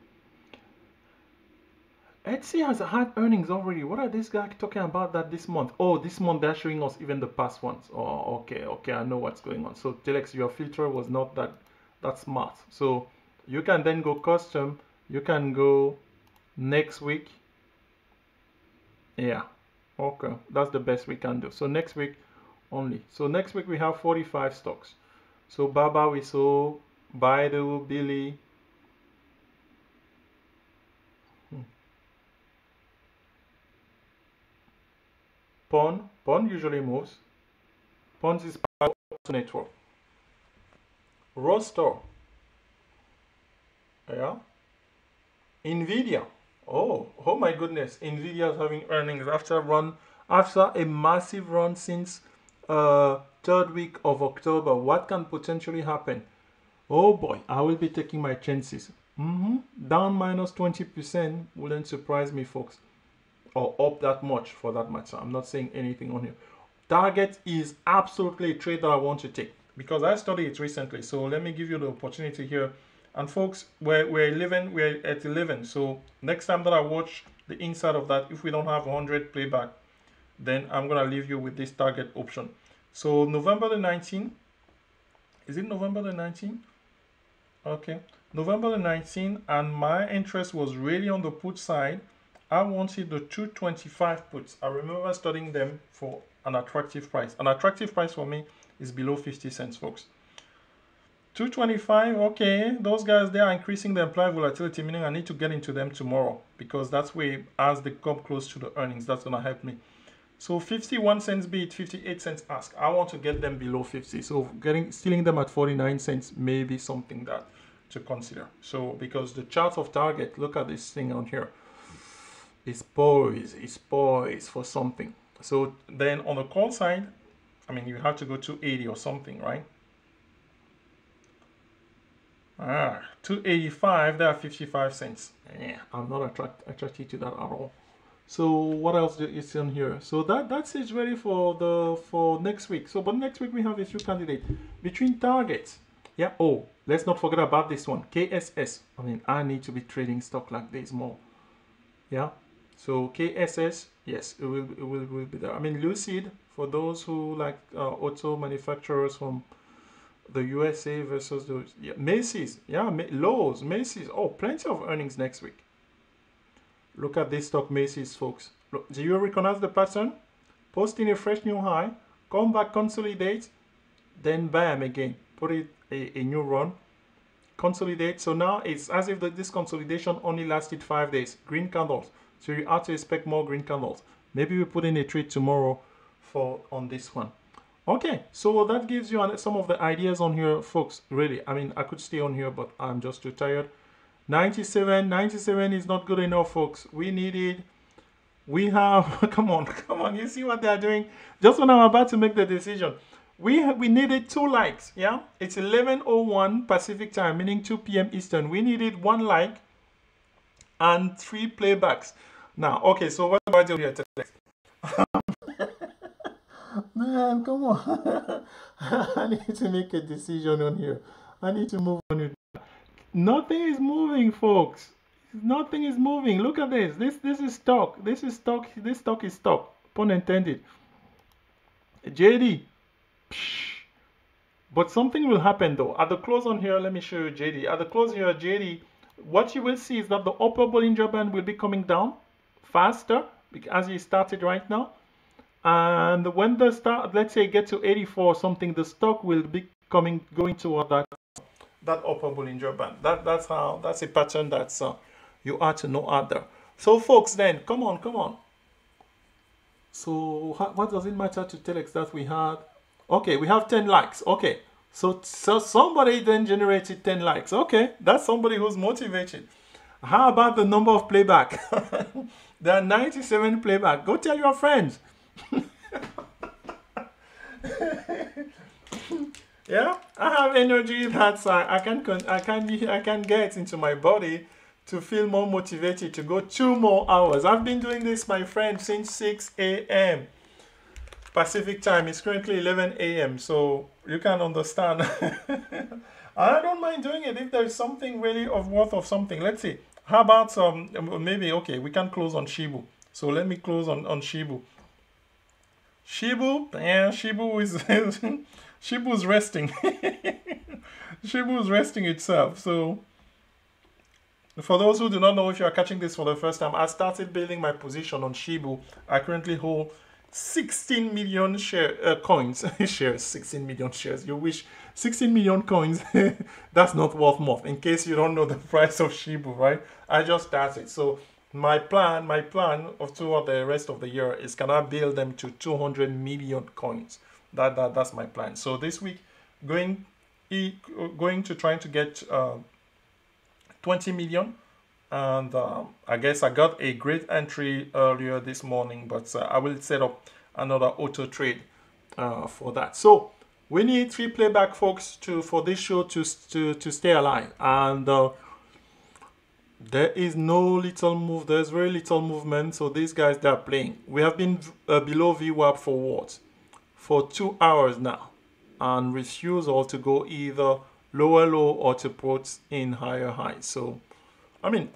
Etsy has had earnings already. What are these guys talking about that this month? Oh, this month they're showing us even the past ones. Oh, okay, okay, I know what's going on. So Telex, your filter was not that that smart. So you can then go custom. You can go next week. Yeah, okay, that's the best we can do. So next week only. So next week we have 45 stocks. So Baba we saw, Baidu, Billy, Pawn, pawn usually moves. Pawn is of the network. Roster. Yeah. Nvidia. Oh, oh my goodness. Nvidia is having earnings after run after a massive run since uh third week of October. What can potentially happen? Oh boy, I will be taking my chances. Mm -hmm. Down minus 20% wouldn't surprise me, folks or up that much for that matter. I'm not saying anything on here. Target is absolutely a trade that I want to take because I studied it recently. So let me give you the opportunity here And folks, we're, we're 11, we're at 11. So next time that I watch the inside of that, if we don't have 100 playback, then I'm going to leave you with this target option. So November the 19th, is it November the 19th? Okay, November the 19th, and my interest was really on the put side. I wanted the 225 puts. I remember studying them for an attractive price. An attractive price for me is below 50 cents, folks. 225, okay, those guys, they are increasing the implied volatility, meaning I need to get into them tomorrow because that's where, as they come close to the earnings, that's going to help me. So 51 cents bid, 58 cents ask. I want to get them below 50. So getting stealing them at 49 cents may be something that to consider. So because the chart of target, look at this thing on here. It's poised, it's poised for something. So then on the call side, I mean, you have to go to 80 or something, right? Ah, 285, there are 55 cents. Yeah, I'm not attract, attracted to that at all. So what else is in here? So that that's ready for the for next week. So but next week we have a few candidates between targets. Yeah. Oh, let's not forget about this one. KSS. I mean, I need to be trading stock like this more. Yeah. So KSS, yes, it will, it will, will be there. I mean, Lucid, for those who like uh, auto manufacturers from the USA versus the yeah, Macy's, yeah, Lowe's, Macy's. Oh, plenty of earnings next week. Look at this stock Macy's, folks. Look, do you recognize the pattern? Posting a fresh new high, come back, consolidate, then bam again. Put it a, a new run, consolidate. So now it's as if the, this consolidation only lasted five days. Green candles. So you have to expect more green candles. Maybe we put in a trade tomorrow for on this one. Okay, so that gives you some of the ideas on here, folks. Really, I mean, I could stay on here, but I'm just too tired. 97, 97 is not good enough, folks. We needed, we have, come on, come on. You see what they're doing? Just when I'm about to make the decision, we we needed two likes. Yeah, it's 11:01 Pacific time, meaning 2 p.m. Eastern. We needed one like and three playbacks. Now, okay, so what do I do here today? Man, come on. I need to make a decision on here. I need to move on. Nothing is moving, folks. Nothing is moving. Look at this. This this is stock. This is stock. This stock is stock. Pun intended. JD. Psh. But something will happen though. At the close on here, let me show you JD. At the close here, JD, what you will see is that the upper Bollinger Band will be coming down faster as it started right now. And when the start, let's say get to 84 something, the stock will be coming, going toward that, that upper Bollinger Band. That, that's how, that's a pattern that's, uh, you ought to know out there. So folks then, come on, come on. So what does it matter to Telex that we had? Okay, we have 10 likes. Okay, so, so somebody then generated 10 likes. Okay, that's somebody who's motivated. How about the number of playback? there are 97 playback. Go tell your friends. yeah, I have energy that I can I can be, I can get into my body to feel more motivated to go two more hours. I've been doing this, my friend, since 6 a.m. Pacific time. It's currently 11 a.m. So you can understand. I don't mind doing it if there's something really of worth of something. Let's see. How about um maybe okay we can close on Shibu. So let me close on on Shibu. Shibu, yeah, Shibu is Shibu's resting. Shibu's resting itself. So for those who do not know if you are catching this for the first time, I started building my position on Shibu. I currently hold 16 million share uh, coins. Shares 16 million shares. You wish 16 million coins. That's not worth more in case you don't know the price of shibu right? I just started so my plan my plan of toward the rest of the year is can i build them to 200 million coins? That, that that's my plan. So this week going going to trying to get uh, 20 million and um, I guess I got a great entry earlier this morning but uh, I will set up another auto trade uh, for that. So we need three playback folks to for this show to to, to stay alive. And uh, there is no little move there's very little movement. So these guys they're playing. We have been uh, below VWAP for what? For two hours now. And refuse all to go either lower low or to put in higher high. So, I mean,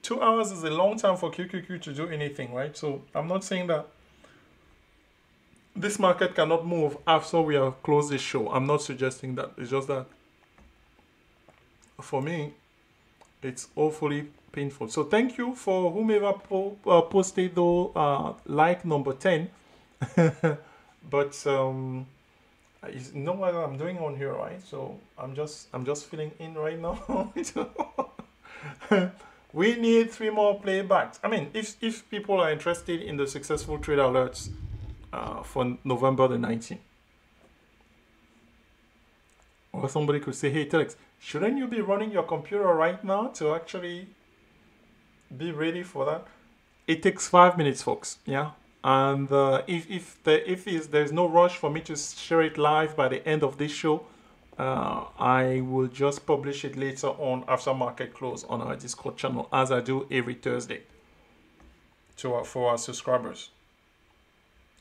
two hours is a long time for QQQ to do anything, right? So I'm not saying that this market cannot move after we have closed the show. I'm not suggesting that. It's just that for me, it's awfully painful. So thank you for whomever po uh, posted though uh, like number 10. but um, you know what I'm doing on here, right? So I'm just I'm just filling in right now. we need three more playbacks. I mean, if if people are interested in the successful trade alerts uh, for November the 19th, or somebody could say, "Hey, Telex, shouldn't you be running your computer right now to actually be ready for that?" It takes five minutes, folks. Yeah, and uh, if if the if is there's no rush for me to share it live by the end of this show uh, I will just publish it later on after market close on our Discord channel as I do every Thursday to our, for our subscribers.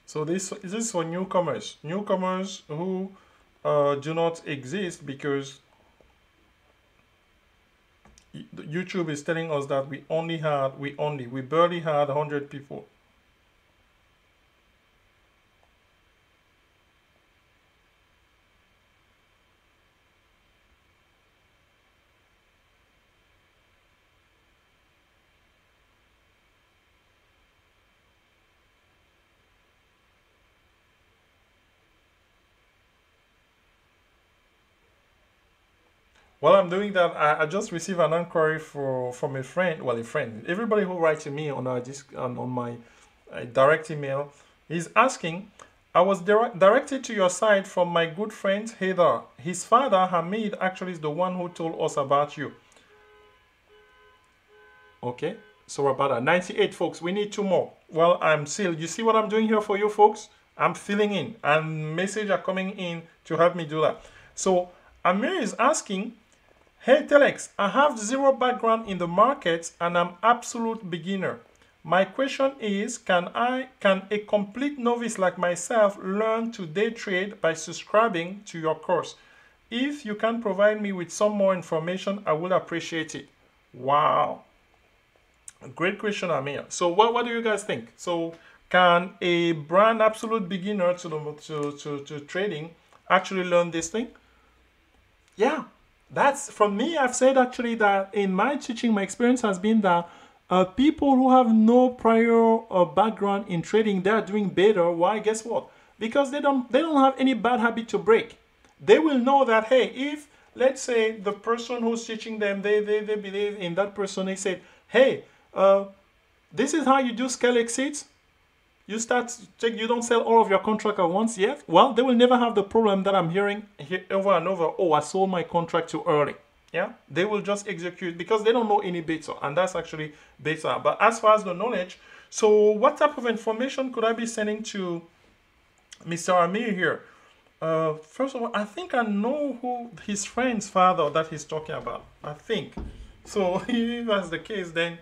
So this, this is for newcomers, newcomers who uh, do not exist because YouTube is telling us that we only had, we only, we barely had 100 people While I'm doing that, I, I just received an inquiry for from a friend. Well, a friend. Everybody who writes to me on our on, on my uh, direct email is asking. I was dire directed to your site from my good friend Heather. His father Hamid actually is the one who told us about you. Okay, so about that. 98 folks. We need two more. Well, I'm still. You see what I'm doing here for you folks? I'm filling in, and messages are coming in to help me do that. So Amir is asking Hey Telex, I have zero background in the markets and I'm absolute beginner. My question is, can I can a complete novice like myself learn to day trade by subscribing to your course? If you can provide me with some more information, I would appreciate it. Wow. Great question, Amir. So what, what do you guys think? So can a brand absolute beginner to, the, to, to, to trading actually learn this thing? Yeah, that's from me. I've said actually that in my teaching, my experience has been that uh, people who have no prior uh, background in trading, they're doing better. Why? Guess what? Because they don't they don't have any bad habit to break. They will know that hey, if let's say the person who's teaching them, they they, they believe in that person. They said, hey, uh, this is how you do scale exits you start check you don't sell all of your contract at once yet? Well they will never have the problem that i'm hearing over and over oh i sold my contract too early. Yeah? They will just execute because they don't know any better and that's actually better but as far as the knowledge so what type of information could i be sending to mr amir here? Uh, first of all i think i know who his friend's father that he's talking about i think. So if that's the case then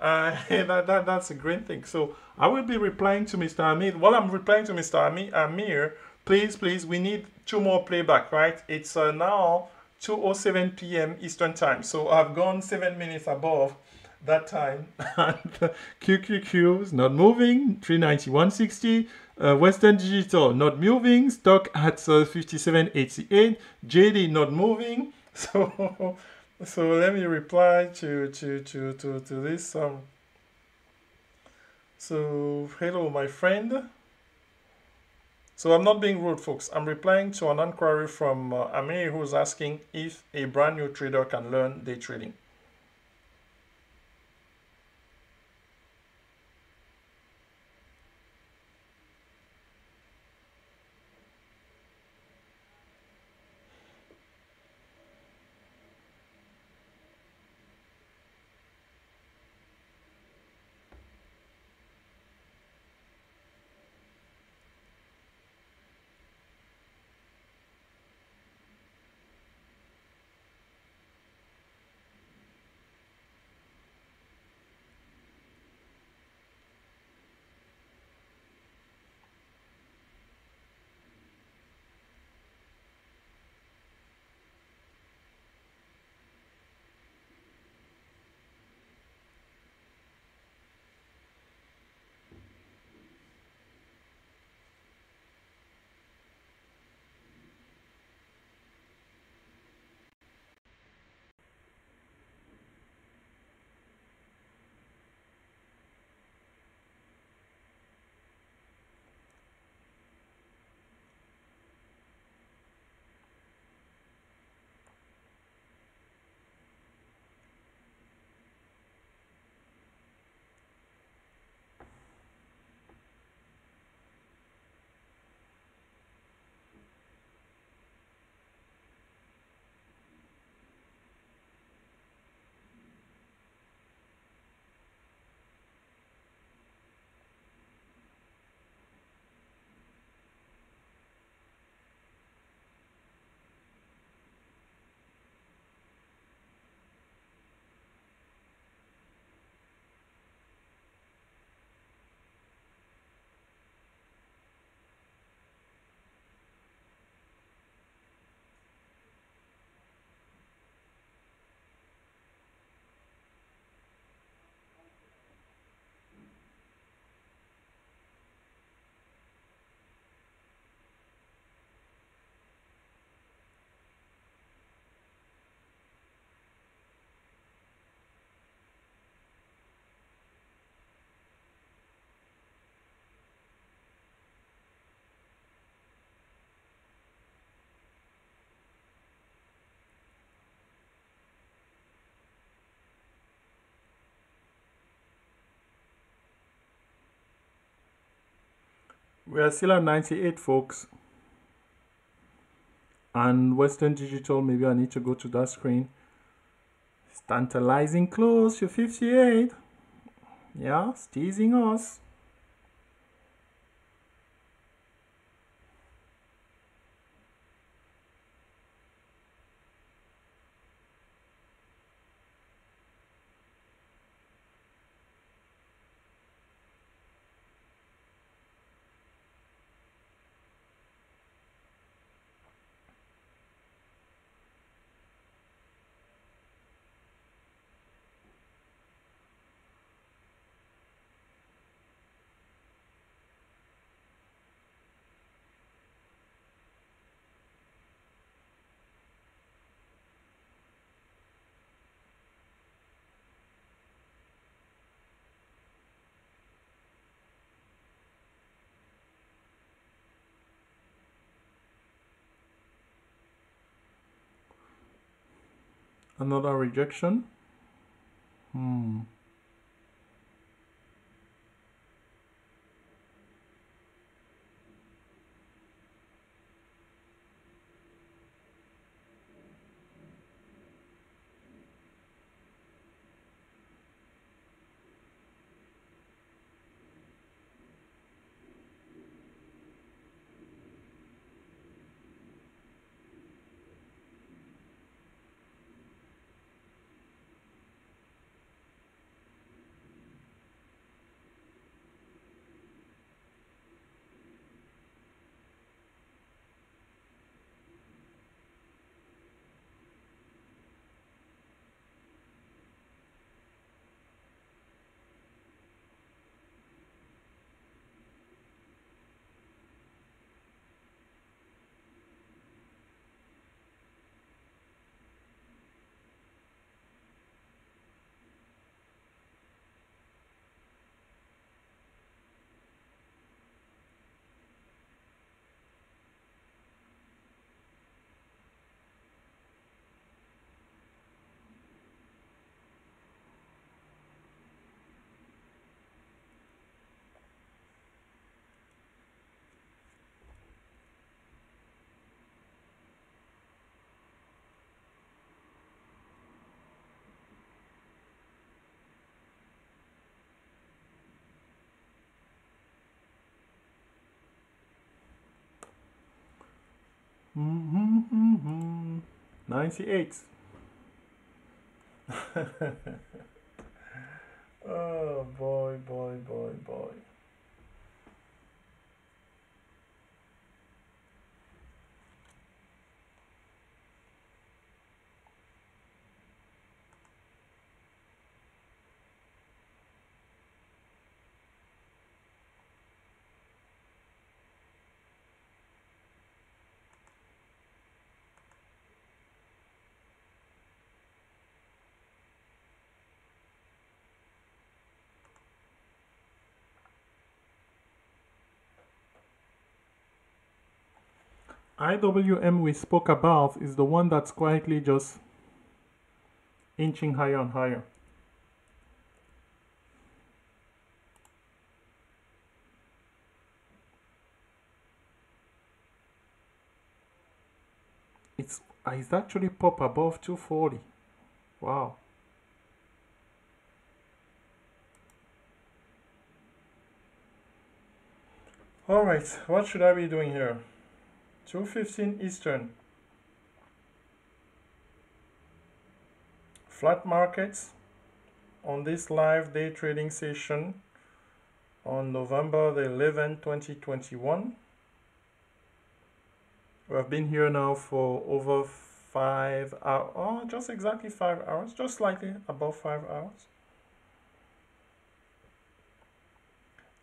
uh, that, that, that's a great thing. So I will be replying to Mr. Amir. While I'm replying to Mr. Amir, please, please, we need two more playback, right? It's uh, now 2.07 p.m. Eastern Time. So I've gone seven minutes above that time. and QQQ is not moving, 391.60. Uh, Western Digital not moving, stock at uh, 57.88. JD not moving. So so let me reply to to to to, to this um so hello my friend. So i'm not being rude folks. I'm replying to an inquiry from uh, amir who's asking if a brand new trader can learn day trading We are still at 98, folks. And Western Digital, maybe I need to go to that screen. It's tantalizing close to 58. Yeah, it's teasing us. Another rejection. Hmm. Mm-hmm. 98. oh boy, boy, boy, boy. IWM we spoke about is the one that's quietly just inching higher and higher. It's, uh, it's actually pop above 240. Wow. All right, what should I be doing here? 2.15 Eastern. Flat markets on this live day trading session on November the 11th, 2021. We have been here now for over five hours, oh, just exactly five hours, just slightly above five hours.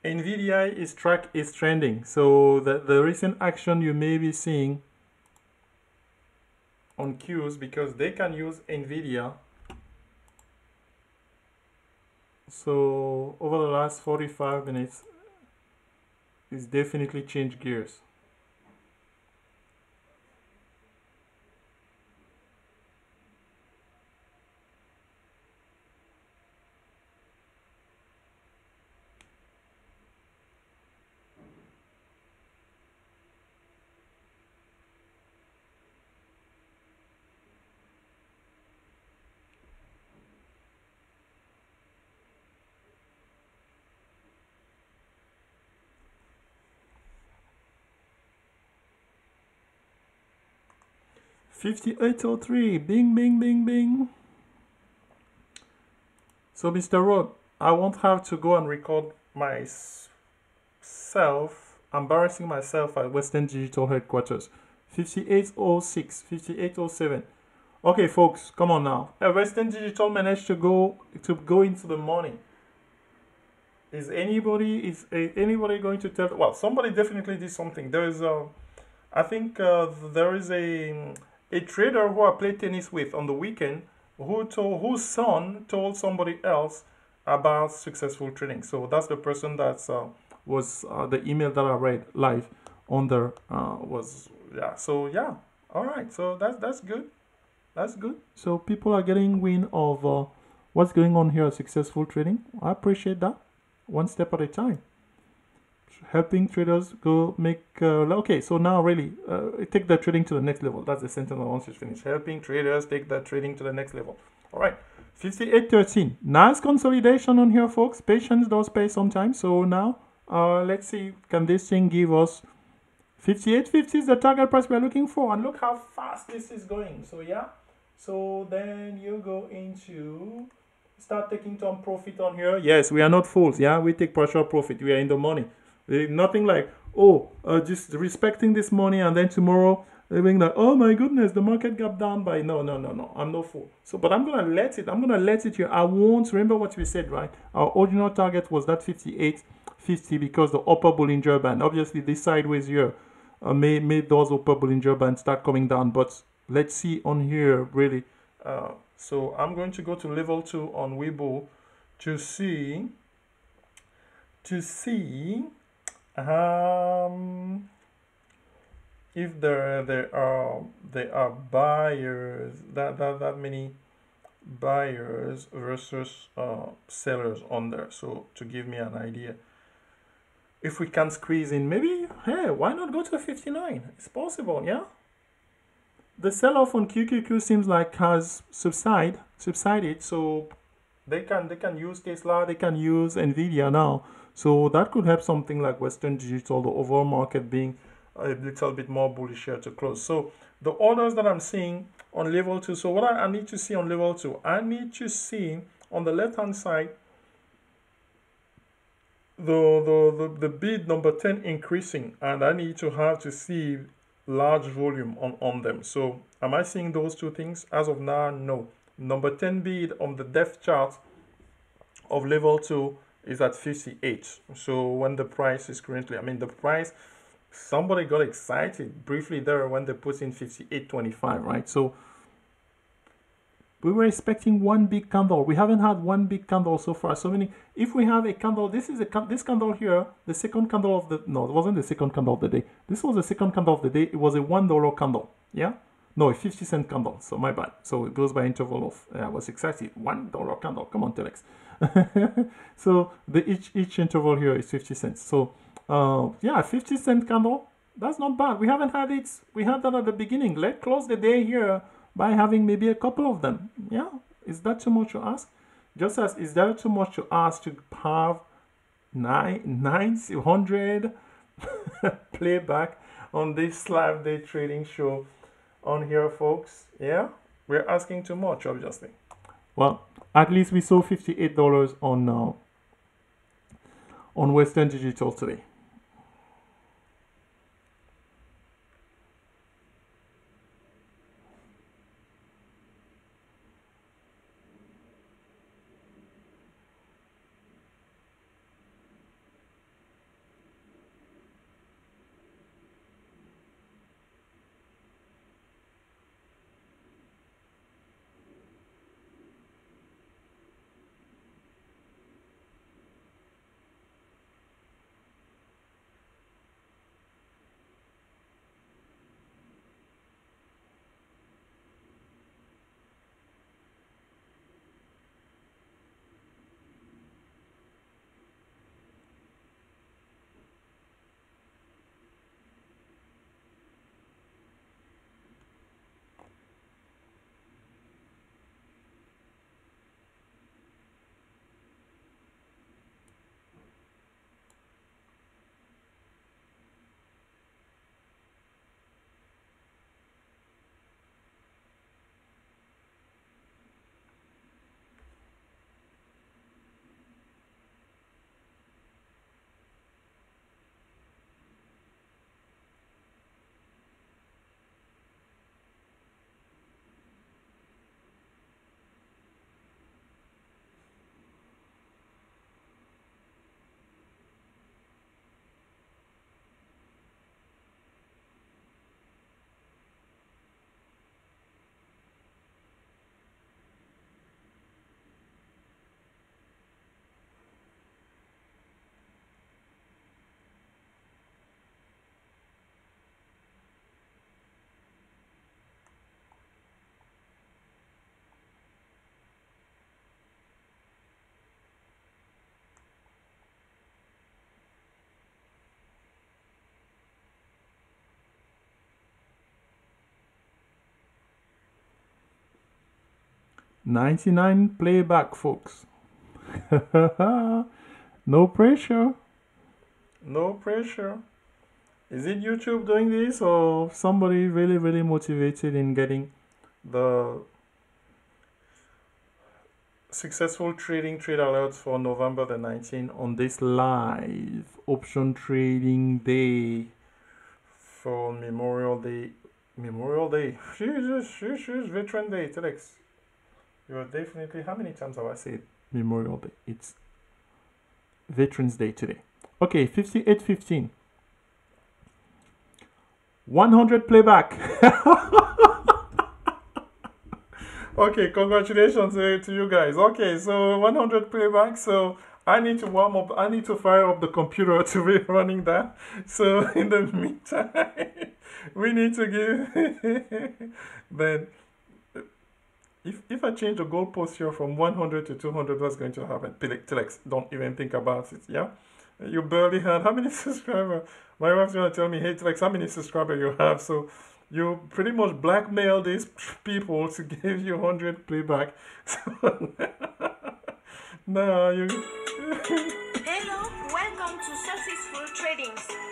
NVIDIA is track is trending. So the, the recent action you may be seeing on Qs because they can use NVIDIA. So over the last 45 minutes, it's definitely changed gears. 5803. Bing, bing, bing, bing. So, Mr. Rod, I won't have to go and record myself, embarrassing myself at Western Digital headquarters. 5806, 5807. Okay, folks, come on now. Western Digital managed to go to go into the money. Is anybody is anybody going to tell? Well, somebody definitely did something. There is a, I think uh, there is a a trader who I played tennis with on the weekend who told whose son told somebody else about successful trading. So that's the person that uh, was uh, the email that I read live on there uh, was yeah. So yeah, all right. So that's that's good. That's good. So people are getting wind of uh, what's going on here Successful Trading. I appreciate that. One step at a time. Helping traders go make. Uh, okay, so now really uh, take that trading to the next level. That's the sentence I want to finish. Helping traders take that trading to the next level. All right. 5813. Nice consolidation on here, folks. Patience does pay sometimes. So now, uh, let's see, can this thing give us 5850 is the target price we're looking for. And look how fast this is going. So yeah, so then you go into start taking some profit on here. Yes, we are not fools. Yeah, we take partial profit. We are in the money. Nothing like oh, uh, just respecting this money and then tomorrow being like oh my goodness, the market gap down by no no no no. I'm no fool. So but I'm gonna let it. I'm gonna let it here. I won't remember what we said right. Our original target was that 58, 50 because the upper Bollinger Band. Obviously this sideways here uh, may those upper Bollinger Bands start coming down, but let's see on here really uh, so I'm going to go to level 2 on Webull to see to see um, if there there are there are buyers that that, that many buyers versus uh, sellers on there. So to give me an idea if we can squeeze in maybe hey why not go to 59 it's possible yeah? The sell-off on QQQ seems like has subside subsided, so they can they can use Tesla, they can use Nvidia now. So that could help something like Western Digital, the overall market being a little bit more bullish here to close. So the orders that I'm seeing on level two. So what I, I need to see on level two, I need to see on the left hand side the, the, the, the bid number 10 increasing and I need to have to see large volume on, on them. So am I seeing those two things? As of now, no. Number 10 bid on the depth chart of level 2 is at 58. So when the price is currently, I mean the price, somebody got excited briefly there when they put in 58.25, right? So we were expecting one big candle. We haven't had one big candle so far. So many. If we have a candle, this is a this candle here, the second candle of the no, it wasn't the second candle of the day. This was the second candle of the day. It was a one dollar candle. Yeah, no, a fifty cent candle. So my bad. So it goes by interval of. Yeah, I was excited. One dollar candle. Come on, Telex. so the each each interval here is fifty cents. So uh, yeah, fifty cent candle. That's not bad. We haven't had it. We had that at the beginning. Let's close the day here by having maybe a couple of them. Yeah, is that too much to ask? Just as is that too much to ask to have nine nine hundred playback on this live day trading show on here, folks? Yeah, we're asking too much, obviously. Well, at least we saw fifty-eight dollars on uh, on Western Digital today. 99 playback, folks. no pressure. No pressure. Is it YouTube doing this or somebody really, really motivated in getting the successful trading trade alerts for November the 19th on this live option trading day for Memorial Day. Memorial Day. Jesus, Jesus, Veteran Day, Telex. You are definitely, how many times have I said Memorial Day? It's Veterans Day today. Okay, 5815. 100 playback. okay, congratulations uh, to you guys. Okay, so 100 playback. So I need to warm up. I need to fire up the computer to be running that. So in the meantime, we need to give. then, if if I change the goalpost here from 100 to 200, what's going to happen? Telex, don't even think about it. Yeah, you barely had how many subscribers? My wife's gonna tell me, hey, Telex, how many subscribers you have? So you pretty much blackmail these people to give you 100 playback. So now you. Hello, welcome to Successful Tradings.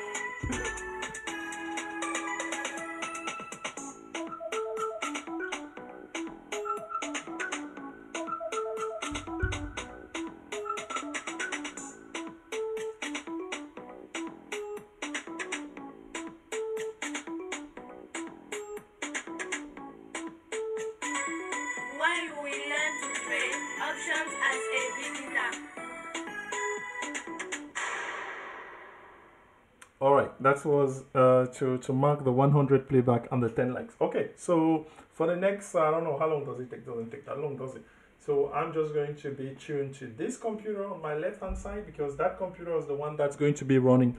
That was uh, to to mark the 100 playback and the 10 likes. Okay, so for the next, I don't know how long does it take. Doesn't take that long, does it? So I'm just going to be tuned to this computer on my left hand side because that computer is the one that's going to be running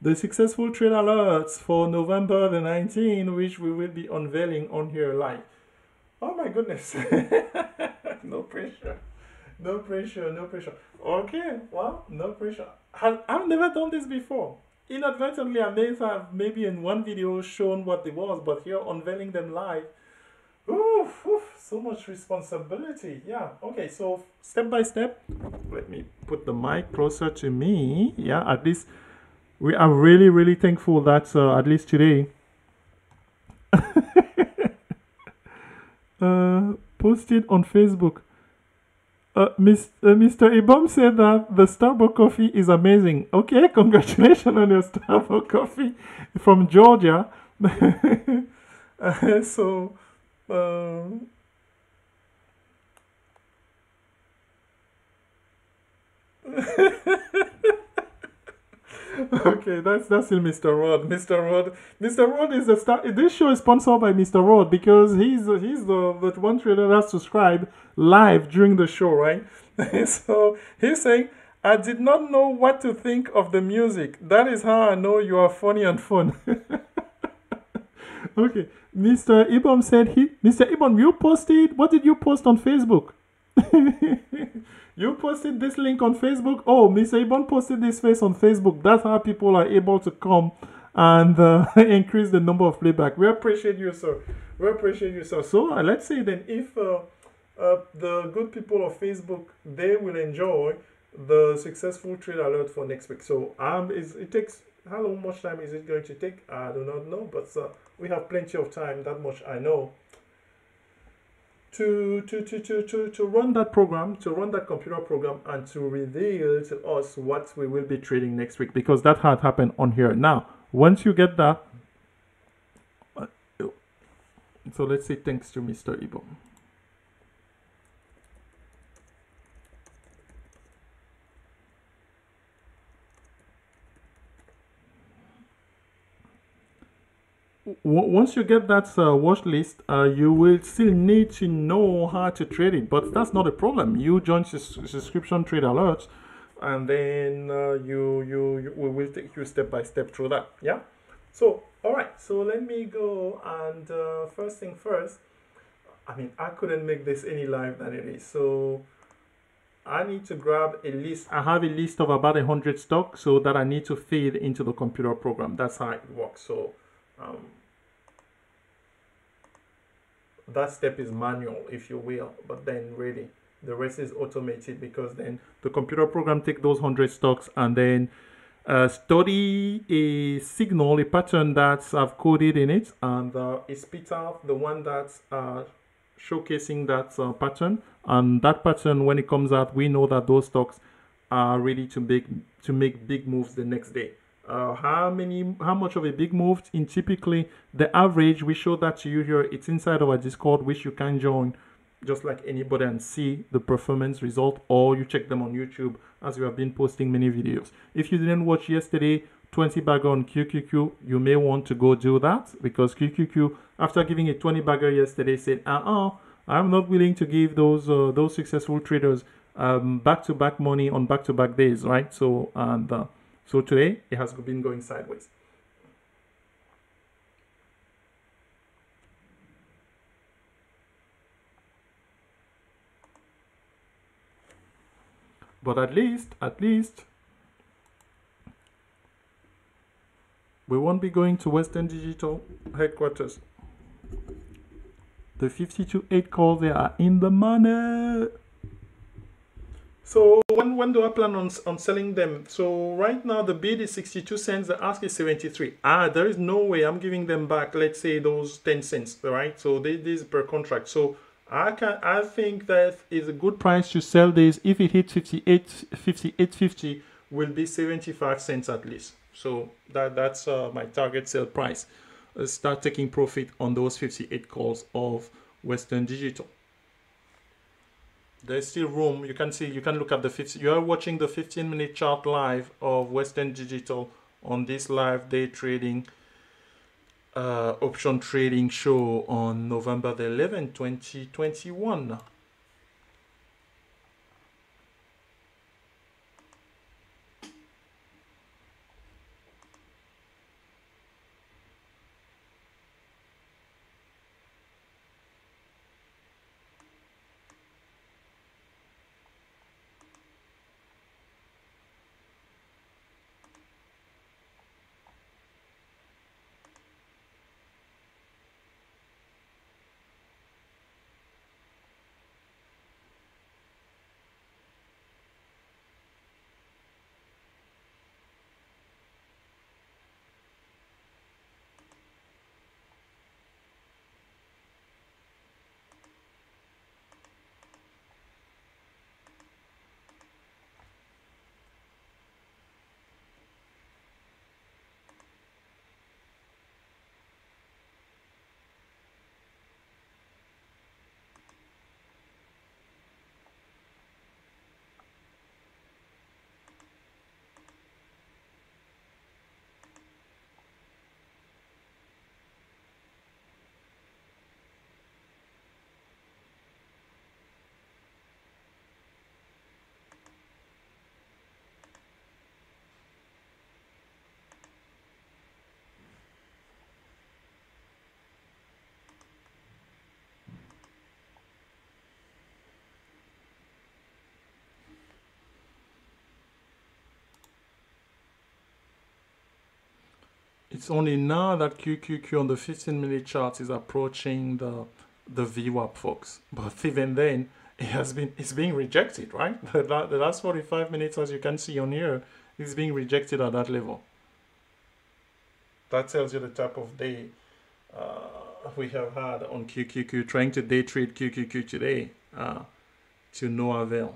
the successful trade alerts for November the 19th, which we will be unveiling on here live. Oh my goodness, no pressure. No pressure, no pressure. Okay, well, no pressure. I've, I've never done this before. Inadvertently, I may have maybe in one video shown what it was, but here unveiling them live, oof, oof, so much responsibility. Yeah, okay, so step by step, let me put the mic closer to me. Yeah, at least we are really, really thankful that uh, at least today uh, posted on Facebook. Uh, uh, Mr. Ibom said that the Starbucks coffee is amazing. Okay, congratulations on your Starbucks coffee from Georgia. Uh, so, um, okay, that's that's still Mr. Rod. Mr. Rod, Mr. Rod is the star. This show is sponsored by Mr. Rod because he's he's the the one trader that subscribed live during the show, right? so he's saying, "I did not know what to think of the music. That is how I know you are funny and fun." okay, Mr. Ibom said he. Mr. Ibom, you posted. What did you post on Facebook? you posted this link on Facebook. Oh, Mr. Ibon posted this face on Facebook. That's how people are able to come and uh, increase the number of playback. We appreciate you, sir. We appreciate you, sir. So uh, let's say then if uh, uh, the good people of Facebook they will enjoy the successful trade alert for next week. So um, is it takes how long much time is it going to take? I do not know, but uh, we have plenty of time. That much I know to, to, to, to, to, to run that program, to run that computer program, and to reveal to us what we will be trading next week because that had happened on here. Now, once you get that, uh, so let's say thanks to Mr. Ibo. Once you get that uh, watch list, uh, you will still need to know how to trade it. But that's not a problem. You join subscription trade alerts, and then uh, you, you you we will take you step by step through that. Yeah. So all right. So let me go and uh, first thing first. I mean, I couldn't make this any live than it is. So I need to grab a list. I have a list of about a hundred stocks, so that I need to feed into the computer program. That's how it works. So. Um, that step is manual, if you will. But then really, the rest is automated because then the computer program take those hundred stocks and then uh, study a signal, a pattern that's I've coded in it, and uh, it spits out the one that's uh, showcasing that uh, pattern. And that pattern, when it comes out, we know that those stocks are ready to make to make big moves the next day. Uh, how many, how much of a big move? In typically the average, we show that to you here. It's inside of our Discord, which you can join just like anybody and see the performance result, or you check them on YouTube as we have been posting many videos. If you didn't watch yesterday, 20 bagger on QQQ, you may want to go do that because QQQ, after giving a 20 bagger yesterday, said, uh-uh, I'm not willing to give those uh, those successful traders um, back-to-back money on back-to-back days, right? So and uh, so today it has been going sideways. But at least, at least, we won't be going to Western Digital headquarters. The 52.8 calls they are in the money. So when, when do I plan on, on selling them? So right now the bid is 62 cents, the ask is 73. Ah, there is no way I'm giving them back, let's say those 10 cents, right? So this is per contract. So I can I think that is a good price to sell this. If it hits 58, 58.50 will be 75 cents at least. So that that's uh, my target sale price. Uh, start taking profit on those 58 calls of Western Digital there's still room. You can see, you can look at the 50, you are watching the 15 minute chart live of Western Digital on this live day trading uh, option trading show on November the 11th, 2021. It's only now that QQQ on the 15 minute chart is approaching the the VWAP folks. But even then, it has been it's being rejected, right? The, the last 45 minutes, as you can see on here, is being rejected at that level. That tells you the type of day uh, we have had on QQQ, trying to day trade QQQ today uh, to no avail.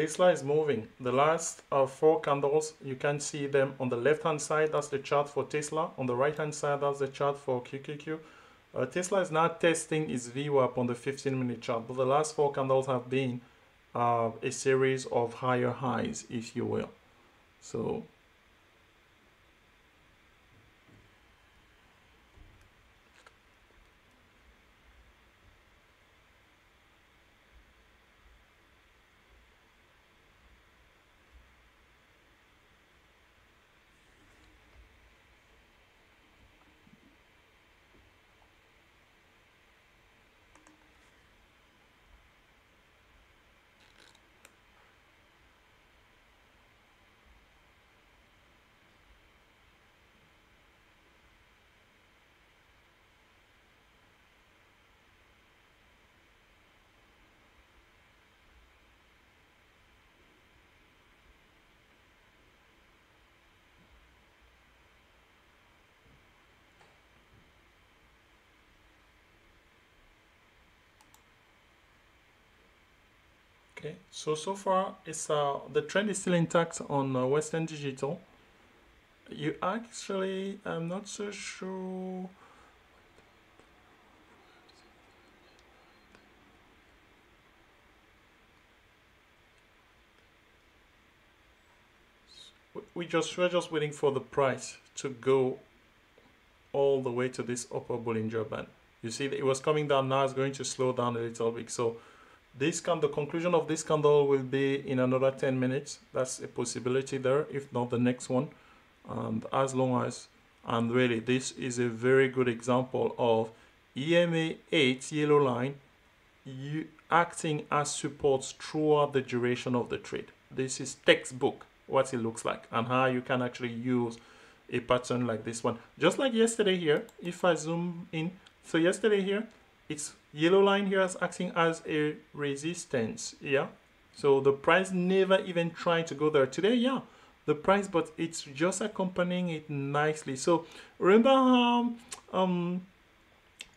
Tesla is moving. The last uh, four candles, you can see them on the left hand side. That's the chart for Tesla. On the right hand side, that's the chart for QQQ. Uh, Tesla is now testing its VWAP on the 15 minute chart, but the last four candles have been uh, a series of higher highs, if you will. So Okay, so so far it's uh the trend is still intact on uh, Western Digital. You actually, I'm not so sure. We just we're just waiting for the price to go all the way to this upper Bollinger Band. You see, that it was coming down now. It's going to slow down a little bit. So this can the conclusion of this candle will be in another 10 minutes. That's a possibility there, if not the next one. And as long as, and really, this is a very good example of EMA 8 yellow line you acting as supports throughout the duration of the trade. This is textbook what it looks like and how you can actually use a pattern like this one. Just like yesterday here, if I zoom in, so yesterday here, it's yellow line here is acting as a resistance yeah? So the price never even tried to go there. Today yeah the price but it's just accompanying it nicely. So remember how um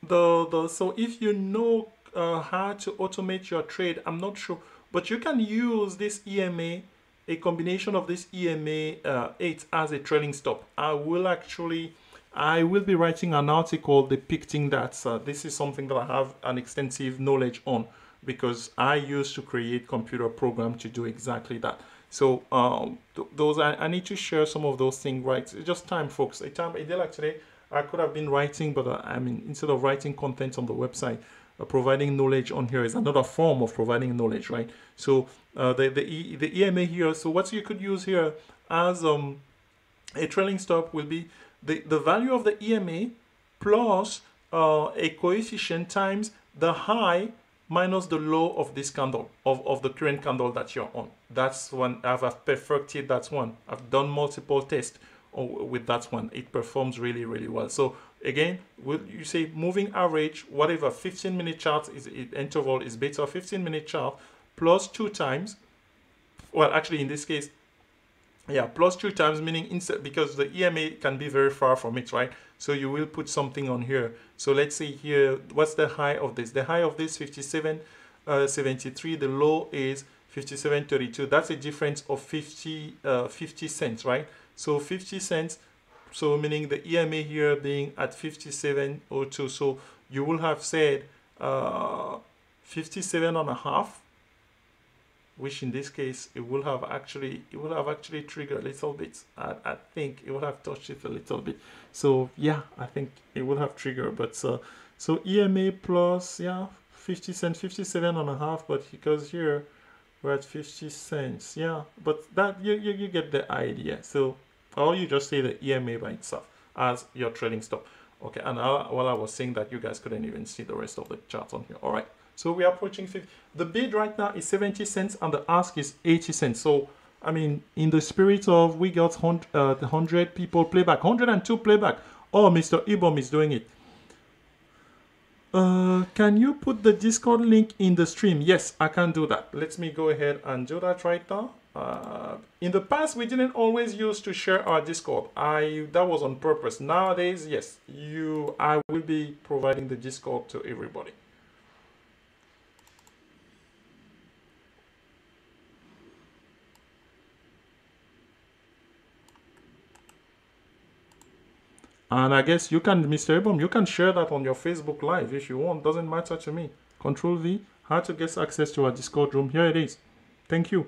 the the so if you know uh, how to automate your trade i'm not sure but you can use this ema a combination of this ema uh, 8 as a trailing stop. I will actually I will be writing an article depicting that. Uh, this is something that I have an extensive knowledge on because I used to create computer program to do exactly that. So um, th those I, I, need to share some of those things, right? It's just time, folks. A time a day like today, I could have been writing, but uh, I mean, instead of writing content on the website, uh, providing knowledge on here is another form of providing knowledge, right? So uh, the the e, the EMA here. So what you could use here as um, a trailing stop will be the, the value of the EMA plus uh, a coefficient times the high minus the low of this candle, of, of the current candle that you're on. That's one, I've perfected that one. I've done multiple tests with that one. It performs really, really well. So again, you say moving average, whatever 15 minute chart is interval is beta 15 minute chart plus two times. Well, actually in this case, yeah plus two times meaning instead because the EMA can be very far from it right? So you will put something on here. So let's see here what's the high of this? The high of this 57 uh, 73 the low is 57 32 that's a difference of 50 uh, 50 cents right? So 50 cents so meaning the EMA here being at 5702 so you will have said uh, 57 and a half which in this case it will have actually it will have actually triggered a little bit. I, I think it would have touched it a little bit. So yeah I think it will have triggered but uh, so EMA plus yeah 50 cents 57 and a half but because here we're at 50 cents yeah but that you, you, you get the idea. So or you just say the EMA by itself as your trailing stop. Okay and I, while I was saying that you guys couldn't even see the rest of the chart on here. All right so we are approaching 50. The bid right now is 70 cents and the ask is 80 cents. So, I mean, in the spirit of we got 100, uh, 100 people playback, 102 playback. Oh, Mr. Ibom is doing it. Uh, can you put the Discord link in the stream? Yes, I can do that. Let me go ahead and do that right now. Uh, in the past, we didn't always use to share our Discord. I that was on purpose. Nowadays, yes, you I will be providing the Discord to everybody. And I guess you can, Mr. Abram, you can share that on your Facebook Live if you want. Doesn't matter to me. Control V. How to get access to our Discord room. Here it is. Thank you.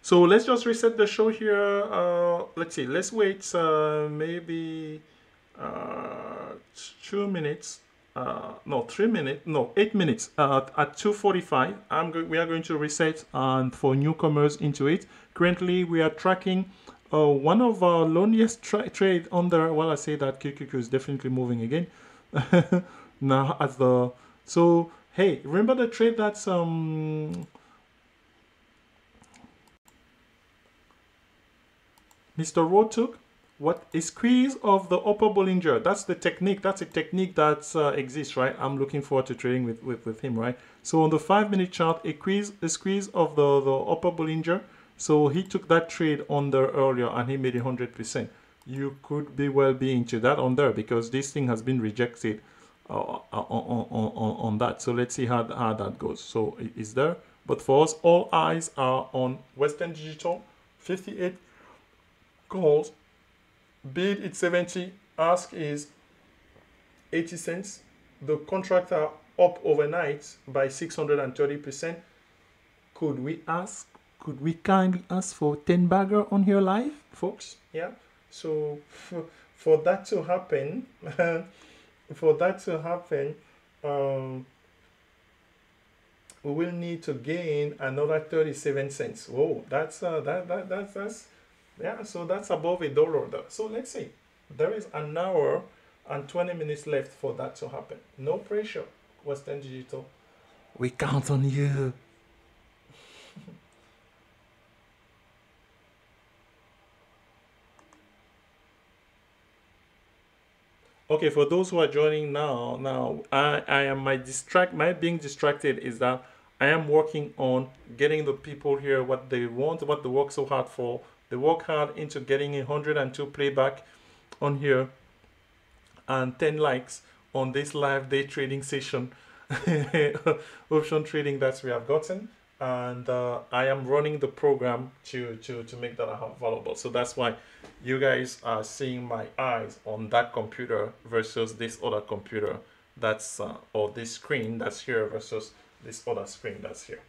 So let's just reset the show here. Uh, let's see. Let's wait uh, maybe uh, two minutes. Uh, no, three minutes. No, eight minutes. Uh, at 2:45, I'm we are going to reset and for newcomers into it. Currently, we are tracking uh, one of our loneliest tra- trade under. Well, I say that QQQ is definitely moving again. now as the so hey, remember the trade that's um Mr. Rowe took what a squeeze of the upper Bollinger. That's the technique. That's a technique that uh, exists, right? I'm looking forward to trading with, with, with him, right? So on the five minute chart, a squeeze, a squeeze of the, the upper Bollinger. So he took that trade on there earlier and he made a hundred percent. You could be well be into that on there because this thing has been rejected uh, on, on, on, on that. So let's see how, how that goes. So it is there. But for us, all eyes are on Western Digital, 58 calls. Bid is 70, ask is 80 cents. The contracts are up overnight by 630%. Could we ask, could we kindly ask for 10 bagger on here live, folks? Yeah. So for, for that to happen, for that to happen, um, we will need to gain another 37 cents. Whoa, that's uh, that, that that's that's yeah, so that's above a dollar there. So let's see. There is an hour and 20 minutes left for that to happen. No pressure, Western Digital. We count on you. Okay, for those who are joining now, now I, I am my distract my being distracted is that I am working on getting the people here what they want, what they work so hard for. They work hard into getting 102 playback on here and 10 likes on this live day trading session. Option trading that we have gotten and uh, I am running the program to, to, to make that available. So that's why you guys are seeing my eyes on that computer versus this other computer that's uh, or this screen that's here versus this other screen that's here.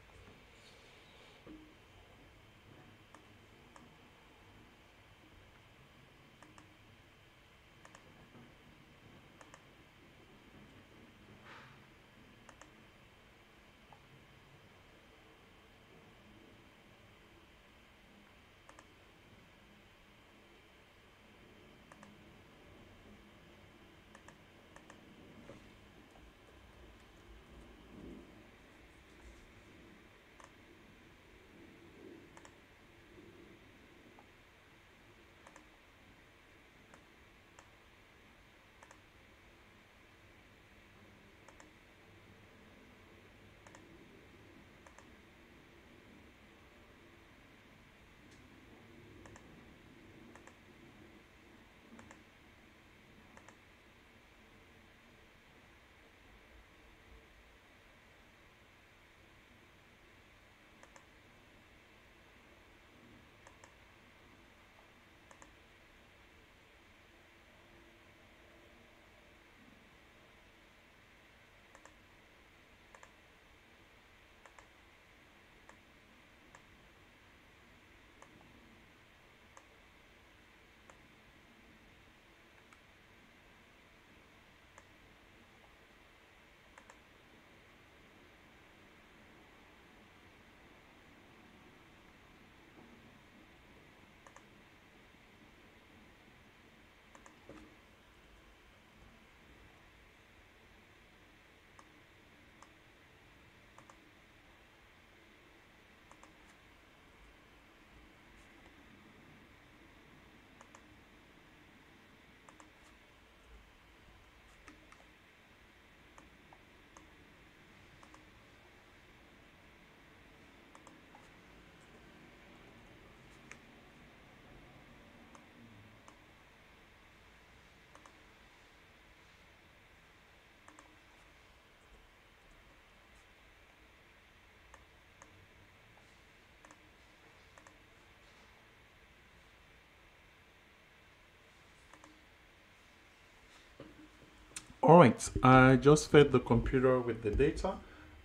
All right, I just fed the computer with the data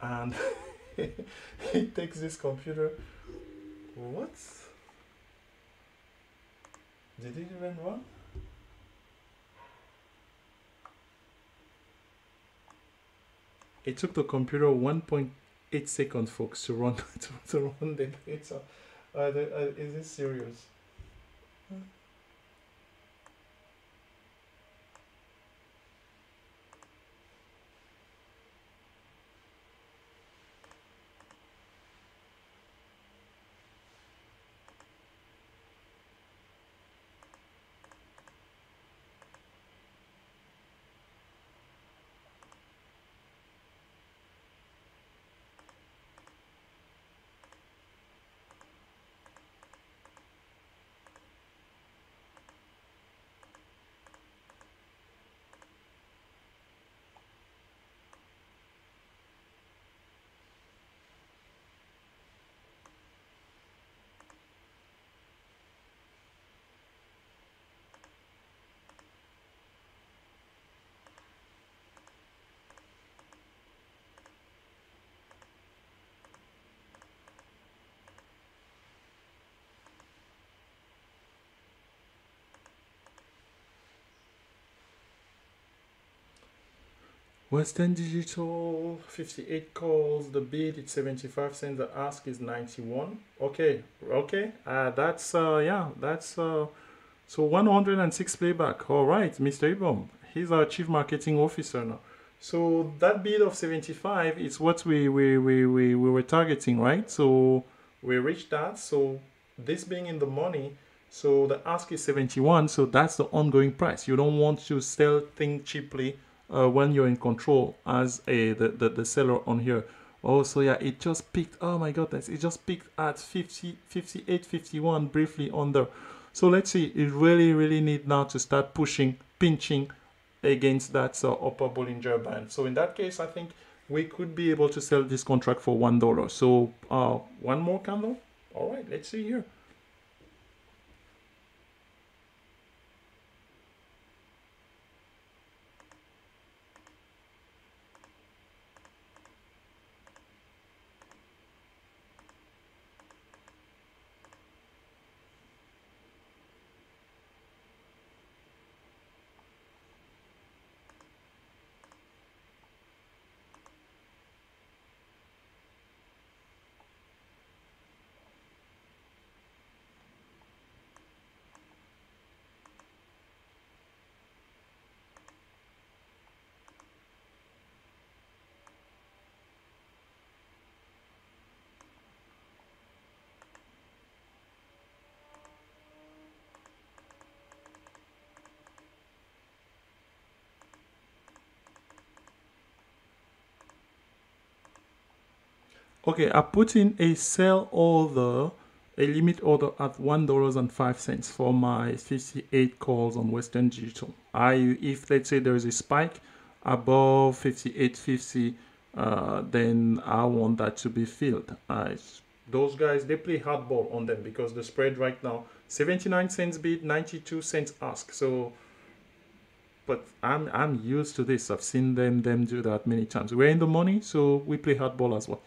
and it takes this computer. What? Did it even run? It took the computer 1.8 seconds, folks, to run to, to run the data. Uh, the, uh, is this serious? Western Digital, 58 calls, the bid is 75 cents, the ask is 91. Okay, okay, uh, that's, uh, yeah, that's, uh, so 106 playback. All right, Mr. Ibom, he's our chief marketing officer now. So that bid of 75 is what we, we, we, we, we were targeting, right? So we reached that. So this being in the money, so the ask is 71. So that's the ongoing price. You don't want to sell things cheaply uh, when you're in control as a the, the, the seller on here. Oh, so yeah, it just peaked. Oh my goodness, it just peaked at 50, 58, 51 briefly on there. So let's see, it really, really need now to start pushing, pinching against that uh, upper Bollinger Band. So in that case, I think we could be able to sell this contract for $1. So uh, one more candle. All right, let's see here. Okay, I put in a sell order, a limit order at one dollars and five cents for my 58 calls on Western Digital. I, if let's say there is a spike above 58.50, uh, then I want that to be filled. Uh, those guys they play hardball on them because the spread right now 79 cents bid, 92 cents ask. So but I'm I'm used to this. I've seen them them do that many times. We're in the money, so we play hardball as well.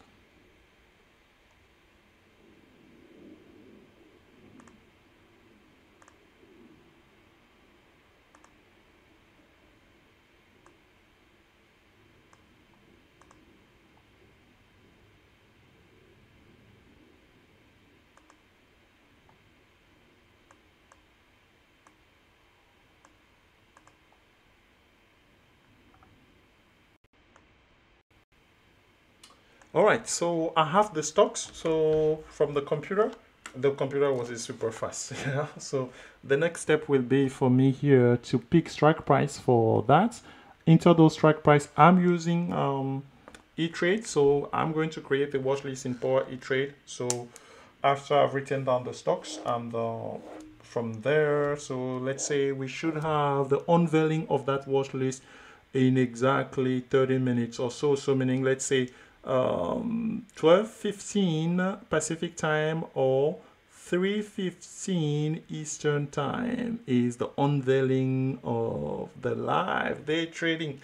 All right, so I have the stocks. So from the computer, the computer was super fast. Yeah. So the next step will be for me here to pick strike price for that. Into those strike price, I'm using um, E-Trade. So I'm going to create a watch list in Power E-Trade. So after I've written down the stocks and uh, from there, so let's say we should have the unveiling of that watch list in exactly 30 minutes or so. So meaning, let's say um, 12.15 Pacific time or 3.15 Eastern time is the unveiling of the live day trading.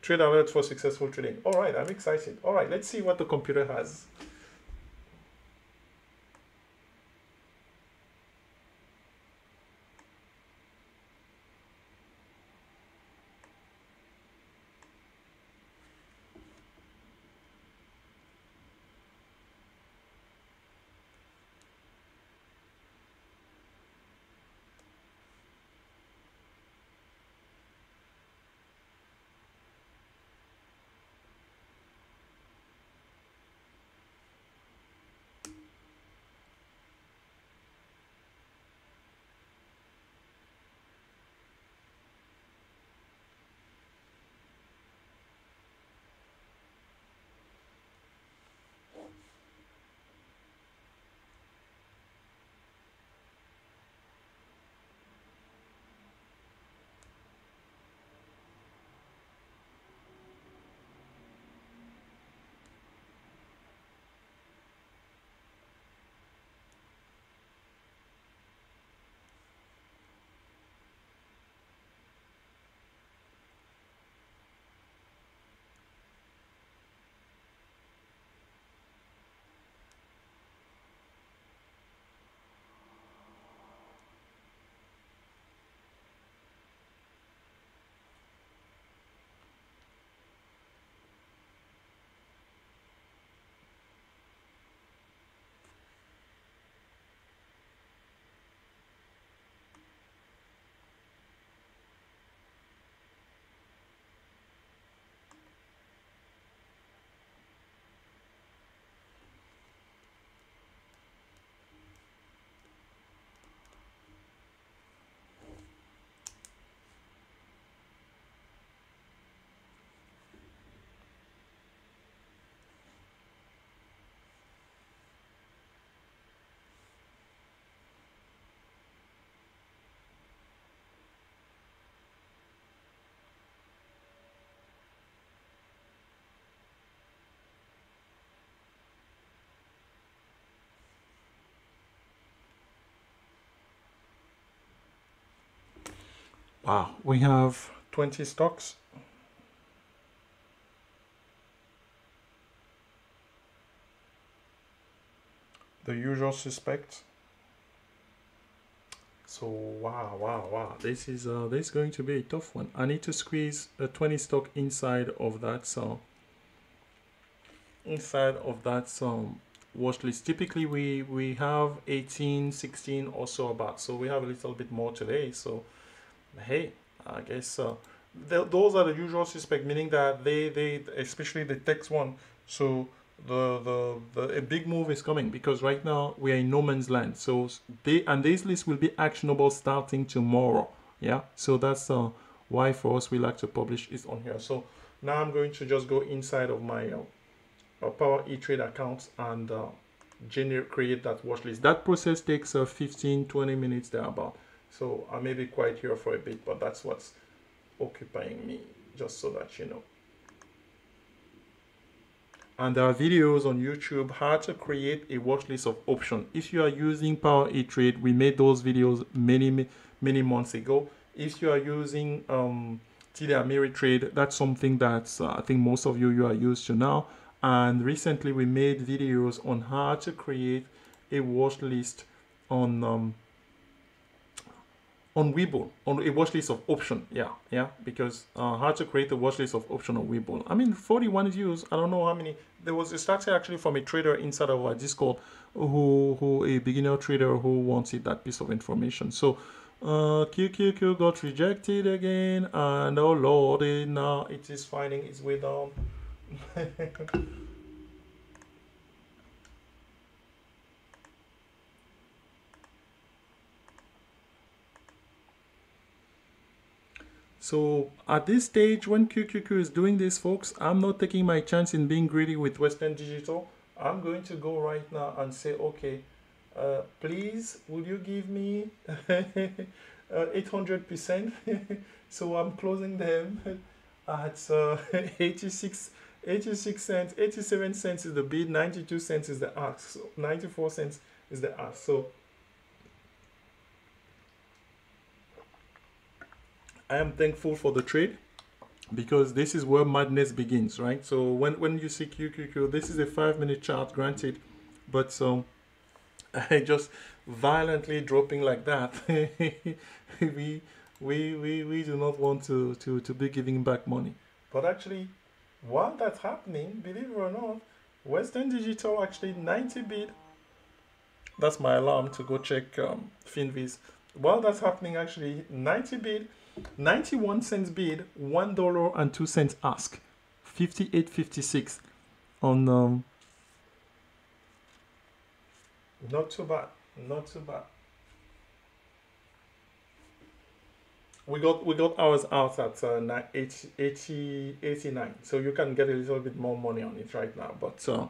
trade alert for successful trading. All right, I'm excited. All right, let's see what the computer has. Wow, we have 20 stocks. The usual suspects. So wow, wow, wow. This is uh, this is going to be a tough one. I need to squeeze a 20 stock inside of that so inside of that um, watch list. Typically we we have 18, 16 or so about. So we have a little bit more today. So hey, I guess uh, th those are the usual suspect, meaning that they, they especially the text one. So the, the the a big move is coming because right now we are in no man's land. So they and this list will be actionable starting tomorrow. Yeah, so that's uh, why for us we like to publish it on here. So now I'm going to just go inside of my uh, uh, Power E Trade account and uh, generate create that watch list. That process takes uh, 15 20 minutes there about. So I may be quiet here for a bit, but that's what's occupying me, just so that you know. And there are videos on YouTube how to create a watch list of options. If you are using Power E Trade, we made those videos many, many months ago. If you are using um, TD Ameritrade, that's something that uh, I think most of you, you are used to now. And recently we made videos on how to create a watch list on um, on Webull, on a watch list of option. Yeah, yeah, because uh, how to create a watch list of option on Webull. I mean, 41 views. I don't know how many. There was a started actually from a trader inside of our Discord, who who a beginner trader who wanted that piece of information. So. Uh, QQQ got rejected again, and oh lord, now it is finding its way down. So at this stage, when QQQ is doing this, folks, I'm not taking my chance in being greedy with Western Digital. I'm going to go right now and say, okay, uh, please, would you give me 800%? so I'm closing them at uh, 86, 86 cents, 87 cents is the bid, 92 cents is the ask, so 94 cents is the ask. So I am thankful for the trade. because this is where madness begins, right? So when, when you see QQQ, this is a five minute chart, granted, but so I just violently dropping like that. we, we, we, we do not want to, to, to be giving back money. But actually, while that's happening, believe it or not, Western Digital actually 90 bid. That's my alarm to go check um, Finviz. While that's happening, actually 90 bid, 91 cents bid, one dollar and two cents ask, 58.56 on. Um, not too bad, not too bad. we got we got ours out at uh, 80, 80, 89 so you can get a little bit more money on it right now but uh,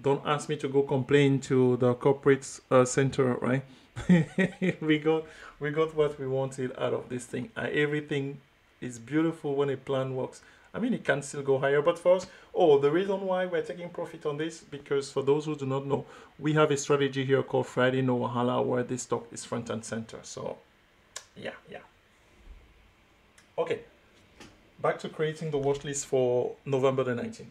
don't ask me to go complain to the corporate uh, center right we got we got what we wanted out of this thing uh, everything is beautiful when a plan works i mean it can still go higher but for us oh the reason why we're taking profit on this because for those who do not know we have a strategy here called friday no wahala where this stock is front and center so yeah, yeah. Okay, back to creating the watch list for November the 19th.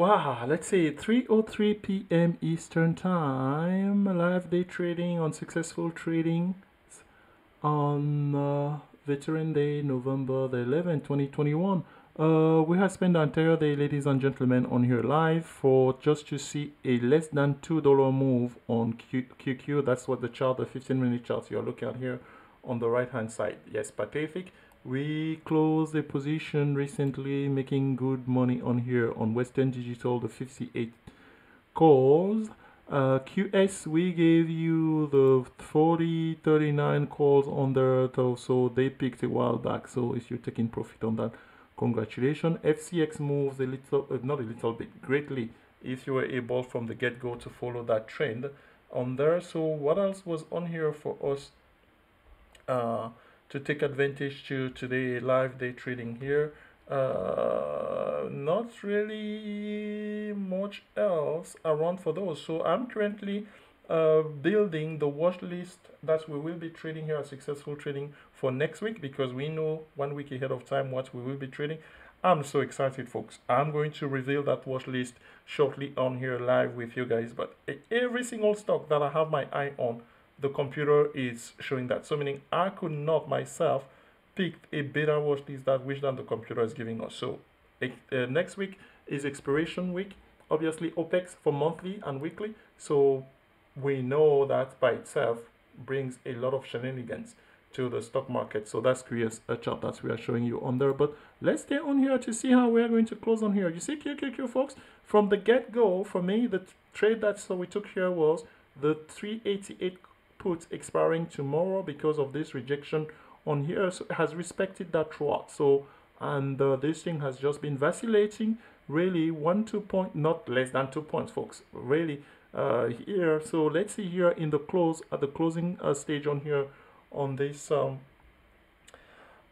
Wow, let's say 3:03 p.m. Eastern Time. Live day trading on successful trading on uh, Veteran Day, November the 11th, 2021. Uh, we have spent the entire day, ladies and gentlemen, on here live for just to see a less than two dollar move on Q- QQ. That's what the chart, the 15 minute chart you're looking at here on the right hand side. Yes, Pacific. We closed a position recently, making good money on here on Western Digital, the 58 calls. Uh, QS, we gave you the 40, 39 calls on there, so they picked a while back. So if you're taking profit on that, Congratulations. FCX moves a little, uh, not a little bit, greatly if you were able from the get go to follow that trend on there. So, what else was on here for us uh, to take advantage to today live day trading here? Uh, not really much else around for those. So, I'm currently uh, building the watch list that we will be trading here at Successful Trading for next week because we know one week ahead of time what we will be trading. I'm so excited, folks. I'm going to reveal that watch list shortly on here live with you guys. But every single stock that I have my eye on, the computer is showing that. So meaning I could not myself pick a better watch list that which than the computer is giving us. So uh, next week is expiration week. Obviously, OPEX for monthly and weekly. So we know that by itself brings a lot of shenanigans to the stock market. So that's curious a chart that we are showing you on there. But let's stay on here to see how we are going to close on here. You see QQQ folks, from the get-go, for me, the trade that so we took here was the 388 put expiring tomorrow because of this rejection on here so has respected that throughout. So and uh, this thing has just been vacillating really one two point not less than two points folks really uh, here. So let's see here in the close at the closing uh, stage on here on this um,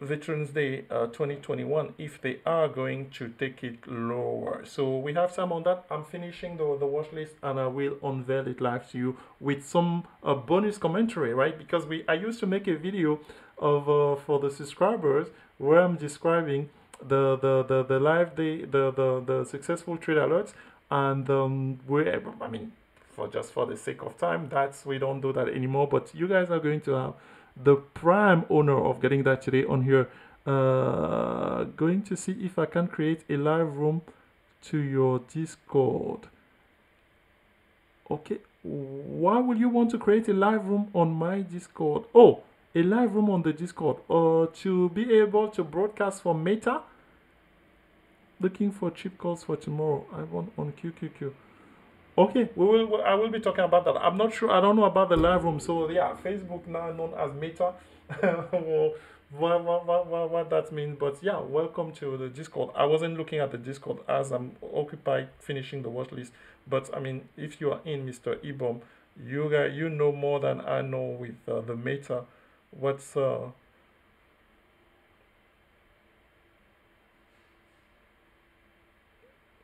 Veterans Day uh, 2021 if they are going to take it lower. So we have some on that. I'm finishing the, the watch list and I will unveil it live to you with some uh, bonus commentary, right? Because we I used to make a video of uh, for the subscribers where I'm describing the the the, the live day the, the the successful trade alerts and um we I mean for just for the sake of time. That's we don't do that anymore. But you guys are going to have the prime owner of getting that today on here. Uh, going to see if I can create a live room to your Discord. Okay, why would you want to create a live room on my Discord? Oh, a live room on the Discord or uh, to be able to broadcast for Meta. Looking for cheap calls for tomorrow. I want on QQQ. Okay, we will. I will be talking about that. I'm not sure. I don't know about the live room. So yeah, Facebook now known as Meta. what, what, what, what, what that means. But yeah, welcome to the Discord. I wasn't looking at the Discord as I'm occupied finishing the watch list. But I mean, if you are in Mr. Ebom, you guys, you know more than I know with uh, the Meta. What's uh,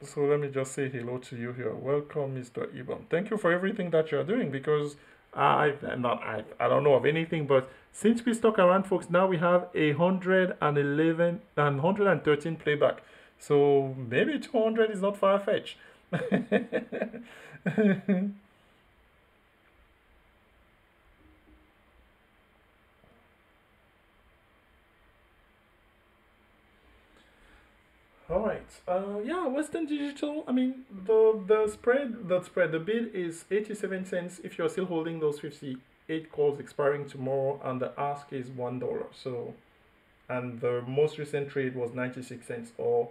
So let me just say hello to you here. Welcome, Mr. Ibom. Thank you for everything that you're doing because I not I, I don't know of anything, but since we stuck around, folks, now we have a hundred and eleven and hundred and thirteen playback. So maybe two hundred is not far fetched. All right. Uh, yeah, Western Digital. I mean, the the spread, that spread, the bid is eighty-seven cents. If you're still holding those fifty-eight calls expiring tomorrow, and the ask is one dollar. So, and the most recent trade was ninety-six cents, or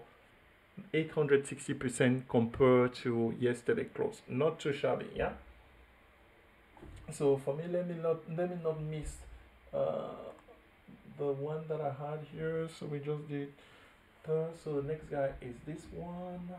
eight hundred sixty percent compared to yesterday close. Not too shabby, yeah. So for me, let me not let me not miss uh, the one that I had here. So we just did so the next guy is this one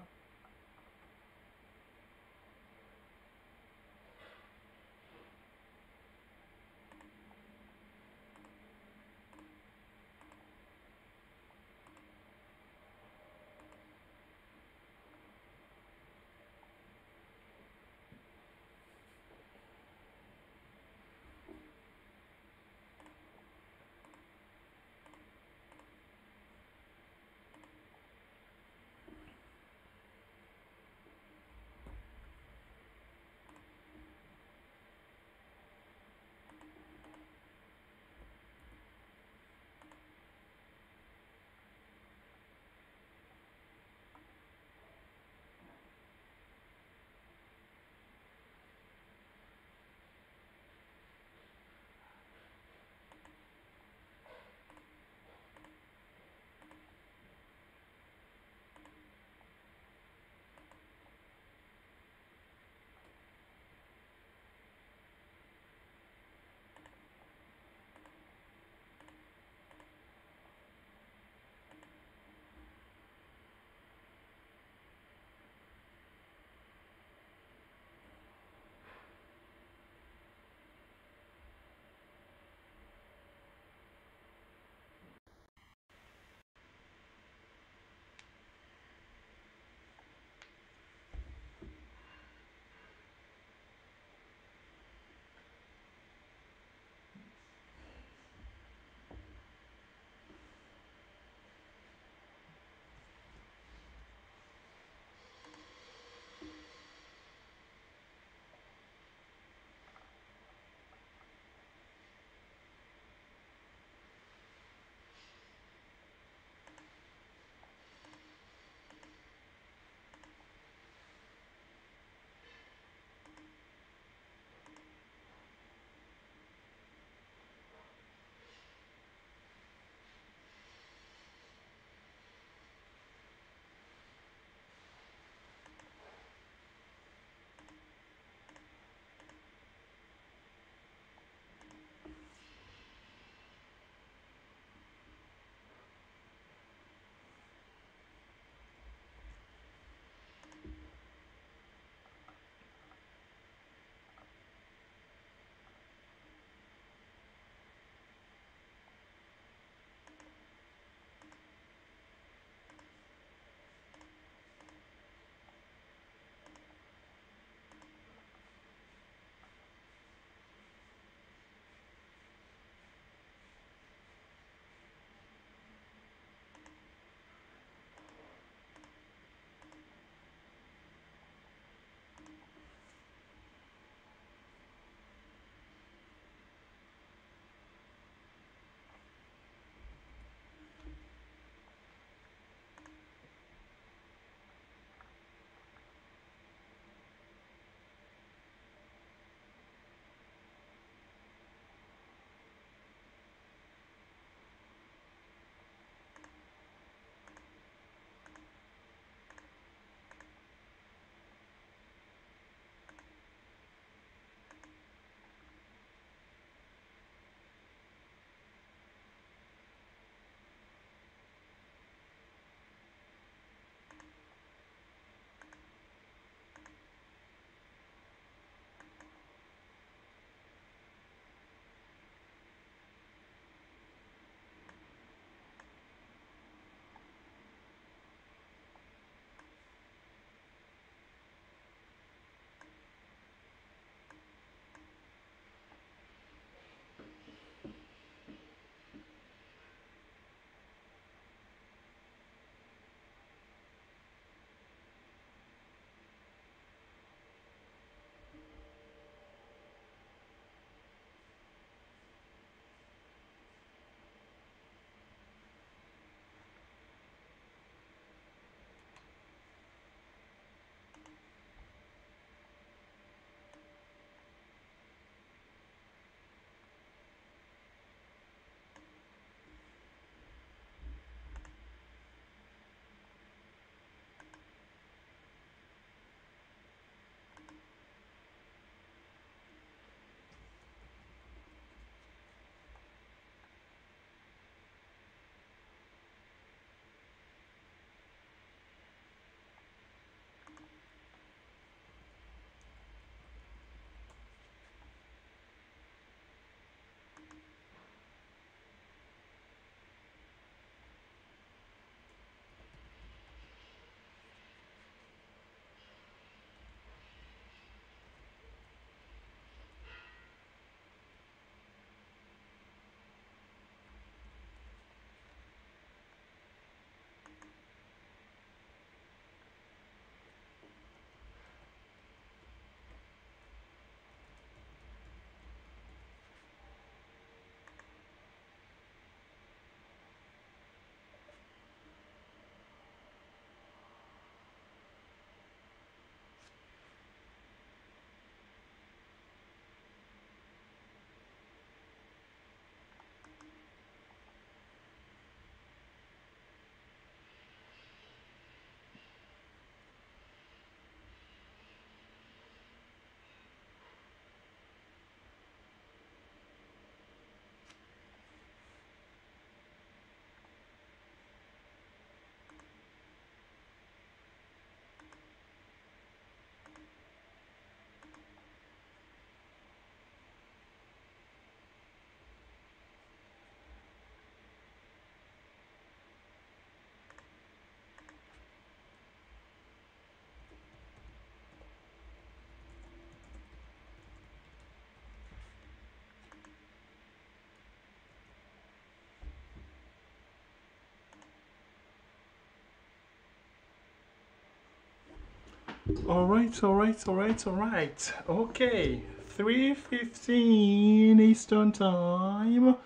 All right, all right, all right, all right. Okay, 3.15 Eastern Time.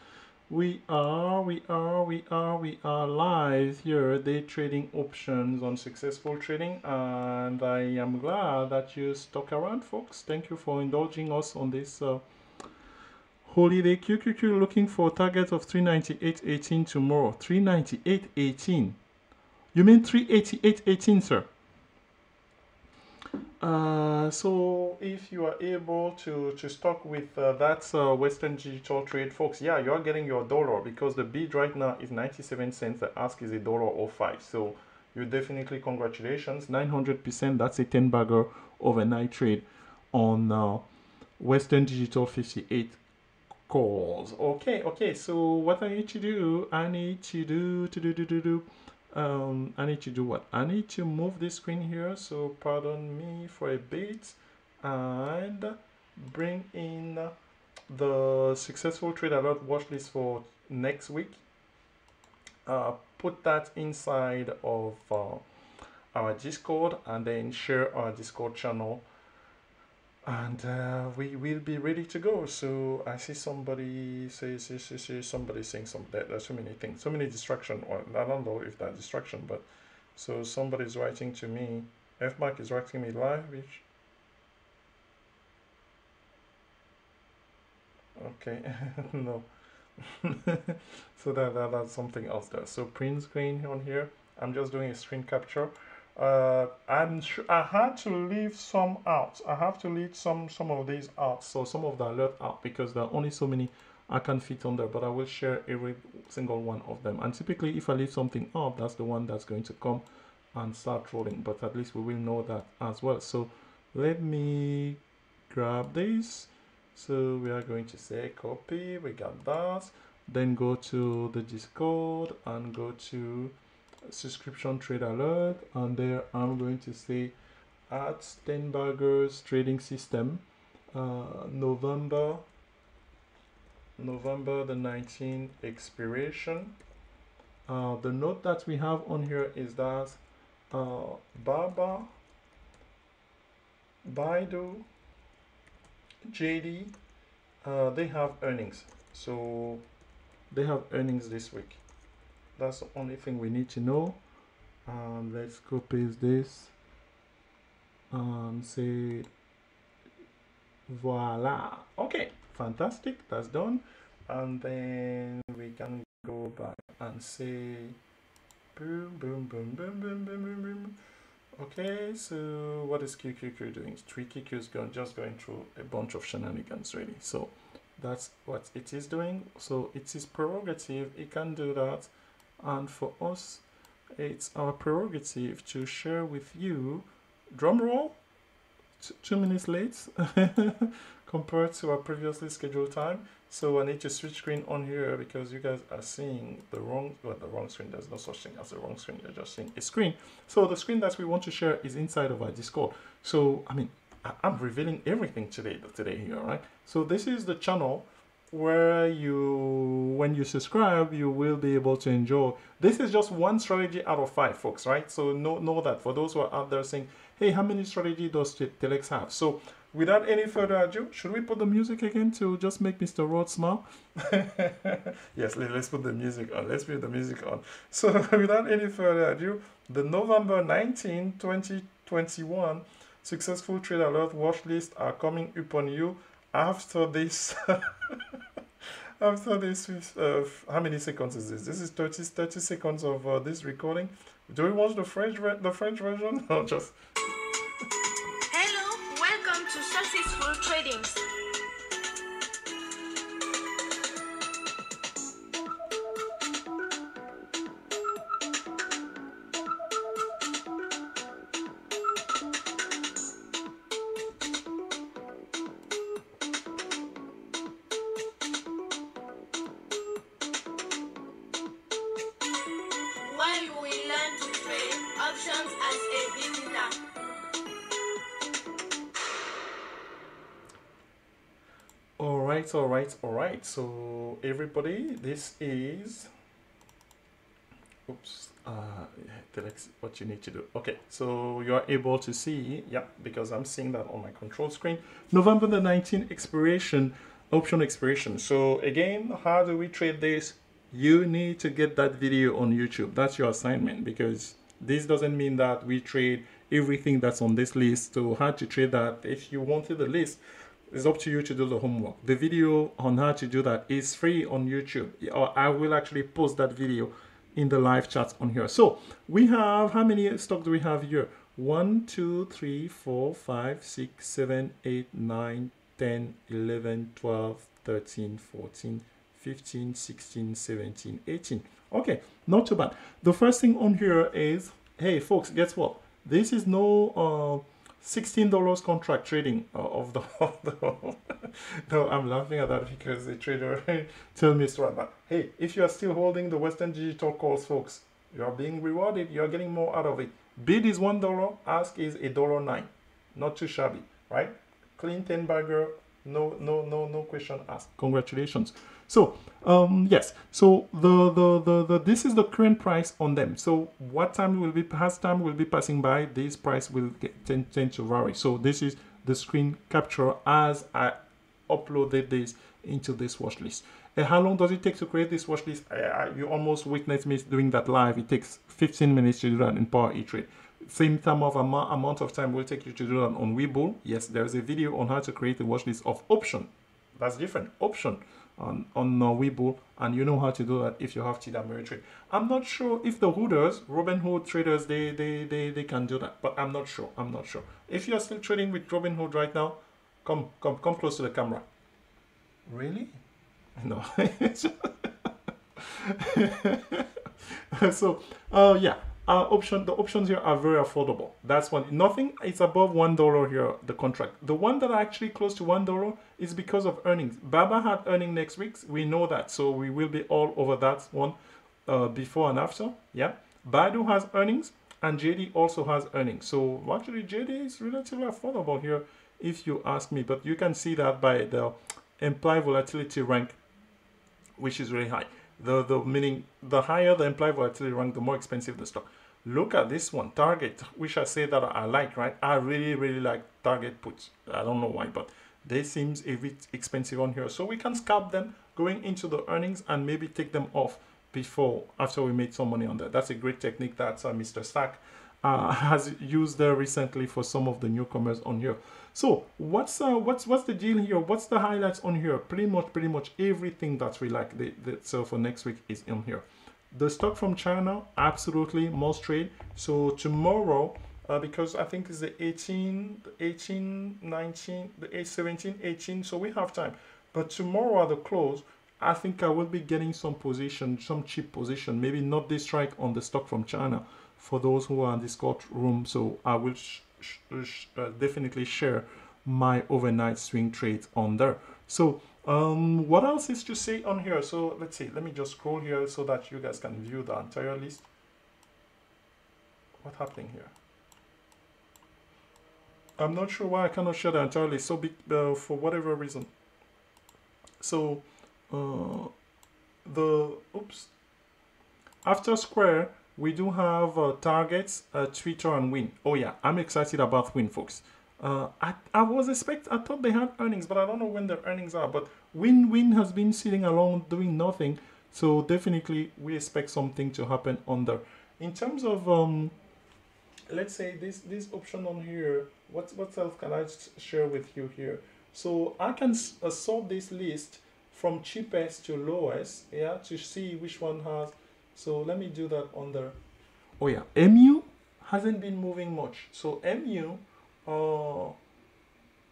We are, we are, we are, we are live here, day trading options on successful trading. And I am glad that you stuck around, folks. Thank you for indulging us on this uh, holiday QQQ looking for target of 398.18 tomorrow. 398.18. You mean 388.18, sir? Uh, so if you are able to to stock with uh, that uh, Western Digital Trade, folks, yeah, you are getting your dollar because the bid right now is 97 cents. The ask is a dollar or five. So you definitely congratulations, 900%. That's a 10 bagger overnight trade on uh, Western Digital 58 calls. Okay, okay. So what I need to do, I need to do to do do do do um, I need to do what? I need to move the screen here, so pardon me for a bit, and bring in the successful trade alert watch list for next week. Uh, put that inside of uh, our Discord and then share our Discord channel and uh, we will be ready to go. So I see somebody say, say, say, say somebody saying something. There's so many things, so many distraction. Or I don't know if that distraction, but so somebody's writing to me. F Mark is writing me live, which. Okay, no. so that, that that's something else there. So print screen on here. I'm just doing a screen capture uh, I'm I had to leave some out. I have to leave some some of these out. So some of the alert out because there are only so many I can fit on there. But I will share every single one of them. And typically, if I leave something up, that's the one that's going to come and start rolling. But at least we will know that as well. So let me grab this. So we are going to say copy. We got that. Then go to the Discord and go to subscription trade alert and there I'm going to say at Steinberger's trading system uh, November November the 19th expiration. Uh, the note that we have on here is that uh, Baba Baidu JD uh, they have earnings. So they have earnings this week that's the only thing we need to know. Um, let's copy this um, say voila. Okay fantastic. That's done. And then we can go back and say boom boom boom boom boom boom boom, boom. okay so what is qqq doing? Three qq's going just going through a bunch of shenanigans really. So that's what it is doing. So it is prerogative. It can do that and for us it's our prerogative to share with you drum roll two minutes late compared to our previously scheduled time. So I need to switch screen on here because you guys are seeing the wrong well the wrong screen. There's no such thing as a wrong screen. You're just seeing a screen. So the screen that we want to share is inside of our discord. So I mean I, I'm revealing everything today today here right? So this is the channel where you when you subscribe you will be able to enjoy. This is just one strategy out of five folks right? So know, know that for those who are out there saying hey how many strategy does telex have? So without any further ado should we put the music again to just make mr rod smile? Yes let, us put the music on let's put the music on. So without any further ado the november 19 2021 successful trade alert watch list are coming upon you after this after this uh, how many seconds is this? This is 30 30 seconds of uh, this recording. Do we watch the french the french version? Or just right all right so everybody this is oops uh, that's what you need to do. Okay, so you are able to see, yeah, because I'm seeing that on my control screen. November the 19th expiration, option expiration. So again, how do we trade this? You need to get that video on YouTube. That's your assignment because this doesn't mean that we trade everything that's on this list. So how to trade that? If you wanted the list, it's up to you to do the homework. The video on how to do that is free on YouTube. Or I will actually post that video in the live chat on here. So we have, how many stock do we have here? 1, 2, 3, 4, 5, 6, 7, 8, 9, 10, 11, 12, 13, 14, 15, 16, 17, 18. Okay, not too bad. The first thing on here is, hey folks, guess what? This is no uh, $16 contract trading uh, of the, of the no, I'm laughing at that because the trader told me straight that, hey, if you are still holding the Western Digital calls, folks, you are being rewarded. You are getting more out of it. Bid is $1, ask is a dollar nine. Not too shabby, right? Clean 10 bagger, no, no, no, no question asked. Congratulations. So um, yes, so the, the, the, the, this is the current price on them. So what time will be past time will be passing by, this price will get, tend, tend to vary. So this is the screen capture as I uploaded this into this watch list. And how long does it take to create this watch list? I, I, you almost witnessed me doing that live. It takes 15 minutes to do that in Power E-Trade. Same time of amount, amount of time will take you to do that on Webull. Yes, there's a video on how to create a watch list of option. That's different. Option on, on uh, and you know how to do that if you have TD Ameritrade. I'm not sure if the Hooders, Robinhood traders, they, they, they, they can do that, but I'm not sure. I'm not sure. If you're still trading with Robinhood right now, come, come, come close to the camera. Really? No. so, uh, yeah, uh, option the options here are very affordable. That's one. Nothing is above one dollar here the contract. The one that are actually close to one dollar is because of earnings. Baba had earning next week we know that. So we will be all over that one uh, before and after. Yeah. Baidu has earnings and jd also has earnings. So actually jd is relatively affordable here if you ask me. But you can see that by the implied volatility rank which is really high the the meaning the higher the implied volatility rank the more expensive the stock. Look at this one target which i say that i like right? I really really like target puts. I don't know why but they seems a bit expensive on here. So we can scalp them going into the earnings and maybe take them off before after we made some money on that. That's a great technique that uh, mr stack uh, has used there recently for some of the newcomers on here so what's uh, what's what's the deal here what's the highlights on here pretty much pretty much everything that we like the, the, so for next week is in here the stock from China, absolutely must trade. So tomorrow, uh, because I think it's the 18, 18, 19, the 8, 17, 18, so we have time. But tomorrow at the close, I think I will be getting some position, some cheap position, maybe not this strike on the stock from China for those who are in Discord room. So I will uh, definitely share my overnight swing trades on there. So um, what else is to say on here? So let's see, let me just scroll here so that you guys can view the entire list. What's happening here? I'm not sure why I cannot share the entire list, so be, uh, for whatever reason. So, uh, the, oops, after Square, we do have uh, targets, uh, Twitter and Wynn. Oh yeah, I'm excited about Wynn, folks. Uh, I, I was expect I thought they had earnings, but I don't know when their earnings are. But Wynn Wynn has been sitting alone doing nothing, so definitely we expect something to happen on there. In terms of um, let's say this this option on here, what what else can I share with you here? So I can uh, sort this list from cheapest to lowest, yeah, to see which one has. So let me do that on there. Oh yeah, MU hasn't been moving much. So MU uh,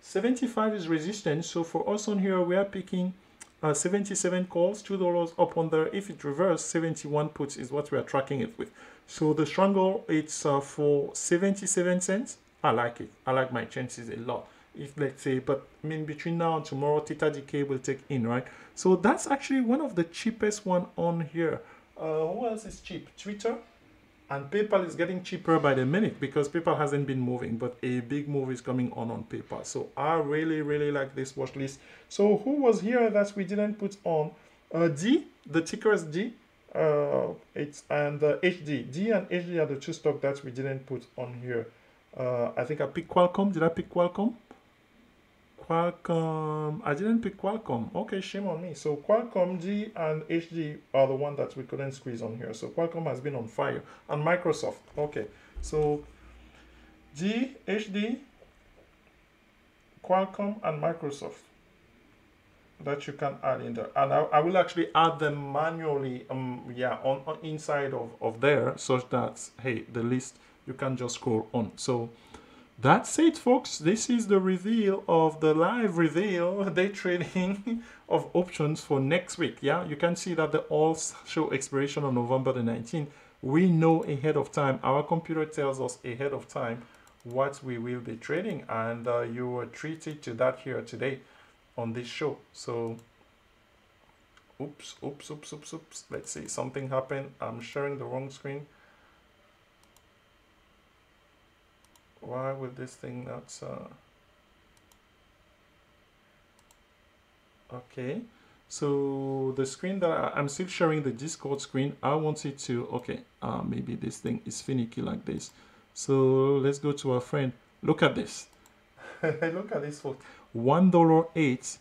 75 is resistance. So for us on here, we are picking uh, 77 calls, $2 up on there. If it reverse, 71 puts is what we are tracking it with. So the strangle, it's uh, for 77 cents. I like it. I like my chances a lot. If let's say, but I mean, between now and tomorrow, Theta Decay will take in, right? So that's actually one of the cheapest one on here. Uh, who else is cheap? Twitter and PayPal is getting cheaper by the minute because PayPal hasn't been moving, but a big move is coming on on PayPal. So I really, really like this watch list. So who was here that we didn't put on? Uh, D, the ticker is D. uh, it's and uh, HD. D and HD are the two stock that we didn't put on here. Uh, I think I picked Qualcomm. Did I pick Qualcomm? Qualcomm. I didn't pick Qualcomm. Okay, shame on me. So Qualcomm D and HD are the one that we couldn't squeeze on here. So Qualcomm has been on fire. And Microsoft. Okay. So D, HD, Qualcomm, and Microsoft that you can add in there and I, I will actually add them manually um yeah on, on inside of, of there such that hey the list you can just scroll on so that's it folks this is the reveal of the live reveal day trading of options for next week. Yeah you can see that the all show expiration on november the 19th we know ahead of time. Our computer tells us ahead of time what we will be trading and uh, you were treated to that here today on this show. So oops oops oops oops oops. Let's see something happened. I'm sharing the wrong screen why would this thing not uh... okay so the screen that I, am still sharing the discord screen. I wanted to okay uh, maybe this thing is finicky like this. So let's go to our friend. Look at this. Look at this folks one dollar eight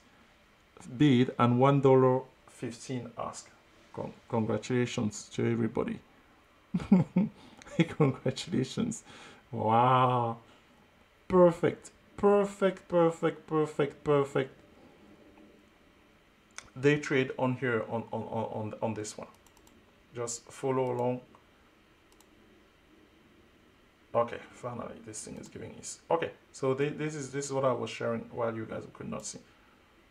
bid and one dollar fifteen ask. Con congratulations to everybody. Congratulations wow. Perfect. Perfect perfect perfect perfect. Day trade on here on on on on this one. Just follow along. Okay finally this thing is giving us okay so this is this is what i was sharing while you guys could not see.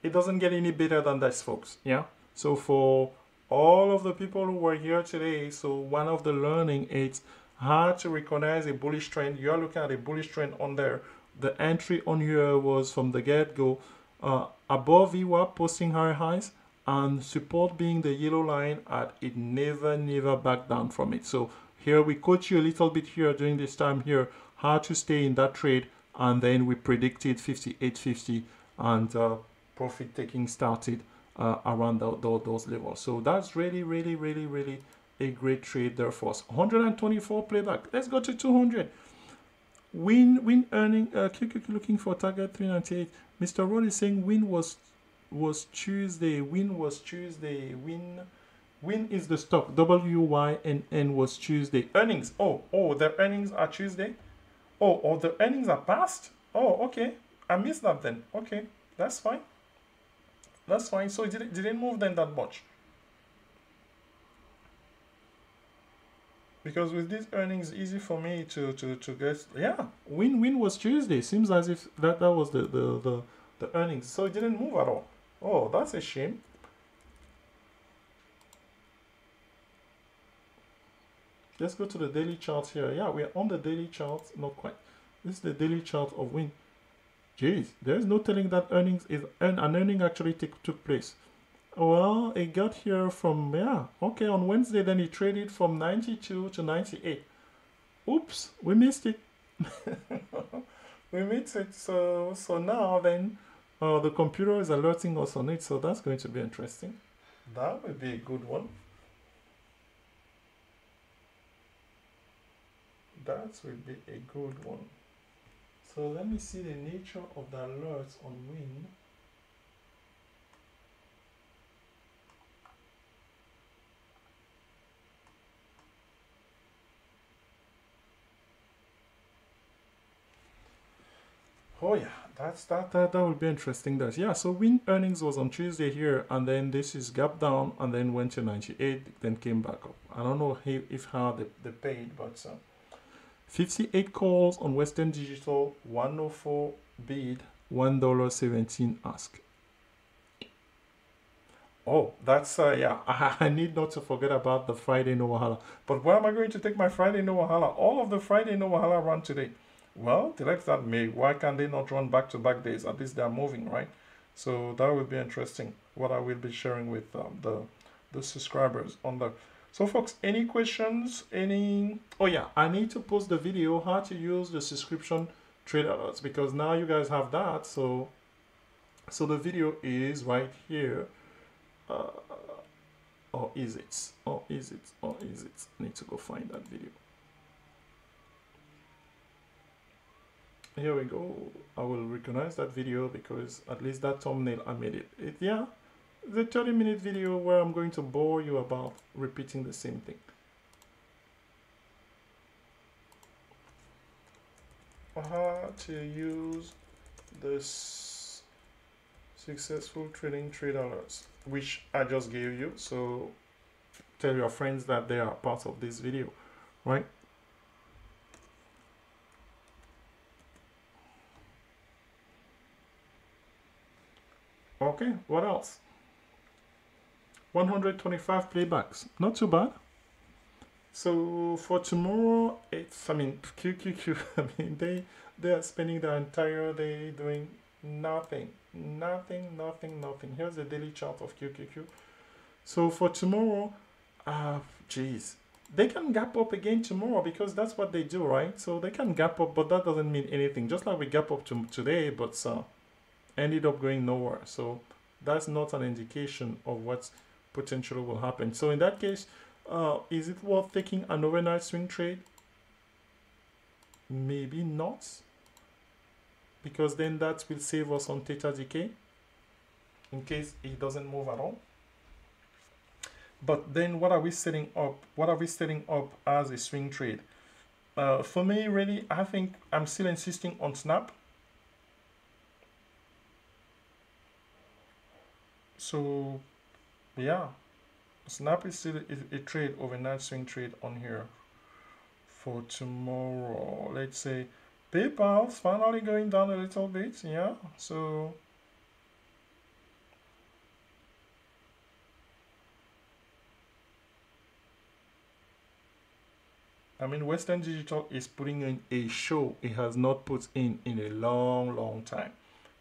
It doesn't get any better than this folks. Yeah? So for all of the people who were here today so one of the learning is how to recognize a bullish trend. You're looking at a bullish trend on there the entry on here was from the get-go. Uh, above VWAP posting higher highs and support being the yellow line at it never never back down from it. So here we coach you a little bit here during this time here how to stay in that trade and then we predicted 58.50 and uh, profit taking started uh, around the, the, those levels. So that's really, really, really, really a great trade there for us. 124 playback. Let's go to 200. Wynn, Wynn earning, uh, looking for target 398. Mr. Rod is saying Wynn was was Tuesday. Wynn was Tuesday. Wynn Wynn is the stock. W-Y-N-N was Tuesday. Earnings. Oh, oh, the earnings are Tuesday? Oh, oh, the earnings are past? Oh, okay. I missed that then. Okay, that's fine. That's fine. So it didn't, didn't move then that much. Because with these earnings, easy for me to, to, to get, yeah, Wynn Wynn was Tuesday. Seems as if that, that was the, the, the, the earnings. So it didn't move at all. Oh, that's a shame. Let's go to the daily chart here. Yeah, we are on the daily chart. Not quite. This is the daily chart of Wynn. Jeez, there's no telling that earnings is an earning actually take, took place. Well, it got here from, yeah, okay, on Wednesday, then it traded from 92 to 98. Oops, we missed it. we missed it. So, so now then, uh, the computer is alerting us on it. So that's going to be interesting. That would be a good one. that will be a good one. So let me see the nature of the alerts on Wynn. Oh yeah, that's that that that would be interesting. That yeah. So Wynn earnings was on Tuesday here, and then this is gap down, and then went to ninety eight, then came back up. I don't know if, if how they, they paid, but. Uh, 58 calls on Western Digital, 104 bid, $1.17 ask. Oh, that's, uh, yeah, I, I, need not to forget about the Friday No Wahala. But where am I going to take my Friday No Wahala? All of the Friday No Wahala run today. Well, the direct that May. Why can they not run back-to-back -back days? At least they're moving, right? So that would be interesting, what I will be sharing with um, the, the subscribers on the so folks, any questions, any, oh yeah, I need to post the video how to use the subscription trade alerts because now you guys have that. So, so the video is right here. Uh, or is it or is it or is it I need to go find that video here we go. I will recognize that video because at least that thumbnail I made it, it yeah the 30 minute video where I'm going to bore you about repeating the same thing. How to use this successful trading trade dollars which I just gave you. So tell your friends that they are part of this video right okay what else? 125 playbacks. Not too bad. So for tomorrow it's i mean qqq i mean they they are spending the entire day doing nothing. Nothing nothing nothing. Here's the daily chart of qqq so for tomorrow uh jeez. They can gap up again tomorrow because that's what they do right? So they can gap up but that doesn't mean anything. Just like we gap up to today but uh, ended up going nowhere. So that's not an indication of what potentially will happen. So in that case uh, is it worth taking an overnight swing trade? Maybe not because then that will save us on theta decay in case it doesn't move at all. But then what are we setting up? What are we setting up as a swing trade? Uh, for me really I think I'm still insisting on snap so yeah snap is still a, a trade overnight swing trade on here for tomorrow let's say PayPal's finally going down a little bit, yeah. So I mean, Western Digital is putting in a show it has not put in in a long, long time,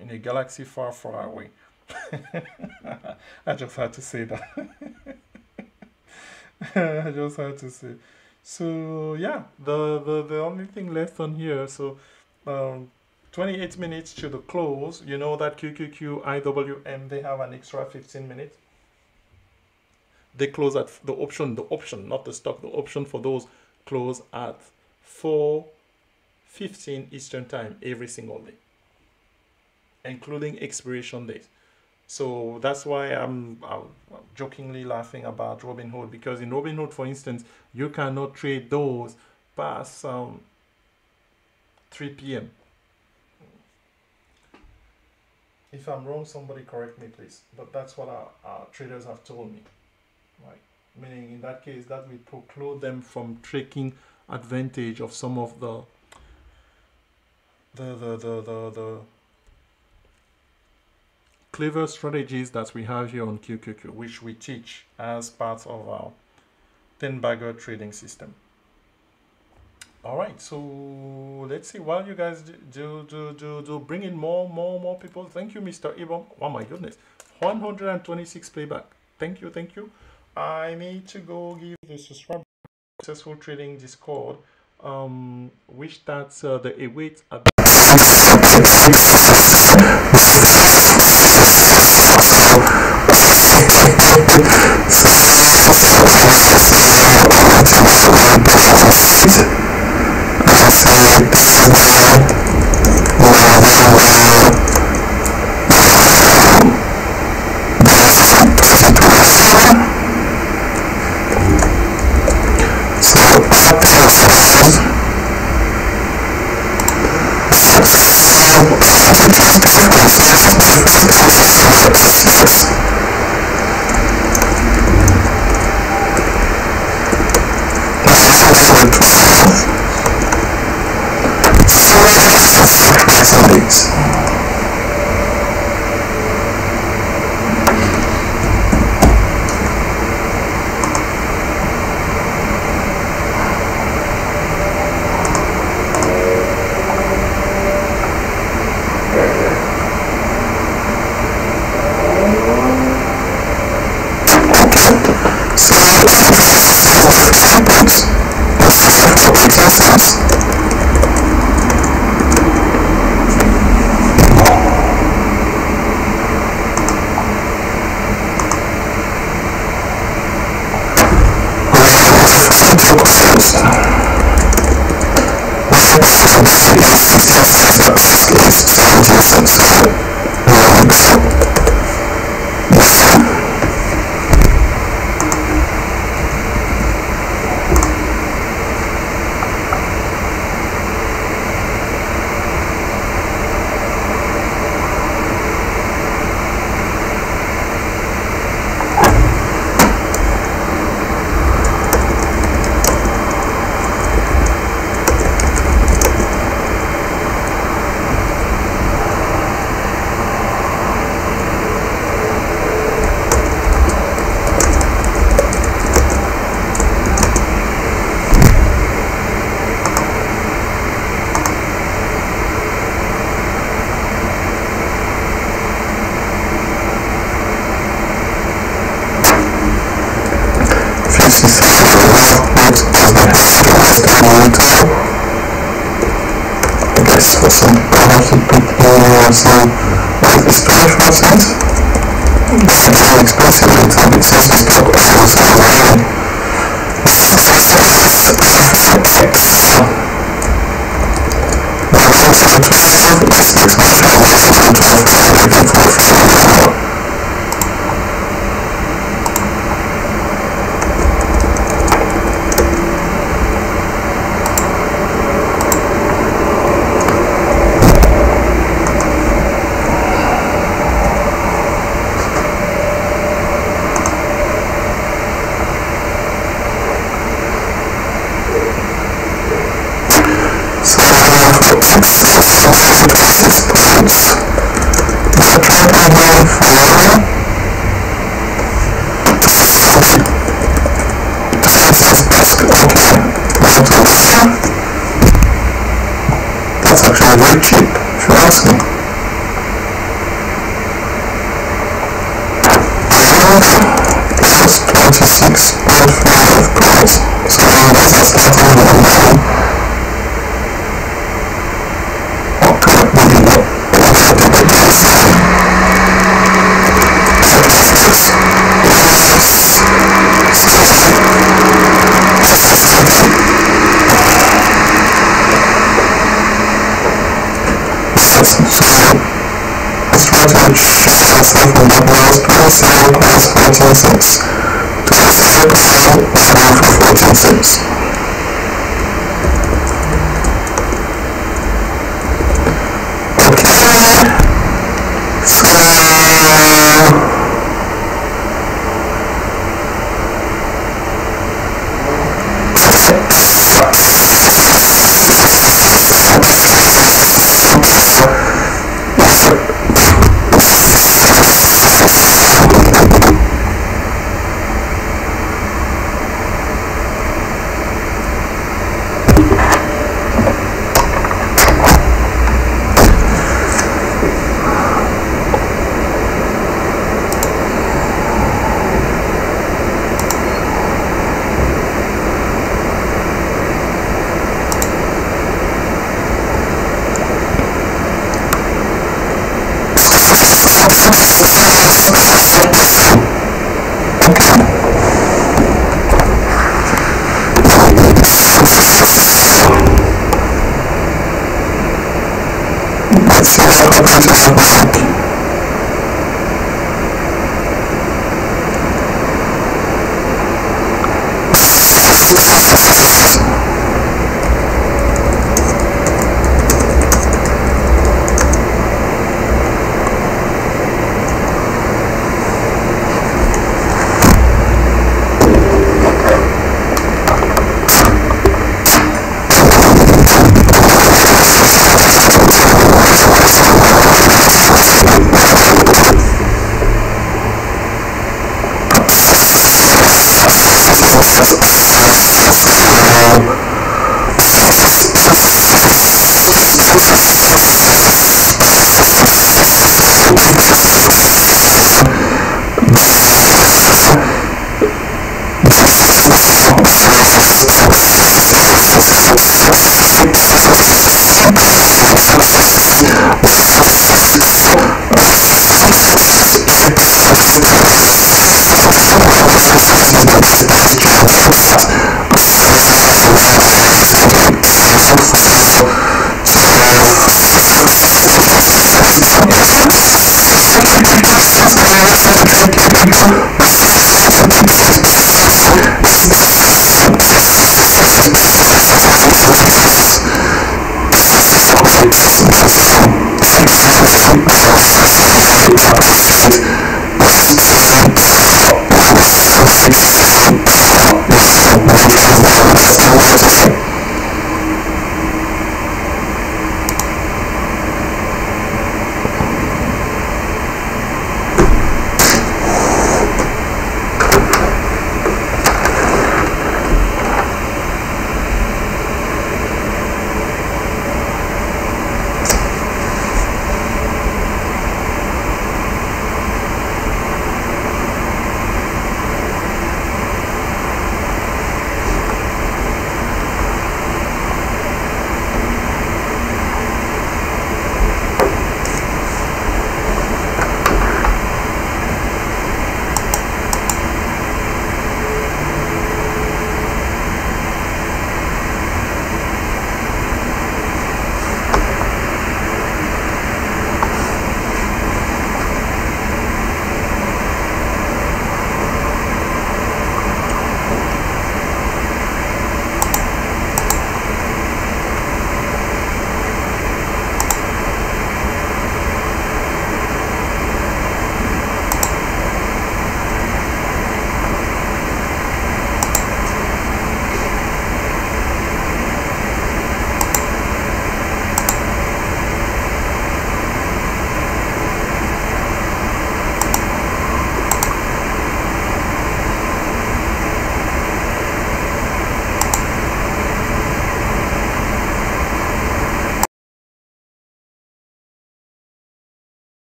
in a galaxy far, far away. I just had to say that. I just had to say. So yeah, the, the, the only thing left on here, so um, 28 minutes to the close. You know that QQQ, IWM, they have an extra 15 minutes. They close at the option, the option, not the stock, the option for those close at 4.15 Eastern time every single day, including expiration days. So that's why I'm, I'm, jokingly laughing about Robinhood because in Robinhood, for instance, you cannot trade those past um, 3 p.m. If I'm wrong, somebody correct me, please. But that's what our, our traders have told me. Right? Meaning, in that case, that will preclude them from taking advantage of some of the the the the the, the clever strategies that we have here on QQQ, which we teach as part of our 10 bagger trading system. All right, so let's see while you guys do do do do bring in more more more people. Thank you, Mr. Ibom. Oh my goodness, 126 playback. Thank you, thank you. I need to go give the subscribe successful trading Discord, um, which starts uh, the await at. Você Church South London was 27 plus 14 cents. 27 14 cents.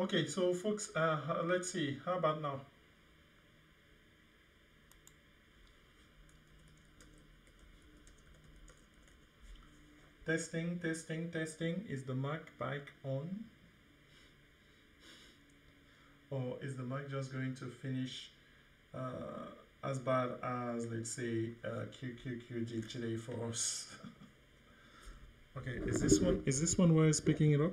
Okay, so folks, uh, let's see. How about now? Testing, testing, testing. Is the mic back on? Or is the mic just going to finish uh, as bad as, let's say, uh, QQQ did today for us? okay, is this one? Is this one where it's picking it up?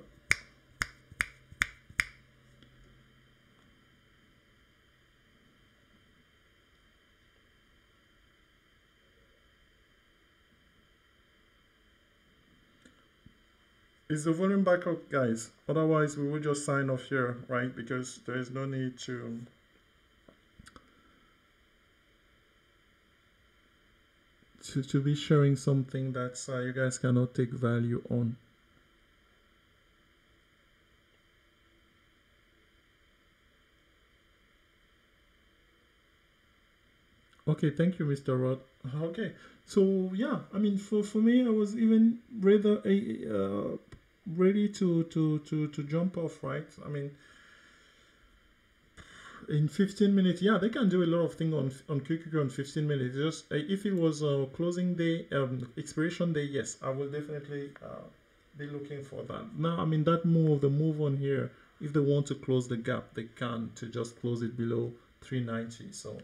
Is the volume back up, guys? Otherwise, we will just sign off here, right? Because there is no need to. To, to be sharing something that uh, you guys cannot take value on. Okay, thank you, Mr. Rod. Okay, so yeah, I mean, for, for me, I was even rather a uh, ready to, to to to jump off, right? I mean, in 15 minutes, yeah, they can do a lot of things on on QQQ in 15 minutes. Just uh, if it was a closing day, um, expiration day, yes, I will definitely uh, be looking for that. Now, I mean, that move, the move on here, if they want to close the gap, they can to just close it below 390. So.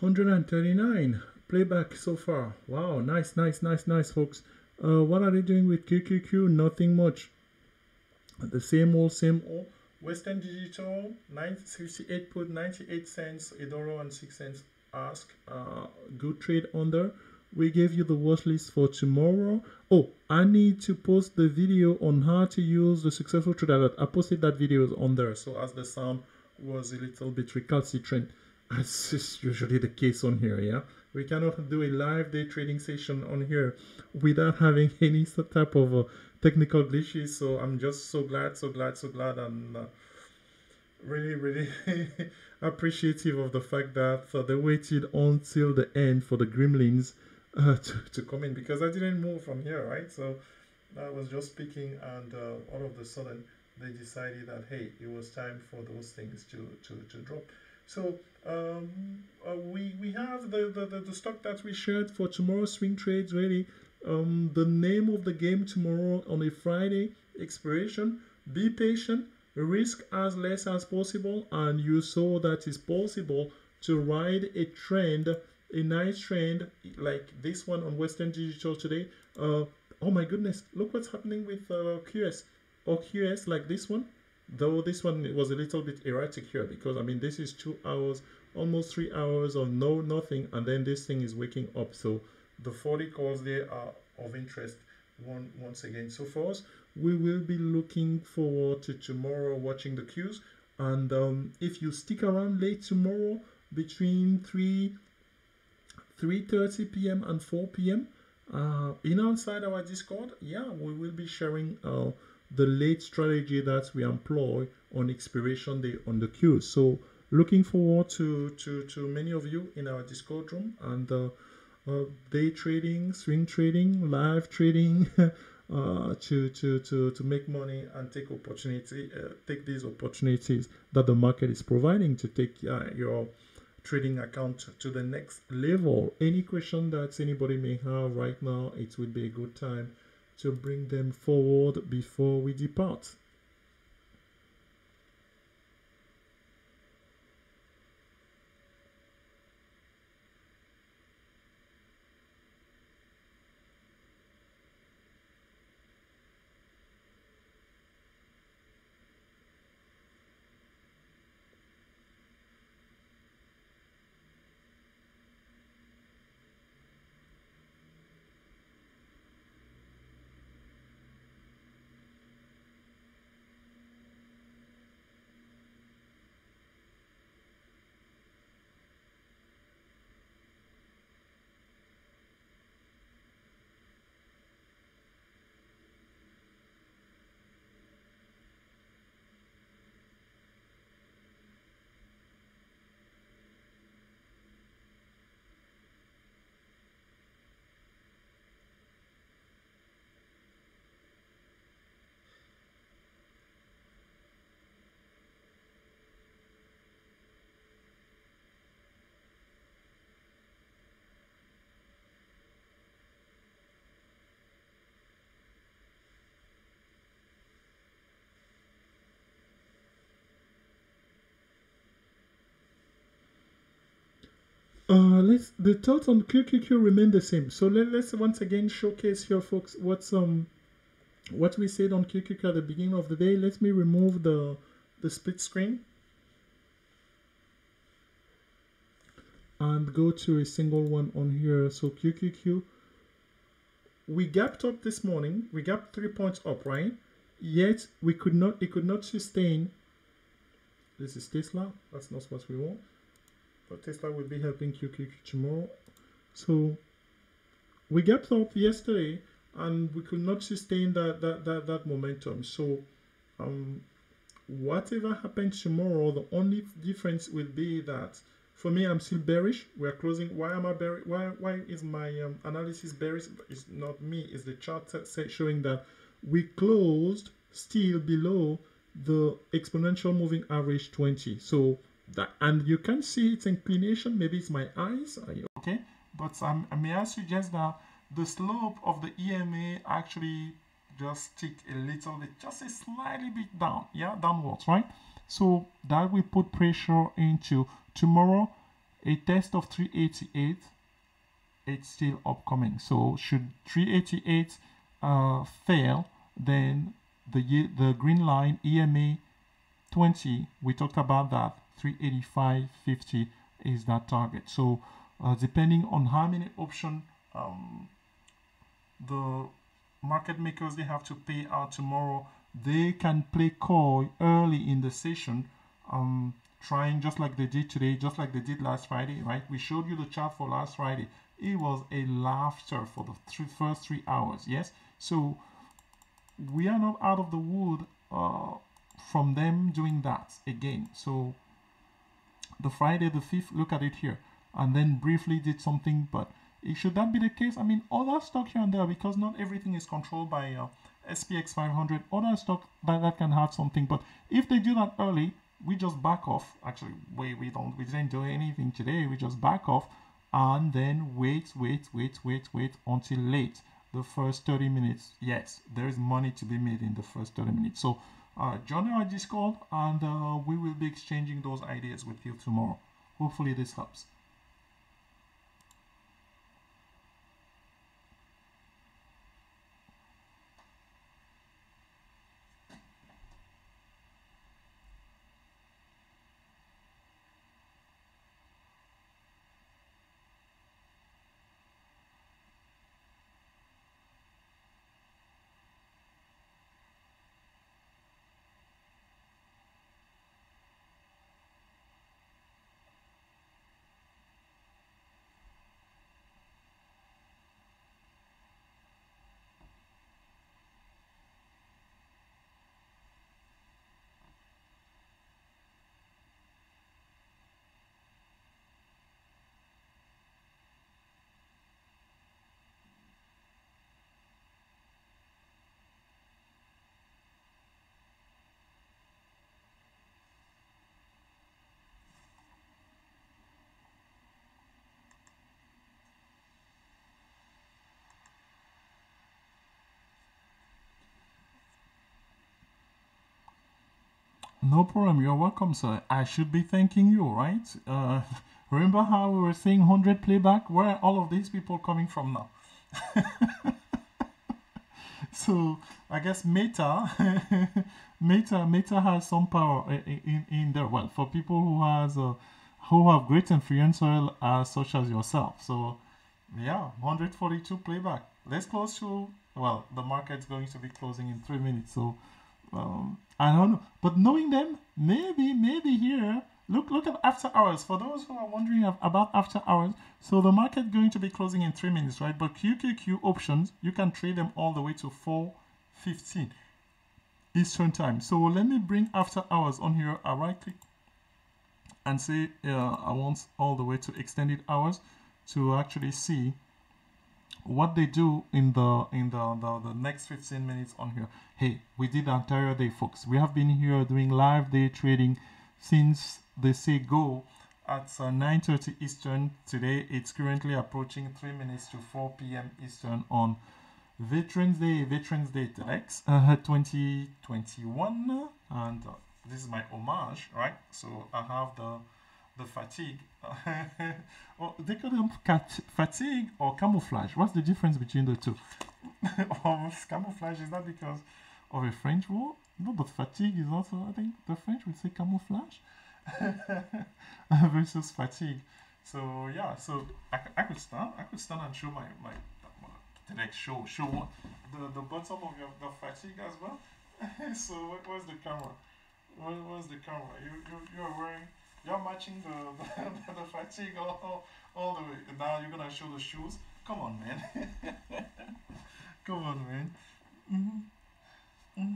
139 playback so far. Wow, nice, nice, nice, nice, folks. Uh, what are they doing with QQQ? Nothing much. The same old, same old. Western Digital, 68 put 98 cents, a dollar and six cents ask. Uh, good trade under. We gave you the watch list for tomorrow. Oh, I need to post the video on how to use the successful trade. I posted that video on there. So as the sound was a little bit recalcitrant, as is usually the case on here, yeah. We cannot do a live day trading session on here without having any type of uh, technical glitches. So I'm just so glad, so glad, so glad, and uh, really, really appreciative of the fact that uh, they waited until the end for the gremlins uh, to, to come in because I didn't move from here, right? So I was just speaking, and uh, all of a sudden they decided that hey, it was time for those things to to, to drop. So um, uh, we we have the, the, the, stock that we shared for tomorrow's swing trades ready. Um, the name of the game tomorrow on a Friday expiration. Be patient, risk as less as possible, and you saw that it's possible to ride a trend, a nice trend like this one on Western Digital today. Uh, oh my goodness, look what's happening with uh, QS or QS like this one. Though this one was a little bit erratic here because I mean this is two hours, almost three hours of no nothing, and then this thing is waking up. So the 40 calls there are of interest one once again. So for us, we will be looking forward to tomorrow watching the cues. And um, if you stick around late tomorrow between 3 3:30 p.m. and 4 p.m. Uh, in outside our Discord, yeah, we will be sharing uh, the late strategy that we employ on expiration day on the queue. So looking forward to to to many of you in our Discord room and. Uh, uh, day trading, swing trading, live trading, uh, to, to, to, to make money and take opportunity, uh, take these opportunities that the market is providing to take uh, your trading account to the next level. Any question that anybody may have right now, it would be a good time to bring them forward before we depart. Uh, let's the thoughts on QQQ remain the same. So let, let's once again showcase here, folks, what's um what we said on QQQ at the beginning of the day. Let me remove the the split screen and go to a single one on here. So QQQ, we gapped up this morning. We gapped three points up, right? Yet we could not. It could not sustain. This is Tesla. That's not what we want but Tesla will be helping QQQ tomorrow. So we got up yesterday and we could not sustain that that that, that momentum. So um whatever happens tomorrow, the only difference will be that for me I'm still bearish. We're closing. Why am I bearish? Why why is my um, analysis bearish? It's not me. It's the chart showing that we closed still below the exponential moving average 20. So that and you can see its inclination. Maybe it's my eyes. Okay? But um, may I suggest that the slope of the EMA actually just tick a little bit just a slightly bit down. Yeah downwards right? So that will put pressure into tomorrow a test of 388 it's still upcoming. So should 388 uh, fail then the the green line EMA 20 we talked about that 385.50 is that target. So uh, depending on how many option um, the market makers they have to pay out tomorrow they can play call early in the session um, trying just like they did today just like they did last friday right? We showed you the chart for last friday. It was a laughter for the three, first three hours yes? So we are not out of the wood uh, from them doing that again. So the friday the 5th look at it here and then briefly did something but it, should that be the case. I mean other stock here and there because not everything is controlled by uh, spx 500 other stock that, that can have something but if they do that early we just back off. Actually we, we don't we didn't do anything today we just back off and then wait wait wait wait wait until late the first 30 minutes. Yes there is money to be made in the first 30 minutes. So uh, join our discord and uh, we will be exchanging those ideas with you tomorrow. Hopefully this helps No problem. You're welcome, sir. I should be thanking you, right? Uh, remember how we were saying 100 playback? Where are all of these people coming from now? so I guess Meta, Meta, Meta has some power in, in, in there. Well, for people who has uh, who have great influencer uh, such as yourself. So yeah, 142 playback. Let's close to well, the market's going to be closing in three minutes. So um, I don't know, but knowing them, maybe, maybe here. Look, look at after hours. For those who are wondering about after hours, so the market going to be closing in three minutes, right? But QQQ options, you can trade them all the way to 4:15 Eastern time. So let me bring after hours on here. I right click and say uh, I want all the way to extended hours to actually see what they do in the in the, the the next 15 minutes on here hey we did the entire day folks we have been here doing live day trading since they say go at uh, 9:30 Eastern today. It's currently approaching three minutes to 4 p.m. Eastern on Veterans Day, Veterans Day Telex uh, 2021, and uh, this is my homage, right? So I have the the fatigue. or oh, they call them fatigue or camouflage. What's the difference between the two? camouflage is that because of a French word? No, but fatigue is also, I think the French would say camouflage versus fatigue. So yeah, so I, I could stand, I could stand and show my my, the next show show the the bottom of your the fatigue as well. so where's the camera? Where, where's the camera? You you you're wearing you're matching the the, the fatigue all, all, the way. Now you're gonna show the shoes. Come on, man. Come on, man. Mm-hmm. Mm-hmm.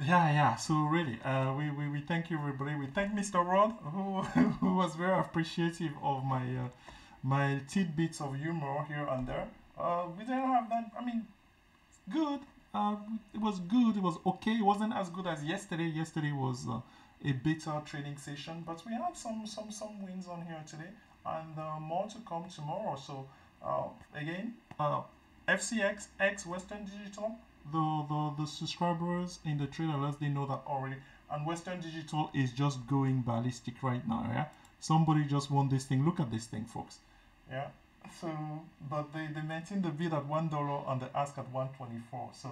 Yeah, yeah. So really, uh, we, we, we thank you everybody. We thank Mr. Rod who who was very appreciative of my uh, my tidbits of humor here and there. Uh, we didn't have that. I mean, good. Uh, it was good. It was okay. It wasn't as good as yesterday. Yesterday was uh, a better training session, but we had some some some wins on here today, and uh, more to come tomorrow. So uh, again, uh, FCX X Western Digital. The, the the subscribers in the trade alerts they know that already. and Western Digital is just going ballistic right now. Yeah, somebody just won this thing. Look at this thing, folks. Yeah. So, but they they maintain the bid at one dollar and the ask at one twenty four. So,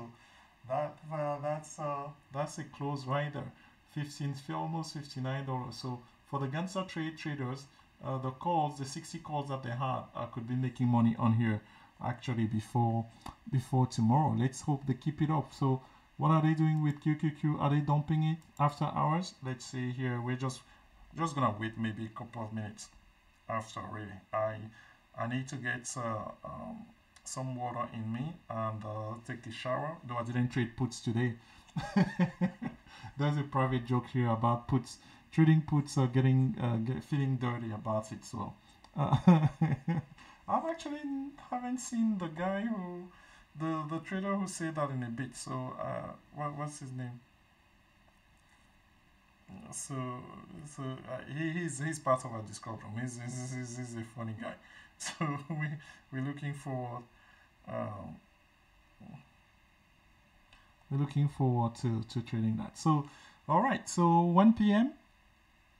that uh, that's uh, that's a close there. 15 almost 59 dollars. So for the Ganser trade traders, uh, the calls, the 60 calls that they had, uh, could be making money on here actually before before tomorrow. Let's hope they keep it up. So what are they doing with QQQ? Are they dumping it after hours? Let's see here. We're just just gonna wait maybe a couple of minutes after. Really, I I need to get uh, um, some water in me and uh, take a shower. Though I didn't trade puts today. There's a private joke here about puts. Trading puts are getting uh, get, feeling dirty about it. So I've actually haven't seen the guy who the the trader who said that in a bit. So uh, what what's his name? So so uh, he, he's he's part of our Discord room. He's, he's, he's, he's a funny guy. So we we're looking forward. Um, we're looking forward to, to trading that. So, all right. So 1 p.m.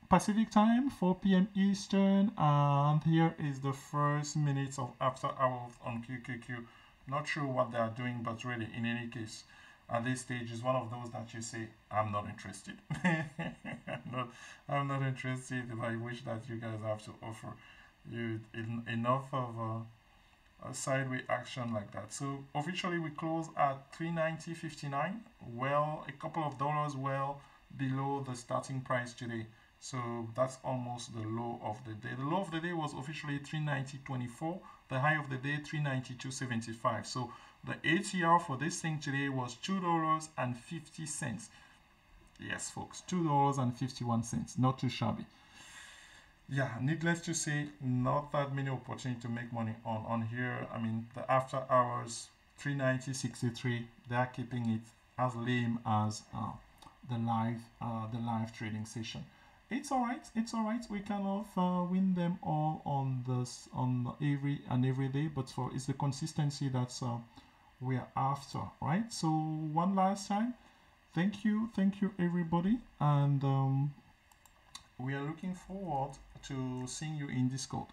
Pacific time, 4 p.m. Eastern, and here is the first minutes of after hours on QQQ. Not sure what they are doing, but really, in any case, at this stage is one of those that you say, I'm not interested. I'm, not, I'm not interested. If I wish that you guys have to offer you enough of a, a sideway action like that. So officially we close at 390.59. Well, a couple of dollars well below the starting price today. So that's almost the low of the day. The low of the day was officially 390.24. The high of the day 392.75. So the ATR for this thing today was $2.50. Yes, folks, $2.51. Not too shabby. Yeah, needless to say, not that many opportunity to make money on on here. I mean, the after hours 390.63. They are keeping it as lame as uh, the live uh, the live trading session it's all right it's all right we cannot uh, win them all on this on every and every day but for it's the consistency that's uh, we're after right so one last time thank you thank you everybody and um, we are looking forward to seeing you in discord